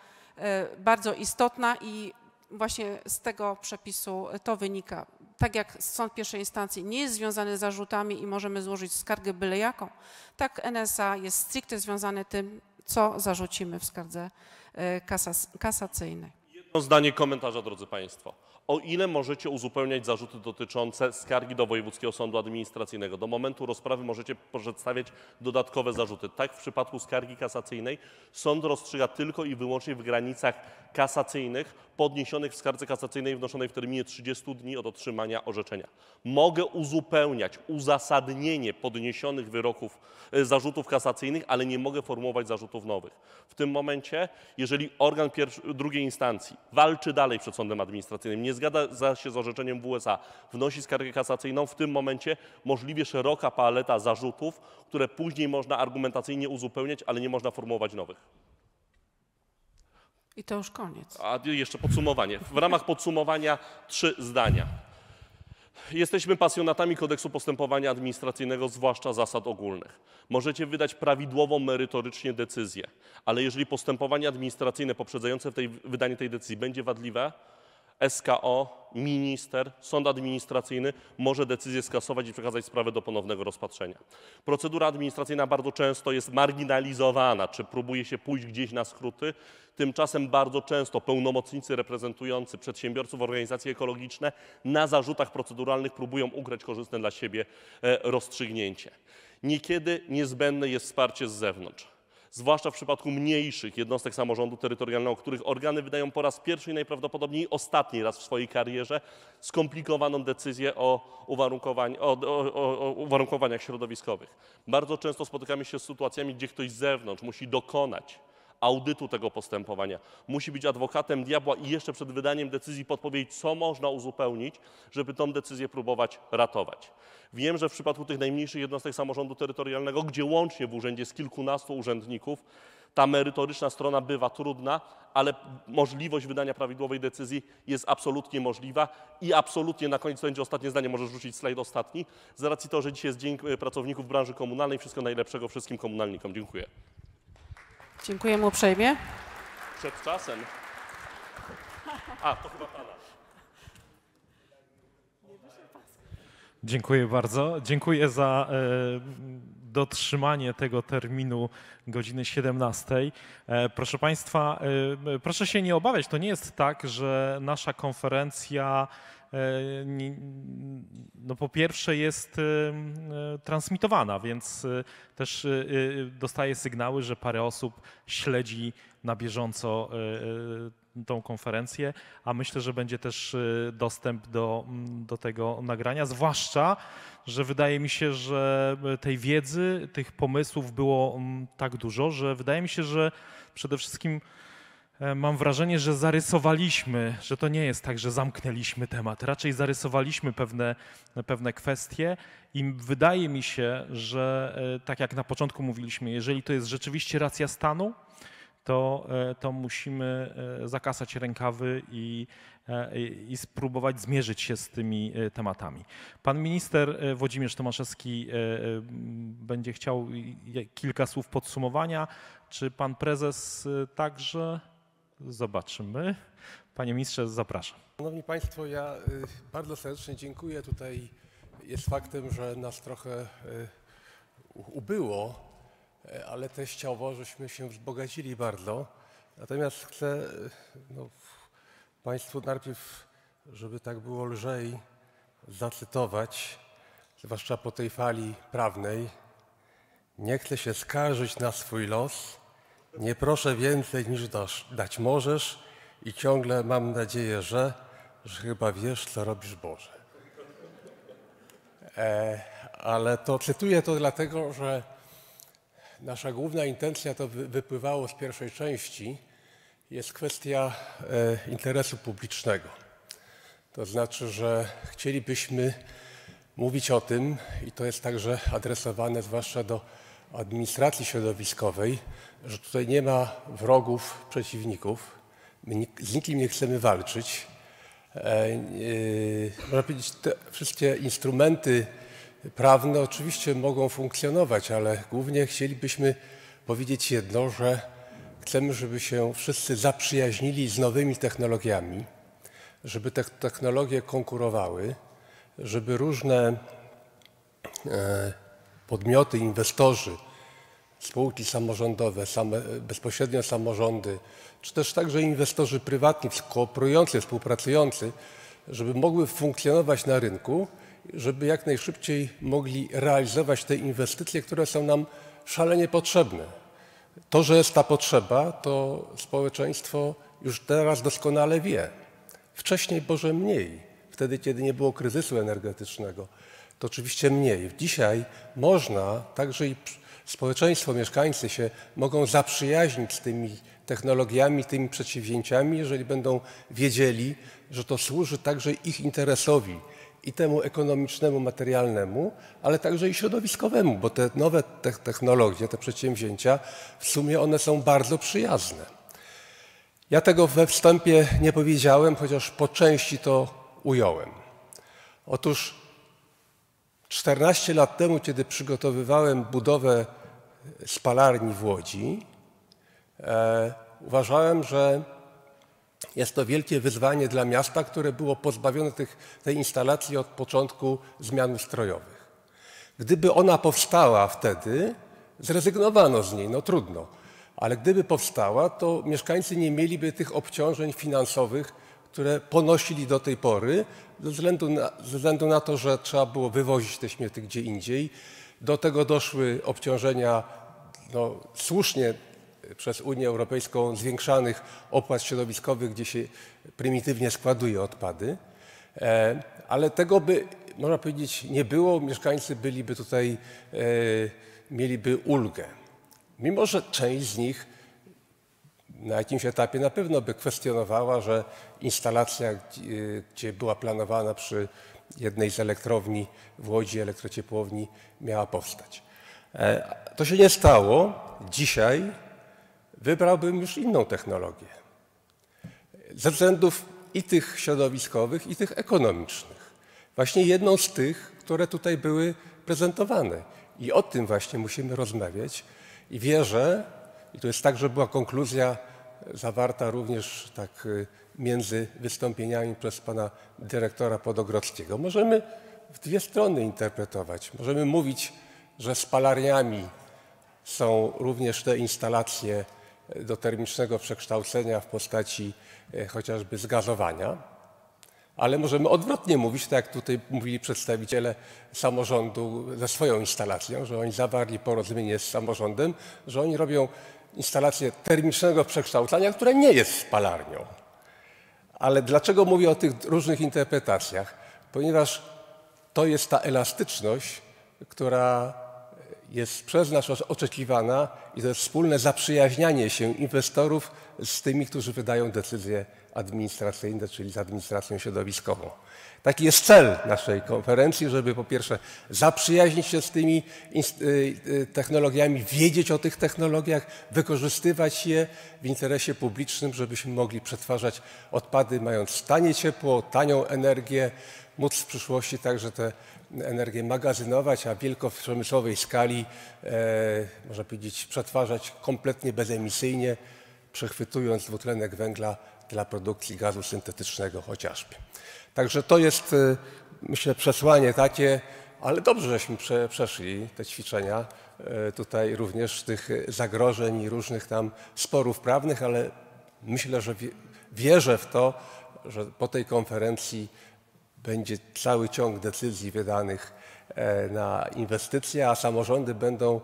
bardzo istotna i właśnie z tego przepisu to wynika. Tak jak sąd pierwszej instancji nie jest związany z zarzutami i możemy złożyć skargę byle jaką, tak NSA jest stricte związany tym, co zarzucimy w skardze kasas, kasacyjnej. Jedno zdanie komentarza, drodzy Państwo. O ile możecie uzupełniać zarzuty dotyczące skargi do Wojewódzkiego Sądu Administracyjnego? Do momentu rozprawy możecie przedstawiać dodatkowe zarzuty. Tak w przypadku skargi kasacyjnej sąd rozstrzyga tylko i wyłącznie w granicach kasacyjnych podniesionych w skardze kasacyjnej wnoszonej w terminie 30 dni od otrzymania orzeczenia. Mogę uzupełniać uzasadnienie podniesionych wyroków, e, zarzutów kasacyjnych, ale nie mogę formułować zarzutów nowych. W tym momencie, jeżeli organ drugiej instancji walczy dalej przed sądem administracyjnym, nie zgadza się z orzeczeniem WSA, wnosi skargę kasacyjną, w tym momencie możliwie szeroka paleta zarzutów, które później można argumentacyjnie uzupełniać, ale nie można formułować nowych. I to już koniec. A jeszcze podsumowanie. W ramach podsumowania trzy zdania. Jesteśmy pasjonatami kodeksu postępowania administracyjnego, zwłaszcza zasad ogólnych. Możecie wydać prawidłową merytorycznie decyzję, ale jeżeli postępowanie administracyjne poprzedzające tej, wydanie tej decyzji będzie wadliwe, SKO, minister, sąd administracyjny może decyzję skasować i przekazać sprawę do ponownego rozpatrzenia. Procedura administracyjna bardzo często jest marginalizowana, czy próbuje się pójść gdzieś na skróty. Tymczasem bardzo często pełnomocnicy reprezentujący przedsiębiorców, organizacje ekologiczne na zarzutach proceduralnych próbują ugrać korzystne dla siebie e, rozstrzygnięcie. Niekiedy niezbędne jest wsparcie z zewnątrz zwłaszcza w przypadku mniejszych jednostek samorządu terytorialnego, których organy wydają po raz pierwszy i najprawdopodobniej ostatni raz w swojej karierze skomplikowaną decyzję o, uwarunkowań, o, o, o uwarunkowaniach środowiskowych. Bardzo często spotykamy się z sytuacjami, gdzie ktoś z zewnątrz musi dokonać audytu tego postępowania. Musi być adwokatem diabła i jeszcze przed wydaniem decyzji podpowiedzieć, co można uzupełnić, żeby tą decyzję próbować ratować. Wiem, że w przypadku tych najmniejszych jednostek samorządu terytorialnego, gdzie łącznie w urzędzie jest kilkunastu urzędników, ta merytoryczna strona bywa trudna, ale możliwość wydania prawidłowej decyzji jest absolutnie możliwa i absolutnie na koniec będzie ostatnie zdanie, możesz rzucić slajd ostatni, z racji to, że dzisiaj jest Dzień Pracowników Branży Komunalnej. Wszystkiego najlepszego wszystkim komunalnikom. Dziękuję. Dziękujemy uprzejmie. Przed czasem. A, to chyba pana. Dziękuję bardzo. Dziękuję za e, dotrzymanie tego terminu godziny 17. E, proszę Państwa, e, proszę się nie obawiać. To nie jest tak, że nasza konferencja no po pierwsze jest e, e, transmitowana, więc też dostaję sygnały, że parę osób śledzi na bieżąco tą konferencję, a myślę, że będzie też dostęp do, do tego nagrania, zwłaszcza, że wydaje mi się, że tej wiedzy, tych pomysłów było tak dużo, że wydaje mi się, że przede wszystkim E, mam wrażenie, że zarysowaliśmy, że to nie jest tak, że zamknęliśmy temat. Raczej zarysowaliśmy pewne, pewne kwestie i wydaje mi się, że e, tak jak na początku mówiliśmy, jeżeli to jest rzeczywiście racja stanu, to, e, to musimy zakasać rękawy i, i spróbować zmierzyć się z tymi tematami. Pan minister Włodzimierz Tomaszewski będzie chciał kilka słów podsumowania. Czy pan prezes także? Zobaczymy. Panie ministrze, zapraszam. Szanowni Państwo, ja y, bardzo serdecznie dziękuję. Tutaj jest faktem, że nas trochę y, ubyło, y, ale teściowo żeśmy się wzbogacili bardzo. Natomiast chcę no, Państwu najpierw, żeby tak było lżej, zacytować, zwłaszcza po tej fali prawnej. Nie chcę się skarżyć na swój los, nie proszę więcej niż dasz, dać możesz i ciągle mam nadzieję, że, że chyba wiesz, co robisz Boże. E, ale to cytuję to dlatego, że nasza główna intencja to wypływało z pierwszej części, jest kwestia e, interesu publicznego. To znaczy, że chcielibyśmy mówić o tym, i to jest także adresowane zwłaszcza do administracji środowiskowej, że tutaj nie ma wrogów, przeciwników. My z nikim nie chcemy walczyć. E, e, można powiedzieć, te wszystkie instrumenty prawne oczywiście mogą funkcjonować, ale głównie chcielibyśmy powiedzieć jedno, że chcemy, żeby się wszyscy zaprzyjaźnili z nowymi technologiami, żeby te technologie konkurowały, żeby różne e, podmioty, inwestorzy, spółki samorządowe, same, bezpośrednio samorządy, czy też także inwestorzy prywatni, kooperujący, współpracujący, żeby mogły funkcjonować na rynku, żeby jak najszybciej mogli realizować te inwestycje, które są nam szalenie potrzebne. To, że jest ta potrzeba, to społeczeństwo już teraz doskonale wie. Wcześniej może mniej, wtedy kiedy nie było kryzysu energetycznego, to oczywiście mniej. Dzisiaj można także i społeczeństwo, mieszkańcy się mogą zaprzyjaźnić z tymi technologiami, tymi przedsięwzięciami, jeżeli będą wiedzieli, że to służy także ich interesowi i temu ekonomicznemu, materialnemu, ale także i środowiskowemu, bo te nowe te technologie, te przedsięwzięcia, w sumie one są bardzo przyjazne. Ja tego we wstępie nie powiedziałem, chociaż po części to ująłem. Otóż 14 lat temu, kiedy przygotowywałem budowę spalarni w Łodzi, e, uważałem, że Jest to wielkie wyzwanie dla miasta, które było pozbawione tych, tej instalacji od początku zmian ustrojowych. Gdyby ona powstała wtedy, zrezygnowano z niej, no trudno, ale gdyby powstała, to mieszkańcy nie mieliby tych obciążeń finansowych, które ponosili do tej pory, ze względu na, ze względu na to, że trzeba było wywozić te śmiety gdzie indziej. Do tego doszły obciążenia no, słusznie przez Unię Europejską zwiększanych opłat środowiskowych, gdzie się prymitywnie składuje odpady. E, ale tego by, można powiedzieć, nie było. Mieszkańcy byliby tutaj, e, mieliby ulgę. Mimo, że część z nich na jakimś etapie na pewno by kwestionowała, że instalacja, gdzie była planowana przy jednej z elektrowni w Łodzi, elektrociepłowni, miała powstać. E, to się nie stało. Dzisiaj wybrałbym już inną technologię. Ze względów i tych środowiskowych, i tych ekonomicznych. Właśnie jedną z tych, które tutaj były prezentowane. I o tym właśnie musimy rozmawiać. I wierzę, i to jest tak, że była konkluzja zawarta również tak y, między wystąpieniami przez pana dyrektora Podogrodzkiego. Możemy w dwie strony interpretować. Możemy mówić, że spalarniami są również te instalacje do termicznego przekształcenia w postaci e, chociażby zgazowania, ale możemy odwrotnie mówić, tak jak tutaj mówili przedstawiciele samorządu ze swoją instalacją, że oni zawarli porozumienie z samorządem, że oni robią instalację termicznego przekształcania, która nie jest spalarnią. Ale dlaczego mówię o tych różnych interpretacjach? Ponieważ to jest ta elastyczność, która jest przez nas oczekiwana i to jest wspólne zaprzyjaźnianie się inwestorów z tymi, którzy wydają decyzje administracyjne, czyli z administracją środowiskową. Taki jest cel naszej konferencji, żeby po pierwsze zaprzyjaźnić się z tymi y, y, technologiami, wiedzieć o tych technologiach, wykorzystywać je w interesie publicznym, żebyśmy mogli przetwarzać odpady, mając tanie ciepło, tanią energię, móc w przyszłości także te energię magazynować, a w wielkoprzemysłowej skali, e, można powiedzieć, przetwarzać kompletnie bezemisyjnie, przechwytując dwutlenek węgla dla produkcji gazu syntetycznego chociażby. Także to jest, e, myślę, przesłanie takie, ale dobrze, żeśmy prze, przeszli te ćwiczenia, e, tutaj również tych zagrożeń i różnych tam sporów prawnych, ale myślę, że wierzę w to, że po tej konferencji będzie cały ciąg decyzji wydanych e, na inwestycje, a samorządy będą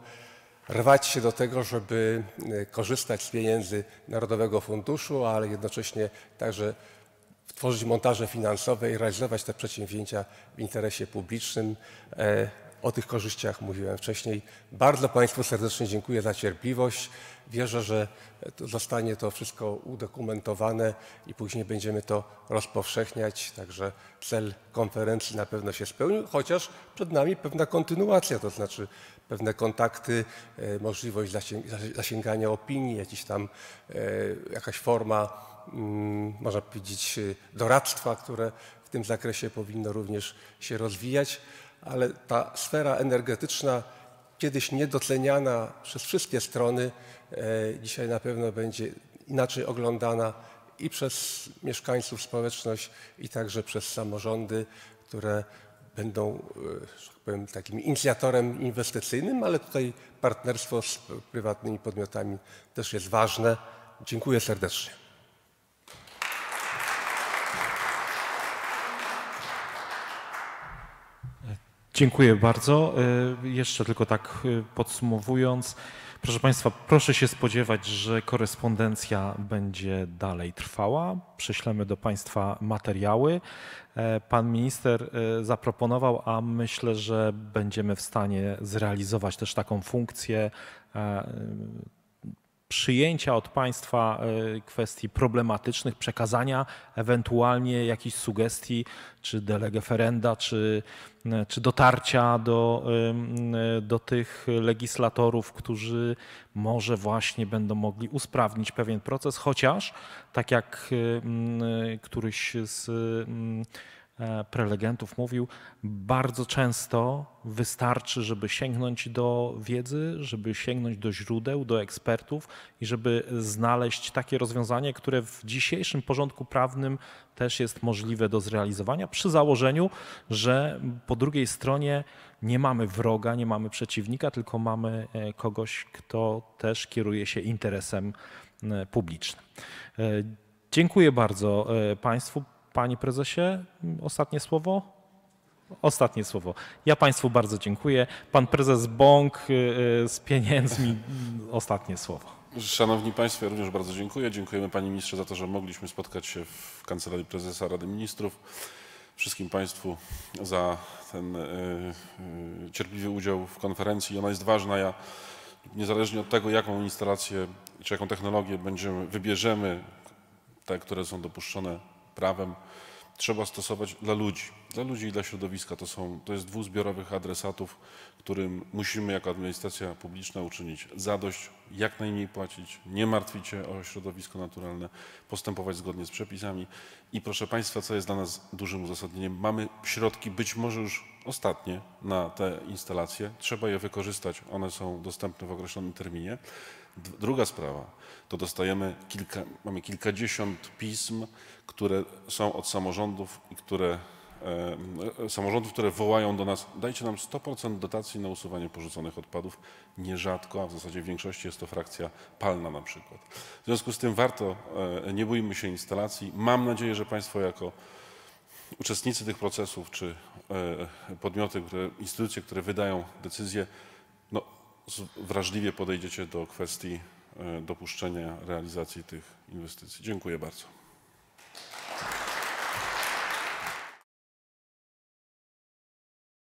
rwać się do tego, żeby e, korzystać z pieniędzy Narodowego Funduszu, ale jednocześnie także tworzyć montaże finansowe i realizować te przedsięwzięcia w interesie publicznym. E, o tych korzyściach mówiłem wcześniej. Bardzo Państwu serdecznie dziękuję za cierpliwość. Wierzę, że zostanie to wszystko udokumentowane i później będziemy to rozpowszechniać. Także cel konferencji na pewno się spełnił, chociaż przed nami pewna kontynuacja, to znaczy pewne kontakty, e, możliwość zasięgania opinii, jakiś tam, e, jakaś forma, mm, można powiedzieć, doradztwa, które w tym zakresie powinno również się rozwijać ale ta sfera energetyczna, kiedyś niedoceniana przez wszystkie strony, e, dzisiaj na pewno będzie inaczej oglądana i przez mieszkańców, społeczność, i także przez samorządy, które będą, e, tak powiem, takim inicjatorem inwestycyjnym, ale tutaj partnerstwo z prywatnymi podmiotami też jest ważne. Dziękuję serdecznie. Dziękuję bardzo. Y, jeszcze tylko tak y, podsumowując, proszę Państwa, proszę się spodziewać, że korespondencja będzie dalej trwała. Prześlemy do Państwa materiały. E, pan minister y, zaproponował, a myślę, że będziemy w stanie zrealizować też taką funkcję e, przyjęcia od państwa e, kwestii problematycznych, przekazania ewentualnie jakichś sugestii, czy delegeferenda, czy, e, czy dotarcia do, e, do tych legislatorów, którzy może właśnie będą mogli usprawnić pewien proces, chociaż tak jak któryś z prelegentów mówił, bardzo często wystarczy, żeby sięgnąć do wiedzy, żeby sięgnąć do źródeł, do ekspertów i żeby znaleźć takie rozwiązanie, które w dzisiejszym porządku prawnym też jest możliwe do zrealizowania, przy założeniu, że po drugiej stronie nie mamy wroga, nie mamy przeciwnika, tylko mamy e, kogoś, kto też kieruje się interesem e, publicznym. E, Dziękuję bardzo e, Państwu. Panie Prezesie, ostatnie słowo? Ostatnie słowo. Ja Państwu bardzo dziękuję. Pan Prezes Bąk e, e, z pieniędzmi, ostatnie słowo. Szanowni Państwo, ja również bardzo dziękuję. Dziękujemy Panie Ministrze za to, że mogliśmy spotkać się w Kancelarii Prezesa Rady Ministrów. Wszystkim Państwu za ten e, cierpliwy udział w konferencji. Ona jest ważna. Ja niezależnie od tego, jaką instalację czy jaką technologię będziemy, wybierzemy, te, które są dopuszczone prawem, trzeba stosować dla ludzi. Dla ludzi i dla środowiska. To, są, to jest dwóch zbiorowych adresatów, którym musimy jako administracja publiczna uczynić zadość, jak najmniej płacić, nie martwić się o środowisko naturalne, postępować zgodnie z przepisami. I proszę Państwa, co jest dla nas dużym uzasadnieniem, mamy środki być może już ostatnie na te instalacje. Trzeba je wykorzystać. One są dostępne w określonym terminie. Druga sprawa, to dostajemy kilka, mamy kilkadziesiąt pism, które są od samorządów i które e, samorządów, które wołają do nas, dajcie nam 100% dotacji na usuwanie porzuconych odpadów. Nierzadko, a w zasadzie w większości jest to frakcja palna na przykład. W związku z tym warto, e, nie bójmy się instalacji. Mam nadzieję, że Państwo jako uczestnicy tych procesów, czy e, podmioty, które, instytucje, które wydają decyzje, wrażliwie podejdziecie do kwestii e, dopuszczenia realizacji tych inwestycji. Dziękuję bardzo.